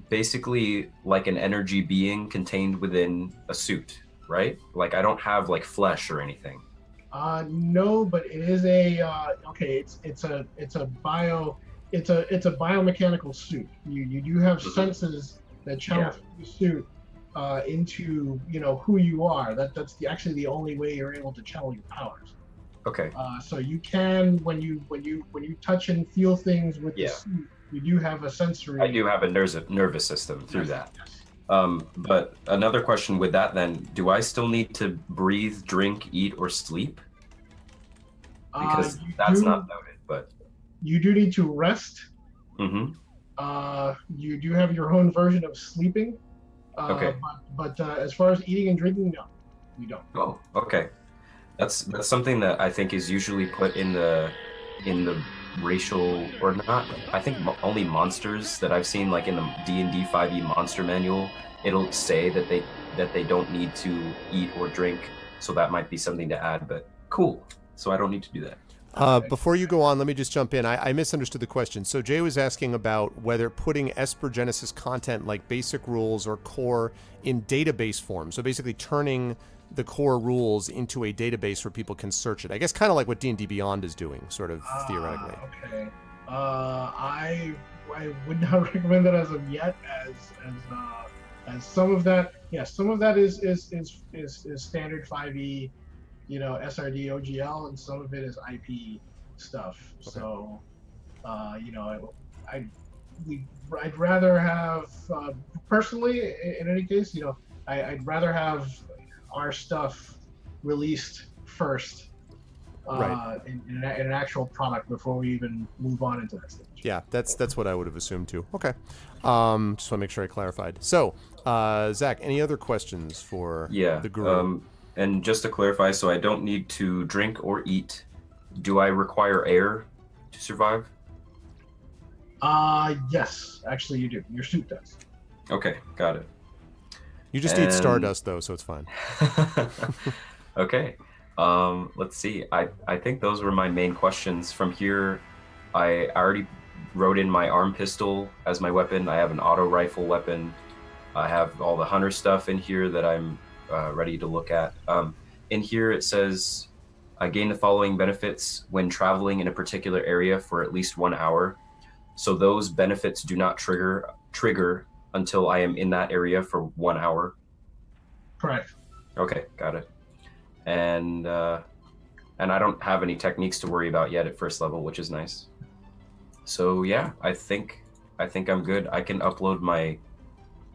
F: basically like an energy being contained within a suit, right? Like I don't have like flesh or anything.
G: Uh, no, but it is a uh, okay. It's it's a it's a bio it's a it's a biomechanical suit. You you do have
F: Mhm.
G: senses that channel
F: Yeah.
G: the suit uh, into you know who you are. That that's the, actually the only way you're able to channel your powers.
F: Okay.
G: Uh, so you can when you when you when you touch and feel things with
F: Yeah.
G: the suit, you do have a sensory.
F: I do have a nervous nervous system through
G: Yes,
F: that.
G: yes.
F: Um, but another question with that then, do I still need to breathe, drink, eat, or sleep? Because
G: uh,
F: that's
G: do,
F: not noted. But
G: You do need to rest.
F: hmm
G: Uh, you do have your own version of sleeping. Uh,
F: Okay.
G: But, but uh, as far as eating and drinking, no, you don't.
F: oh, okay. That's that's something that I think is usually put in the in the racial or not. I think only monsters that I've seen, like in the D and D 5e monster manual, it'll say that they that they don't need to eat or drink. So that might be something to add. But cool. So I don't need to do that.
B: Uh, before you go on, let me just jump in. I, I misunderstood the question. So Jay was asking about whether putting Esper Genesis content like basic rules or core in database form. So basically turning the core rules into a database where people can search it. I guess kind of like what D&D Beyond is doing, sort of
G: Ah,
B: theoretically.
G: okay. Uh, I I would not recommend that as of yet, as as uh, as some of that, yes, some of that is is is is, is standard 5e, you know, SRD OGL, and some of it is IP stuff. So, uh, you know, I, I we I'd rather have uh, personally, i- in any case, you know, I, I'd rather have our stuff released first uh,
B: Right.
G: in, in, a- in an actual product before we even move on into that stage.
B: Yeah, that's that's what I would have assumed too. Okay. Um, just want to make sure I clarified. So, uh, Zach, any other questions for
F: Yeah.
B: the group?
F: Um, and just to clarify, so I don't need to drink or eat. Do I require air to survive?
G: Uh, yes, actually, you do. Your suit does.
F: Okay, got it.
B: You just eat stardust though, so it's fine.
F: okay. Um, let's see. I, I think those were my main questions. From here, I already wrote in my arm pistol as my weapon. I have an auto rifle weapon. I have all the hunter stuff in here that I'm uh, ready to look at. Um, in here, it says I gain the following benefits when traveling in a particular area for at least one hour. So those benefits do not trigger trigger until I am in that area for one hour.
G: Correct.
F: Okay, got it. And uh, and I don't have any techniques to worry about yet at first level, which is nice. So yeah, I think I think I'm good. I can upload my.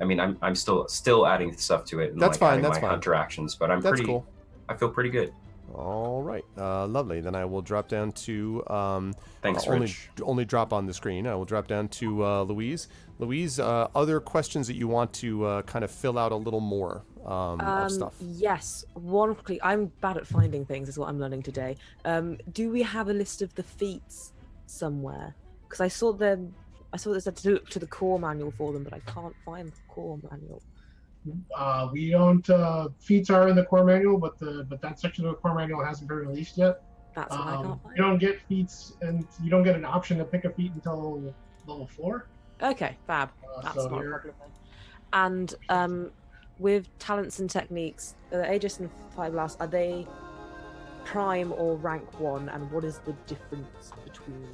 F: I mean, I'm I'm still still adding stuff to it. And
B: That's
F: like
B: fine,
F: adding
B: that's
F: my
B: fine.
F: hunter actions, but I'm
B: That's
F: pretty.
B: cool.
F: I feel pretty good.
B: All right, uh, lovely. Then I will drop down to um,
F: Thanks,
B: uh, only
F: Rich.
B: only drop on the screen. I will drop down to uh, Louise. Louise, uh, other questions that you want to uh, kind of fill out a little more um, of
E: Um,
B: stuff?
E: yes, one quickly. I'm bad at finding things, is what I'm learning today. Um, do we have a list of the feats somewhere? Because I saw them. I saw there's a to look to the core manual for them, but I can't find the core manual.
G: Uh, we don't. Uh, feats are in the core manual, but the but that section of the core manual hasn't been released yet.
E: That's what I
G: Um,
E: can't find.
G: you don't get feats, and you don't get an option to pick a feat until level four.
E: Okay, fab.
G: Uh,
E: That's
G: so
E: not a problem. Then. And um, with talents and techniques, the Aegis and Five Blast, are they prime or rank one? And what is the difference between?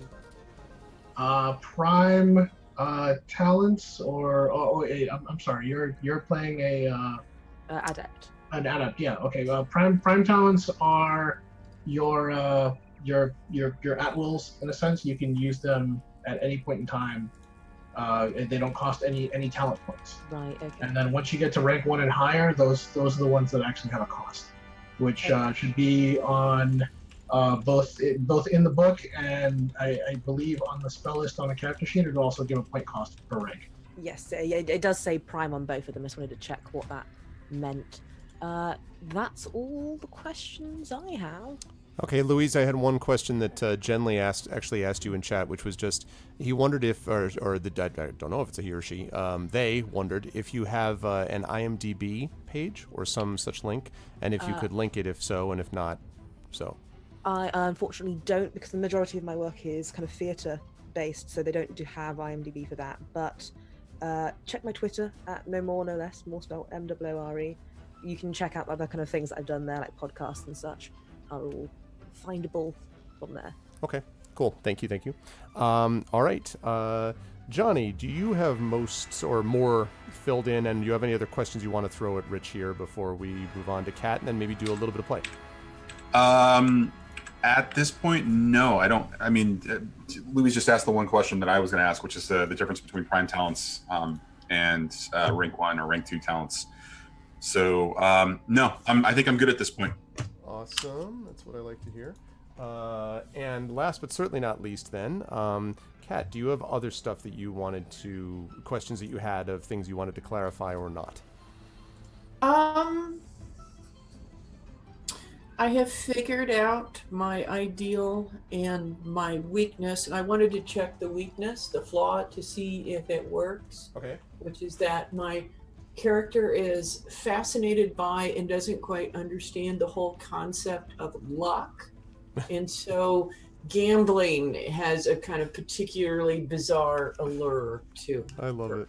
G: Uh, prime uh, talents, or oh, oh wait, I'm, I'm sorry, you're you're playing a uh,
E: Uh, adept.
G: an adept. Yeah, okay. Uh, prime prime talents are your uh, your your your at wills in a sense. You can use them at any point in time. Uh, they don't cost any any talent points.
E: Right. Okay.
G: And then once you get to rank one and higher, those those are the ones that actually have a cost, which uh, should be on uh, both both in the book and I, I believe on the spell list on the character sheet. It'll also give a point cost per rank.
E: Yes, uh, it, it does say prime on both of them. I just wanted to check what that meant. Uh, that's all the questions I have.
B: Okay, Louise, I had one question that uh, Genly asked, actually asked you in chat, which was just he wondered if, or, or the I I don't know if it's a he or she. Um, they wondered if you have uh, an IMDb page or some such link, and if you
E: Uh,
B: could link it, if so, and if not, so.
E: I uh, unfortunately don't because the majority of my work is kind of theatre based, so they don't do have IMDb for that. But uh, check my Twitter at no more no less, more spelled M W O R E. You can check out other kind of things that I've done there, like podcasts and such. Are all findable from there.
B: Okay, cool. Thank you, thank you. Um, all right, uh, Johnny, do you have most or more filled in, and do you have any other questions you want to throw at Rich here before we move on to Cat, and then maybe do a little bit of play?
D: Um, at this point, no, I don't. I mean, uh, Louis just asked the one question that I was going to ask, which is the, the difference between prime talents um, and uh, rank one or rank two talents. So, um, no, I'm, I think I'm good at this point.
B: Awesome. That's what I like to hear. Uh, and last but certainly not least, then, um, Cat, do you have other stuff that you wanted to, questions that you had of things you wanted to clarify or not?
C: Um, I have figured out my ideal and my weakness, and I wanted to check the weakness, the flaw, to see if it works.
B: Okay.
C: Which is that my character is fascinated by and doesn't quite understand the whole concept of luck. and so gambling has a kind of particularly bizarre allure to
B: I love it.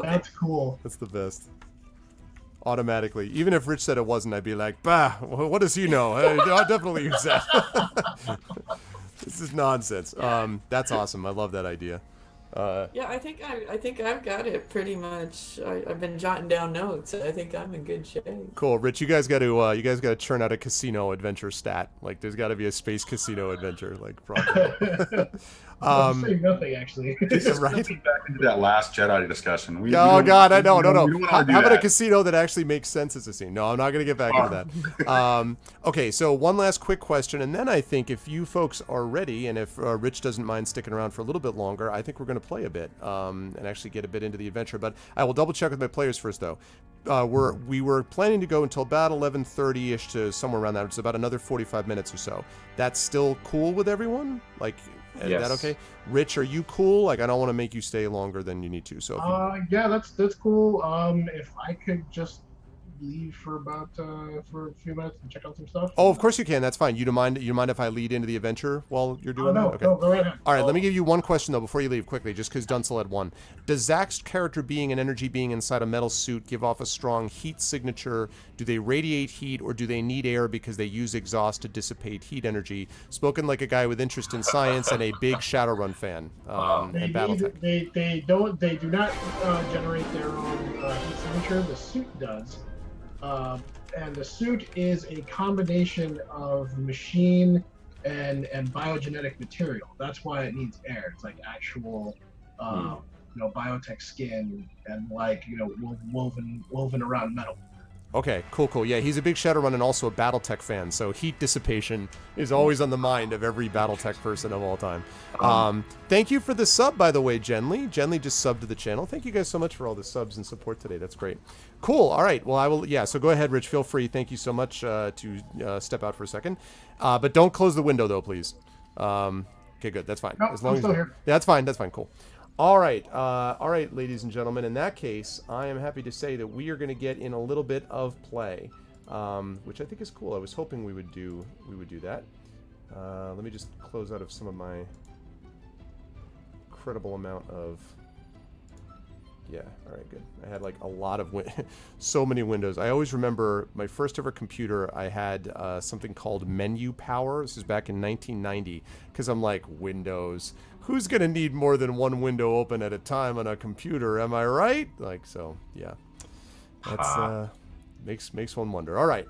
G: That's cool.
B: That's the best. Automatically, even if Rich said it wasn't, I'd be like, "Bah, what does he know? I- I'll definitely use that." this is nonsense. Um, that's awesome. I love that idea. Uh,
C: Yeah, I think I, I think I've got it pretty much. I, I've been jotting down notes. I think I'm in good shape.
B: cool, Rich. You guys got to uh, you guys got to churn out a casino adventure stat. Like, there's got to be a space casino adventure. Like, probably.
G: I'm
B: um,
G: saying nothing actually.
D: This is
B: Right?
D: right. back into that last Jedi discussion. We, we
B: Oh
D: don't-
B: God, I know, no,
D: don't-
B: no.
D: we don't
B: How,
D: wanna
B: about a casino that actually makes sense as a scene? No, I'm not going to get back into that. Um, okay, so one last quick question, and then I think if you folks are ready, and if uh, Rich doesn't mind sticking around for a little bit longer, I think we're going to play a bit um, and actually get a bit into the adventure. But I will double check with my players first, though. Uh, we're we were planning to go until about 11:30 ish to somewhere around that, It's about another 45 minutes or so. That's still cool with everyone? Like, is
F: Yes.
B: that okay? Rich, are you cool? Like, I don't want to make you stay longer than you need to. So, if you,
G: Uh, yeah, that's that's cool. Um, if I could just leave for about uh, for a few minutes and check out some stuff.
B: Oh, of course you can. That's fine. You don't mind? You mind if I lead into the adventure while you're
G: Oh,
B: doing
G: no,
B: that?
G: no, go right ahead.
B: All right. Let me give you one question though before you leave quickly, just because Dunsel had one. Does Zach's character being an energy being inside a metal suit give off a strong heat signature? Do they radiate heat, or do they need air because they use exhaust to dissipate heat energy? Spoken like a guy with interest in science and a big Shadowrun fan um,
G: They,
B: and
G: need, they they don't they do not uh, generate their own uh, heat signature. The suit does, uh, and the suit is a combination of machine and and biogenetic material. That's why it needs air. It's like actual, uh, you know, biotech skin and like you know wo- woven woven around metal.
B: Okay, cool, cool. Yeah, he's a big Shadowrun and also a BattleTech fan, so heat dissipation is always on the mind of every BattleTech person of all time. Um, thank you for the sub, by the way, Genly. Genly just subbed to the channel. Thank you guys so much for all the subs and support today. That's great. Cool. All right. Well, I will. Yeah. So go ahead, Rich. Feel free. Thank you so much uh, to uh, step out for a second, uh, but don't close the window though, please. Um, okay, good. That's fine.
G: No,
B: as long as
G: here.
B: yeah, that's fine. That's fine. Cool. All right. Uh, all right, ladies and gentlemen. In that case, I am happy to say that we are going to get in a little bit of play, um, which I think is cool. I was hoping we would do we would do that. Uh, let me just close out of some of my incredible amount of. Yeah. All right. Good. I had like a lot of so many windows. I always remember my first ever computer. I had uh, something called Menu Power. This is back in 1990. Because I'm like Windows. Who's gonna need more than one window open at a time on a computer? Am I right? Like so. Yeah. That's uh, makes makes one wonder. All right.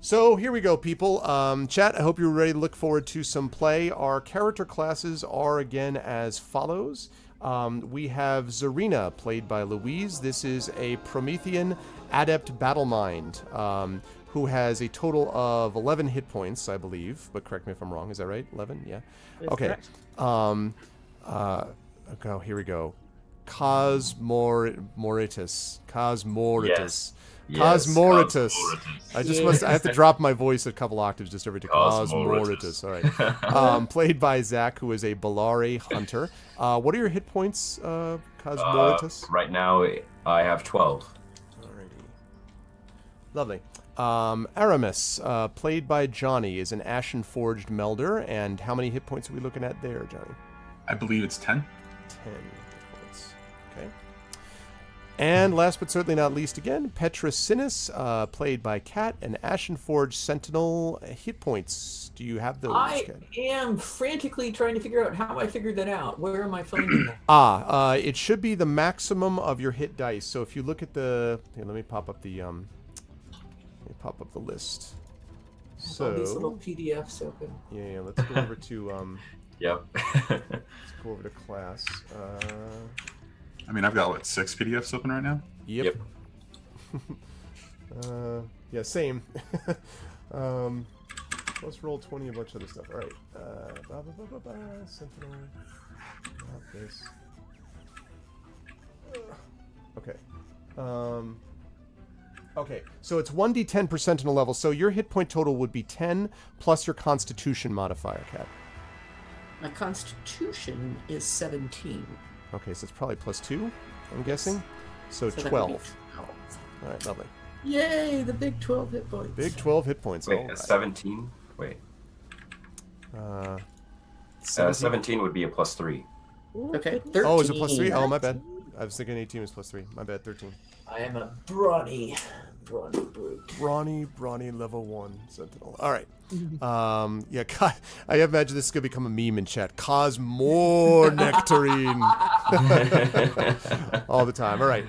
B: So here we go, people. Um, chat, I hope you're ready to look forward to some play. Our character classes are again as follows. Um, we have Zarina, played by Louise. This is a Promethean adept battle mind um, who has a total of 11 hit points, I believe. But correct me if I'm wrong. Is that right? 11? Yeah.
E: That's
B: okay.
E: correct.
B: Um, uh, okay, oh, here we go. Cosmoritus. Cosmoritus.
H: Yes. Yes,
B: Cosmoritus.
H: Cosmoritus.
B: I just
E: Yeah.
B: must. I have to drop my voice a couple octaves just every time.
H: Cosmoritus.
B: Cosmoritus. All right. Um, played by Zach, who is a Bellari hunter. Uh, what are your hit points, uh,
F: Uh,
B: Cosmoritus?
F: right now, I have 12.
B: Alrighty. Lovely. Um, Aramis, uh, played by Johnny, is an ashen forged melder. And how many hit points are we looking at there, Johnny?
D: I believe it's 10.
B: 10 hit points. Okay. And last but certainly not least, again, Petra Cinis, uh, played by Cat, and Ashenforge Sentinel uh, hit points. Do you have those?
C: I
B: Cat?
C: am frantically trying to figure out how I figured that out. Where am I finding that?
B: Ah, uh, it should be the maximum of your hit dice. So if you look at the, here, let me pop up the, um, let me pop up the list.
C: All these little
B: So
C: PDFs open.
B: yeah, yeah, let's go over to, um,
F: Yep.
B: let's go over to class. Uh,
D: I mean, I've got what six PDFs open right now.
B: Yep. uh, yeah, same. um, let's roll 20, a bunch of other stuff. All right. Uh, blah, blah, blah, blah, blah, Sentinel. Not this. Okay. Um, okay, so it's 1d10 per sentinel level. So your hit point total would be 10 plus your constitution modifier, Cat.
C: My constitution is 17.
B: Okay, so it's probably plus 2, I'm guessing. So,
C: So that would
B: 12. All right, lovely.
C: Yay, the big 12 hit points.
B: Big 12 hit points.
F: Wait,
B: all
F: a
B: right.
F: 17? Wait.
B: Uh,
F: Uh,
B: 17.
F: 17 would be a plus 3.
C: Okay, 13.
B: Oh, is it plus 3? Oh, my bad. I was thinking 18 was plus 3. My bad, 13.
C: I am a brawny, brawny brute.
B: Brawny, brawny level 1 Sentinel. All right. Um, yeah, God, I imagine this is going to become a meme in chat. Cause more nectarine. All the time. All right.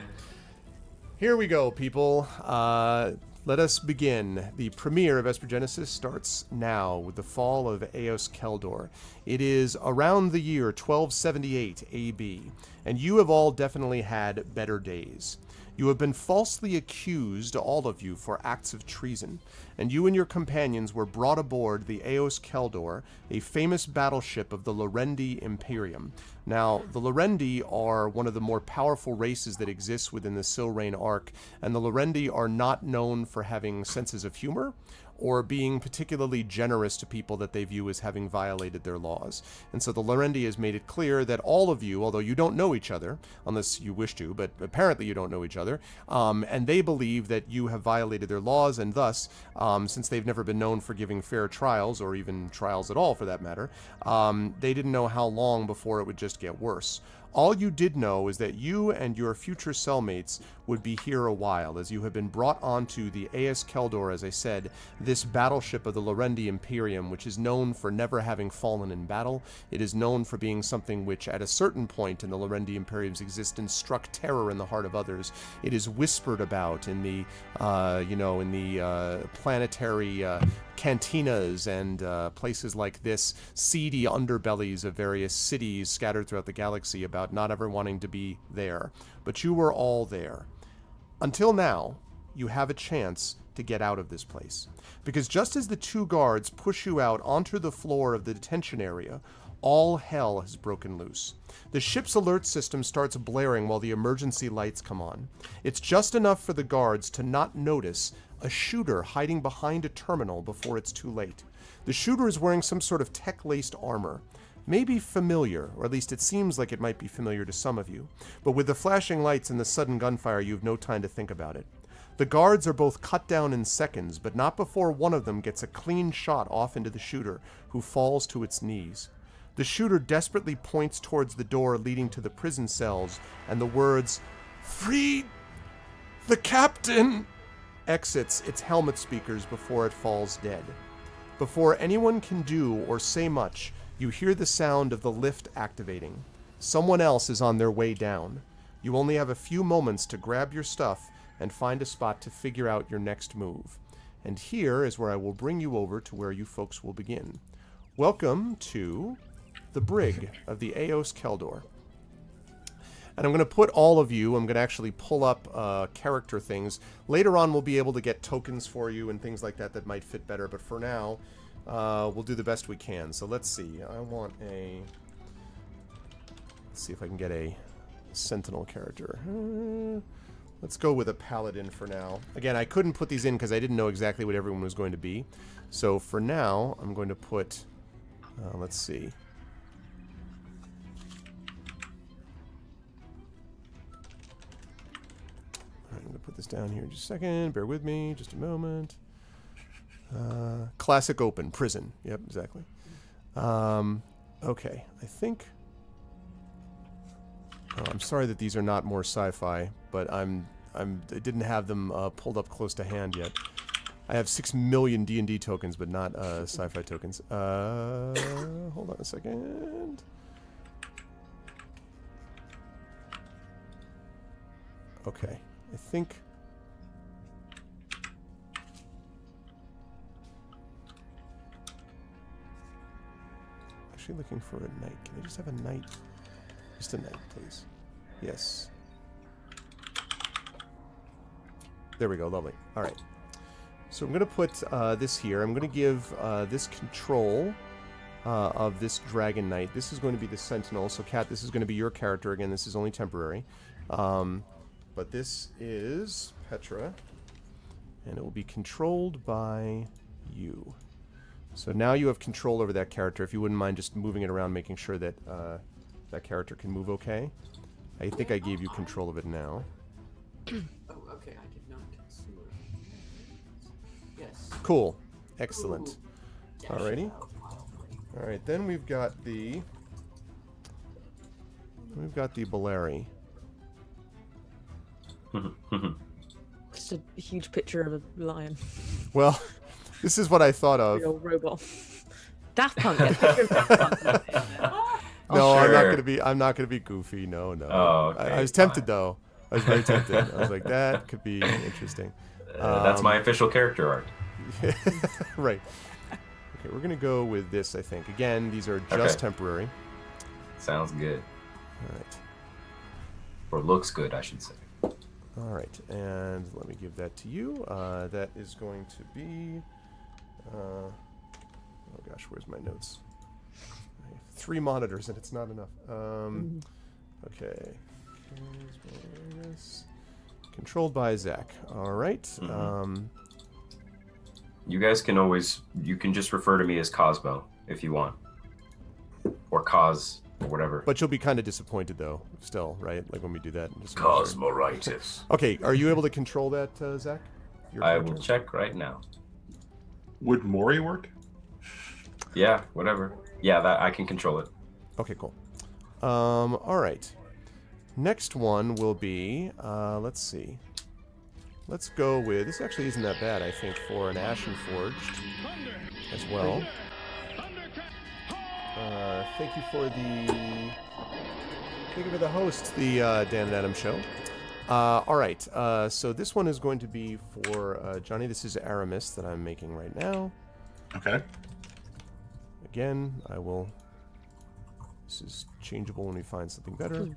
B: Here we go, people. Uh, let us begin. The premiere of Esper Genesis starts now with the fall of Eos Keldor. It is around the year 1278 AB, and you have all definitely had better days. You have been falsely accused, all of you, for acts of treason, and you and your companions were brought aboard the Eos Keldor, a famous battleship of the Lorendi Imperium. Now, the Lorendi are one of the more powerful races that exists within the Silrayne arc, and the Lorendi are not known for having senses of humor or being particularly generous to people that they view as having violated their laws. And so the Lorendi has made it clear that all of you, although you don't know each other, unless you wish to, but apparently you don't know each other, um, and they believe that you have violated their laws, and thus, um, since they've never been known for giving fair trials, or even trials at all for that matter, um, they didn't know how long before it would just get worse. All you did know is that you and your future cellmates would be here a while, as you have been brought onto the Eos Keldor, as I said, this battleship of the Lorendi Imperium, which is known for never having fallen in battle. It is known for being something which, at a certain point in the Lorendi Imperium's existence, struck terror in the heart of others. It is whispered about in the, uh, you know, in the uh, planetary uh, cantinas and uh, places like this, seedy underbellies of various cities scattered throughout the galaxy about not ever wanting to be there. But you were all there. Until now, you have a chance to get out of this place. Because just as the two guards push you out onto the floor of the detention area, all hell has broken loose. The ship's alert system starts blaring while the emergency lights come on. It's just enough for the guards to not notice a shooter hiding behind a terminal before it's too late. The shooter is wearing some sort of tech laced armor. Maybe familiar, or at least it seems like it might be familiar to some of you. But with the flashing lights and the sudden gunfire, you have no time to think about it. The guards are both cut down in seconds, but not before one of them gets a clean shot off into the shooter, who falls to its knees. The shooter desperately points towards the door leading to the prison cells, and the words, Free the captain, exits its helmet speakers before it falls dead. Before anyone can do or say much, you hear the sound of the lift activating. Someone else is on their way down. You only have a few moments to grab your stuff and find a spot to figure out your next move. And here is where I will bring you over to where you folks will begin. Welcome to the brig of the Eos Keldor. And I'm going to put all of you, I'm going to actually pull up uh, character things. Later on, we'll be able to get tokens for you and things like that that might fit better. But for now, uh, we'll do the best we can. So let's see. I want a... Let's see if I can get a Sentinel character. Uh, let's go with a Paladin for now. Again, I couldn't put these in because I didn't know exactly what everyone was going to be. So for now, I'm going to put... Uh, let's see. I'm going to put this down here in just a second. Bear with me, just a moment. Uh, classic open, prison. Yep, exactly. Um, okay, I think Oh, I'm sorry that these are not more sci-fi, but I'm I'm I didn't have them uh, pulled up close to hand yet. I have six million D and D tokens, but not uh, sci-fi tokens. Uh, hold on a second. Okay, I think. Actually, looking for a knight. Can I just have a knight? Just a knight, please. Yes. There we go. Lovely. All right. So I'm going to put uh, this here. I'm going to give uh, this control uh, of this Dragon Knight. This is going to be the Sentinel. So, Cat, this is going to be your character. Again, this is only temporary. Um, but this is Petra. And it will be controlled by you. So now you have control over that character. If you wouldn't mind just moving it around, making sure that uh, that character can move okay. I think I gave you control of it now.
C: Oh, okay. I did not see it. Yes.
B: Cool. Excellent.
C: Ooh.
B: Alrighty. All right, then we've got the we've got the Bellari.
E: Just a huge picture of a lion.
B: Well, this is what I thought of.
E: Real robot. Daft Punk. yeah, picture of Daft Punk.
B: No, I'm not gonna be. I'm not gonna be goofy. No, no.
F: Oh,
B: I, I
F: okay,
B: was tempted
F: fine.
B: though. I was very tempted. I was like, that could be interesting.
F: Uh, that's
B: Um,
F: my official character art.
B: right. Okay, we're gonna go with this. I think. Again, these are just
F: Okay.
B: temporary.
F: Sounds good.
B: All right.
F: Or looks good, I should say.
B: All right, and let me give that to you. Uh, that is going to be. Uh, oh gosh, where's my notes? I have three monitors and it's not enough. Um, okay. Controlled by Zach. All right,
F: Mhm.
B: Um,
F: You guys can always you can just refer to me as Cosmo if you want. Or Cos or whatever.
B: but you'll be kind of disappointed though, still, right? Like when we do that. Just make sure.
H: Cosmoritis.
B: Okay, are you able to control that, uh, Zach? Your
F: I will
B: character?
F: check right now.
D: Would Mori work?
F: Yeah, whatever. Yeah, that I can control it.
B: Okay, cool. Um, all right. Next one will be, uh, let's see. Let's go with, this actually isn't that bad, I think, for an Ashen Forged as well. Uh, thank you for the, thank you for the host, the uh, Dan and Adam show. Uh, all right, uh, so this one is going to be for uh, Johnny. This is Aramis that I'm making right now.
D: Okay.
B: Again, I will. This is changeable when we find something better.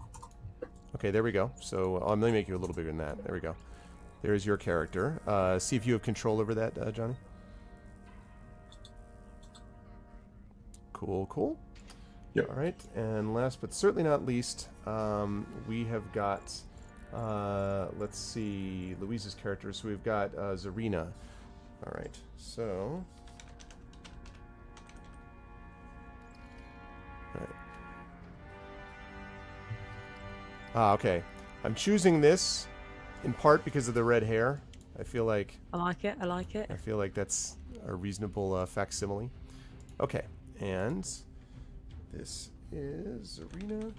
B: Okay, there we go. So uh, let me make you a little bigger than that. There we go. There's your character. Uh, see if you have control over that, uh, Johnny. Cool, cool.
D: Yep.
B: All right, and last but certainly not least, um, we have got. Uh, let's see, Louise's character. So we've got uh, Zarina. All right, so. All right. Ah, okay. I'm choosing this in part because of the red hair. I feel like
E: I like it. I like it.
B: I feel like that's a reasonable uh, facsimile. Okay, and this is Zarina,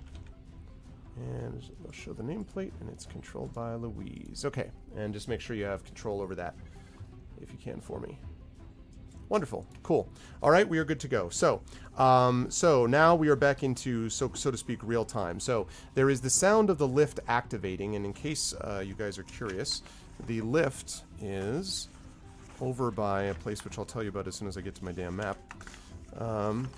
B: and I'll show the nameplate, and it's controlled by Louise. Okay, and just make sure you have control over that, if you can for me. Wonderful, cool. All right, we are good to go. So, um, so now we are back into so so to speak real time. So there is the sound of the lift activating, and in case uh, you guys are curious, the lift is over by a place which I'll tell you about as soon as I get to my damn map. Um,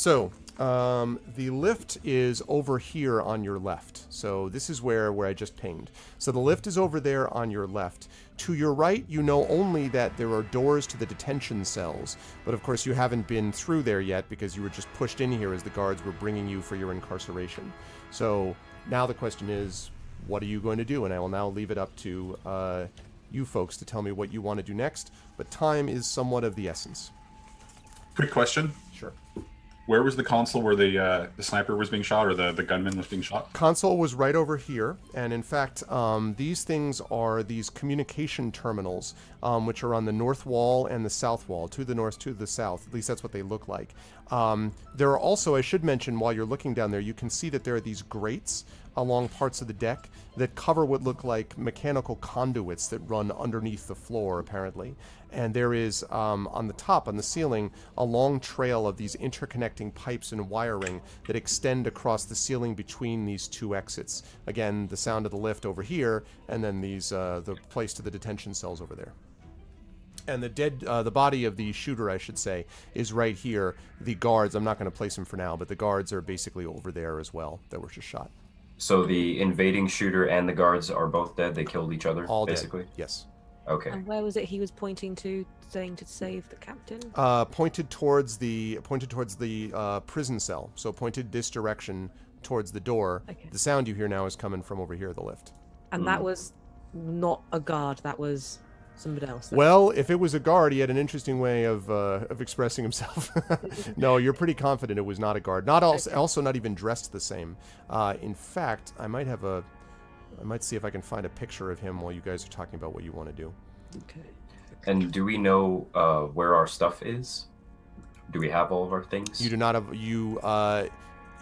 B: So, um, the lift is over here on your left. So this is where, where I just pinged. So the lift is over there on your left. To your right, you know only that there are doors to the detention cells. But of course, you haven't been through there yet because you were just pushed in here as the guards were bringing you for your incarceration. So now the question is, what are you going to do? And I will now leave it up to uh, you folks to tell me what you want to do next. But time is somewhat of the essence.
D: Quick question.
B: Sure.
D: Where was the console where the uh, the sniper was being shot or the, the gunman was being shot?
B: console was right over here and in fact um, these things are these communication terminals um, which are on the north wall and the south wall to the north to the south at least that's what they look like um, there are also i should mention while you're looking down there you can see that there are these grates along parts of the deck that cover what look like mechanical conduits that run underneath the floor apparently. And there is um, on the top on the ceiling a long trail of these interconnecting pipes and wiring that extend across the ceiling between these two exits. Again the sound of the lift over here and then these uh, the place to the detention cells over there and the dead uh, the body of the shooter i should say is right here the guards i'm not going to place them for now but the guards are basically over there as well that were just shot
F: So the invading shooter and the guards are both dead. They killed each other,
B: all
F: basically.
B: dead yes
F: Okay.
E: And where was it he was pointing to, saying to save the captain?
B: uh, pointed towards the pointed towards the uh, prison cell. So pointed this direction towards the door.
E: Okay.
B: The sound you hear now is coming from over here, the lift.
E: And that was not a guard. That was somebody else. then.
B: Well, if it was a guard, he had an interesting way of uh, of expressing himself. no, you're pretty confident it was not a guard. Not also, also not even dressed the same. Uh, in fact, I might have a. I might see if I can find a picture of him while you guys are talking about what you want to do.
E: Okay.
F: And do we know uh, where our stuff is? Do we have all of our things?
B: You do not have you.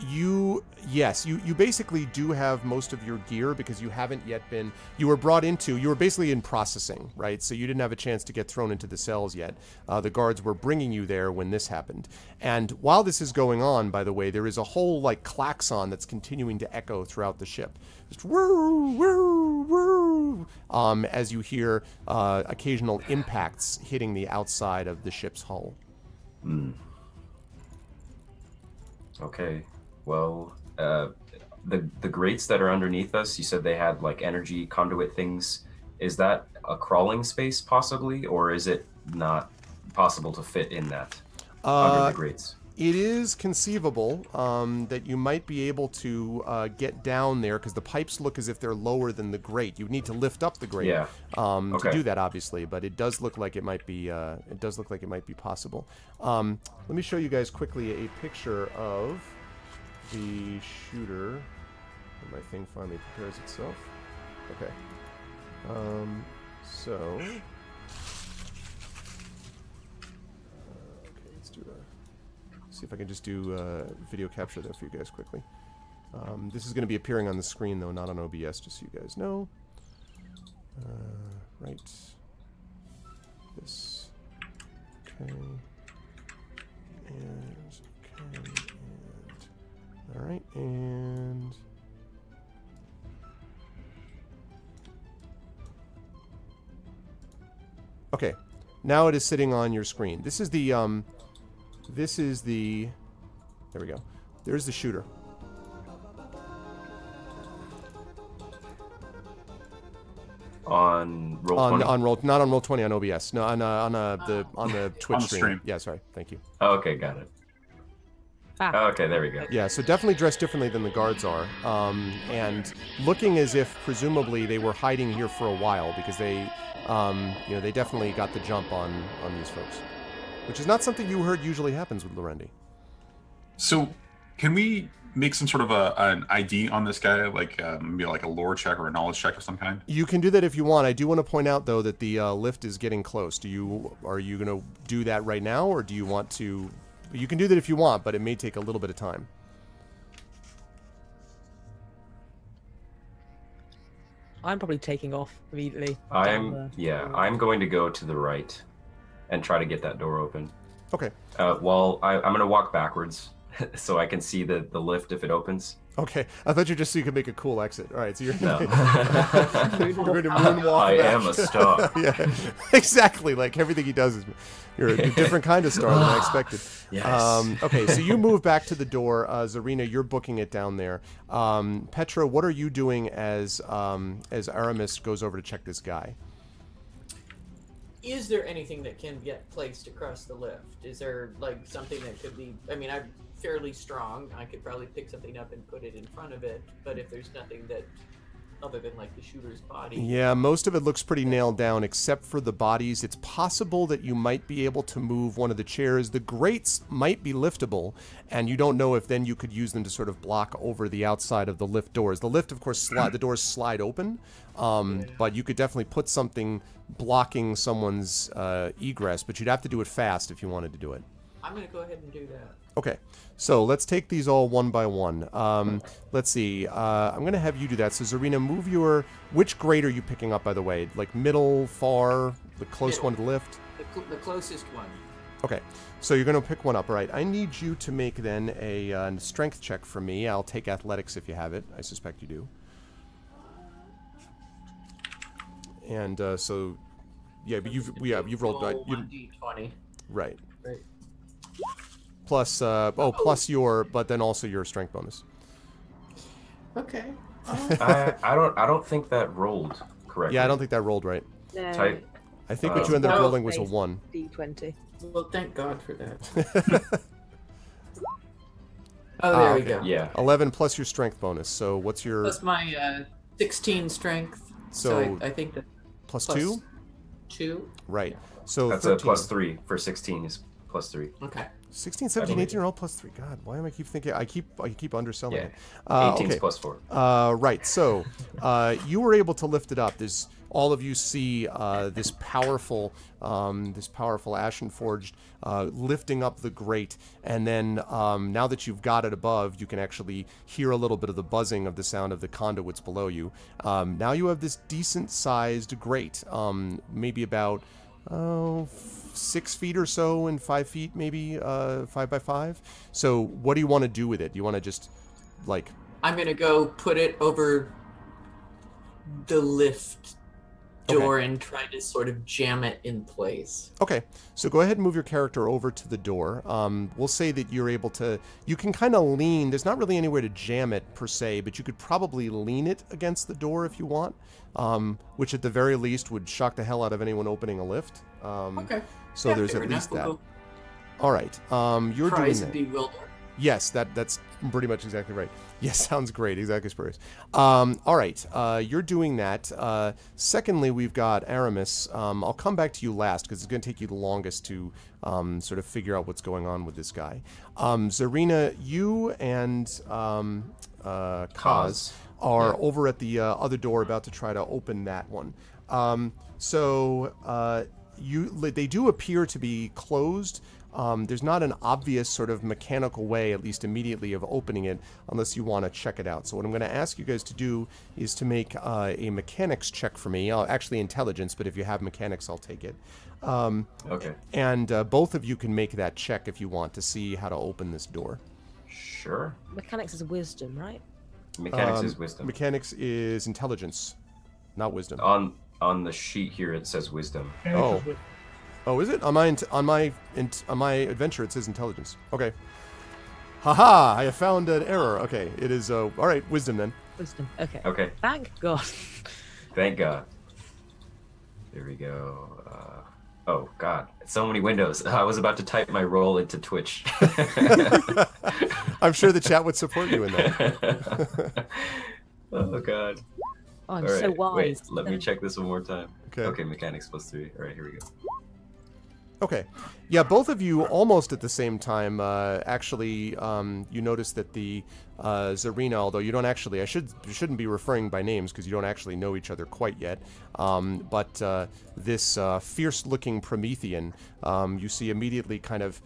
B: You yes you you basically do have most of your gear because you haven't yet been you were brought into you were basically in processing right? So you didn't have a chance to get thrown into the cells yet. Uh, the guards were bringing you there when this happened. And while this is going on by the way there is a whole like klaxon that's continuing to echo throughout the ship. Just woo woo woo um, as you hear uh, occasional impacts hitting the outside of the ship's hull.
F: Okay. Well, uh, the the grates that are underneath us, you said they had like energy conduit things. Is that a crawling space possibly, or is it not possible to fit in that under
B: Uh,
F: the grates?
B: It is conceivable um, that you might be able to uh, get down there because the pipes look as if they're lower than the grate. You need to lift up the grate
F: Yeah.
B: um,
F: Okay.
B: to do that, obviously. But it does look like it might be. Uh, it does look like it might be possible. Um, let me show you guys quickly a picture of the shooter. When my thing finally prepares itself. Okay. Um, so. Okay, let's do a. See if I can just do uh, video capture there for you guys quickly. Um, this is going to be appearing on the screen though, not on OBS, just so you guys know. Uh, right. This. Okay. And okay. And all right. And. Okay. Now it is sitting on your screen. This is the um, this is the. There we go. There's the shooter.
F: On roll
B: On
F: 20?
B: on roll not on roll twenty on OBS. No on uh, on uh, the on the Twitch
D: the
B: stream.
D: stream.
B: Yeah, sorry. Thank you.
F: Oh, okay, got it.
E: Ah.
F: Okay, there we go.
B: Yeah, so definitely dressed differently than the guards are, um, and looking as if presumably they were hiding here for a while because they, um, you know, they definitely got the jump on on these folks, which is not something you heard usually happens with Lorendi.
D: So, can we make some sort of a an ID on this guy, like uh, maybe like a lore check or a knowledge check of some kind?
B: You can do that if you want. I do want to point out though that the uh, lift is getting close. Do you are you going to do that right now, or do you want to? You can do that if you want, but it may take a little bit of time.
E: I'm probably taking off immediately.
F: I'm
E: the-
F: yeah, I'm going to go to the right and try to get that door open.
B: Okay.
F: Uh, well, I, I'm going to walk backwards so I can see the, the lift if it opens.
B: Okay. I thought you just so you could make a cool exit. All right. So you're,
F: No.
B: you're going to moonwalk.
F: I
B: back.
F: am a star.
B: yeah, exactly. Like everything he does is you're a different kind of star than I expected.
F: Yes.
B: Um, okay, so you move back to the door, uh, Zarina. You're booking it down there. Um, Petra, what are you doing as um, as Aramis goes over to check this guy?
C: Is there anything that can get placed across the lift? Is there like something that could be? I mean, I'm fairly strong. I could probably pick something up and put it in front of it. But if there's nothing that other than like the shooter's body.
B: Yeah, most of it looks pretty nailed down except for the bodies. It's possible that you might be able to move one of the chairs. The grates might be liftable, and you don't know if then you could use them to sort of block over the outside of the lift doors. The lift, of course, slide the doors slide open, um, but you could definitely put something blocking someone's uh, egress, but you'd have to do it fast if you wanted to do it.
C: I'm gonna go ahead and do that.
B: Okay, so let's take these all one by one. Um, let's see. Uh, I'm gonna have you do that. So Zarina, move your. Which grade are you picking up, by the way? Like middle, far, the close
C: Middle.
B: one to the lift.
C: The, cl- the closest one.
B: Okay, so you're gonna pick one up. All right. I need you to make then a uh, strength check for me. I'll take athletics if you have it. I suspect you do. And uh, so, yeah, but you've yeah you've rolled uh,
C: Roll
B: you,
C: 1d20.
B: right.
C: Right.
B: Plus uh, oh plus your but then also your strength bonus.
C: Okay.
F: I, I don't I don't think that rolled correctly.
B: Yeah, I don't think that rolled right.
E: No.
F: Type.
B: I think what
F: Uh,
B: you ended up
C: Oh.
B: rolling was a one.
E: D20.
C: Well, thank God for that. Oh, there
B: Ah,
C: we go.
F: Yeah.
B: Eleven plus your strength bonus. So what's your
C: Plus my uh, 16 strength. So,
B: So-
C: I, I think that
B: plus
C: plus
B: two?
C: two.
B: Right. So
F: That's
B: 13.
F: a plus three for sixteen is plus three.
C: Okay.
B: 16, 17, 18 are all plus three. God, why am I keep thinking? I keep I keep underselling
F: Yeah.
B: it. Uh,
F: 18's
B: okay.
F: plus four.
B: Uh, right. So uh, you were able to lift it up. There's all of you see uh, this powerful, um, this powerful ashen forged uh, lifting up the grate, and then um, now that you've got it above, you can actually hear a little bit of the buzzing of the sound of the conduits below you. Um, now you have this decent sized grate, um, maybe about oh, six feet or so and five feet, maybe uh, five by five. So what do you want to do with it? Do you want to just like
C: I'm gonna go put it over the lift
B: Okay.
C: door and try to sort of jam it in place.
B: Okay, so go ahead and move your character over to the door. Um, we'll say that you're able to. You can kind of lean. There's not really anywhere to jam it per se, but you could probably lean it against the door if you want, um, which at the very least would shock the hell out of anyone opening a lift. Um,
C: Okay.
B: So
C: Yeah,
B: there's at
C: enough.
B: least
C: We'll
B: that. All right. Um, you're
C: Prize
B: doing that.
C: bewilder.
B: Yes, that that's pretty much exactly right. Yes, sounds great. Exactly, Spurious. Um, all right, uh, you're doing that. Uh, secondly, we've got Aramis. Um, I'll come back to you last because it's going to take you the longest to um, sort of figure out what's going on with this guy. Um, Zarina, you and um, uh, Kaz are over at the uh, other door about to try to open that one. Um, so uh, you they do appear to be closed. Um, there's not an obvious sort of mechanical way, at least immediately, of opening it unless you want to check it out. So what I'm going to ask you guys to do is to make uh, a mechanics check for me. Uh, actually, intelligence, but if you have mechanics, I'll take it. Um,
F: Okay.
B: and uh, both of you can make that check if you want to see how to open this door.
F: Sure.
E: Mechanics is wisdom, right?
F: Mechanics
B: Um,
F: is wisdom.
B: Mechanics is intelligence, not wisdom.
F: on on the sheet here it says wisdom.
G: And
B: Oh.
G: It's with-
B: Oh, is it on my on my on my adventure? It says intelligence. Okay. Haha! I have found an error. Okay, it is. Uh, all right, wisdom then.
E: Wisdom. Okay.
F: Okay.
E: Thank God.
F: Thank God. There we go. Uh, oh God, so many windows. I was about to type my roll into Twitch.
B: I'm sure the chat would support you in that.
F: oh God.
E: Oh, I'm
F: All right.
E: so wise.
F: Wait, let me check this one more time.
B: Okay.
F: Okay, mechanics plus three. All right, here we go.
B: Okay. Yeah, both of you almost at the same time. Uh, actually, um, you notice that the uh, Zarina, although you don't actually, I should shouldn't be referring by names because you don't actually know each other quite yet. Um, but uh, this uh, fierce-looking Promethean, um, you see immediately kind of.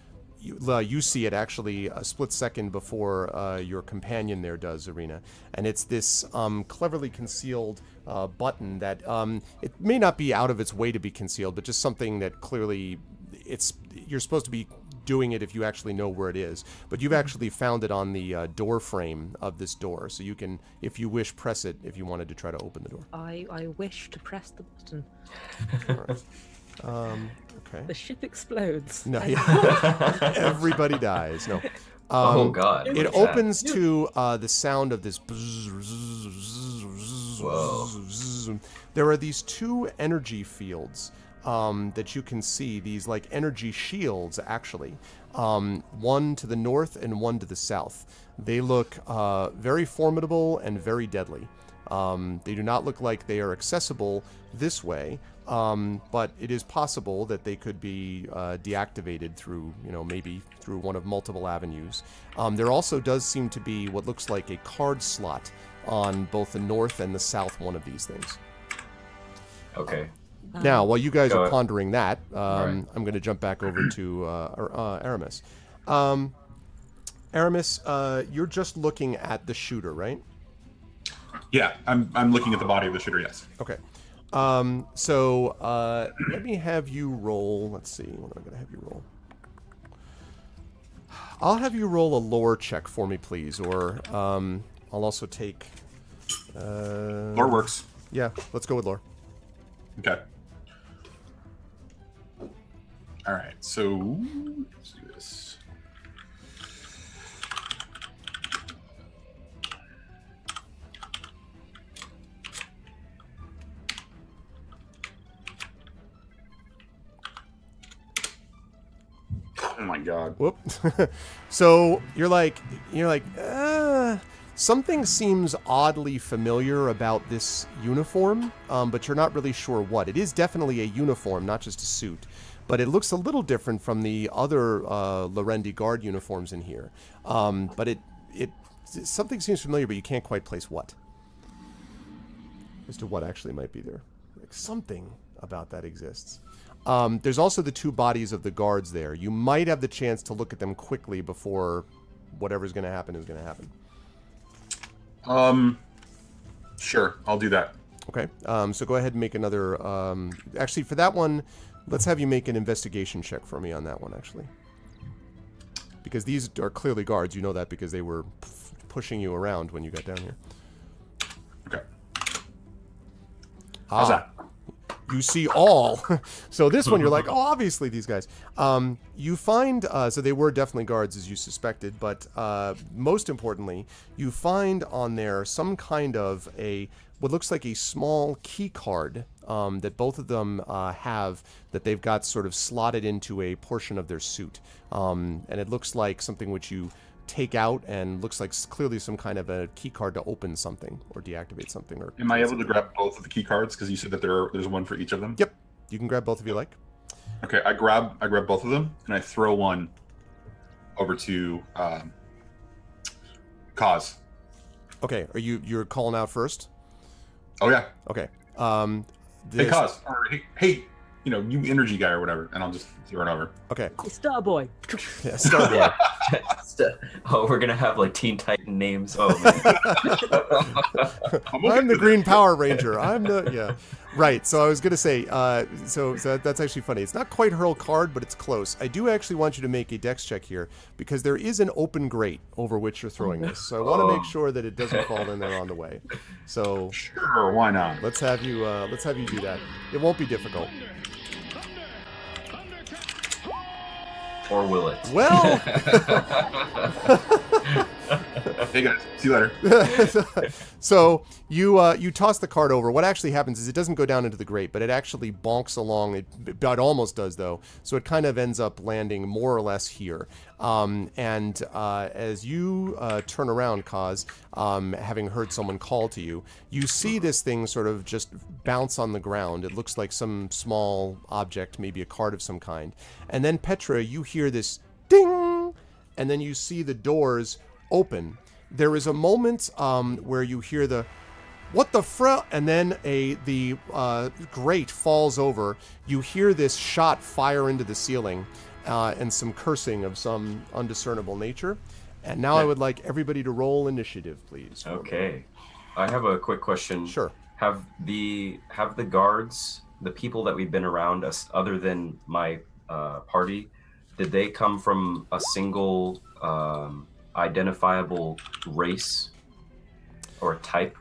B: You, you see it actually a split second before uh, your companion there does, Zarina, and it's this um, cleverly concealed uh, button that um, it may not be out of its way to be concealed, but just something that clearly it's you're supposed to be doing it if you actually know where it is but you've actually found it on the uh, door frame of this door so you can if you wish press it if you wanted to try to open the door
E: I, I wish to press the button.
B: um, okay
E: The ship explodes.
B: no yeah. everybody dies no um,
F: oh God.
B: it
F: what is that?
B: opens to uh, the sound of this
F: Whoa.
B: there are these two energy fields um, that you can see these like energy shields actually um, one to the north and one to the south they look uh, very formidable and very deadly Um, they do not look like they are accessible this way, um, but it is possible that they could be uh, deactivated through, you know, maybe through one of multiple avenues. Um, there also does seem to be what looks like a card slot on both the north and the south one of these things.
F: Okay.
B: Now, while you guys
F: Go
B: are
F: ahead.
B: pondering that, um,
F: right.
B: I'm going to jump back over to uh, uh, Aramis. Um, Aramis, uh, you're just looking at the shooter, right?
D: Yeah, I'm I'm looking at the body of the shooter. Yes.
B: Okay. Um, so uh, let me have you roll. Let's see. What am I going to have you roll? I'll have you roll a lore check for me, please, or um, I'll also take. Uh,
D: Lore works.
B: Yeah, let's go with lore.
D: Okay. All right. So let's do this. Oh my god.
B: Whoop. so you're like, you're like, uh, something seems oddly familiar about this uniform, um, but you're not really sure what. It is definitely a uniform, not just a suit, but it looks a little different from the other uh, Lorendi guard uniforms in here. Um, but it, it, something seems familiar, but you can't quite place what. As to what actually might be there. Like something about that exists. Um, there's also the two bodies of the guards there. You might have the chance to look at them quickly before whatever's going to happen is going to happen.
D: Um. Sure, I'll do that.
B: Okay. Um, so go ahead and make another. Um, actually, for that one, let's have you make an investigation check for me on that one, actually. Because these are clearly guards. You know that because they were pushing you around when you got down here.
D: Okay. How's
B: Ah.
D: that?
B: you see all. so this one, you're like, oh, obviously these guys. Um, you find, uh, so they were definitely guards as you suspected, but uh, most importantly, you find on there some kind of a what looks like a small key card um, that both of them uh, have that they've got sort of slotted into a portion of their suit, um, and it looks like something which you take out and looks like clearly some kind of a key card to open something or deactivate something or
D: Am I able to grab both of the key cards? Because you said that there are, there's one for each of them.
B: Yep. You can grab both if you like.
D: Okay, I grab I grab both of them and I throw one over to um, Kaz.
B: Okay, are you you're calling out first?
D: Oh yeah.
B: Okay. Um this-
D: Kaz. Or hey, hey, you know, you energy guy or whatever, and I'll just throw it over.
B: Okay.
E: Starboy.
B: Yeah, Starboy.
F: oh, we're gonna have like Teen Titan names. Oh man.
B: I'm the Green Power Ranger. I'm the yeah. Right. So I was gonna say. Uh, so, so that's actually funny. It's not quite hurl card, but it's close. I do actually want you to make a dex check here because there is an open grate over which you're throwing this. So I want to
D: Oh.
B: make sure that it doesn't fall in there on the way. So
D: Sure, why not?
B: let's have you uh, let's have you do that. It won't be difficult.
F: or will it?
B: Well.
D: Hey guys, see you later.
B: so you uh, you toss the card over. What actually happens is it doesn't go down into the grate, but it actually bonks along. It, it almost does though. So it kind of ends up landing more or less here. Um, and uh, as you uh, turn around, Kaz um, having heard someone call to you, you see this thing sort of just bounce on the ground. It looks like some small object, maybe a card of some kind. And then Petra, you hear this ding, and then you see the doors open. There is a moment um, where you hear the what the fr and then a the uh, grate falls over. You hear this shot fire into the ceiling uh, and some cursing of some undiscernible nature. And now I would like everybody to roll initiative, please.
F: Okay. I have a quick question.
B: Sure.
F: Have the have the guards, the people that we've been around us, other than my uh, party, did they come from a single um, identifiable race or type?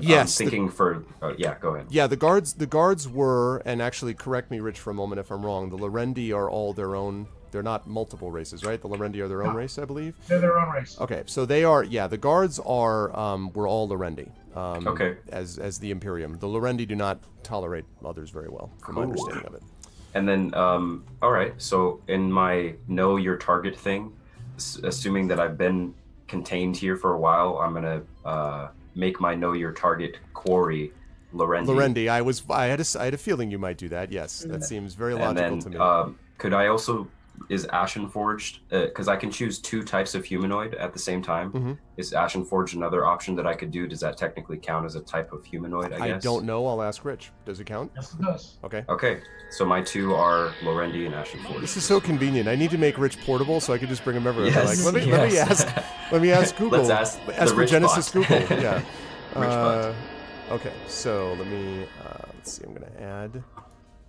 B: Yes,
F: I'm
B: the-
F: thinking for. Uh, yeah, go ahead.
B: Yeah, the guards the guards were, and actually correct me, Rich, for a moment if I'm wrong. The Lorendi are all their own. They're not multiple races, right? The Lorendi are their own
G: No.
B: race, I believe.
G: They're their own race.
B: Okay, so they are. Yeah, the guards are. Um, were all Lorendi. Um,
F: Okay.
B: As as the Imperium, the Lorendi do not tolerate others very well, from my understanding of it.
F: And then, um, all right. So in my know your target thing, s- assuming that I've been contained here for a while, I'm gonna uh, make my know your target quarry Lorendi.
B: Lorendi, I was I had a, I had a feeling you might do that. Yes, that seems very logical
F: then
B: to me.
F: um, could I also is Ashen Forged because I can choose two types of humanoid at the same time.
B: Mhm.
F: Is Ashen Forged another option that I could do? Does that technically count as a type of humanoid? I,
B: I
F: guess.
B: don't know. I'll ask Rich. Does it count?
G: Yes, it does.
B: Okay.
F: Okay, so my two are Lorendi and Ashen Forged.
B: This is so convenient. I need to make Rich portable so I can just bring him everywhere.
F: Yes,
B: like, let me let me ask let me ask Google.
F: Let's ask the
B: Ask for
F: Rich
B: Genesis
F: bot.
B: Google. Yeah.
F: Rich
B: Uh, okay, so let me uh, let's see. I'm gonna add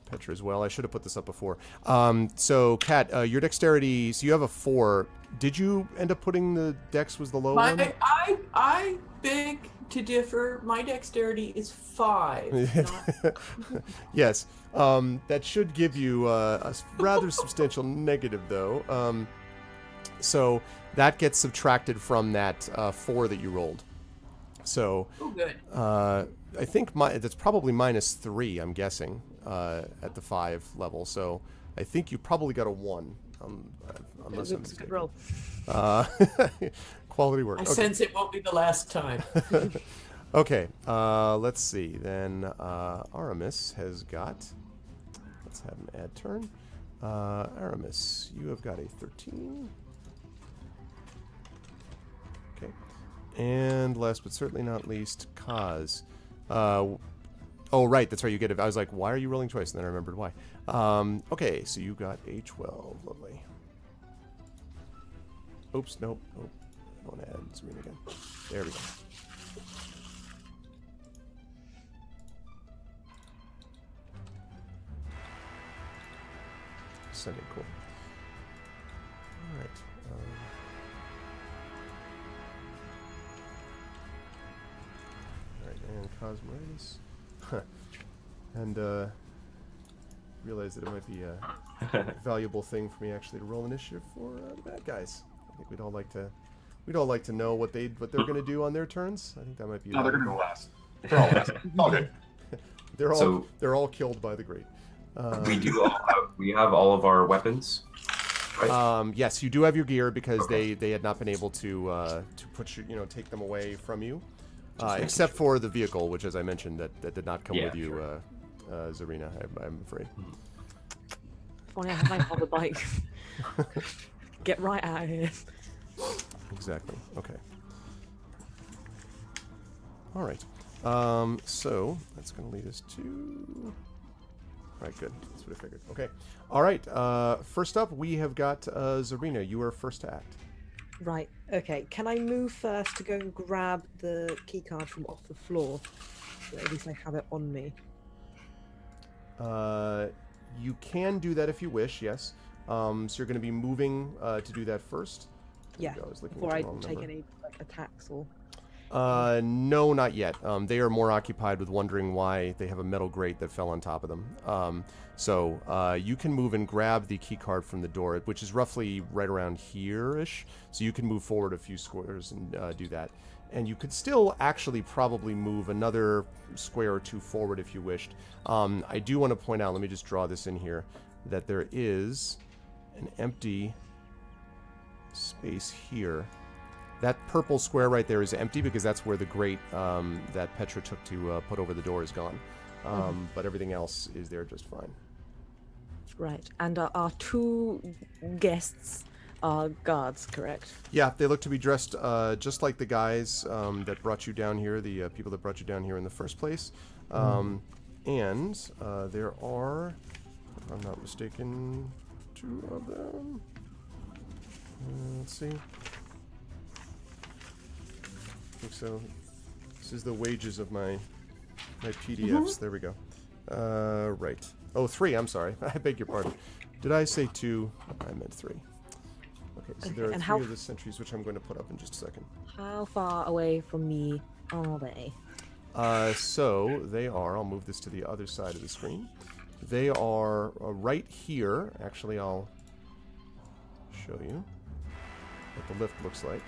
B: Petra as well. I should have put this up before. Um, so Cat, uh, your dexterity. So you have a four. Did you end up putting the dex was the low one?
C: I I beg to differ. My dexterity is five. not-
B: yes. Um, that should give you uh, a rather substantial negative, though. Um, so that gets subtracted from that uh, four that you rolled. So
C: oh, good.
B: uh, I think my, that's probably minus three. I'm guessing uh, at the five level. So I think you probably got a one. Um, uh, unless I'm
E: good roll.
B: Uh, quality work.
C: I
B: Okay.
C: sense it won't be the last time.
B: Okay, uh, let's see. Then uh, Aramis has got. Let's have him add turn. Uh, Aramis, you have got a 13. Okay. And last but certainly not least, Kaz. Uh, oh, right, that's right. You get it. I was like, why are you rolling twice? And then I remembered why. Um, okay, so you got a 12. Lovely. Oops, nope, nope. I want to add in again. There we go. Sending, cool. Alright. And Cosmoritis. and, uh, realize that it might be a valuable thing for me actually to roll initiative for uh, the bad guys. I think we'd all like to. We'd all like to know what they what they're going to do on their turns. I think that might be.
D: No, they're gonna go last. They're all last. It's all good.
B: They're all
F: So-
B: they're all killed by the grate. Uh,
F: we do all have, we have all of our weapons. Right?
B: Um, yes, you do have your gear because
F: Okay.
B: they, they had not been able to uh, to put your, you know take them away from you, uh,
F: making
B: except for the vehicle, which as I mentioned that, that did not come
F: Yeah,
B: with you,
F: sure.
B: uh, uh, Zarina. I'm, I'm afraid.
E: If only I had my hover bike. Get right out of here.
B: Exactly. Okay. All right. Um, so that's going to lead us to. All right, good. That's what I figured. Okay. All right. Uh, first up, we have got uh, Zarina. You are first to act.
E: Right. Okay. Can I move first to go and grab the key card from off the floor? So at least I have it on me.
B: Uh, you can do that if you wish. Yes. Um, so you're going to be moving uh, to do that first. There
E: Yeah.
B: I
E: Before I take
B: number.
E: any like, attacks or.
B: Uh, no, not yet. Um, they are more occupied with wondering why they have a metal grate that fell on top of them. Um, so uh, you can move and grab the key card from the door, which is roughly right around here-ish. So you can move forward a few squares and uh, do that. And you could still actually probably move another square or two forward if you wished. Um, I do want to point out, let me just draw this in here, that there is an empty space here. That purple square right there is empty because that's where the grate um, that Petra took to uh, put over the door is gone. Um, But everything else is there just fine.
E: Right. And uh, our two guests are guards, correct?
B: Yeah, they look to be dressed uh, just like the guys um, that brought you down here, the uh, people that brought you down here in the first place. Um, And uh, there are, if I'm not mistaken, two of them. Uh, let's see. I think so. This is the wages of my my PDFs. There we go. Uh, right. Oh, three. I'm sorry. I beg your pardon. Did I say two? I meant three. Okay, so
E: Okay,
B: there are
E: and
B: three
E: how-
B: of the sentries, which I'm going to put up in just a second.
E: How far away from me are they?
B: Uh, so they are. I'll move this to the other side of the screen. They are uh, right here. Actually, I'll show you what the lift looks like.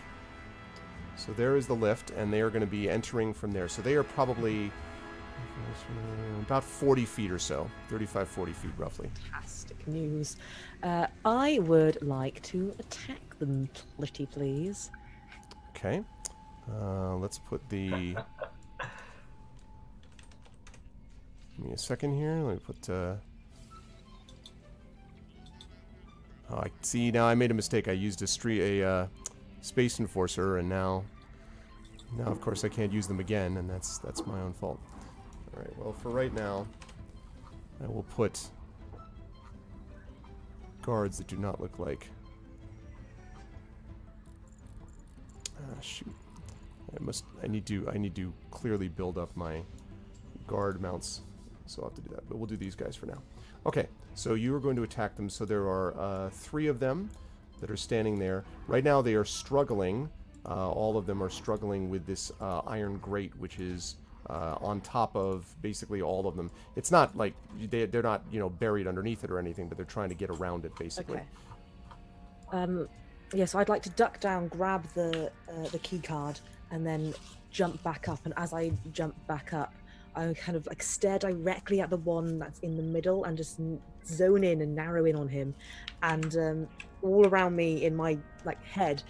B: So there is the lift, and they are going to be entering from there. So they are probably about 40 feet or so, 35, 40 feet roughly.
E: Fantastic news. Uh, I would like to attack them, Plitty, please.
B: Okay. Uh, let's put the. Give me a second here. Let me put. Uh... Oh, I see now. I made a mistake. I used a street a uh, space enforcer, and now, now of course I can't use them again, and that's that's my own fault. All right. Well, for right now, I will put guards that do not look like. Ah, shoot. I must. I need to. I need to clearly build up my guard mounts, so I'll have to do that. But we'll do these guys for now. Okay. So you are going to attack them. So there are uh, three of them that are standing there right now. They are struggling. Uh, all of them are struggling with this uh, iron grate, which is uh, on top of basically all of them. It's not like they, they're not you know buried underneath it or anything, but they're trying to get around it basically.
E: Okay. Um, yeah, so I'd like to duck down, grab the uh, the key card, and then jump back up. And as I jump back up, I kind of like stare directly at the one that's in the middle and just zone in and narrow in on him. And um, all around me in my like head,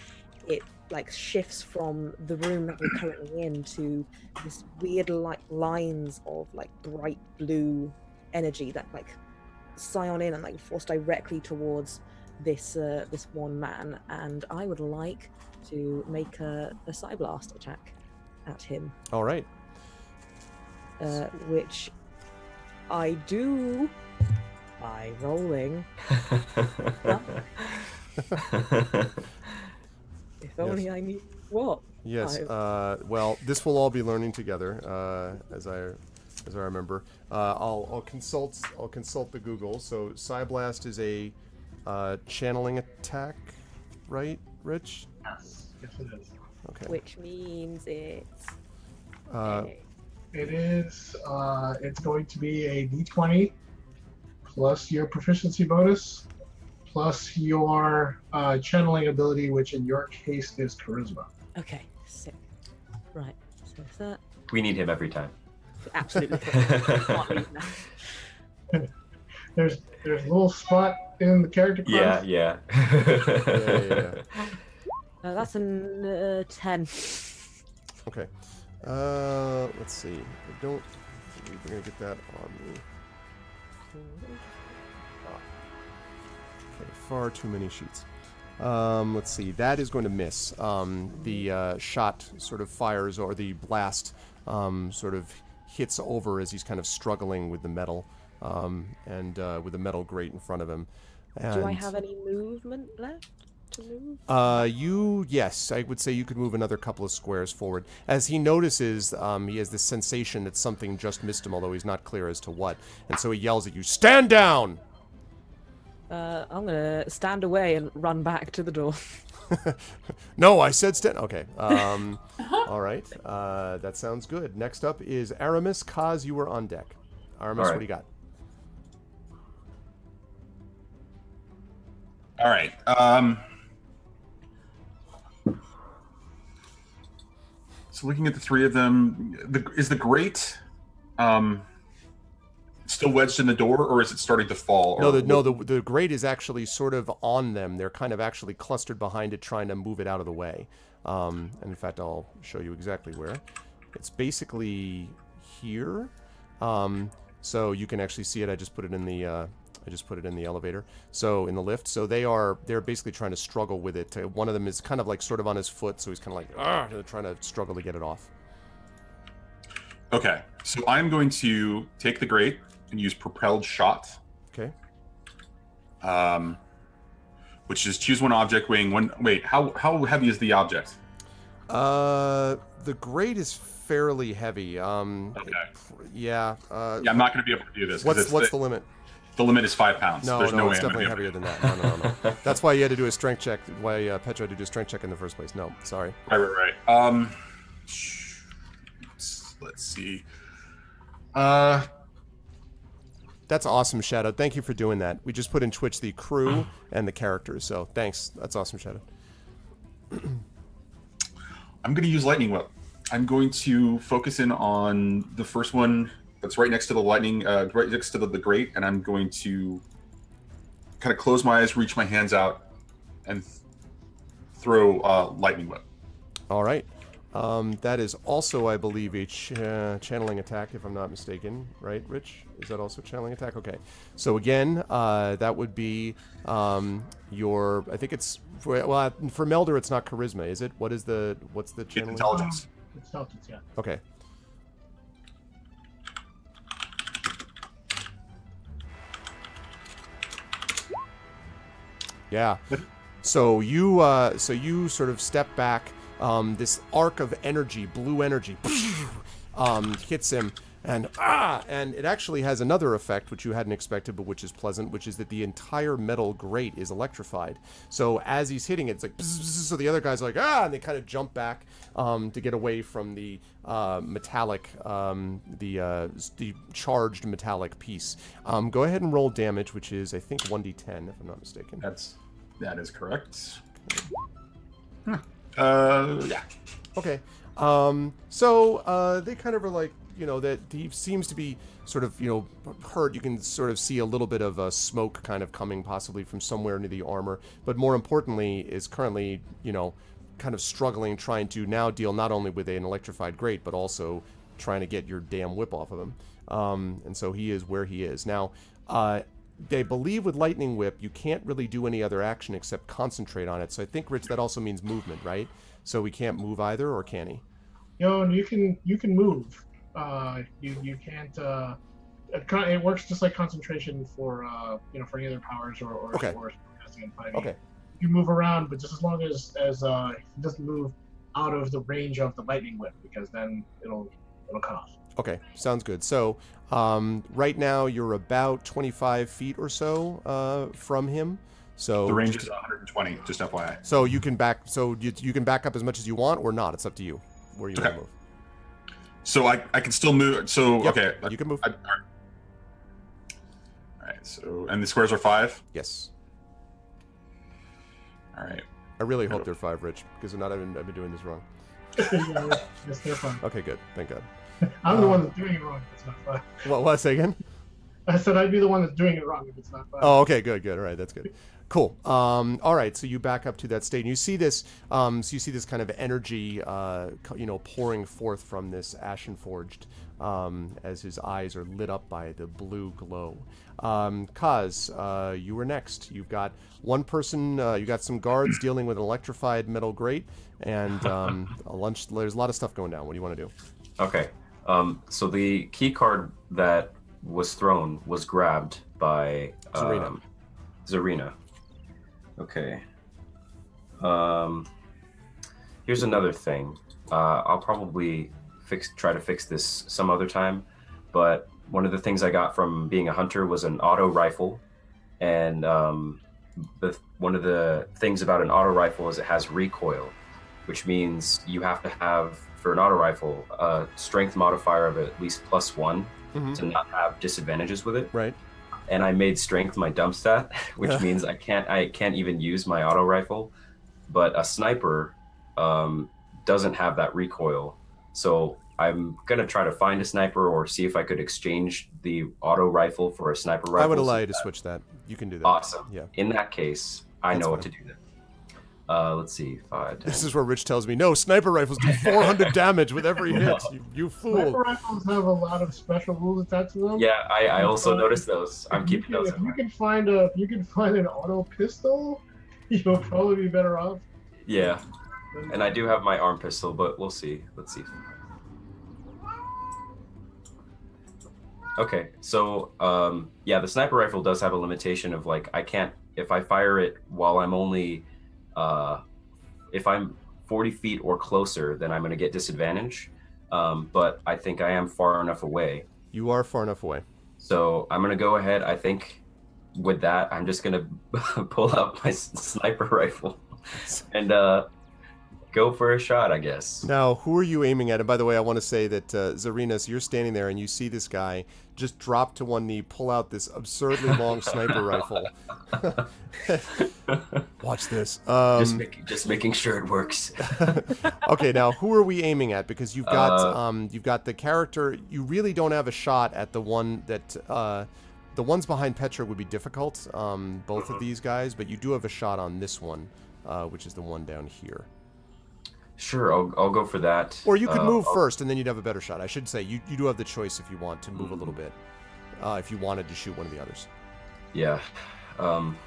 E: it like shifts from the room that we're currently in to this weird like lines of like bright blue energy that like scion in and like force directly towards this uh, this one man. And I would like to make a, a Psy blast attack at him
B: All right.
E: uh, which I do by rolling. If only I knew what.
B: Yes. Uh, well, this will all be learning together, uh, as I as I remember. Uh, I'll I'll consult I'll consult the Google. So Psyblast is a uh, channeling attack, right, Rich?
G: Yes. Yes, it is.
B: Okay.
E: Which means it's.
B: Uh,
E: a-
G: It is. Uh, it's going to be a D20 plus your proficiency bonus plus your uh, channeling ability, which in your case is charisma.
E: okay, sick. Right. So that
F: we need him every time.
E: absolutely. Can't leave now.
G: There's there's a little spot in the character class.
F: Yeah, yeah.
B: yeah, yeah.
E: Uh, that's a uh, ten.
B: Okay. Uh, let's see. I don't. We're gonna get that on me. Far too many sheets. Um, let's see. That is going to miss. Um, the uh, shot sort of fires, or the blast um, sort of hits over as he's kind of struggling with the metal, um, and uh, with the metal grate in front of him.
E: Do I have any movement left to move?
B: uh, you yes, I would say you could move another couple of squares forward. As he notices, um, he has this sensation that something just missed him, although he's not clear as to what. And so he yells at you, "Stand down!"
E: Uh, I'm gonna stand away and run back to the door.
B: No, I said stand. Okay. Um, all right. Uh, that sounds good. Next up is Aramis. Cause you were on deck. Aramis,
F: All
B: what do you got?
D: All right. Um, so looking at the three of them, the, is the grate um, still wedged in the door, or is it starting to fall?
B: No,
D: or
B: the, no, the, the grate is actually sort of on them. They're kind of actually clustered behind it, trying to move it out of the way. Um, and in fact, I'll show you exactly where. It's basically here. Um, so you can actually see it. I just put it in the. Uh, I just put it in the elevator. So in the lift. So they are. They're basically trying to struggle with it. Uh, One of them is kind of like sort of on his foot, so he's kind of like ah, they're trying to struggle to get it off.
D: Okay, so I'm going to take the grate use propelled shot,
B: Okay.
D: um, which is choose one object weighing one. Wait, how how heavy is the object?
B: Uh, the grate is fairly heavy. Um,
D: Okay.
B: yeah. Uh,
D: Yeah, I'm not going to be able to do this.
B: What's what's
D: the,
B: the limit?
D: the limit is five pounds.
B: No,
D: There's
B: no,
D: no, way
B: it's definitely heavier than that. No, no, no. That's why you had to do a strength check. Why uh, Petra had to do a strength check in the first place. No, sorry.
D: Right, right, right. Um, let's see. Uh,
B: That's awesome, Shadow. Thank you for doing that. We just put in Twitch the crew and the characters, so thanks. That's awesome, Shadow.
D: I'm going to use lightning whip. I'm going to focus in on the first one that's right next to the lightning, uh, right next to the, the grate, and I'm going to kind of close my eyes, reach my hands out, and th- throw uh, lightning whip.
B: All right. Um, that is also, I believe, a ch- uh, channeling attack, if I'm not mistaken. Right, Rich? Is that also channeling attack? Okay. So again, uh, that would be um, your. I think it's for well for Melder. It's not charisma, is it? What is the what's the
D: It's
B: channeling?
D: intelligence.
G: It's intelligence, yeah.
B: Okay. Yeah. So you uh, so you sort of step back. Um, this arc of energy, blue energy, um, hits him, and ah, and it actually has another effect which you hadn't expected, but which is pleasant, which is that the entire metal grate is electrified. So as he's hitting it, it's like bzz, bzz, so the other guys are like ah, and they kind of jump back um, to get away from the uh, metallic, um, the uh, the charged metallic piece. Um, go ahead and roll damage, which is I think one d10 if I'm not mistaken.
D: That's that is correct. Uh, yeah.
B: Okay. Um, so uh, they kind of are like, you know, that he seems to be sort of, you know, hurt. You can sort of see a little bit of uh, smoke kind of coming possibly from somewhere near the armor. But more importantly, is currently, you know, kind of struggling, trying to now deal not only with an electrified grate, but also trying to get your damn whip off of him. Um, and so he is where he is. Now, uh, they believe with Lightning Whip, you can't really do any other action except concentrate on it. So I think, Rich, that also means movement, right? So we can't move either, or can he?
G: Yo, and you can you can move. Uh, you you can't. Uh, it, it works just like concentration for uh, you know for any other powers or or,
B: Okay.
G: or casting and fighting.
B: Okay.
G: You move around, but just as long as as uh, he doesn't move out of the range of the lightning whip, because then it'll it'll cut off.
B: Okay, sounds good. So, um, right now you're about 25 feet or so uh, from him. So
D: The range
B: just-
D: is 120. Just FYI.
B: So you can back. So you, you can back up as much as you want, or not. It's up to you where you want to move.
D: So I, I can still move. So
B: Yep,
D: okay.
B: you can move.
D: I, all right. So and the squares are five.
B: Yes.
D: All right.
B: I really hope they're five, Rich, because if not, I've been, I've been doing this wrong.
G: Yes, they're fun.
B: Okay, good. Thank God.
G: I'm the
B: Uh,
G: one that's doing it wrong. If it's not fun.
B: What? What? Say again.
G: I said I'd be the one that's doing it wrong if it's not fun.
B: Oh, okay, good, good. All right, that's good. Cool. Um, all right, so you back up to that state, and you see this. Um, so you see this kind of energy, uh, you know, pouring forth from this ashen forged, um, as his eyes are lit up by the blue glow. Um, Kaz, uh, you were next. You've got one person. Uh, you got some guards dealing with an electrified metal grate, and um, a lunch. There's a lot of stuff going down. What do you want to do?
F: Okay. Um, so the key card that was thrown was grabbed by
B: Zarina.
F: um, Zarina. Okay. Um, here's another thing. Uh, I'll probably fix try to fix this some other time, but one of the things I got from being a hunter was an auto rifle, and um, the one of the things about an auto rifle is it has recoil, which means you have to have for an auto rifle a strength modifier of at least plus one
B: Mhm.
F: to not have disadvantages with it
B: Right.
F: and I made strength my dump stat, which
B: Yeah.
F: means I can't I can't even use my auto rifle. But a sniper um, doesn't have that recoil, so I'm gonna try to find a sniper or see if I could exchange the auto rifle for a sniper rifle.
B: I would
F: so
B: allow you to switch that. You can do that.
F: Awesome.
B: Yeah.
F: In that case, I
B: That's
F: know what to do then. Uh, let's see, five.
B: This is where Rich tells me, no, sniper rifles do 400 damage with every hit. You, you
G: Sniper rifles have a lot of special rules attached to them.
F: Yeah, I, I also
G: Uh,
F: noticed those. I'm keeping
G: can-
F: those.
G: If you
F: mind.
G: can find a, if you can find an auto pistol, you'll probably be better off.
F: Yeah, and I do have my arm pistol, but we'll see. Let's see. Okay, so um, yeah, the sniper rifle does have a limitation of like I can't if I fire it while I'm only uh, if I'm 40 feet or closer, then I'm going to get disadvantage. Um, but I think I am far enough away,
B: You are far enough away.
F: so I'm going to go ahead. I think with that, I'm just going to pull out my sniper rifle and uh, go for a shot. I guess.
B: Now, who are you aiming at? And by the way, I want to say that uh, Zarinas, you're standing there and you see this guy just drop to one knee, pull out this absurdly long sniper rifle. Watch this.
F: just
B: Um,
F: making just making sure it works.
B: okay, now who are we aiming at? Because you've got
F: Uh,
B: um, you've got the character. You really don't have a shot at the one that uh, the ones behind Petra would be difficult. Um, both of these guys, but you do have a shot on this one, uh, which is the one down here.
F: Sure, I'll, I'll go for that.
B: Or you could
F: Uh,
B: move
F: I'll-
B: first, and then you'd have a better shot. I should say you, you do have the choice if you want to move a
F: Mm-hmm.
B: little bit, uh, if you wanted to shoot one of the others.
F: Yeah. Um,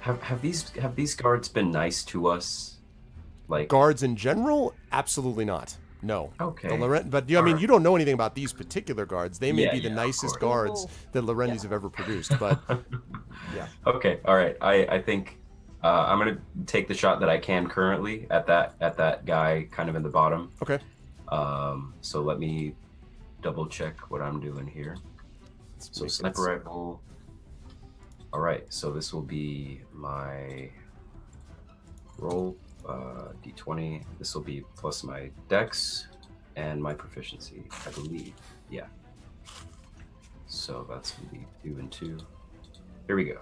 F: have have these have these guards been nice to us? Like
B: Guards in general, absolutely not. No.
F: Okay.
B: The Loren- but you, I mean, you don't know anything about these particular guards. They may
F: Yeah,
B: be the
F: yeah,
B: nicest guards that Lorendi's have ever produced. But yeah,
F: Okay, all right. I I think uh, I'm gonna take the shot that I can currently at that at that guy kind of in the bottom.
B: okay.
F: Um, so let me double check what I'm doing here. So sniper rifle. All right, so this will be my roll uh, d20. This will be plus my dex and my proficiency, I believe. Yeah. So that's gonna be two and two. Here we go.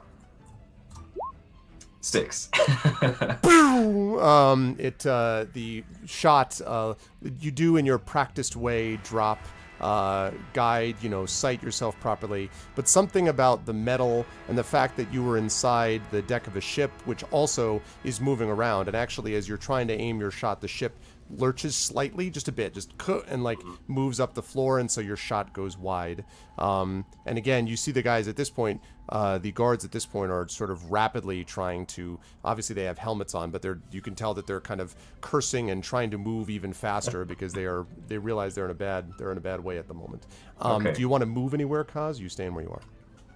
F: Six.
B: um, it uh, the shot uh, you do in your practiced way drop uh, guide you know sight yourself properly but something about the metal and the fact that you were inside the deck of a ship which also is moving around and actually as you're trying to aim your shot the ship lurches slightly just a bit just and like moves up the floor and so your shot goes wide um, and again you see the guys at this point uh, the guards at this point are sort of rapidly trying to obviously they have helmets on but they're you can tell that they're kind of cursing and trying to move even faster because they are they realize they're in a bad they're in a bad way at the moment um,
F: Okay.
B: do you want to move anywhere cause you staying where you are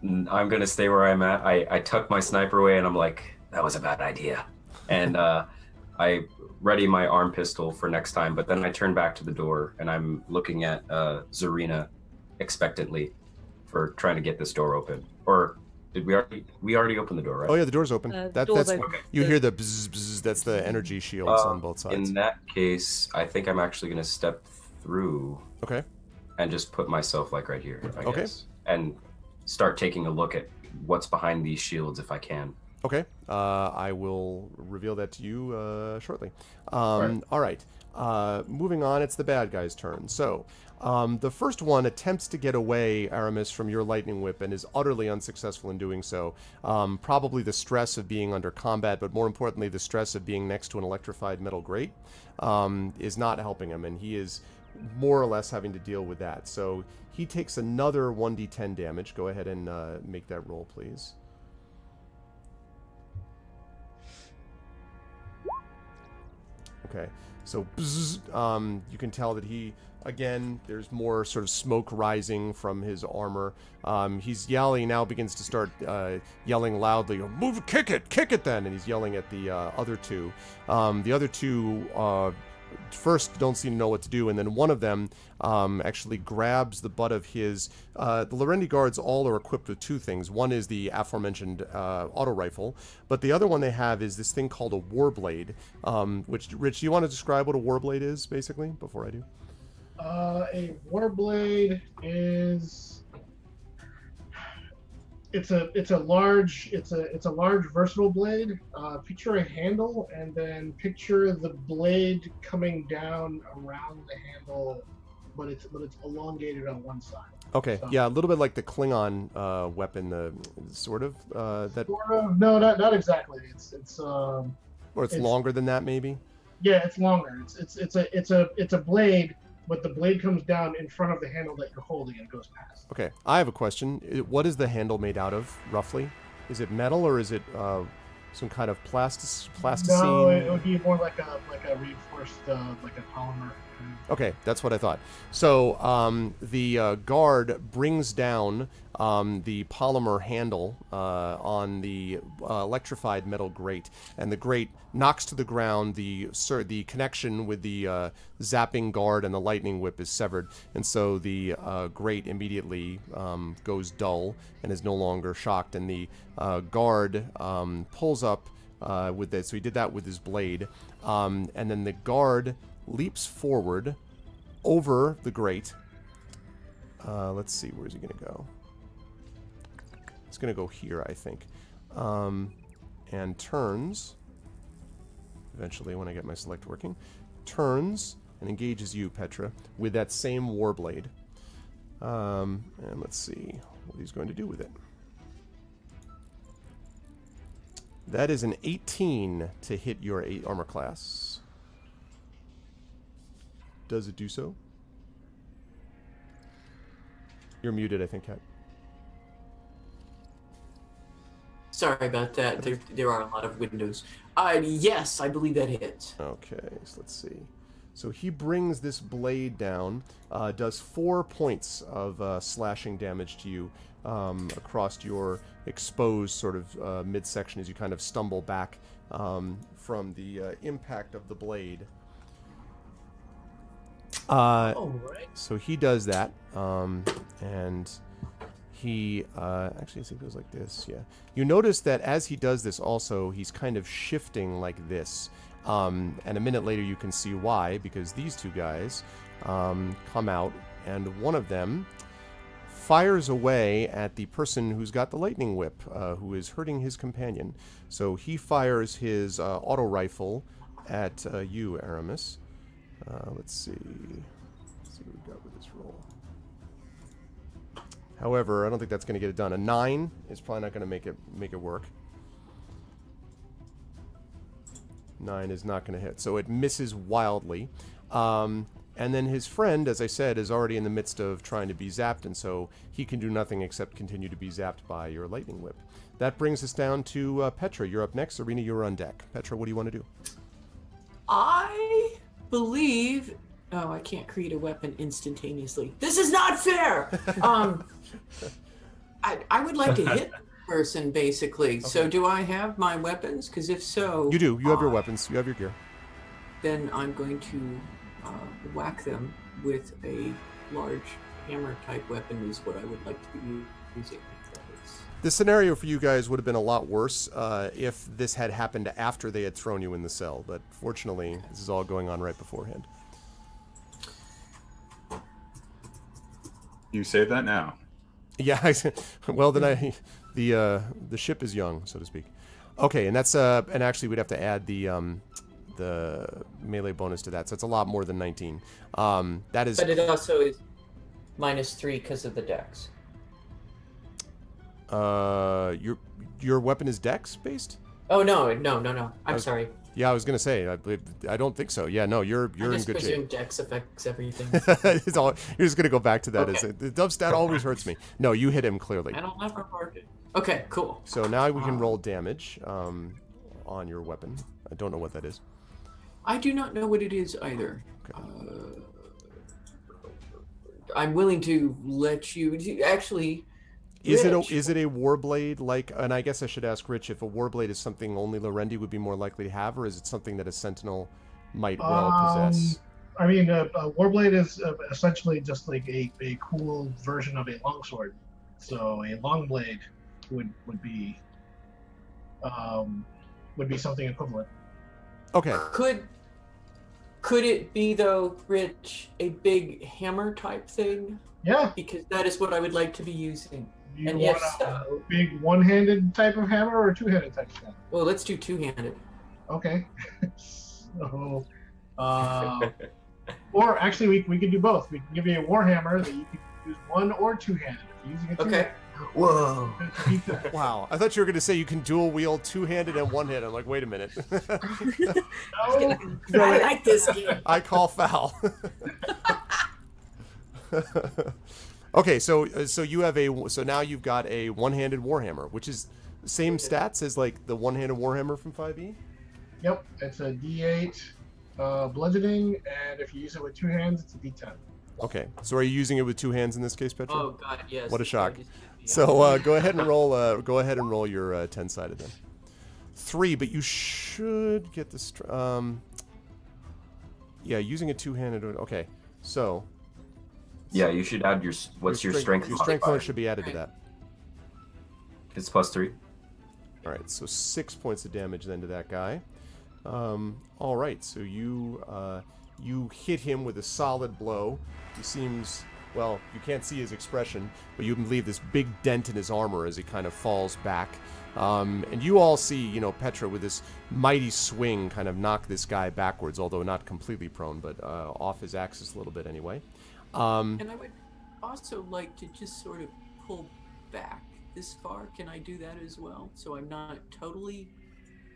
F: I'm gonna stay where I'm at. I, I tuck my sniper away and I'm like, that was a bad idea. And uh, I ready my arm pistol for next time, but then I turn back to the door and I'm looking at uh, Zarina expectantly for trying to get this door open. Or did we already we already opened the door, right?
B: oh yeah the door's open
E: Uh,
B: that,
E: door's
B: that's
E: open.
B: you hear the bzz, bzz, that's the energy shields
F: Uh,
B: on both sides
F: In that case, I think I'm actually gonna step through
B: okay
F: and just put myself like right here, I
B: Okay.
F: guess. And start taking a look at what's behind these shields if I can.
B: Okay, uh, I will reveal that to you uh, shortly. Um. All right, uh, moving on, it's the bad guy's turn. So, um, the first one attempts to get away, Aramis, from your lightning whip and is utterly unsuccessful in doing so. Um, probably the stress of being under combat, but more importantly, the stress of being next to an electrified metal grate um, is not helping him, and he is more or less having to deal with that. So, he takes another 1d10 damage. Go ahead and uh, make that roll, please. Okay, so bzzz, um, you can tell that he again. There's more sort of smoke rising from his armor. Um, he's yelling now. Begins to start uh, yelling loudly. Move, kick it, kick it, then. And he's yelling at the uh, other two. Um, the other two uh, first don't seem to know what to do, and then one of them um, actually grabs the butt of his. Uh, the Lorendi guards all are equipped with two things. One is the aforementioned uh, auto rifle, but the other one they have is this thing called a warblade. Um, which, Rich, do you want to describe what a warblade is, basically, before I do?
G: Uh, a warblade is it's a it's a large it's a it's a large versatile blade. Uh, picture a handle and then picture the blade coming down around the handle, but it's but it's elongated on one side.
B: Okay,
G: So-
B: yeah, a little bit like the Klingon uh, weapon, the sort of uh, that,
G: Sort of. No, not not exactly. It's it's um
B: or it's,
G: it's-
B: longer than that, maybe.
G: yeah, it's longer. It's it's it's a it's a it's a blade, but the blade comes down in front of the handle that you're holding and goes past.
B: Okay, I have a question. What is the handle made out of, roughly? Is it metal or is it uh, some kind of plastic plasticine?
G: No, it would be more like a like a reinforced uh, like a polymer.
B: Okay, that's what I thought. So um, the uh, guard brings down um, the polymer handle uh, on the uh, electrified metal grate, and the grate knocks to the ground. The sir, the connection with the uh, zapping guard and the lightning whip is severed, and so the uh, grate immediately um, goes dull and is no longer shocked. And the uh, guard um, pulls up uh, with this. So he did that with his blade, um, and then the guard leaps forward over the grate. Let's see, where's he gonna go? He's gonna go here, I think, um, and turns. Eventually, when I get my select working, turns and engages you, Petra, with that same warblade. Um, and let's see what he's going to do with it. That is an 18 to hit your 8 armor class. does it do so? You're muted, I think, Cat.
C: Sorry about that. There, there are a lot of windows. Uh, yes, I believe that hits.
B: Okay, so let's see. So he brings this blade down, uh, does four points of uh, slashing damage to you um, across your exposed sort of uh, midsection as you kind of stumble back um, from the uh, impact of the blade. Uh,
C: All right.
B: so he does that, um, and he uh, actually I think it goes like this. Yeah, you notice that as he does this, also he's kind of shifting like this. Um, and a minute later, you can see why, because these two guys um, come out, and one of them fires away at the person who's got the lightning whip, uh, who is hurting his companion. So he fires his uh, auto rifle at uh, you, Aramis. Uh, let's see. Let's see what we got with this roll. However, I don't think that's going to get it done. A nine is probably not going to make it make it work. Nine is not going to hit, so it misses wildly. Um, and then his friend, as I said, is already in the midst of trying to be zapped, and so he can do nothing except continue to be zapped by your lightning whip. That brings us down to uh, Petra. You're up next. Zarina, you're on deck. Petra, what do you want to do?
C: I believe. Oh, I can't create a weapon instantaneously. This is not fair. um, I I would like to hit the person basically. So do I have my weapons? Because if so,
B: You do. You have your
C: uh,
B: weapons. You have your gear.
C: Then I'm going to uh, whack them with a large hammer type weapon. Is what I would like to be using.
B: The scenario for you guys would have been a lot worse uh, if this had happened after they had thrown you in the cell, but fortunately, this is all going on right beforehand.
D: You save that now.
B: Yeah, well then I, the uh, the ship is young, so to speak. Okay, and that's uh, and actually we'd have to add the um, the melee bonus to that, so it's a lot more than 19. Um, that is
C: But it also is minus three because of the dex.
B: uh, your your weapon is dex based.
C: Oh no, no, no, no. I'm
B: was-
C: sorry.
B: Yeah, I was gonna say I, believe- I don't think so. Yeah, no, you're you're
C: I
B: in good shape.
C: dex affects everything.
B: it's all, you're just gonna go back to that. As
C: Okay.
B: the dove stat always hurts me. No, you hit him clearly.
C: I don't ever mark it. Okay, cool.
B: So now we can
C: Ah.
B: roll damage um, on your weapon. I don't know what that is.
C: I do not know what it is either.
B: Okay.
C: Uh, I'm willing to let you actually.
B: Is it a,
C: Rich.
B: is it a warblade like? And I guess I should ask Rich if a warblade is something only Lorendi would be more likely to have, or is it something that a sentinel might well possess?
G: I mean, a, a warblade is uh, essentially just like a, a cool version of a longsword. So a long blade would would be um, would be something equivalent.
B: Okay,
C: Could could it be though, Rich, a big hammer type thing?
G: Yeah,
C: Because that is what I would like to be using.
G: You
C: And
G: want
C: if
G: a big one-handed type of hammer or a two-handed type of hammer?
C: Well, let's do two-handed.
G: Okay. so, uh, or actually, we, we could do both. We can give you a warhammer that you can use one or two-handed. If you're using a
C: Okay.
G: two-handed,
H: Whoa.
G: to beat that.
B: wow. I thought you were going to say you can dual wield two handed and one handed. I'm like, wait a minute.
G: No,
C: I like this game.
B: I call foul. Okay, so uh, so you have a so now you've got a one-handed warhammer, which is same stats as like the one-handed warhammer from E? 5e.
G: Yep, it's a D8 uh, bludgeoning, and if you use it with two hands, it's a D10.
B: Okay, so are you using it with two hands in this case, Petra?
C: Oh God, yes.
B: What a shock.
C: going to be-
B: So uh, go ahead and roll. Uh, go ahead and roll your uh, ten-sided then. Three, but you should get this. Um, yeah, using a two-handed. Okay, so
F: Yeah, you should add your what's your, strength?
B: Your strength bonus should be added to that.
F: It's plus three.
B: All right, so six points of damage then to that guy. Um, all right, so you uh, you hit him with a solid blow. He seems well. You can't see his expression, but you can leave this big dent in his armor as he kind of falls back. Um, and you all see, you know, Petra with this mighty swing kind of knock this guy backwards, although not completely prone, but uh, off his axis a little bit anyway. Um,
C: And I would also like to just sort of pull back this far. Can I do that as well? So I'm not totally.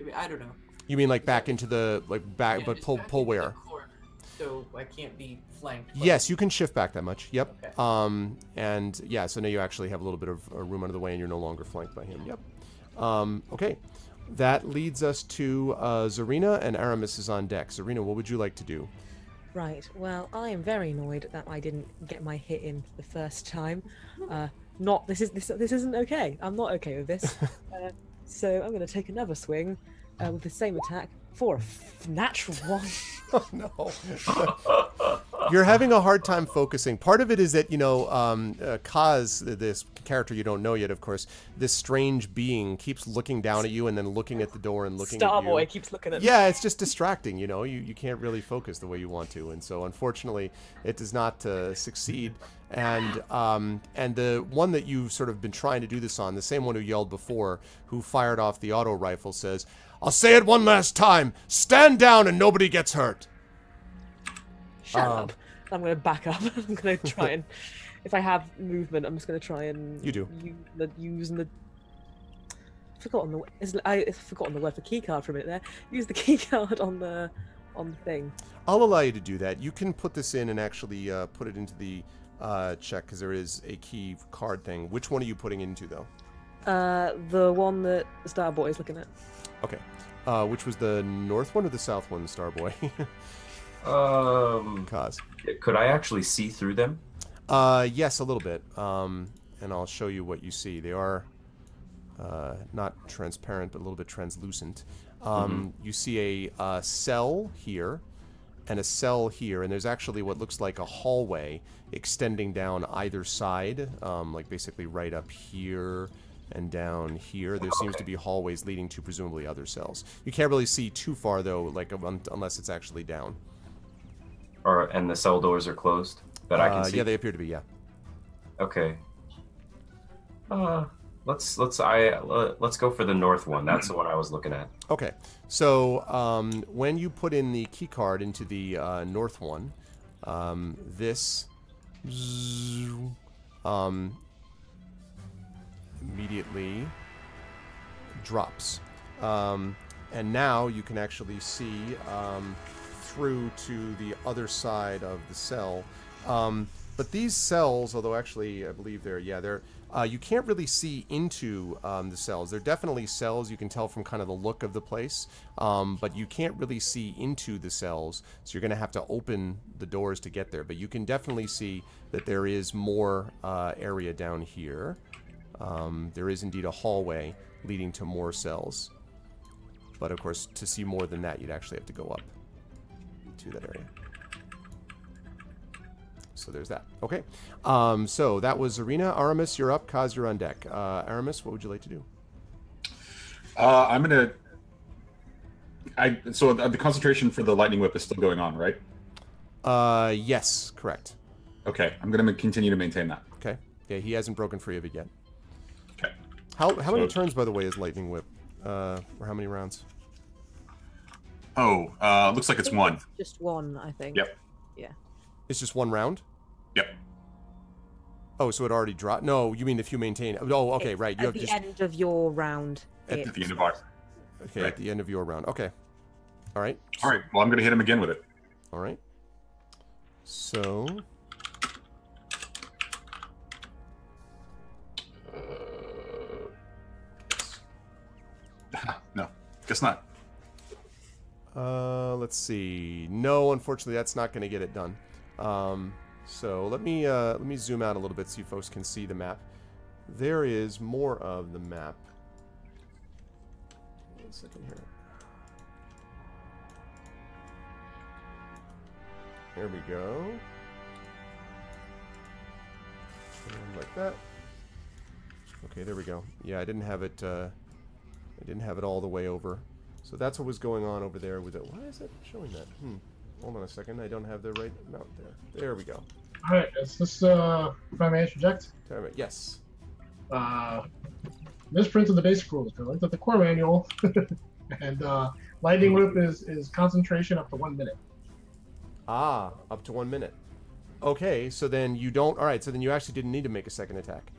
C: I, mean, I don't know.
B: you mean like back into the like back,
C: Yeah,
B: but pull
C: back
B: pull where?
C: so I can't be flanked.
B: Yes, you can shift back that much. Yep.
C: Okay.
B: Um, and yeah, so now you actually have a little bit of uh, room under the way, and you're no longer flanked by him. Yep. Um, okay. That leads us to uh, Zarina, and Aramis is on deck. Zarina, what would you like to do?
E: Right. Well, I am very annoyed that I didn't get my hit in the first time. Uh, not this is this this isn't okay. I'm not okay with this. uh, so I'm going to take another swing uh, with the same attack for a f- natural one.
B: Oh no. You're having a hard time focusing. Part of it is that, you know, um, uh, Kaz, this character you don't know yet, of course, this strange being keeps looking down at you and then looking at the door and looking.
E: Starboy keeps looking at.
B: Yeah, it's just distracting, you know. You, you can't really focus the way you want to. And so, unfortunately, it does not uh, succeed. And um, and the one that you've sort of been trying to do this on, the same one who yelled before, who fired off the auto rifle, says, I'll say it one last time stand down and nobody gets hurt.
E: Shut
B: Um,
E: up. I'm going to back up. I'm going to try and, if I have movement, I'm just going to try and.
B: You do.
E: Use the, using the. I've forgotten the. Is, I, I've forgotten the word for keycard for a minute there. Use the keycard on the, on the thing.
B: I'll allow you to do that. You can put this in and actually uh, put it into the uh, check because there is a key card thing. Which one are you putting into, though?
E: Uh, the one that Starboy is looking at.
B: Okay. Uh, which was the north one or the south one, Starboy?
F: Um,
B: Cause.
F: could I actually see through them?
B: Uh, yes, a little bit. Um, and I'll show you what you see. They are uh, not transparent, but a little bit translucent. Um, You see a uh, cell here and a cell here, and there's actually what looks like a hallway extending down either side, um, like basically right up here and down here. There seems to be hallways leading to presumably other cells. You can't really see too far though, like un- unless it's actually down.
F: Or and the cell doors are closed that I can
B: Uh,
F: see.
B: Yeah, they appear to be. Yeah.
F: Okay. Uh, let's let's I let's go for the north one. That's the one I was looking at.
B: Okay, so um, when you put in the key card into the uh, north one, um, this um, immediately drops, um, and now you can actually see um, through to the other side of the cell. Um, but these cells, although actually I believe they're yeah they're uh, you can't really see into um, the cells. They're definitely cells. You can tell from kind of the look of the place, um, but you can't really see into the cells. So you're going to have to open the doors to get there. But you can definitely see that there is more uh, area down here. Um, there is indeed a hallway leading to more cells. But of course, to see more than that, you'd actually have to go up to that area. So there's that. Okay. Um, so that was Zarina. Aramis, you're up. Kaz, you're on deck. Uh, Aramis, what would you like to do?
D: Uh, I'm gonna. I so the the concentration for the lightning whip is still going on, right?
B: Uh, yes, correct.
D: Okay, I'm gonna continue to maintain that.
B: Okay. Yeah, he hasn't broken free of it yet.
D: Okay.
B: How how many turns, by the way, is Lightning Whip? Uh, or how many rounds?
D: Oh, uh, looks like it's one.
E: Just one, I think.
D: Yep.
E: Yeah.
B: It's just one round.
D: Yep.
B: Oh, so it already dropped. No, you mean if you maintain? Oh, okay,
E: It's
B: right. You
E: At
B: have
E: the
B: just
E: end of your round.
B: At
E: it-
D: the end of our.
B: okay
D: right.
B: at the end of your round. Okay. All right.
D: All right. Well, I'm gonna hit him again with it.
B: All right. So
D: no, guess not.
B: Uh, let's see. No, unfortunately, that's not going to get it done. Um, so let me uh, let me zoom out a little bit so you folks can see the map. There is more of the map. One second here. There we go. And like that. Okay, there we go. Yeah, I didn't have it. Uh, I didn't have it all the way over. So that's what was going on over there with it. Why is it showing that? Hmm. Hold on a second. I don't have the right amount there. There we go.
G: All right, is this uh, if I may interject?
B: It. Yes.
G: Uh, misprint of the basic rules. I looked at the core manual, and uh, lightning whip is is concentration up to one minute.
B: Ah, up to one minute. Okay, so then you don't. All right, so then you actually didn't need to make a second attack.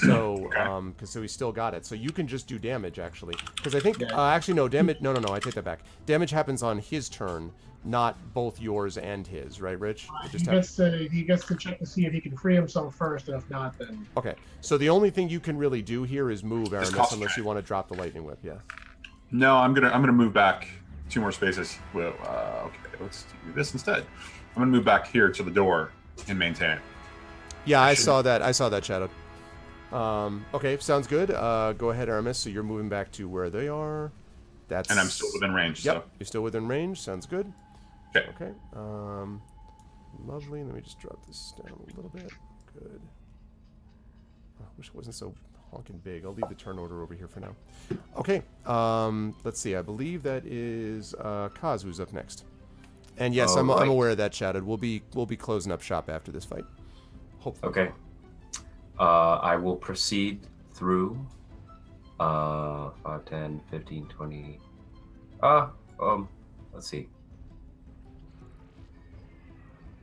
B: So,
D: Okay.
B: um, because so he still got it. So you can just do damage actually. Because I think
G: Yeah.
B: uh, actually no damage. No, no, no. I take that back. Damage happens on his turn, not both yours and his. Right, Rich? It
G: He
B: just happens.
G: gets to he gets to check to see if he can free himself first, and if not, then
B: Okay. So the only thing you can really do here is move, Aramis, unless you want to drop the lightning whip. Yeah.
D: No, I'm gonna I'm gonna move back two more spaces. Well, uh, okay, let's do this instead. I'm gonna move back here to the door and maintain it.
B: Yeah, I
D: should-
B: saw that. I saw that shadow. Um, okay, sounds good. Uh, go ahead, Aramis. So you're moving back to where they are. That's
D: And I'm still within range.
B: Yep, you're still within range. Sounds good.
D: Okay.
B: Okay. Um, lovely. Let me just drop this down a little bit. Good. I wish it wasn't so honking big. I'll leave the turn order over here for now. Okay. Um, let's see. I believe that is uh, Kaz who's up next. And yes, I'm, I'm aware of that, Shadowed. We'll be we'll be closing up shop after this fight. Hopefully.
F: Okay. Uh, I will proceed through uh 5 10 15 20 uh um let's see.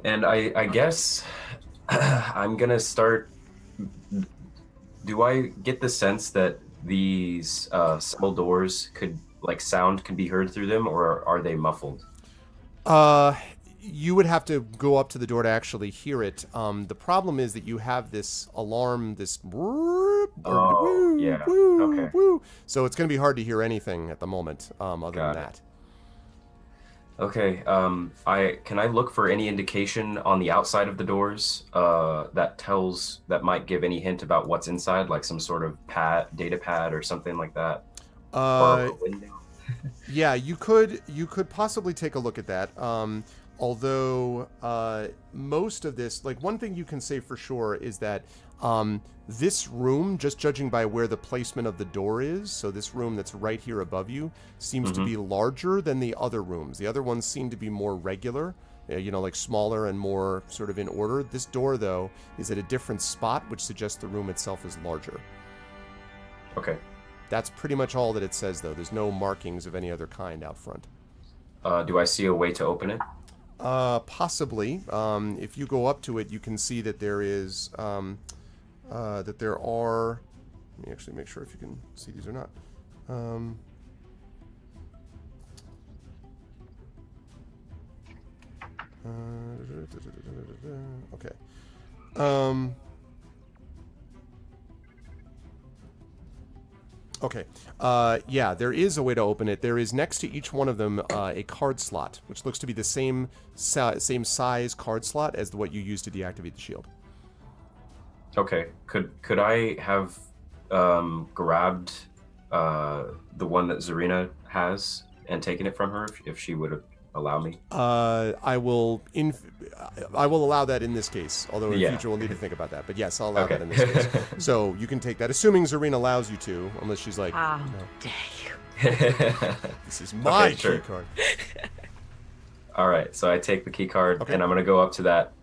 F: And i i guess i'm gonna start do i get the sense that these uh cell doors could like sound can be heard through them or are they muffled?
B: Uh, you would have to go up to the door to actually hear it. Um, the problem is that you have this alarm, this.
F: Oh, yeah. Okay.
B: Woo. So it's going to be hard to hear anything at the moment. Um, other
F: Got
B: than
F: it.
B: that.
F: Okay. Um, I can I look for any indication on the outside of the doors uh, that tells that might give any hint about what's inside, like some sort of pad, data pad, or something like that,
B: Uh, yeah, you could you could possibly take a look at that. Um, although uh, most of this, like one thing you can say for sure is that um, this room, just judging by where the placement of the door is, so this room that's right here above you, seems to
F: Mhm.
B: be larger than the other rooms. The other ones seem to be more regular. uh, You know, like smaller and more sort of in order. This door, though, is at a different spot, which suggests the room itself is larger.
F: Okay.
B: That's pretty much all that it says, though. There's no markings of any other kind out front.
F: Uh, do I see a way to open it?
B: Uh, possibly. Um, if you go up to it, you can see that there is um, uh, that there are. Let me actually make sure if you can see these or not. Um, uh, okay. Okay. Uh, yeah, there is a way to open it. There is next to each one of them uh, a card slot, which looks to be the same same size card slot as the, what you use to deactivate the shield.
F: Okay. Could could I have um, grabbed uh, the one that Zarina has and taken it from her if, if she would allow me?
B: Uh, I will in I will allow that in this case. Although in
F: Yeah.
B: future we'll need to think about that. But yes, I'll allow
F: Okay.
B: that in this case. so you can take that, assuming Zarina allows you to, unless she's like,
E: How
B: no,
E: dare you?
B: this is my
F: Okay, sure.
B: key card.
F: All right, so I take the key card
B: Okay.
F: and I'm gonna go up to that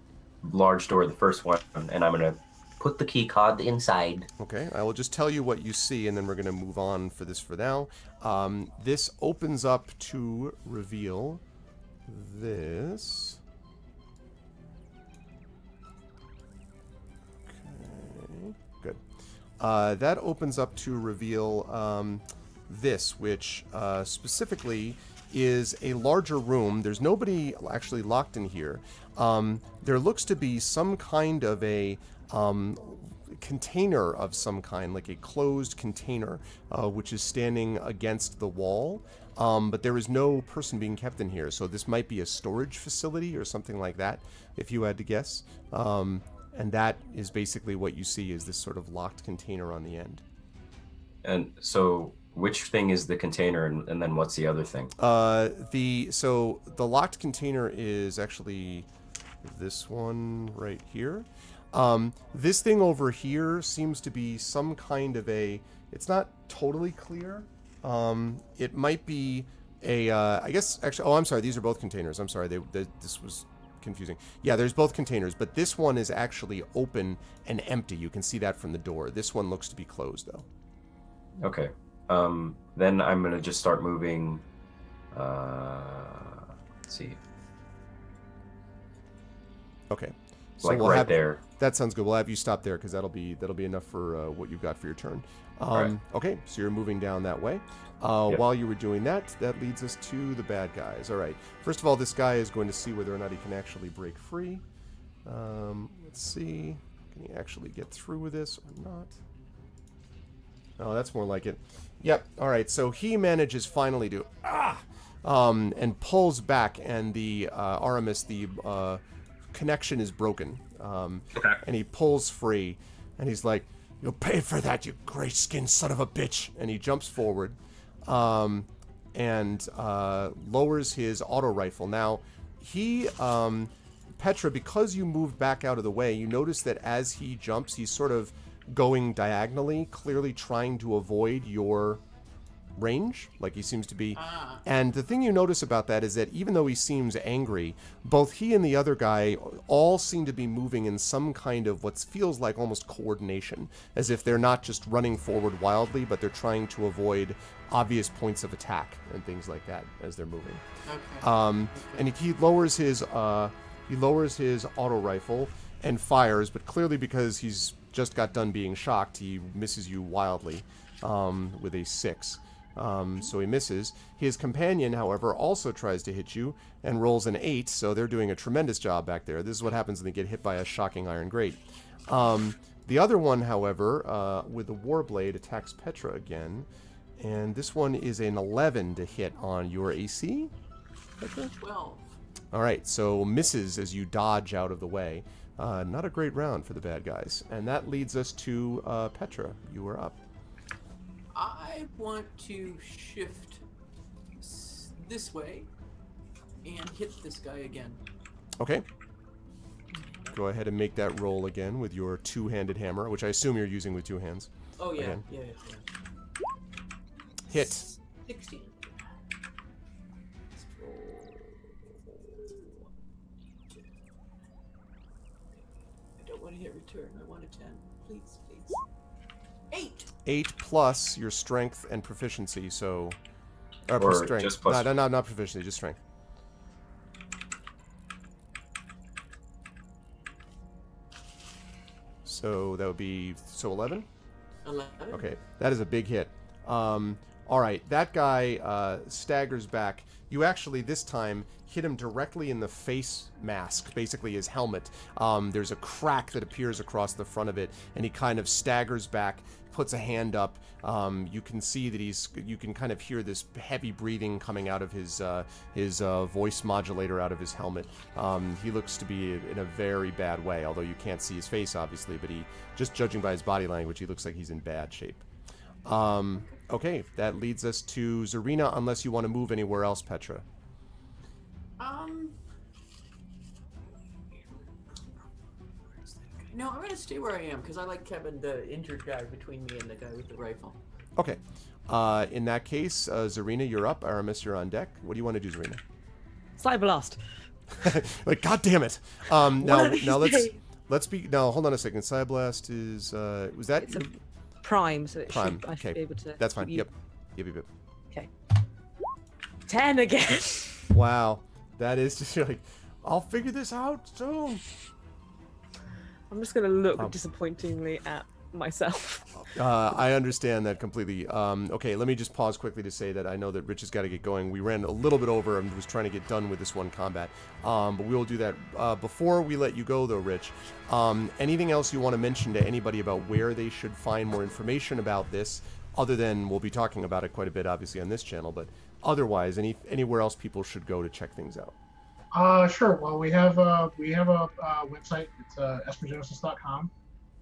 F: large door, the first one, and I'm gonna put the key card inside.
B: Okay, I will just tell you what you see, and then we're going to move on for this for now. Um, this opens up to reveal this. Okay, good. Uh, that opens up to reveal um, this, which uh, specifically is a larger room. There's nobody actually locked in here. Um, there looks to be some kind of a um, container of some kind, like a closed container, uh, which is standing against the wall. Um, but there is no person being kept in here, so this might be a storage facility or something like that, if you had to guess. Um, and that is basically what you see is this sort of locked container on the end.
F: And so, which thing is the container, and, and then what's the other thing?
B: Uh, the so the locked container is actually this one right here. Um, this thing over here seems to be some kind of a. It's not totally clear. Um, it might be a. Uh, I guess actually. Oh, I'm sorry. These are both containers. I'm sorry. They, they this was confusing. Yeah, there's both containers, but this one is actually open and empty. You can see that from the door. This one looks to be closed though.
F: Okay. Um, then I'm gonna just start moving. Uh, let's see,
B: Okay. So
F: like
B: we'll
F: right
B: have-
F: there.
B: that sounds good. We'll have you stop there because that'll be that'll be enough for uh, what you've got for your turn. Um,
F: Alright.
B: Okay, so you're moving down that way. Uh,
F: Yep.
B: While you were doing that, that leads us to the bad guys. All right. First of all, this guy is going to see whether or not he can actually break free. Um, let's see. Can he actually get through with this or not? Oh, that's more like it. Yep. All right. So he manages finally to ah, um, and pulls back, and the uh, Aramis, the uh, connection is broken. Um,
D: Okay.
B: and he pulls free, and he's like, "You'll pay for that, you gray-skinned son of a bitch!" And he jumps forward, um, and uh, lowers his auto rifle. Now, he, um, Petra, because you moved back out of the way, you notice that as he jumps, he's sort of going diagonally, clearly trying to avoid your range, like he seems to be. And the thing you notice about that is that even though he seems angry, both he and the other guy all seem to be moving in some kind of what feels like almost coordination, as if they're not just running forward wildly, but they're trying to avoid obvious points of attack and things like that as they're moving.
C: Okay.
B: Um, and he, he lowers his uh, he lowers his auto rifle and fires, but clearly because he's just got done being shocked, he misses you wildly um, with a six. Um, so he misses. His companion, however, also tries to hit you and rolls an eight. So they're doing a tremendous job back there. This is what happens when they get hit by a shocking iron grate. Um, the other one, however, uh, with the warblade, attacks Petra again, and this one is an 11 to hit on your AC. Petra?
C: 12.
B: All right, so misses as you dodge out of the way. Uh, not a great round for the bad guys. And that leads us to uh, Petra. You are up.
C: I want to shift this way and hit this guy again.
B: Okay. Go ahead and make that roll again with your two-handed hammer, which I assume you're using with two hands.
C: Oh yeah,
B: Again.
C: yeah, yeah.
B: Hit.
C: Sixteen. I don't want to hit return. I want a ten. Please, please. Eight.
B: Eight plus your strength and proficiency, so... Uh,
F: Or
B: strength.
F: just plus-
B: No, no, no, not proficiency, just strength. So that would be... So 11?
C: Eleven.
B: Okay, that is a big hit. Um, all right, that guy uh, staggers back. You actually this time hit him directly in the face mask, basically his helmet. Um, there's a crack that appears across the front of it, and he kind of staggers back, puts a hand up. Um, you can see that he's. You can kind of hear this heavy breathing coming out of his uh, his uh, voice modulator out of his helmet. Um, he looks to be in a very bad way, although you can't see his face obviously. But he, just judging by his body language, he looks like he's in bad shape. Um, okay, that leads us to Zarina, unless you want to move anywhere else, Petra.
C: Um. No, I'm gonna stay where I am because I like Kevin, the injured guy between me and the guy with the rifle.
B: Okay. Uh, in that case, uh, Zarina, you're up. Aramis, you're on deck. What do you want to do, Zarina?
E: Cyber blast.
B: like, god damn it! Um, now, now let's
E: days.
B: let's be. Now, hold on a second. Cyblast is uh, was that
E: a prime, so it
B: prime?
E: should, I should
B: Okay,
E: be able to.
B: that's fine. Yep. Yep. Yep. Yep.
E: Okay. Ten again.
B: Wow, that is just like, I'll figure this out soon.
E: I'm just gonna look
B: Um,
E: disappointingly at myself.
B: Uh, I understand that completely. Um, okay, let me just pause quickly to say that I know that Rich has got to get going. We ran a little bit over and was trying to get done with this one combat, um, but we will do that. Uh, before we let you go, though, Rich, um, anything else you want to mention to anybody about where they should find more information about this, other than we'll be talking about it quite a bit, obviously, on this channel, but otherwise, any anywhere else people should go to check things out?
G: Uh, sure. Well, we have a we have a uh, website. It's uh, espergenesis.com.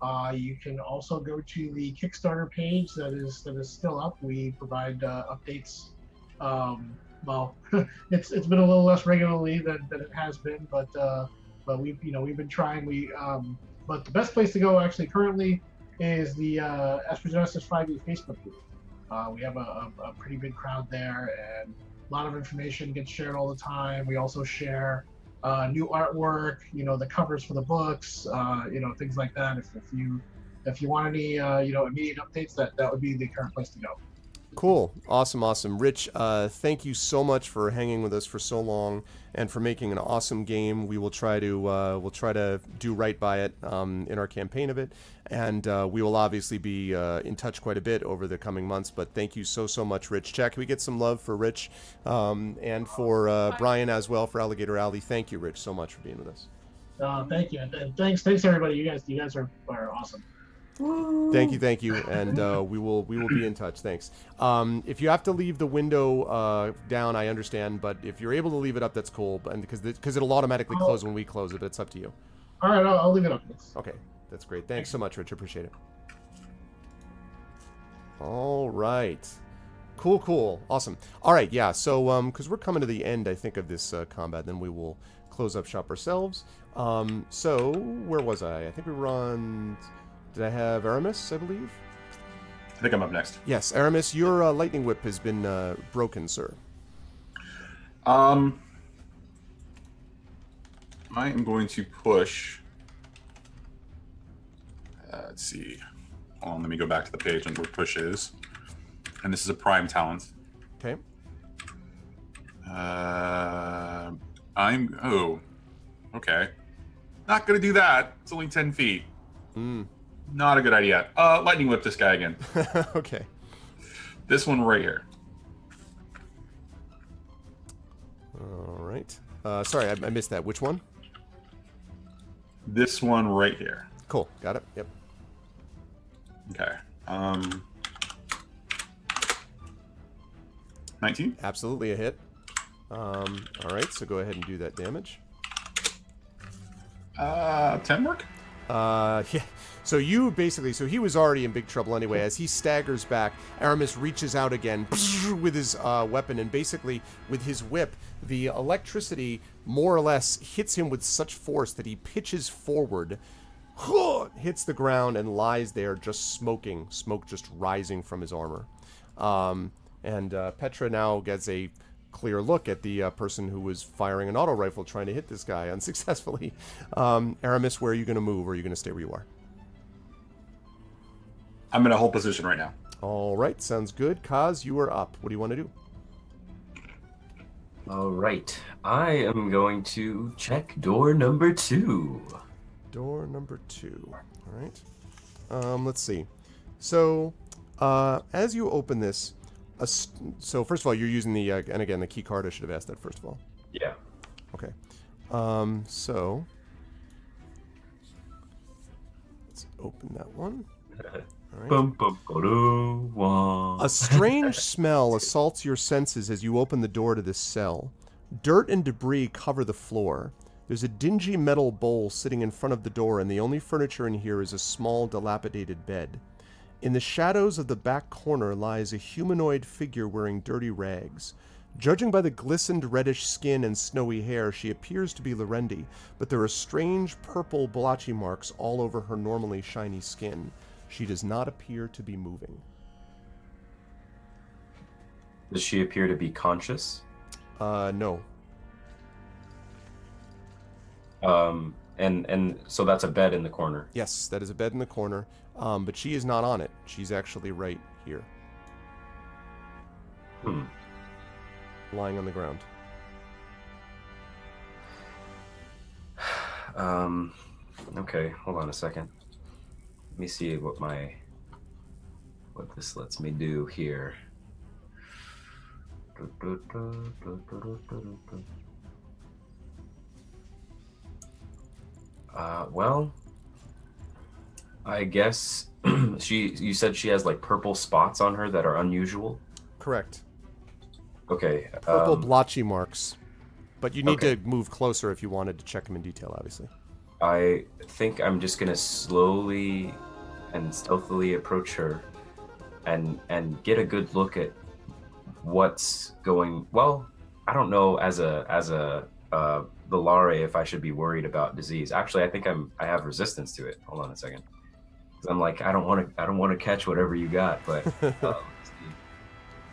G: Uh, you can also go to the Kickstarter page that is that is still up. We provide uh, updates. Um, well, it's it's been a little less regularly than, than it has been, but uh, but we've you know we've been trying. We um, but the best place to go actually currently is the uh, Esper Genesis 5e Facebook group. Uh, we have a, a, a pretty big crowd there, and a lot of information gets shared all the time. We also share uh, new artwork, you know, the covers for the books, uh, you know, things like that. If, if you if you want any, uh, you know, immediate updates, that that would be the current place to go.
B: Cool. Awesome, awesome. Rich, uh, thank you so much for hanging with us for so long and for making an awesome game. We will try to uh, we'll try to do right by it um, in our campaign of it, and uh, we will obviously be uh, in touch quite a bit over the coming months. But thank you so so much, Rich. Jack, can we get some love for Rich um, and for uh, Brian as well for Alligator Alley? Thank you, Rich, so much for being with us.
G: Uh, thank you, and, thanks, thanks everybody. You guys, you guys are, are awesome.
B: Thank you, thank you, and uh, we will we will be in touch. Thanks. Um, if you have to leave the window uh, down, I understand, but if you're able to leave it up, that's cool. And because because it'll automatically close when we close it, but it's up to you.
G: All right, I'll, I'll leave it up.
B: Okay, that's great. Thanks so much, Rich. Appreciate it. All right. Cool, cool. Awesome. All right, yeah. So, um, because we're coming to the end, I think, of this uh, combat, then we will close up shop ourselves. Um, so, where was I? I think we were on. Did I have Aramis, I believe?
D: I think I'm up next.
B: Yes, Aramis, your uh, lightning whip has been uh, broken, sir.
D: Um, I am going to push. Uh, let's see. Hold on, let me go back to the page and where push is. And this is a prime talent.
B: Okay.
D: Uh, I'm. Oh, okay. Not gonna do that. It's only ten feet.
B: Hmm.
D: Not a good idea. Uh, lightning whip this guy again.
B: okay.
D: This one right here.
B: All right. Uh, sorry, I, I missed that. Which one?
D: This one right here.
B: Cool. Got it. Yep.
D: Okay. Um. 19?
B: Absolutely a hit. Um, all right, so go ahead and do that damage.
D: Uh, 10 work?
B: Uh, yeah. So you basically, so he was already in big trouble anyway. As he staggers back, Aramis reaches out again with his uh, weapon, and basically with his whip, the electricity more or less hits him with such force that he pitches forward, hits the ground, and lies there just smoking, smoke just rising from his armor. Um, and uh, Petra now gets a clear look at the uh, person who was firing an auto rifle trying to hit this guy unsuccessfully. Um, Aramis, where are you going to move, or are you going to stay where you are?
D: I'm in a whole position right now.
B: All right, sounds good. Kaz, you are up. What do you want to do?
F: All right. I am going to check door number two.
B: Door number two. All right. Um, let's see. So, uh, as you open this, a st- so first of all, you're using the uh, and again the key card. I should have asked that first of all.
F: Yeah.
B: Okay. Um, so let's open that one. Right.
F: Bum, bum, ba-doo, wah.
B: A strange smell assaults your senses as you open the door to this cell. Dirt and debris cover the floor. There's a dingy metal bowl sitting in front of the door, and the only furniture in here is a small, dilapidated bed. In the shadows of the back corner lies a humanoid figure wearing dirty rags. Judging by the glistened reddish skin and snowy hair, she appears to be Lorendi, but there are strange purple blotchy marks all over her normally shiny skin. She does not appear to be moving.
F: Does she appear to be conscious?
B: Uh, no.
F: Um, and and so that's a bed in the corner.
B: Yes, that is a bed in the corner, um, but she is not on it. She's actually right here,
F: Hmm.
B: lying on the ground.
F: Um, okay, hold on a second. Let me see what my what this lets me do here. Uh, well, I guess she. You said she has like purple spots on her that are unusual.
B: Correct.
F: Okay.
B: Purple
F: um,
B: blotchy marks. But you need
F: okay.
B: to move closer if you wanted to check them in detail, obviously.
F: I think I'm just gonna slowly and stealthily approach her and and get a good look at what's going well i don't know as a as a uh Bellari if i should be worried about disease actually i think i'm i have resistance to it hold on a second 'Cause i'm like i don't want to i don't want to catch whatever you got but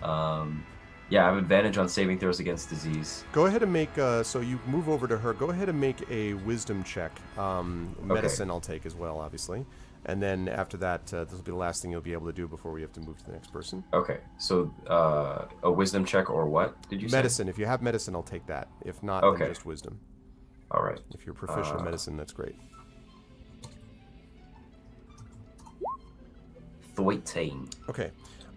F: um, um yeah i have advantage on saving throws against disease
B: Go ahead and make, uh, so you move over to her. Go ahead and make a wisdom check. Um, medicine I'll take as well, obviously. And then after that, uh, this will be the last thing you'll be able to do before we have to move to the next person.
F: Okay, so uh, a wisdom check or what did you say?
B: Medicine. If you have medicine, I'll take that. If not,
F: Okay.
B: then just wisdom.
F: All right.
B: If you're proficient in
F: Uh,
B: medicine, that's great.
F: Thwaiting.
B: Okay.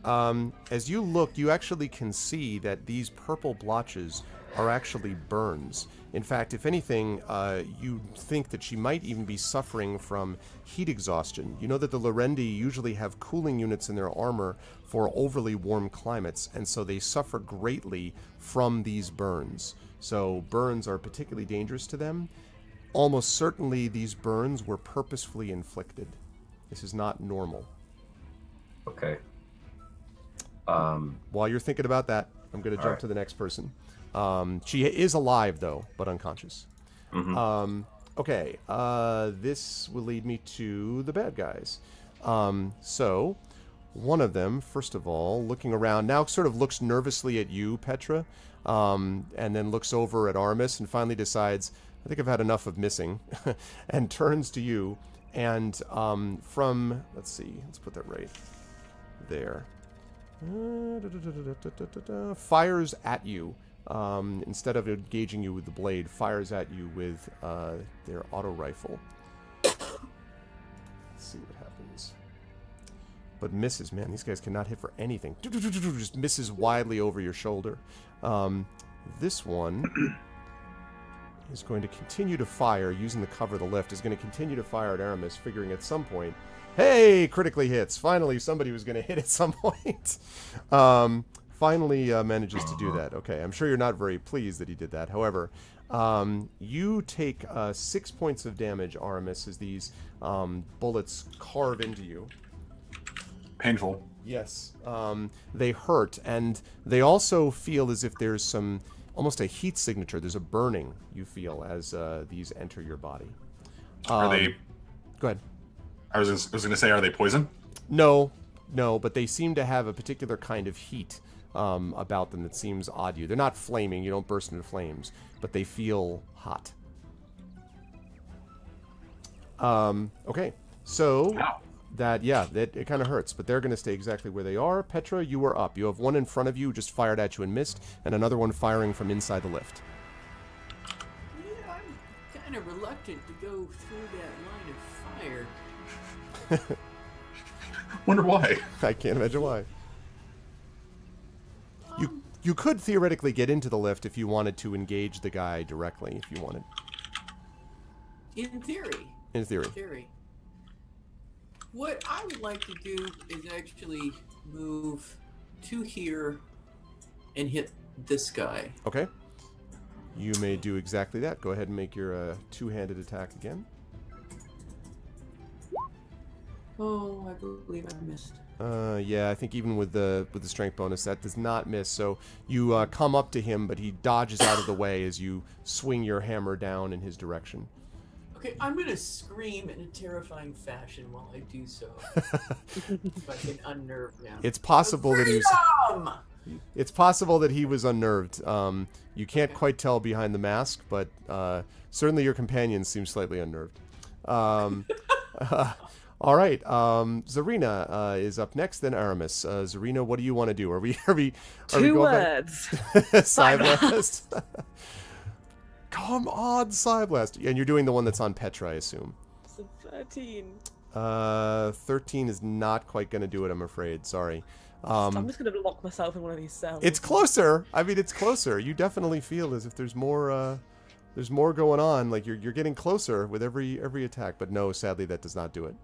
B: Um, as you look, you actually can see that these purple blotches are actually burns. In fact, if anything, uh, you think that she might even be suffering from heat exhaustion. You know that the Lorendi usually have cooling units in their armor for overly warm climates, and so they suffer greatly from these burns. So burns are particularly dangerous to them. Almost certainly, these burns were purposefully inflicted. This is not normal.
F: Okay. Um,
B: While you're thinking about that, I'm going to jump
F: Alright.
B: to the next person. Um, she is alive though, but unconscious.
F: Mm-hmm.
B: Um, okay, uh, this will lead me to the bad guys. Um, so, one of them, first of all, looking around now, sort of looks nervously at you, Petra, um, and then looks over at Aramis and finally decides, I think I've had enough of missing, and turns to you. And um, from, let's see, let's put that right there. Uh, fires at you um, instead of engaging you with the blade, fires at you with uh, their auto rifle. Let's see what happens. But misses, man. These guys cannot hit for anything. Just misses widely over your shoulder. Um, this one is going to continue to fire using the cover of the lift. Is going to continue to fire at Aramis, figuring at some point, hey, critically hits. Finally, somebody was going to hit at some point. Um, finally uh, manages to do that. Okay, I'm sure you're not very pleased that he did that. However, um, you take uh, six points of damage, Aramis, as these um, bullets carve into you.
D: Painful.
B: Yes. Um, they hurt, and they also feel as if there's some almost a heat signature. There's a burning you feel as uh, these enter your body.
D: Are
B: Um,
D: they?
B: Go ahead.
D: I was, I was going to say, are they poison?
B: No, no, but they seem to have a particular kind of heat um, about them that seems odd to you. They're not flaming, you don't burst into flames, but they feel hot. Um, okay, so
D: Ow.
B: that, yeah, that, it kind of hurts, but they're going to stay exactly where they are. Petra, you are up. You have one in front of you, just fired at you and missed, and another one firing from inside the lift.
C: Yeah, I'm kind of reluctant to go through that line of fire.
D: Wonder why.
B: I can't imagine why. You could theoretically get into the lift if you wanted to engage the guy directly, if you wanted.
C: In theory,
B: In theory.
C: In theory. What I would like to do is actually move to here and hit this guy.
B: Okay. You may do exactly that. Go ahead and make your uh, two-handed attack again.
C: Oh, I believe I missed.
B: Uh, yeah, I think even with the with the strength bonus, that does not miss. So you uh, come up to him, but he dodges out of the way as you swing your hammer down in his direction.
C: Okay, I'm gonna scream in a terrifying fashion while I do so. if I can unnerve him.
B: It's possible that he was. It's possible that he was unnerved. Um, you can't quite tell behind the mask, but uh, certainly your companion seems slightly unnerved. Um, uh, all right, um, Zarina uh, is up next. Then Aramis. Uh, Zarina, what do you want to do? Are we are we are we
E: Two
B: going back-
E: words.
B: Psyblast. Come on, Psyblast. And you're doing the one that's on Petra, I assume.
E: So 13.
B: Uh, 13 is not quite going to do it, I'm afraid. Sorry.
E: I'm
B: Um,
E: just going to lock myself in one of these cells.
B: it's closer. I mean, it's closer. You definitely feel as if there's more. Uh, there's more going on. Like you're you're getting closer with every every attack. But no, sadly, that does not do it.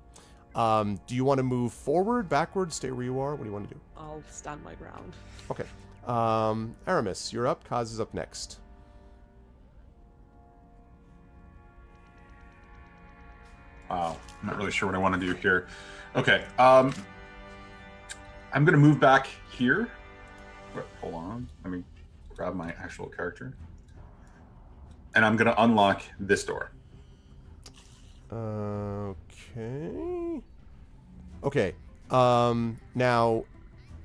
B: Um, do you want to move forward, backward, stay where you are? What do you want to do?
E: I'll stand my ground.
B: Okay. Um, Aramis, you're up. Kaz is up next.
D: Wow, I'm not really sure what I want to do here. Okay, um, I'm gonna move back here. Wait, Hold on, let me grab my actual character, and I'm gonna unlock this door.
B: Okay. Okay. Um, now,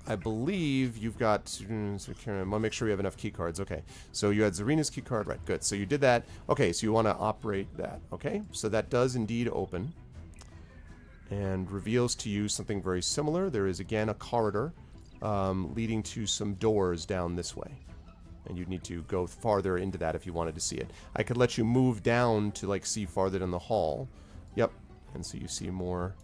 B: I believe you've got. so Karen, I want to make sure we have enough key cards. Okay. So you had Zarina's key card, right? Good. So you did that. Okay. So you want to operate that. Okay. So that does indeed open. and reveals to you something very similar. There is again a corridor um, leading to some doors down this way. And you'd need to go farther into that if you wanted to see it. I could let you move down to like see farther down the hall. Yep. And so you see more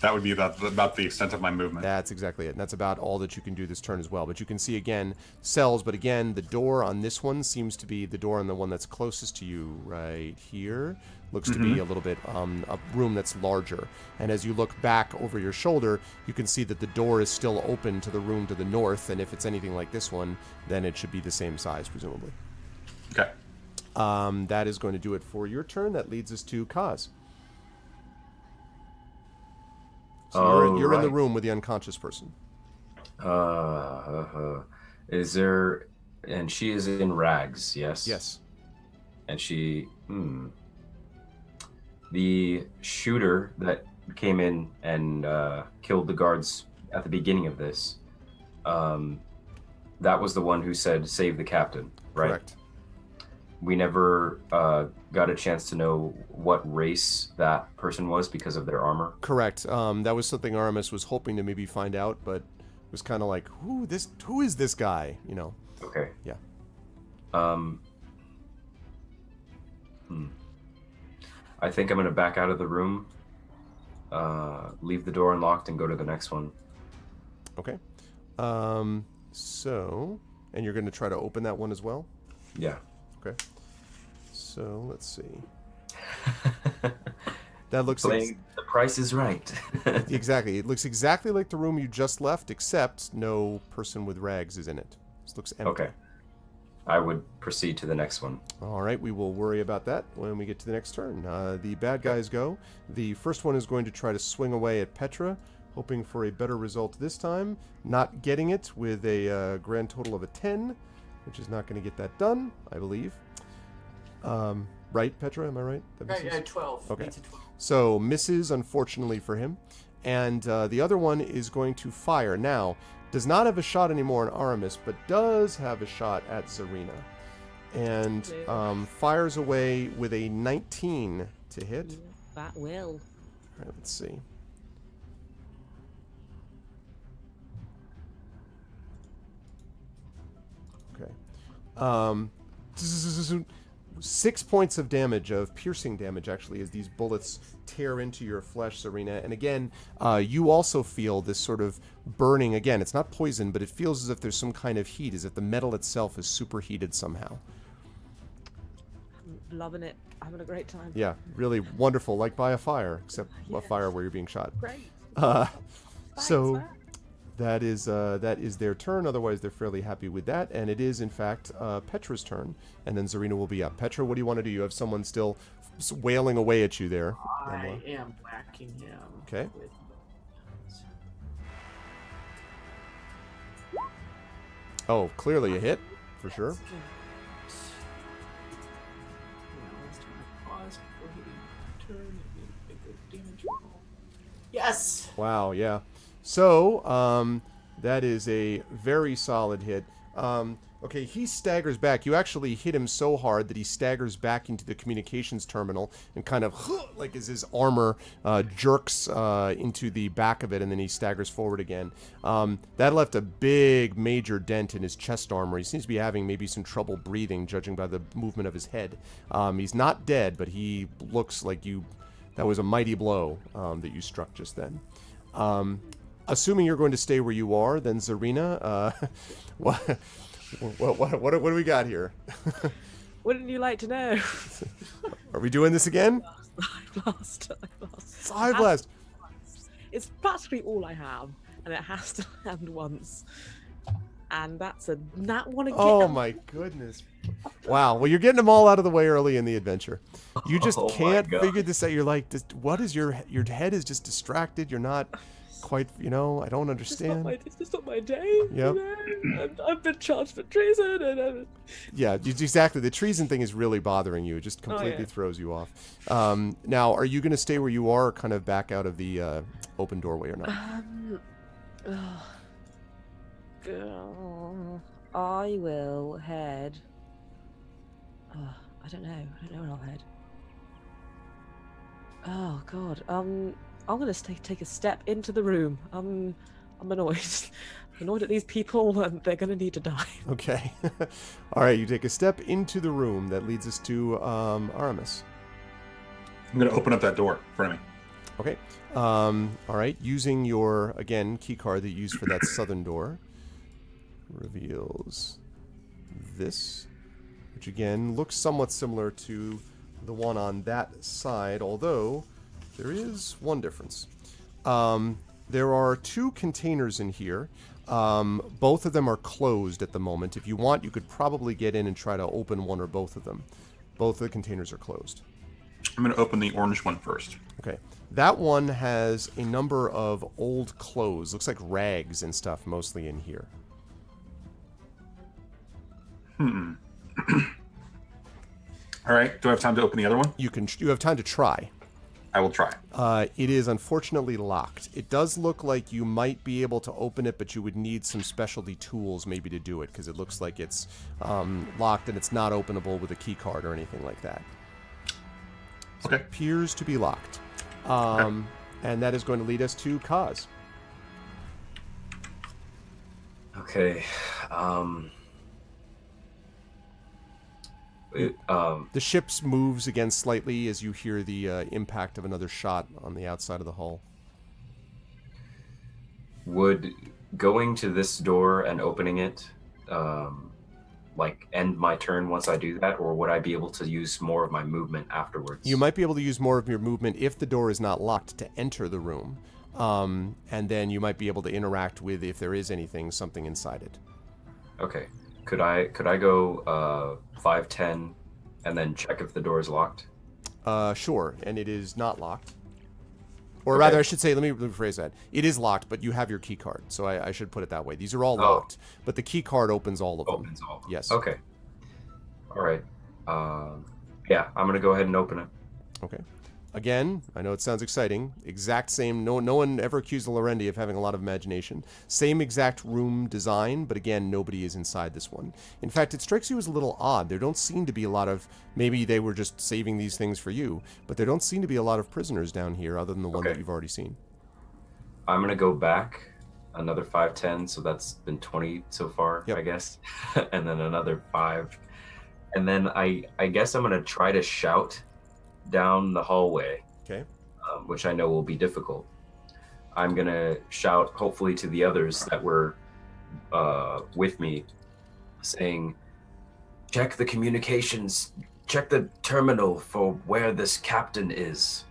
D: That would be about, about the extent of my movement.
B: that's exactly it. And that's about all that you can do this turn as well. But you can see again cells, but again, the door on this one seems to be the door on the one that's closest to you right here. Looks to be a little bit um, a room that's larger. And as you look back over your shoulder, you can see that the door is still open to the room to the north. And if it's anything like this one, then it should be the same size, presumably.
D: Okay.
B: Um, that is going to do it for your turn. That leads us to Kaz. So you're, you're in the room with the unconscious person.
F: Uh, uh, is there? And she is in rags. Yes.
B: Yes.
F: And she. Hmm. The shooter that came in and uh, killed the guards at the beginning of this. Um, that was the one who said save the captain, right?
B: Correct.
F: We never uh, got a chance to know what race that person was because of their armor.
B: Correct. Um, that was something Aramis was hoping to maybe find out, but it was kind of like, who this? Who is this guy? You know.
F: Okay.
B: Yeah.
F: Um. Hmm. I think I'm gonna back out of the room, uh, leave the door unlocked, and go to the next one.
B: Okay. Um. So, and you're going to try to open that one as well.
F: Yeah.
B: Okay. So let's see. That looks ex-
F: the price is right.
B: exactly. It looks exactly like the room you just left, except no person with rags is in it. This looks empty.
F: okay. I would proceed to the next one.
B: All right, we will worry about that when we get to the next turn. Uh, the bad guys go. The first one is going to try to swing away at Petra, hoping for a better result this time. Not getting it with a uh, grand total of a 10, which is not going to get that done, I believe. Um, right, Petra? Am I right? That
C: Right,
B: misses?
C: uh, 12.
B: Okay.
C: It's a 12.
B: So misses, unfortunately for him. And uh, the other one is going to fire. Now, does not have a shot anymore on Aramis, but does have a shot at Zarina. And um, fires away with a 19 to hit.
E: That will.
B: All right, let's see. Um, six points of damage, of piercing damage, actually, as these bullets tear into your flesh, Zarina. And again, uh, you also feel this sort of burning. Again, it's not poison, but it feels as if there's some kind of heat, as if the metal itself is superheated somehow.
E: I'm loving it. Having a great time.
B: Yeah, really wonderful, like by a fire, except a fire where you're being shot.
E: Great.
B: Uh, so. That is uh, that is their turn. Otherwise, they're fairly happy with that, and it is in fact uh, Petra's turn, and then Zarina will be up. Petra, what do you want to do? You have someone still wailing away at you there.
C: I am whacking him.
B: Okay.
C: With...
B: Oh, clearly a hit for sure.
C: Now, let's turn my pause before hitting turn and make a damage roll. Yes!
B: Wow, yeah. So, um, that is a very solid hit. Um, okay, he staggers back. You actually hit him so hard that he staggers back into the communications terminal and kind of like as his armor uh, jerks uh, into the back of it, and then he staggers forward again. Um, that left a big, major dent in his chest armor. He seems to be having maybe some trouble breathing, judging by the movement of his head. Um, he's not dead, but he looks like you. That was a mighty blow um, that you struck just then. Um, assuming you're going to stay where you are, then Zarina, uh, what, what, what, what, what do we got here?
E: Wouldn't you like to know?
B: Are we doing this again?
E: I've lost. I've lost.
B: Psyblast.
E: It's practically all I have, and it has to land once. And that's a that one again.
B: Oh my goodness. Wow. Well, you're getting them all out of the way early in the adventure. You just
F: Oh
B: can't figure this out. You're like, this, what is your your head is just distracted. You're not quite, you know, I don't
E: It's just not
B: understand.
E: my, it's just not my day.
B: Yep.
E: You know? I've, been charged for treason, and i
B: Yeah, exactly. The treason thing is really bothering you. It just completely
E: Oh, yeah.
B: throws you off. Um, now, are you going to stay where you are, or kind of back out of the uh, open doorway, or not?
E: Um. Girl, I will head. Uh, I don't know. I don't know where I'll head. Oh God. Um, I'm gonna take take a step into the room. I'm I'm annoyed. annoyed at these people, and they're gonna need to die.
B: Okay. All right, you take a step into the room that leads us to um, Aramis.
D: I'm gonna open up that door in front of me.
B: Okay. Um, all right. Using your again key card that you used for that southern door reveals this, which again looks somewhat similar to the one on that side, although there is one difference. Um, there are two containers in here. Um, both of them are closed at the moment. If you want, you could probably get in and try to open one or both of them. Both of the containers are closed.
D: I'm gonna open the orange one first.
B: Okay. That one has a number of old clothes. Looks like rags and stuff mostly in here.
D: Hmm. All right. Do I have time to open the other one?
B: You can you have time to try.
D: I will try.
B: Uh, it is unfortunately locked. It does look like you might be able to open it, but you would need some specialty tools maybe to do it because it looks like it's um, locked and it's not openable with a key card or anything like that. So
D: Okay.
B: It appears to be locked. Um, and that is going to lead us to Kaz.
F: Okay. Um. It- um.
B: The ship moves again slightly as you hear the uh, impact of another shot on the outside of the hull.
F: Would going to this door and opening it, um, like end my turn once I do that, or would I be able to use more of my movement afterwards?
B: You might be able to use more of your movement if the door is not locked to enter the room. Um, and then you might be able to interact with, if there is anything, something inside it.
F: Okay. Could I could I go uh five ten, and then check if the door is locked?
B: Uh, sure, and it is not locked. Or
F: Okay.
B: rather, I should say, let me rephrase that. It is locked, but you have your key card, so I, I should put it that way. These are all
F: Oh.
B: locked, but the key card opens all of them.
F: Opens all.
B: Yes.
F: Okay. All right. Um. Yeah, I'm gonna go ahead and open it.
B: Okay. Again, I know it sounds exciting. Exact same. No, no one ever accused the Lorendi of having a lot of imagination. Same exact room design, but again, nobody is inside this one. In fact, it strikes you as a little odd. There don't seem to be a lot of. Maybe they were just saving these things for you, but there don't seem to be a lot of prisoners down here, other than the one that you've already seen.
F: I'm gonna go back another five ten, so that's been twenty so far,
B: Yep.
F: I guess, and then another five, and then I I guess I'm gonna try to shout down the hallway,
B: Okay.
F: um, which I know will be difficult. I'm gonna shout, hopefully, to the others that were uh, with me, saying, "Check the communications. Check the terminal for where this captain is."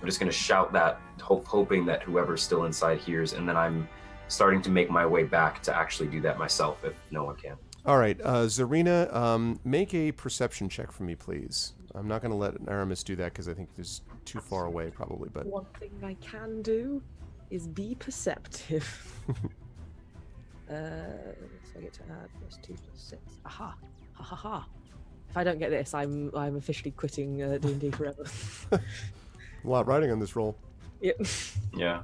F: I'm just gonna shout that, hope, hoping that whoever's still inside hears, and then I'm starting to make my way back to actually do that myself if no one can.
B: All right, uh, Zarina, um, make a perception check for me, please. I'm not going to let Aramis do that because I think it's too far away, probably. But
E: One thing I can do is be perceptive. uh, so I get to add plus two plus six. Aha! Ha ha ha! If I don't get this, I'm I'm officially quitting uh, D&D forever.
B: a lot riding on this roll.
E: yep.
F: Yeah.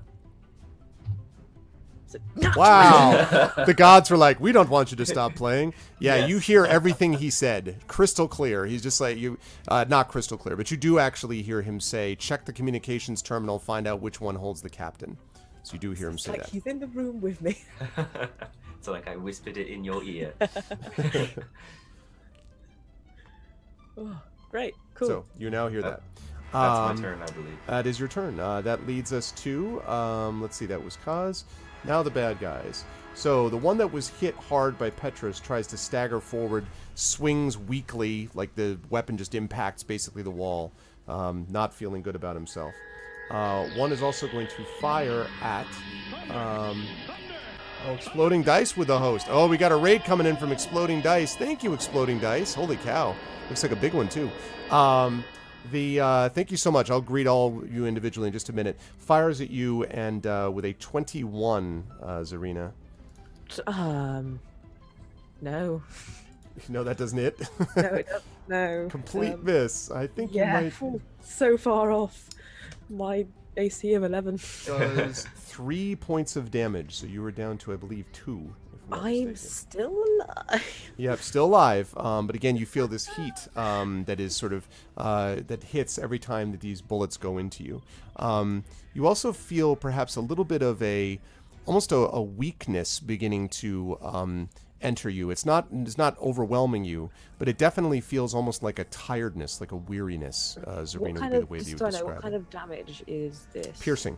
E: So-
B: Wow. the gods were like, "We don't want you to stop playing." Yeah, you hear everything he said, crystal clear. He's just like you, uh, not crystal clear, but you do actually hear him say, "Check the communications terminal, find out which one holds the captain." So you do hear him
E: It's
B: say
E: like
B: that.
E: he's in the room with me.
F: so like I whispered it in your ear.
E: Oh, great, cool.
B: So you now hear that.
F: That's
B: Um,
F: my turn, I believe.
B: That is your turn. Uh, that leads us to, um, let's see, that was Kaz. Now the bad guys. So the one that was hit hard by Petra's tries to stagger forward, swings weakly, like the weapon just impacts basically the wall, um, not feeling good about himself. Uh, one is also going to fire at. Um, oh, Exploding Dice with the host. Oh, we got a raid coming in from Exploding Dice. Thank you, Exploding Dice. Holy cow. Looks like a big one, too. Um, the uh, thank you so much. I'll greet all you individually in just a minute. Fires at you and uh, with a 21, uh, Zarina.
E: Um, no,
B: No, that doesn't hit.
E: no, it doesn't. No.
B: Complete
E: Um,
B: miss. I think
E: Yeah,
B: you might
E: so far off my AC of 11.
B: does three points of damage, so you were down to I believe two,
E: I'm
B: mistaken.
E: still alive.
B: Yep, still alive. Um, but again, you feel this heat um, that is sort of uh, that hits every time that these bullets go into you. Um, you also feel perhaps a little bit of a almost a, a weakness beginning to um, enter you. It's not it's not overwhelming you, but it definitely feels almost like a tiredness, like a weariness. Uh, Zarina
E: What
B: would
E: kind
B: be the
E: of
B: way that you would describe
E: what kind of damage is this?
B: Piercing.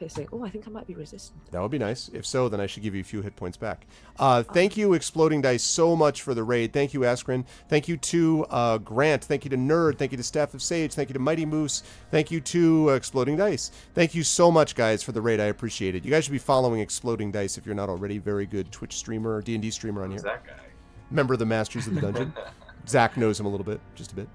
E: Piercing. Oh, I think I might be resistant.
B: That would be nice. If so, then I should give you a few hit points back. Uh, thank you, Exploding Dice, so much for the raid. Thank you, Askren. Thank you to uh, Grant. Thank you to Nerd. Thank you to Staff of Sage. Thank you to Mighty Moose. Thank you to uh, Exploding Dice. Thank you so much, guys, for the raid. I appreciate it. You guys should be following Exploding Dice if you're not already. Very good Twitch streamer or D&D streamer on
F: Who's
B: here.
F: that guy?
B: Member of the Masters of the Dungeon. Zach knows him a little bit, just a bit.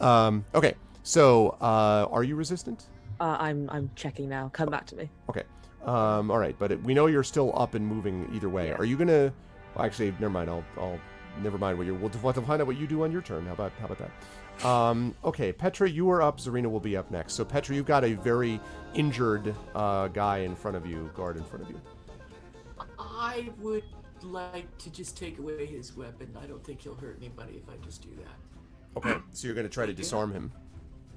B: Um, okay, so uh, are you resistant?
E: Uh, I'm I'm checking now. Come back to me.
B: Okay. Um, all right, but it, we know you're still up and moving either way.
E: Yeah.
B: Are you gonna? Well, actually, never mind. I'll, I'll never mind what you're. We'll have to find out what you do on your turn. How about how about that? Um, okay, Petra, you are up. Zarina will be up next. So Petra, you've got a very injured uh, guy in front of you, guard in front of you.
C: I would like to just take away his weapon. I don't think he'll hurt anybody if I just do that.
B: Okay. So you're gonna try to disarm him.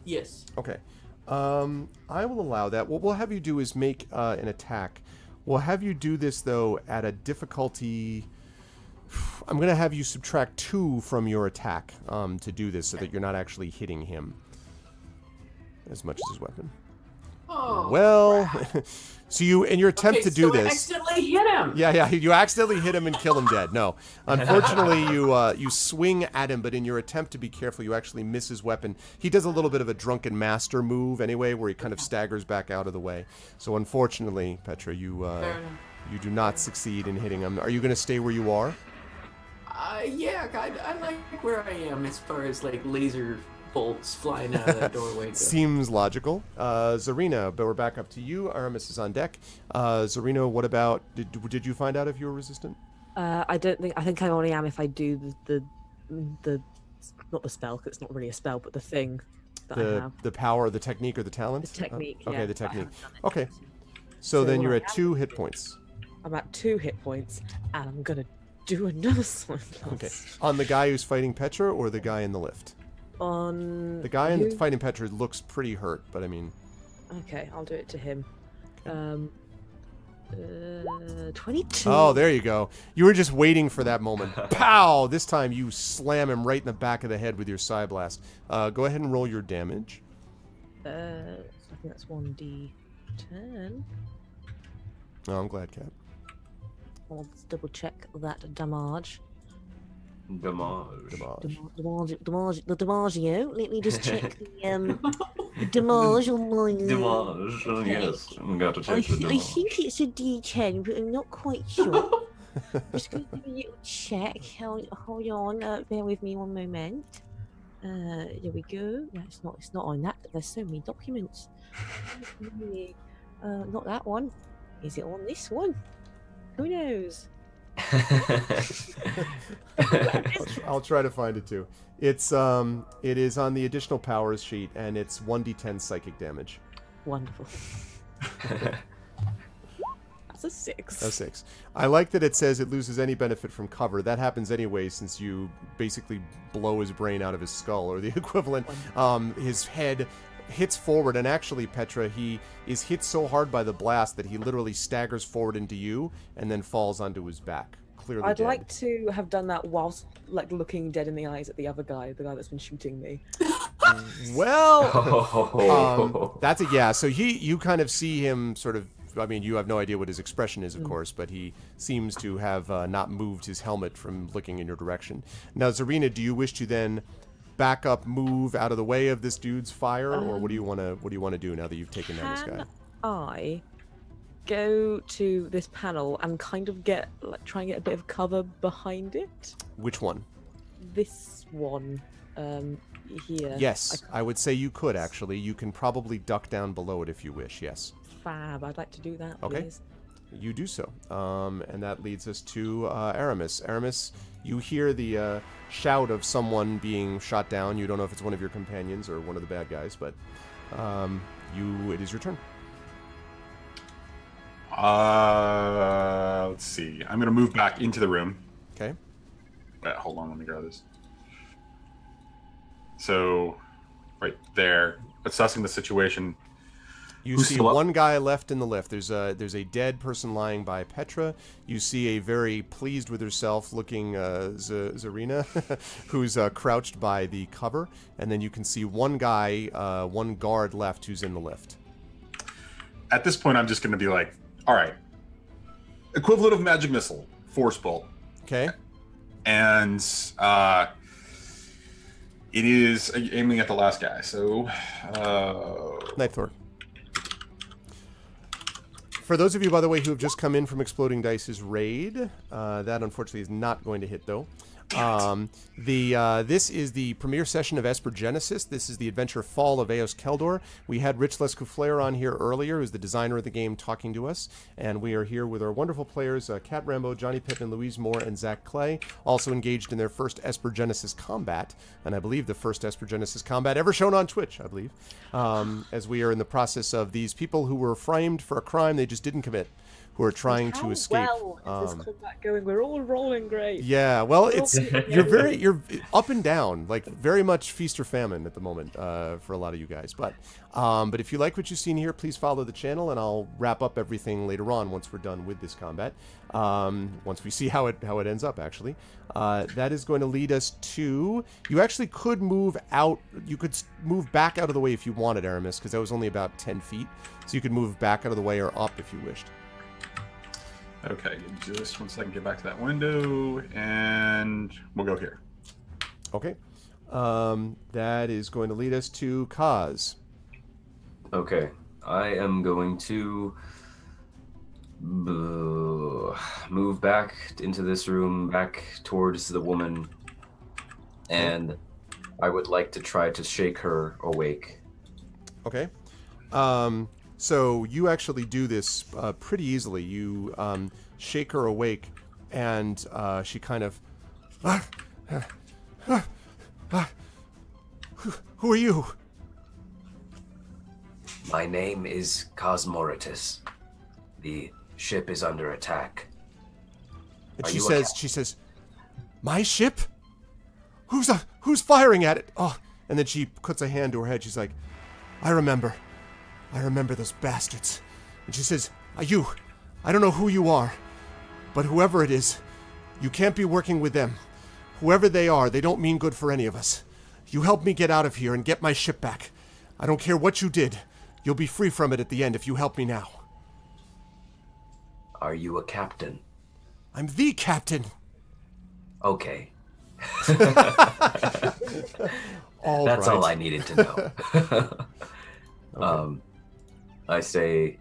C: Yes.
B: Okay. Um, I will allow that. What we'll have you do is make uh, an attack. We'll have you do this though at a difficulty. I'm gonna have you subtract two from your attack um, to do this, so that you're not actually hitting him as much as his weapon.
C: Oh.
B: Well, so you in your attempt
C: okay,
B: to do
C: so
B: this.
C: accidentally hit him.
B: Yeah, yeah. You accidentally hit him and kill him dead. No, unfortunately, you uh, you swing at him, but in your attempt to be careful, you actually miss his weapon. He does a little bit of a drunken master move anyway, where he kind of staggers back out of the way. So unfortunately, Petra, you uh, you do not succeed in hitting him. Are you going to stay where you are?
C: Uh, yeah, I, I like where I am as far as like laser bolts flying out of that doorway.
B: Seems logical. Uh, Zarina, but we're back up to you. Aramis is on deck. Uh, Zarina, what about? Did did you find out if you were resistant?
E: Uh, I don't think. I think I only am if I do the the, the not the spell 'cause it's not really a spell, but the thing that I
B: The
E: have.
B: the power, the technique, or the talent?
E: The technique.
B: Uh, okay,
E: yeah,
B: the technique.
E: haven't done it
B: Okay. So,
E: So
B: then you're
E: I
B: at two hit points.
E: I'm at two hit points, and I'm gonna do another slime
B: Okay. On the guy who's fighting Petra or the guy in the lift?
E: On
B: The guy in
E: who?
B: fighting Petra looks pretty hurt, but I mean,
E: Okay, I'll do it to him. Um, uh, twenty-two.
B: oh, there you go. You were just waiting for that moment. Pow! This time you slam him right in the back of the head with your Psyblast. Uh, go ahead and roll your damage.
E: Uh, I think that's one d ten.
B: Oh, I'm glad, Cap.
E: I'll just double check that damage.
F: Damage.
B: Damage.
E: Damage, damage, the DiMaggio. Let me just check the um, the damage on my.
F: Damage. Oh, yes. We got to
E: I,
F: check the
E: th- I think it's a D10, but I'm not quite sure. just going to do a little check. Hold, hold on, uh, bear with me one moment. Uh, there we go. No, it's not. It's not on that. There's so many documents. uh, not that one. Is it on this one? Who knows?
B: I'll try to find it too. It's um, it is on the additional powers sheet, and it's one d10 psychic damage.
E: Wonderful. That's a six.
B: A six. I like that it says it loses any benefit from cover. That happens anyway, since you basically blow his brain out of his skull, or the equivalent. Um, his head hits forward, and actually, Petra, he is hit so hard by the blast that he literally staggers forward into you, and then falls onto his back, clearly
E: I'd
B: dead.
E: like to have done that whilst like looking dead in the eyes at the other guy, the guy that's been shooting me.
B: Well,
F: Oh.
B: um, that's a yeah. So he, you kind of see him sort of. I mean, you have no idea what his expression is, of course, but he seems to have uh, not moved his helmet from looking in your direction. Now, Zarina, do you wish to then back up, move out of the way of this dude's fire, or what do you want to what do you want to do now that you've taken down this guy?
E: I go to this panel and kind of get like try and get a bit of cover behind it?
B: Which one?
E: This one, um, here.
B: Yes, I would say you could actually. You can probably duck down below it if you wish. Yes.
E: Fab. I'd like to do that,
B: Okay.
E: please.
B: You do so. Um, and that leads us to uh, Aramis. Aramis, you hear the uh, shout of someone being shot down. You don't know if it's one of your companions or one of the bad guys, but um, you it is your turn.
D: Uh, let's see. I'm gonna move back into the room.
B: Okay.
D: Wait, hold on, let me grab this. So, right there, assessing the situation.
B: You
D: Who's
B: see one guy left in the lift. There's a there's a dead person lying by Petra. You see a very pleased with herself looking uh, Z- Zarina, who's uh, crouched by the cover, and then you can see one guy, uh, one guard left who's in the lift.
D: At this point, I'm just gonna be like, all right, equivalent of magic missile, force bolt,
B: Okay.
D: and uh, it is aiming at the last guy. So, uh,
B: Night Thor. For those of you, by the way, who have just come in from Exploding Dice's raid, uh, that unfortunately is not going to hit though. Um, the uh, this is the premiere session of Esper Genesis. This is the adventure Fall of Eos Keldor. We had Rich Lescouflair on here earlier, who's the designer of the game, talking to us, and we are here with our wonderful players, uh, Cat Rambo, Johnny Pittman, Louise Moore, and Zach Clay, also engaged in their first Esper Genesis combat, and I believe the first Esper Genesis combat ever shown on Twitch, I believe. Um, as we are in the process of these people who were framed for a crime they just didn't commit, who are trying to escape.
E: well
B: Um,
E: this combat going? We're all rolling great.
B: yeah, well, it's you're very you're up and down, like very much feast or famine at the moment uh, for a lot of you guys. But um, but if you like what you've seen here, please follow the channel, and I'll wrap up everything later on once we're done with this combat. Um, once we see how it how it ends up, actually, uh, that is going to lead us to. You actually could move out. You could move back out of the way if you wanted, Aramis, because that was only about ten feet. So you could move back out of the way or up if you wished.
D: Okay, just one second, get back to that window, and we'll go here.
B: Okay. Um, that is going to lead us to Kaz.
I: Okay, I am going to b- move back into this room, back towards the woman, and I would like to try to shake her awake.
B: Okay. Um, so you actually do this uh, pretty easily. You um, shake her awake, and uh, she kind of. "Ah, ah, ah, who, who are you?
F: My name is Cosmoritus. The ship is under attack.
B: And
F: Are
B: she says, she says, my ship? Who's uh, who's firing at it? Oh, and then she puts a hand to her head. She's like, I remember, I remember those bastards. And she says, "Uh, you, I don't know who you are, but whoever it is, you can't be working with them. Whoever they are, they don't mean good for any of us. You help me get out of here and get my ship back. I don't care what you did. You'll be free from it at the end if you help me now.
F: Are you a captain?
B: I'm the captain.
F: Okay,
B: All
F: that's
B: right.
F: all I needed to know. Um, I say,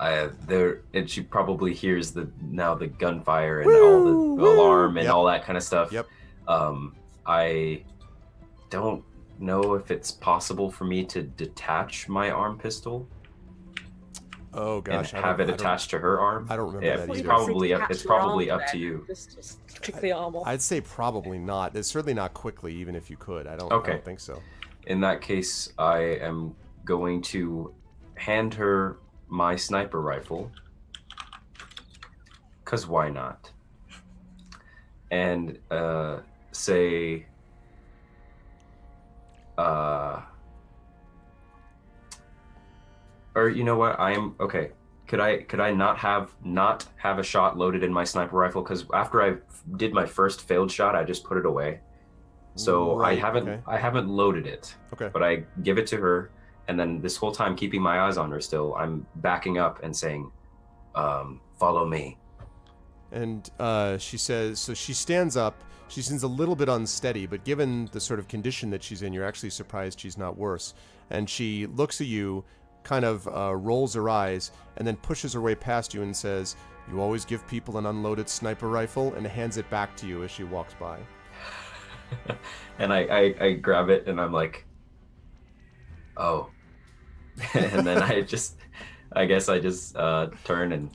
F: I there, and she probably hears the now the gunfire and all the
B: Woo, woo.
F: alarm and
B: Yep.
F: all that kind of stuff.
B: Yep.
F: Um, I don't know if it's possible for me to detach my arm pistol
B: Oh gosh,
F: and have it attached to her arm.
B: I don't remember
F: Yeah,
B: that
F: it's
B: either.
F: probably up. It's probably up to you.
E: Just, just kick the arm off.
B: I'd say probably not. It's certainly not quickly, even if you could. I don't. I don't think so.
F: In that case, I am going to hand her my sniper rifle. Cause why not? And uh, say, uh, or you know what? I am okay. Could I could I not have not have a shot loaded in my sniper rifle? Because after I did my first failed shot, I just put it away. So
B: Right,
F: I haven't
B: okay.
F: I haven't loaded it.
B: Okay.
F: But I give it to her, and then this whole time, keeping my eyes on her still, I'm backing up and saying, um, "Follow me."
B: And uh, she says, so she stands up. She seems a little bit unsteady, but given the sort of condition that she's in, you're actually surprised she's not worse. And she looks at you, kind of uh, rolls her eyes, and then pushes her way past you and says, "You always give people an unloaded sniper rifle," and hands it back to you as she walks by.
F: and I, I I grab it and I'm like, "Oh," and then I just, I guess I just uh, turn and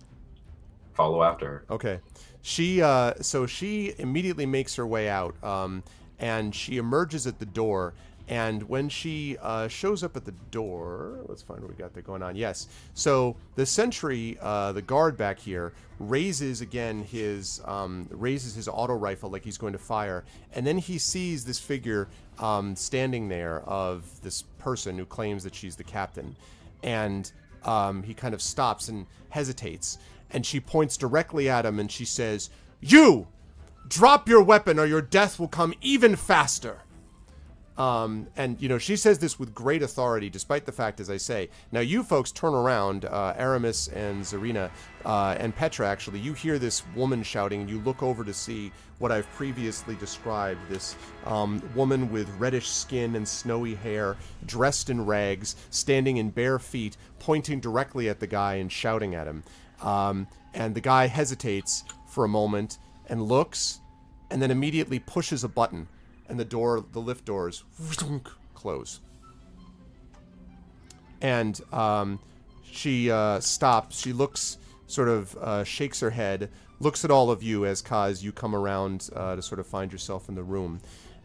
F: follow after her.
B: Okay. She uh so she immediately makes her way out um and she emerges at the door And when she uh, shows up at the door, let's find what we got there going on. Yes. So the sentry, uh, the guard back here, raises again his um, raises his auto rifle like he's going to fire, and then he sees this figure um, standing there of this person who claims that she's the captain, and um, he kind of stops and hesitates, and she points directly at him and she says, "You, drop your weapon, or your death will come even faster." Um, and you know she says this with great authority, despite the fact, as I say. Now you folks turn around, uh, Aramis and Zarina uh, and Petra. Actually, you hear this woman shouting, and you look over to see what I've previously described: this um, woman with reddish skin and snowy hair, dressed in rags, standing in bare feet, pointing directly at the guy and shouting at him. Um, and the guy hesitates for a moment and looks, and then immediately pushes a button and the door, the lift doors, close. And um, she uh, stops. She looks, sort of uh, shakes her head, looks at all of you as Kaz, you come around uh, to sort of find yourself in the room.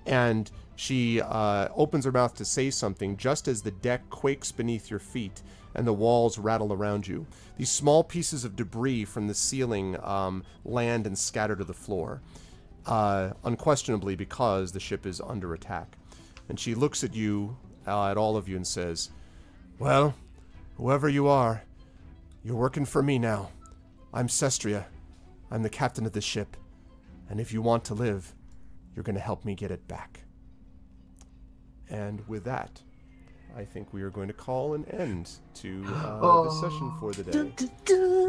B: And she uh, opens her mouth to say something just as the deck quakes beneath your feet and the walls rattle around you. These small pieces of debris from the ceiling um, land and scatter to the floor uh, unquestionably because the ship is under attack. And she looks at you, uh, at all of you, and says, Well, whoever you are, you're working for me now. I'm Cestria. I'm the captain of the ship. And if you want to live, you're going to help me get it back. And with that, I think we are going to call an end to uh, oh. the session for the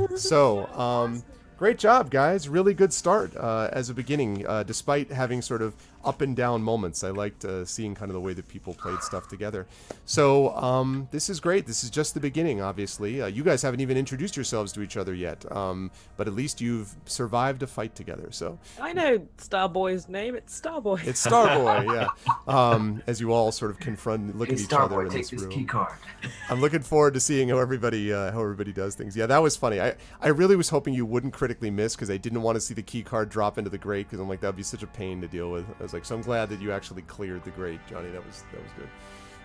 B: day. So, um, great job, guys. Really good start uh, as a beginning, uh, despite having sort of up and down moments. I liked uh, seeing kind of the way that people played stuff together. So um, this is great. This is just the beginning, obviously. Uh, you guys haven't even introduced yourselves to each other yet, um, but at least you've survived a fight together. So
E: I know Starboy's name. It's Starboy.
B: It's Starboy, yeah. Um, as you all sort of confront, look
F: hey,
B: at each
F: Starboy,
B: other in
F: take
B: this room.
F: key card.
B: I'm looking forward to seeing how everybody uh, how everybody does things. Yeah, that was funny. I I really was hoping you wouldn't critically miss because I didn't want to see the key card drop into the grate because I'm like that'd be such a pain to deal with. Was like, so I'm glad that you actually cleared the grate, Johnny. That was that was good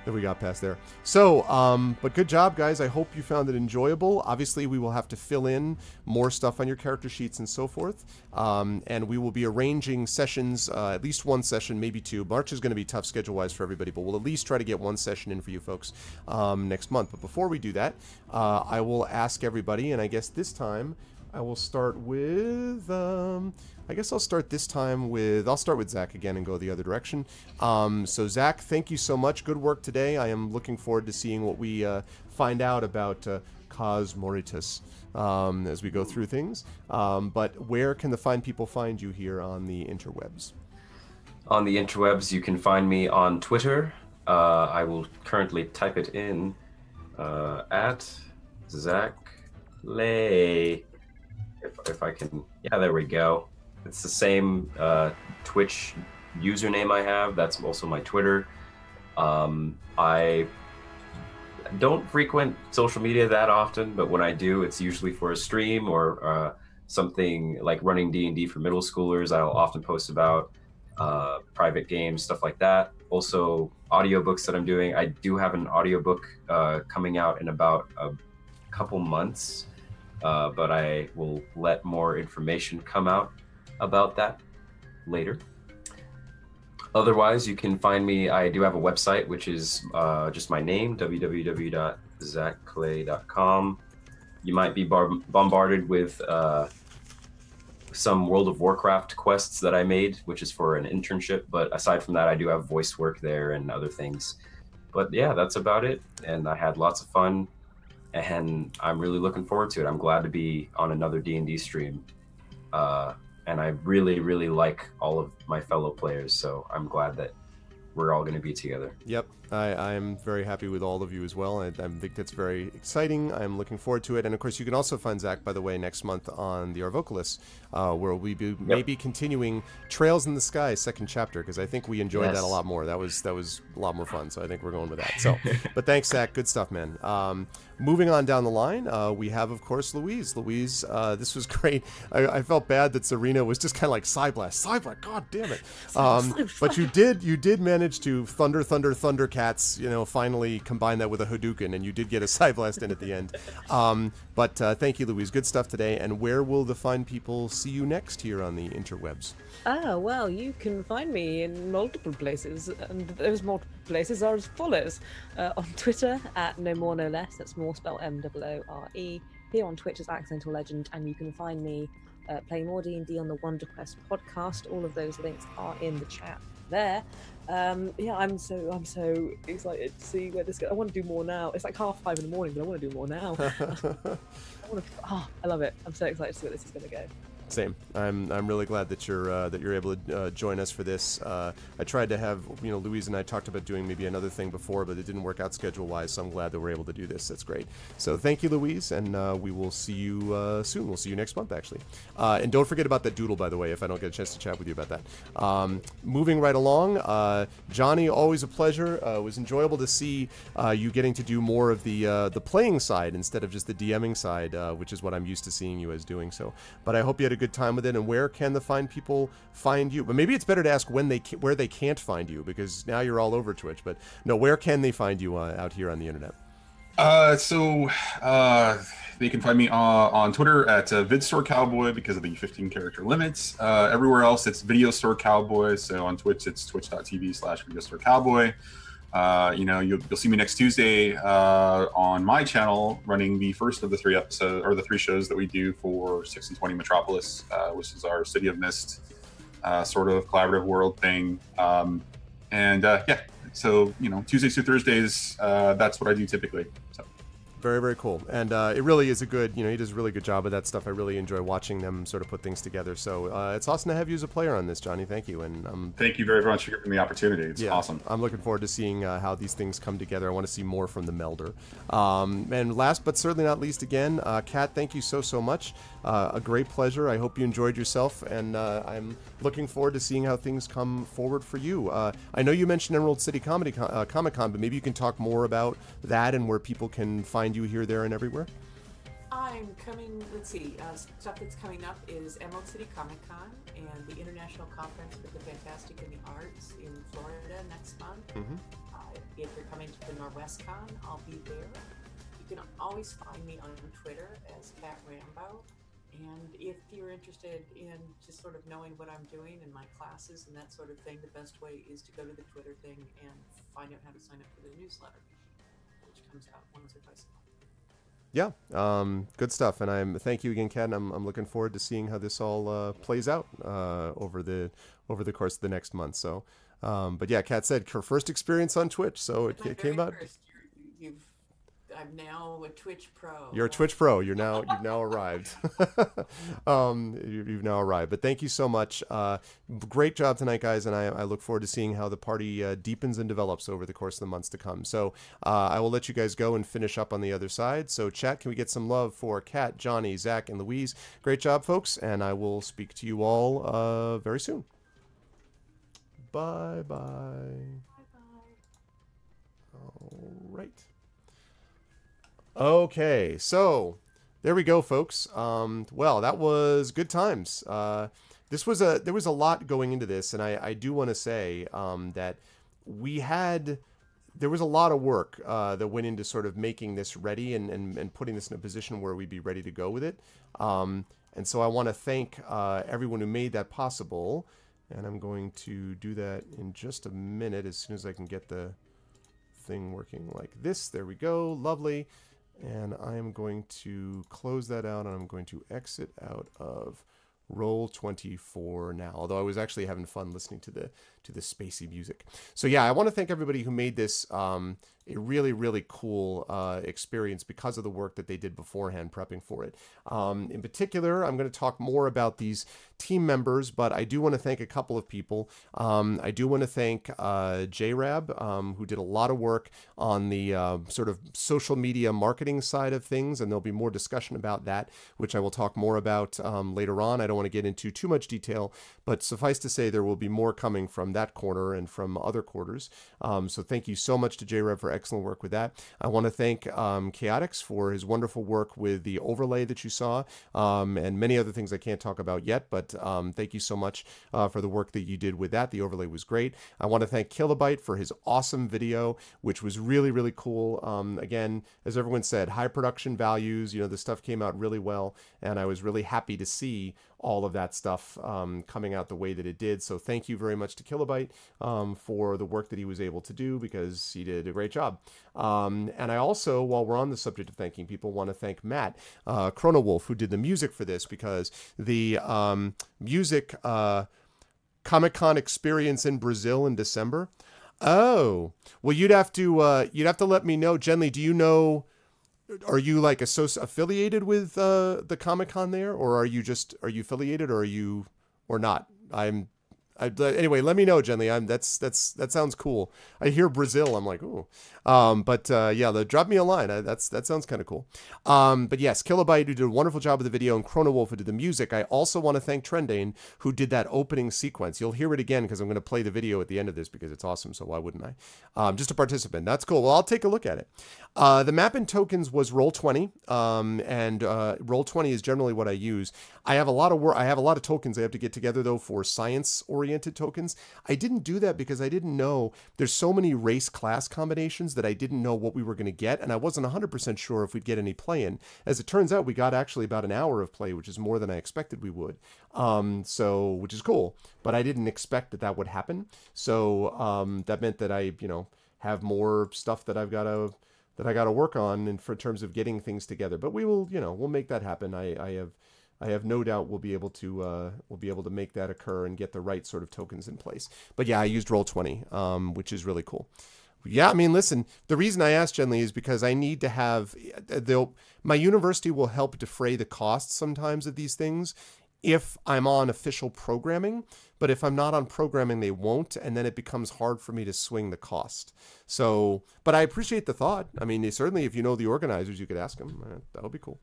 B: that we got past there. So, um, but good job, guys. I hope you found it enjoyable. Obviously, we will have to fill in more stuff on your character sheets and so forth. Um, and we will be arranging sessions, uh, at least one session, maybe two. March is going to be tough schedule wise for everybody, but we'll at least try to get one session in for you folks um, next month. But before we do that, uh, I will ask everybody, and I guess this time I will start with. I guess I'll start this time with. I'll start with Zach again and go the other direction. Um, so Zach, thank you so much. Good work today. I am looking forward to seeing what we uh, find out about uh, Cos Moritus um, as we go through things. Um, but where can the fine people find you here on the interwebs?
F: On the interwebs, you can find me on Twitter. Uh, I will currently type it in uh, at Zach Lay. If, if I can, yeah, there we go. It's the same uh, Twitch username I have. That's also my Twitter. Um, I don't frequent social media that often, but when I do, it's usually for a stream or uh, something like running D and D for middle schoolers. I'll often post about uh, private games, stuff like that. Also, audiobooks that I'm doing. I do have an audiobook uh, coming out in about a couple months, uh, but I will let more information come out about that later. Otherwise, you can find me. I do have a website, which is uh, just my name, www.zachclay.com. You might be bar- bombarded with uh, some World of Warcraft quests that I made, which is for an internship. But aside from that, I do have voice work there and other things. But yeah, that's about it. And I had lots of fun, and I'm really looking forward to it. I'm glad to be on another D and D stream. Uh, and I really, really like all of my fellow players. So I'm glad that we're all going to be together.
B: Yep, I, am very happy with all of you as well. I, I, think that's very exciting. I'm looking forward to it. And of course, you can also find Zach, by the way, next month on the Arvocalis, uh, where we'll be yep. maybe continuing Trails in the Sky second chapter because I think we enjoyed yes. that a lot more. That was that was a lot more fun. So I think we're going with that. So, but thanks, Zach. Good stuff, man. Um, moving on down the line, uh, we have, of course, Louise. Louise, uh, this was great. I, I, felt bad that Zarina was just kind of like Psyblast, Psyblast. God damn it! Um, but you did, you did manage to thunder, Thunder, Thunder, Thundercats. You know, finally combine that with a Hadouken, and you did get a Psyblast in at the end. Um, but uh, thank you, Louise. Good stuff today. And where will the fine people see you next here on the interwebs?
E: Ah, well, you can find me in multiple places, and those multiple places are as follows. Uh, on Twitter at No Moore No Less, that's more spelled M O O R E. Here on Twitch as Accidental Legend, and you can find me uh, playing more D&D on the Wonder Quest podcast. All of those links are in the chat there. Um, yeah, I'm so I'm so excited to see where this goes. I want to do more now. It's like half five in the morning, but I want to do more now. I to. Oh, I love it. I'm so excited to see where this is going to go.
B: Same. I'm I'm really glad that you're uh, that you're able to uh, join us for this. Uh, I tried to have you know Louise and I talked about doing maybe another thing before, but it didn't work out schedule wise. So I'm glad that we're able to do this. That's great. So thank you, Louise, and uh, we will see you uh, soon. We'll see you next month actually. Uh, and don't forget about that doodle, by the way, if I don't get a chance to chat with you about that. Um, moving right along, Johnny, always a pleasure. it was enjoyable to see you getting to do more of the the playing side instead of just the DMing side, which is what I'm used to seeing you as doing. So, but I hope you had a good time with it and where can the fine people find you but maybe it's better to ask when they where they can't find you because now you're all over twitch but no where can they find you uh, out here on the internet
D: uh, so uh, they can find me uh, on Twitter at uh, VidStore Cowboy because of the 15 character limits. Uh, everywhere else, it's Video Store Cowboy. So on Twitch, it's twitch.tv slash Video Store Cowboy. Uh, you know, you'll, you'll see me next Tuesday uh, on my channel running the first of the three episodes or the three shows that we do for 6 and 20 Metropolis, uh, which is our City of Mist uh, sort of collaborative world thing. Um, and uh, yeah, so, you know, Tuesdays through Thursdays, uh, that's what I do typically. So
B: very very cool. And uh, it really is a good you know he does a really good job of that stuff. I really enjoy watching them sort of put things together. So uh, it's awesome to have you as a player on this johnny. Thank you. And um,
D: thank you very much for giving me the opportunity. It's
B: yeah,
D: awesome.
B: I'm looking forward to seeing uh, how these things come together. I want to see more from the melder. Um, and last but certainly not least again Cat uh, thank you so so much uh, a great pleasure i hope you enjoyed yourself and uh, i'm looking forward to seeing how things come forward for you i know you mentioned emerald city comedy comic con but maybe you can talk more about that and where people can find you here there and everywhere everywhere?
C: I'm coming, let's see, uh, stuff that's coming up is Emerald City Comic Con and the International Conference for the Fantastic and the Arts in Florida next month. Mm-hmm. Uh, if you're coming to the Norwescon, I'll be there. You can always find me on Twitter as Cat Rambo. And if you're interested in just sort of knowing what I'm doing in my classes and that sort of thing, the best way is to go to the Twitter thing and find out how to sign up for the newsletter, which comes out once or twice a month
B: yeah, um, good stuff. And I'm thank you again, Ken. I'm, I'm looking forward to seeing how this all uh, plays out uh, over the over the course of the next month. So, um, but yeah, Cat said her first experience on Twitch, so it, it came out.
C: You've I'm now a Twitch pro.
B: You're a Twitch pro. You're now you've now arrived. um, you, have now arrived. But thank you so much. Uh, great job tonight, guys, and I, I, look forward to seeing how the party uh, deepens and develops over the course of the months to come. So uh, I will let you guys go and finish up on the other side. So chat, can we get some love for Cat, Johnny, Zach, and Louise? Great job, folks, and I will speak to you all uh, very soon. Bye bye. Bye bye. All right. Okay, so there we go, folks. Um, well, that was good times. Uh, this was a there was a lot going into this, and I, I do want to say um, that we had there was a lot of work uh, that went into sort of making this ready and, and, and putting this in a position where we'd be ready to go with it. Um, and so I want to thank uh, everyone who made that possible. And I'm going to do that in just a minute as soon as I can get the thing working like this. There we go. Lovely and I am going to close that out and I'm going to exit out of Roll24 now although I was actually having fun listening to the to the spacey music so yeah I want to thank everybody who made this um, a really, really cool uh, experience because of the work that they did beforehand prepping for it. Um, in particular, I'm going to talk more about these team members, but I do want to thank a couple of people. Um, I do want to thank uh, JRAB, um, who did a lot of work on the uh, sort of social media marketing side of things, and there'll be more discussion about that, which I will talk more about um, later on. I don't want to get into too much detail, but suffice to say, there will be more coming from that corner and from other quarters. Um, so thank you so much to JRAB for excellent work with that. I want to thank um, Chaotix for his wonderful work with the overlay that you saw um, and many other things I can't talk about yet, but um, thank you so much uh, for the work that you did with that. The overlay was great. I want to thank Kilobyte for his awesome video, which was really, really cool. Um, again, as everyone said, high production values, you know, the stuff came out really well, and I was really happy to see all of that stuff um, coming out the way that it did. So thank you very much to Kilobyte um, for the work that he was able to do because he did a great job. Um, and I also, while we're on the subject of thanking people, want to thank Matt uh, Chrono Wolf who did the music for this because the um, music uh, Comic Con experience in Brazil in December. Oh, well, you'd have to uh, you'd have to let me know, Genly. Do you know? Are you like associ- affiliated with uh, the Comic Con there, or are you just are you affiliated, or are you or not? I'm I, anyway, let me know, Jenny. I'm that's that's that sounds cool. I hear Brazil. I'm like, ooh. Um, but uh, yeah, the, drop me a line. I, that's that sounds kind of cool. Um, but yes, Kilobyte who did a wonderful job with the video, and Chrono Wolf who did the music. I also want to thank Trendane who did that opening sequence. You'll hear it again because I'm going to play the video at the end of this because it's awesome. So why wouldn't I? Um, just a participant. That's cool. Well, I'll take a look at it. Uh, the map and tokens was Roll20, um, and uh, Roll20 is generally what I use. I have a lot of work. I have a lot of tokens I have to get together though for science-oriented tokens. I didn't do that because I didn't know there's so many race class combinations that I didn't know what we were going to get, and I wasn't 100% sure if we'd get any play in. As it turns out, we got actually about an hour of play, which is more than I expected we would. Um, so which is cool, but I didn't expect that that would happen. So um, that meant that I, you know, have more stuff that I've got to that I got to work on in for terms of getting things together. But we will, you know, we'll make that happen. I, I have, I have no doubt we'll be able to, uh, we'll be able to make that occur and get the right sort of tokens in place. But yeah, I used Roll20, um, which is really cool. Yeah, I mean, listen, the reason I asked Genly is because I need to have, they'll, my university will help defray the costs sometimes of these things if I'm on official programming. But if I'm not on programming, they won't, and then it becomes hard for me to swing the cost. So, but I appreciate the thought. I mean, certainly if you know the organizers, you could ask them. Uh, that'll be cool.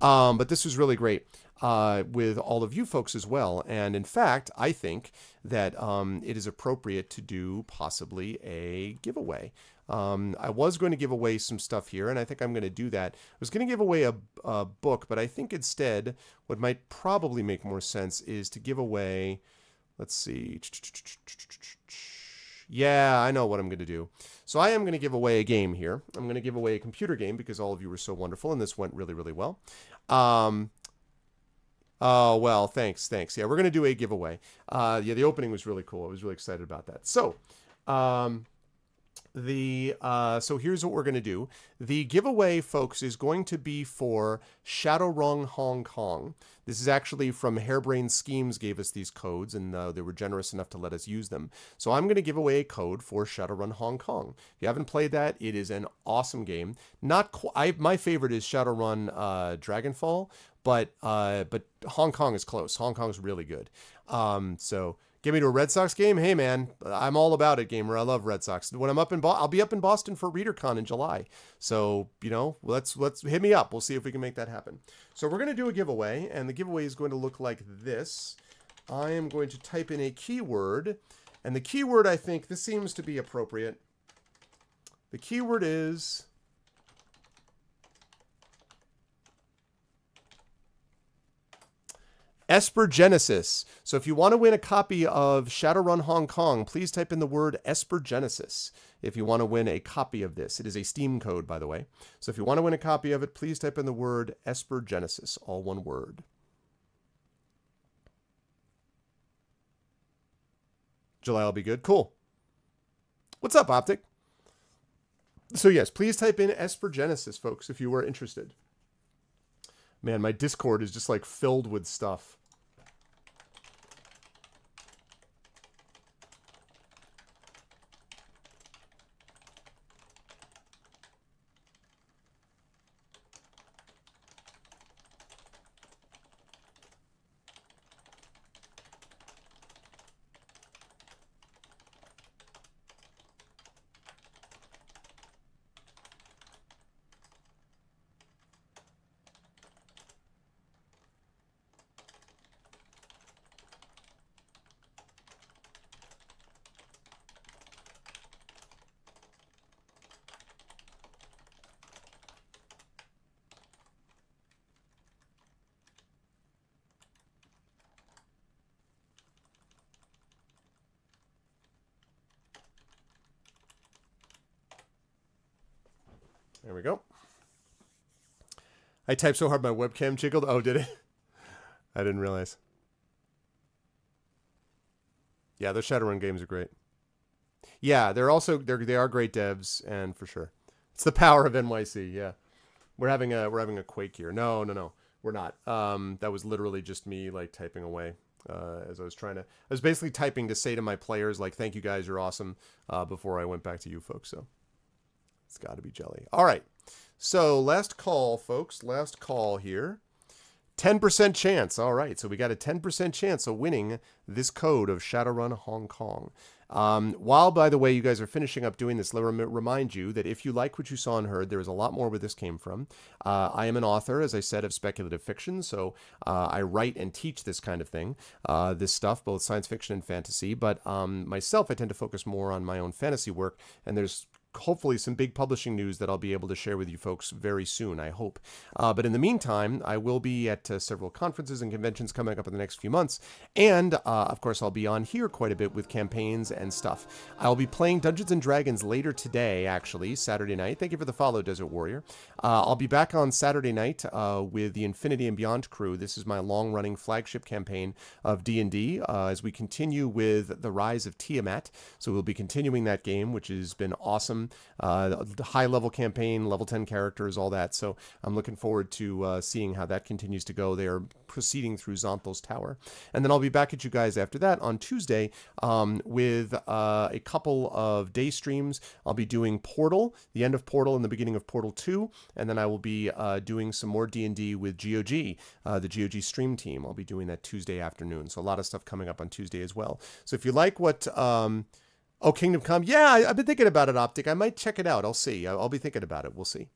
B: Um, but this was really great uh, with all of you folks as well. And in fact, I think that um, it is appropriate to do possibly a giveaway. Um, I was going to give away some stuff here, and I think I'm going to do that. I was going to give away a, a, book, but I think instead, what might probably make more sense is to give away, let's see. Yeah, I know what I'm going to do. So I am going to give away a game here. I'm going to give away a computer game because all of you were so wonderful, and this went really, really well. Um, Oh, well, thanks, thanks. Yeah, we're going to do a giveaway. Uh, yeah, the opening was really cool. I was really excited about that. So, um, the uh, so here's what we're going to do. The giveaway, folks, is going to be for Shadowrun Hong Kong. This is actually from Harebrained Schemes gave us these codes, and uh, they were generous enough to let us use them. So I'm going to give away a code for Shadowrun Hong Kong. If you haven't played that, it is an awesome game. Not I, my favorite is Shadowrun uh, Dragonfall, but uh, but Hong Kong is close. Hong Kong is really good. Um, so Get me to a Red Sox game? Hey man, I'm all about it, gamer. I love Red Sox. When I'm up in, Bo- I'll be up in Boston for ReaderCon in July. So you know, let's let's hit me up. We'll see if we can make that happen. So we're gonna do a giveaway, and the giveaway is going to look like this. I am going to type in a keyword, and the keyword I think this seems to be appropriate. The keyword is Espergenesis. So if you want to win a copy of Shadowrun Hong Kong, please type in the word Espergenesis if you want to win a copy of this. It is a Steam code, by the way. So if you want to win a copy of it, please type in the word Espergenesis, all one word. July will be good. Cool. What's up, Optic? So yes, please type in Espergenesis, folks, if you are interested. Man, my Discord is just like filled with stuff. I typed so hard my webcam jiggled. Oh, did it? I didn't realize. Yeah, the Shadowrun games are great. Yeah, they're also they're they are great devs, and for sure, it's the power of NYC. Yeah, we're having a we're having a quake here. No, no, no, we're not. Um, that was literally just me like typing away uh, as I was trying to. I was basically typing to say to my players like, "Thank you guys, you're awesome," uh, before I went back to you folks. So it's got to be jelly. All right. So last call, folks. Last call here. 10% chance. All right. So we got a 10% chance of winning this code of Shadowrun Hong Kong. Um, while, by the way, you guys are finishing up doing this, let me remind you that if you like what you saw and heard, there is a lot more where this came from. Uh, I am an author, as I said, of speculative fiction, so uh, I write and teach this kind of thing, uh, this stuff, both science fiction and fantasy. But um, myself, I tend to focus more on my own fantasy work, and there's hopefully some big publishing news that I'll be able to share with you folks very soon, I hope. Uh, but in the meantime, I will be at uh, several conferences and conventions coming up in the next few months. And uh, of course, I'll be on here quite a bit with campaigns and stuff. I'll be playing Dungeons and Dragons later today, actually, Saturday night. Thank you for the follow, Desert Warrior. Uh, I'll be back on Saturday night uh, with the Infinity and Beyond crew. This is my long-running flagship campaign of D&D uh, as we continue with the Rise of Tiamat. So we'll be continuing that game, which has been awesome uh, high level campaign, level 10 characters, all that. So I'm looking forward to uh, seeing how that continues to go. They are proceeding through Xonthal's Tower. And then I'll be back at you guys after that on Tuesday um, with uh, a couple of day streams. I'll be doing Portal, the end of Portal and the beginning of Portal 2. And then I will be uh, doing some more D&D with GOG, uh, the GOG stream team. I'll be doing that Tuesday afternoon. So a lot of stuff coming up on Tuesday as well. So if you like what... Um, Oh, Kingdom Come. Yeah, I, have been thinking about it, Optic. I might check it out. I'll see. I'll, I'll be thinking about it. We'll see.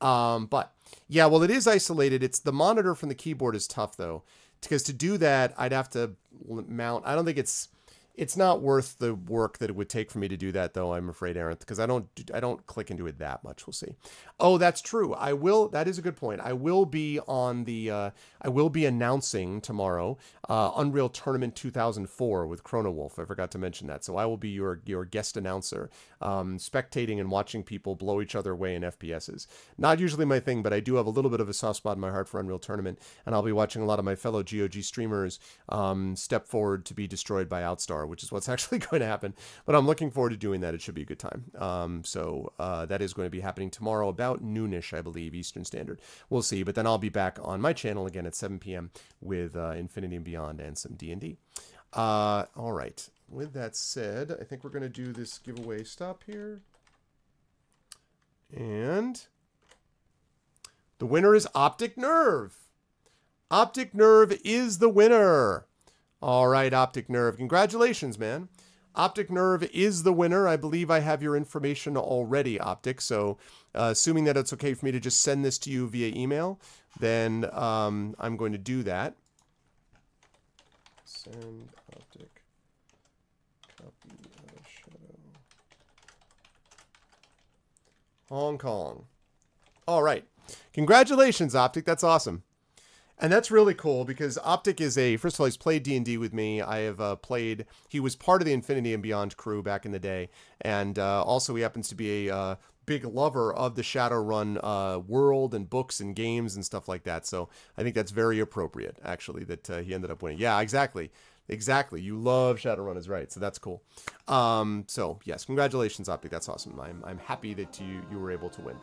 B: Um, but yeah, well, it is isolated. It's the monitor from the keyboard is tough though, because to do that, I'd have to mount. I don't think it's it's not worth the work that it would take for me to do that though i'm afraid aaron because i don't i don't click into it that much we'll see oh that's true i will that is a good point i will be on the uh, i will be announcing tomorrow uh, unreal tournament 2004 with chrono wolf i forgot to mention that so i will be your your guest announcer um, spectating and watching people blow each other away in fps's not usually my thing but i do have a little bit of a soft spot in my heart for unreal tournament and i'll be watching a lot of my fellow gog streamers um, step forward to be destroyed by outstar which is what's actually going to happen. But I'm looking forward to doing that. It should be a good time. Um, so uh, that is going to be happening tomorrow about noonish, I believe, Eastern Standard. We'll see. But then I'll be back on my channel again at 7 p.m. with uh, Infinity and Beyond and some D&D. Uh, all right. With that said, I think we're going to do this giveaway stop here. And the winner is Optic Nerve. Optic Nerve is the winner. All right, Optic Nerve. Congratulations, man. Optic Nerve is the winner. I believe I have your information already, Optic. So, uh, assuming that it's okay for me to just send this to you via email, then um, I'm going to do that. Send Optic copy of Shadow. Hong Kong. All right. Congratulations, Optic. That's awesome. And that's really cool because Optic is a first of all he's played D and D with me. I have uh, played. He was part of the Infinity and Beyond crew back in the day, and uh, also he happens to be a uh, big lover of the Shadowrun uh, world and books and games and stuff like that. So I think that's very appropriate, actually, that uh, he ended up winning. Yeah, exactly. Exactly. You love Shadowrun is right. So that's cool. Um, so yes, congratulations, Optic. That's awesome. I'm, I'm happy that you, you were able to win.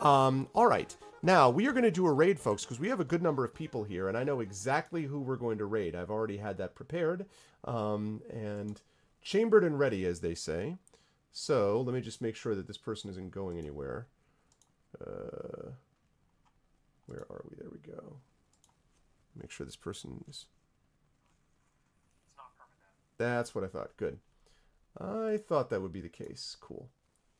B: Um, all right. Now, we are going to do a raid, folks, because we have a good number of people here, and I know exactly who we're going to raid. I've already had that prepared, um, and chambered and ready, as they say. So, let me just make sure that this person isn't going anywhere. Uh, where are we? There we go. Make sure this person is... That's what I thought. Good. I thought that would be the case. Cool.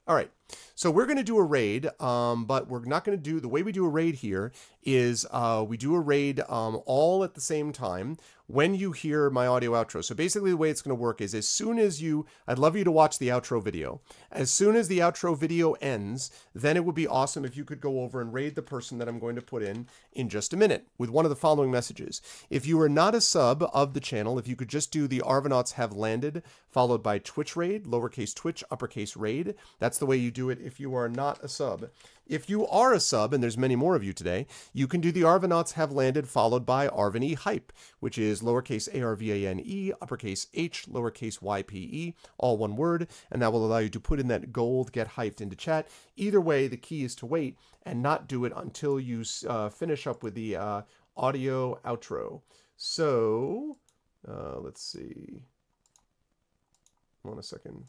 B: All right, so we're going to do a raid, um, but we're not going to do, the way we do a raid here is uh, we do a raid um, all at the same time when you hear my audio outro. So basically the way it's going to work is as soon as you, I'd love you to watch the outro video. As soon as the outro video ends, then it would be awesome if you could go over and raid the person that I'm going to put in in just a minute with one of the following messages. If you are not a sub of the channel, if you could just do the Arvanauts have landed, followed by Twitch raid, lowercase Twitch, uppercase raid. That's the way you do it if you are not a sub. If you are a sub, and there's many more of you today, you can do the Arvanauts have landed followed by Arvane hype, which is lowercase a r v a n e, uppercase h, lowercase y p e, all one word, and that will allow you to put in that gold get hyped into chat. Either way, the key is to wait and not do it until you uh, finish up with the uh, audio outro. So, uh, let's see. Hold on a second.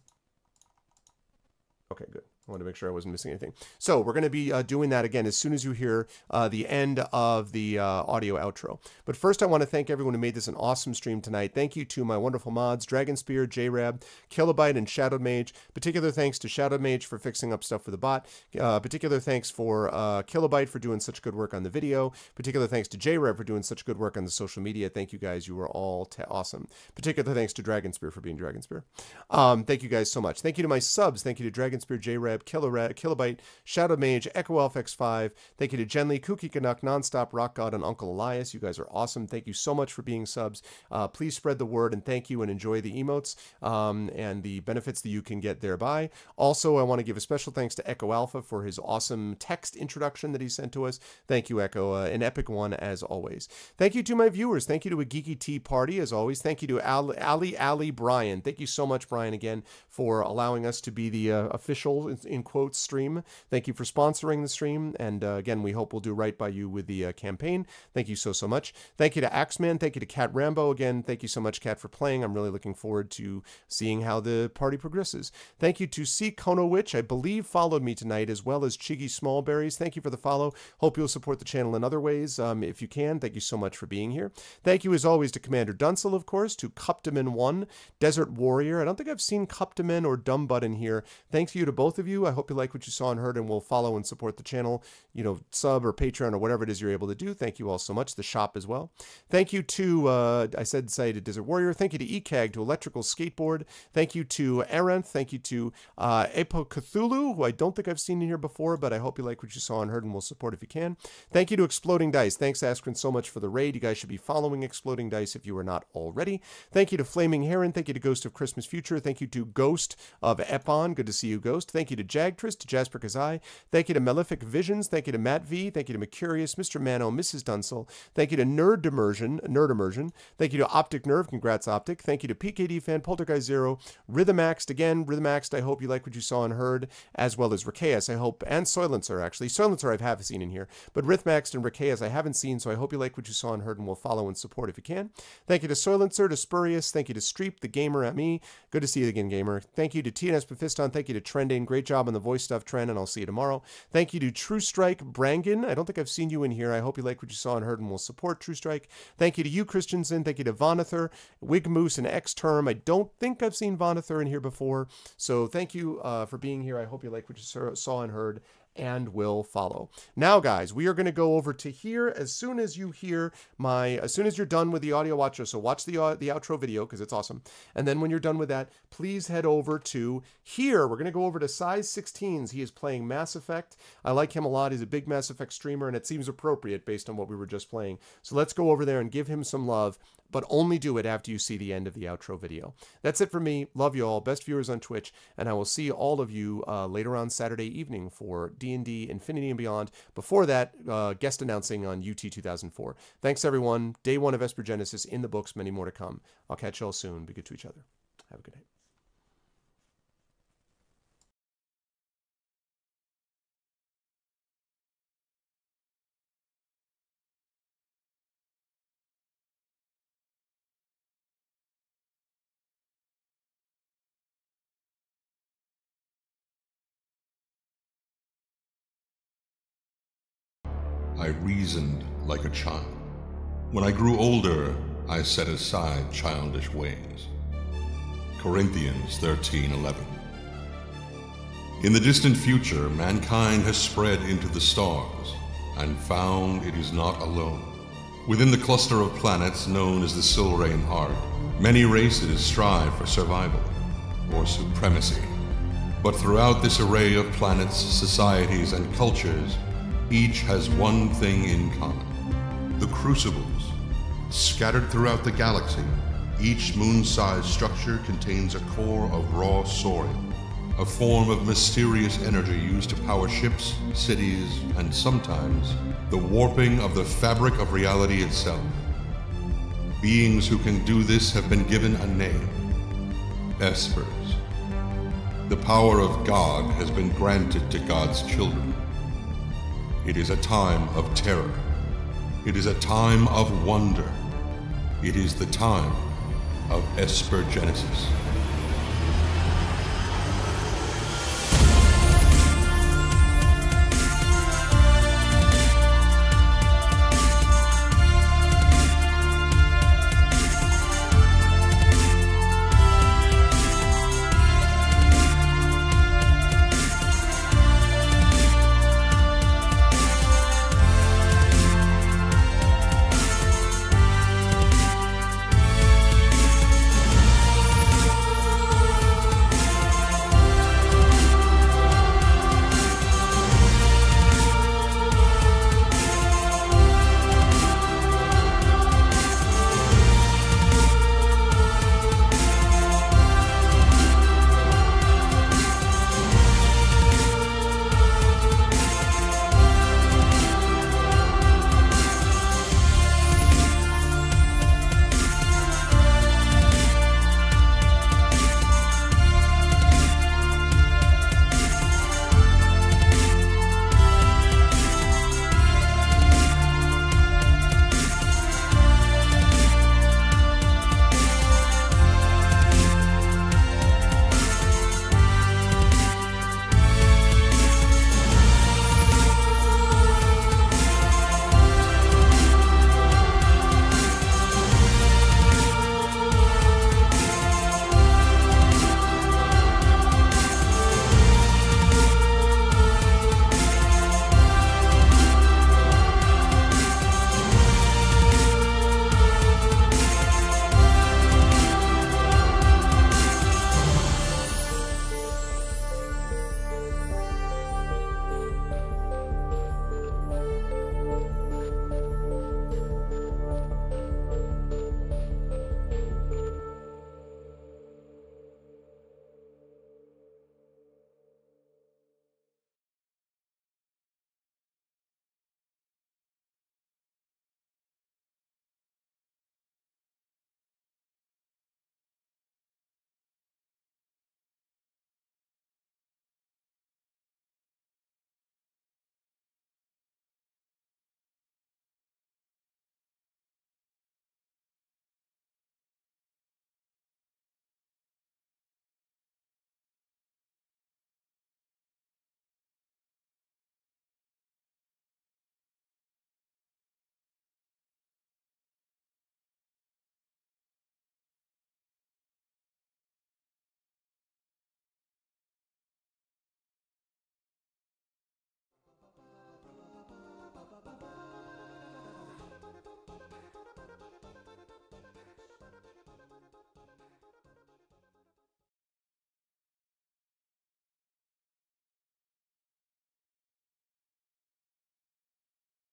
B: Okay, good. I wanted to make sure I wasn't missing anything. So we're going to be uh, doing that again as soon as you hear uh, the end of the uh, audio outro. But first, I want to thank everyone who made this an awesome stream tonight. Thank you to my wonderful mods, Dragon Spear, JRab, Kilobyte, and Shadow Mage. Particular thanks to Shadow Mage for fixing up stuff for the bot. Uh, particular thanks for uh, Kilobyte for doing such good work on the video. Particular thanks to JRab for doing such good work on the social media. Thank you guys. You were all awesome. Particular thanks to Dragon Spear for being Dragon Spear. Um, thank you guys so much. Thank you to my subs. Thank you to Dragon Spear, JRab, Kilobyte, Shadow Mage, Echo Elf X5. Thank you to Genly, Kooky Canuck, Nonstop, Rock God, and Uncle Elias. You guys are awesome. Thank you so much for being subs. Uh, please spread the word and thank you and enjoy the emotes um, and the benefits that you can get thereby. Also, I want to give a special thanks to Echo Alpha for his awesome text introduction that he sent to us. Thank you, Echo. Uh, an epic one as always. Thank you to my viewers. Thank you to a Geeky Tea Party as always. Thank you to Ali, Ali, Ali Brian. Thank you so much, Brian, again, for allowing us to be the uh, official, in, quotes, stream. Thank you for sponsoring the stream. And uh, again, we hope we'll do right by you with the uh, campaign. Thank you so, so much. Thank you to Axeman. Thank you to Cat Rambo. Again, thank you so much, Cat, for playing. I'm really looking forward to seeing how the party progresses. Thank you to C. Kono Witch, I believe followed me tonight, as well as Chiggy Smallberries. Thank you for the follow. Hope you'll support the channel in other ways um, if you can. Thank you so much for being here. Thank you, as always, to Commander Dunsel, of course, to Cuptaman1, Desert Warrior. I don't think I've seen Cuptaman or Dumbbutt in here. Thanks you to both of you. I hope you like what you saw and heard and will follow and support the channel, you know, sub or Patreon or whatever it is you're able to do. Thank you all so much. The shop as well. Thank you to, uh, I said, to Desert Warrior. Thank you to ECAG, to Electrical Skateboard. Thank you to Aranth. Thank you to uh, Apo Cthulhu, who I don't think I've seen in here before, but I hope you like what you saw and heard and will support if you can. Thank you to Exploding Dice. Thanks, Askren, so much for the raid. You guys should be following Exploding Dice if you are not already. Thank you to Flaming Heron. Thank you to Ghost of Christmas Future. Thank you to Ghost of Epon. Good to see you, Ghost. Thank you to Jagtress, to Jasper Kazai. Thank you to Malefic Visions. Thank you to Matt V. Thank you to Mercurius, Mr. Mano, Mrs. Dunsel. Thank you to Nerd Immersion, Nerd Immersion. Thank you to Optic Nerve. Congrats, Optic. Thank you to PKD Fan, Poltergeist Zero, Rhythmaxed. Again, Rhythmaxed, I hope you like what you saw and heard, as well as Rickeus, I hope, and Soilencer, actually. Soilencer I have seen in here, but Rhythmaxed and Rickeus I haven't seen, so I hope you like what you saw and heard and will follow and support if you can. Thank you to Soilencer, to Spurious. Thank you to Streep, the gamer at me. Good to see you again, gamer. Thank you to TNS Bephiston. Thank you to Trending. Great job on the voice stuff, Trend, and I'll see you tomorrow. Thank you to True Strike Brangan. I don't think I've seen you in here. I hope you like what you saw and heard and will support True Strike. Thank you to you, Christensen. Thank you to Vonather, Wig Moose, and X Term. I don't think I've seen Vonather in here before. So thank you uh, for being here. I hope you like what you saw and heard and will follow. Now, guys, we are going to go over to here as soon as you hear my, as soon as you're done with the audio watcher. So watch the uh, the outro video because it's awesome. And then when you're done with that, please head over to here. We're going to go over to size 16s. He is playing Mass Effect. I like him a lot. He's a big Mass Effect streamer, and it seems appropriate based on what we were just playing. So let's go over there and give him some love but only do it after you see the end of the outro video. That's it for me. Love you all. Best viewers on Twitch, and I will see all of you uh, later on Saturday evening for D&D Infinity and Beyond. Before that, uh, guest announcing on UT 2004. Thanks, everyone. Day one of Esper Genesis in the books. Many more to come. I'll catch you all soon. Be good to each other. Have a good night.
A: Reasoned like a child. When I grew older, I set aside childish ways. Corinthians 13:11. In the distant future, mankind has spread into the stars and found it is not alone. Within the cluster of planets known as the Silrayne Heart, many races strive for survival or supremacy. But throughout this array of planets, societies, and cultures, each has one thing in common the crucibles. Scattered throughout the galaxy, each moon sized structure contains a core of raw sorium, a form of mysterious energy used to power ships, cities, and sometimes the warping of the fabric of reality itself. Beings who can do this have been given a name Espers. The power of God has been granted to God's children. It is a time of terror. It is a time of wonder. It is the time of Esper Genesis.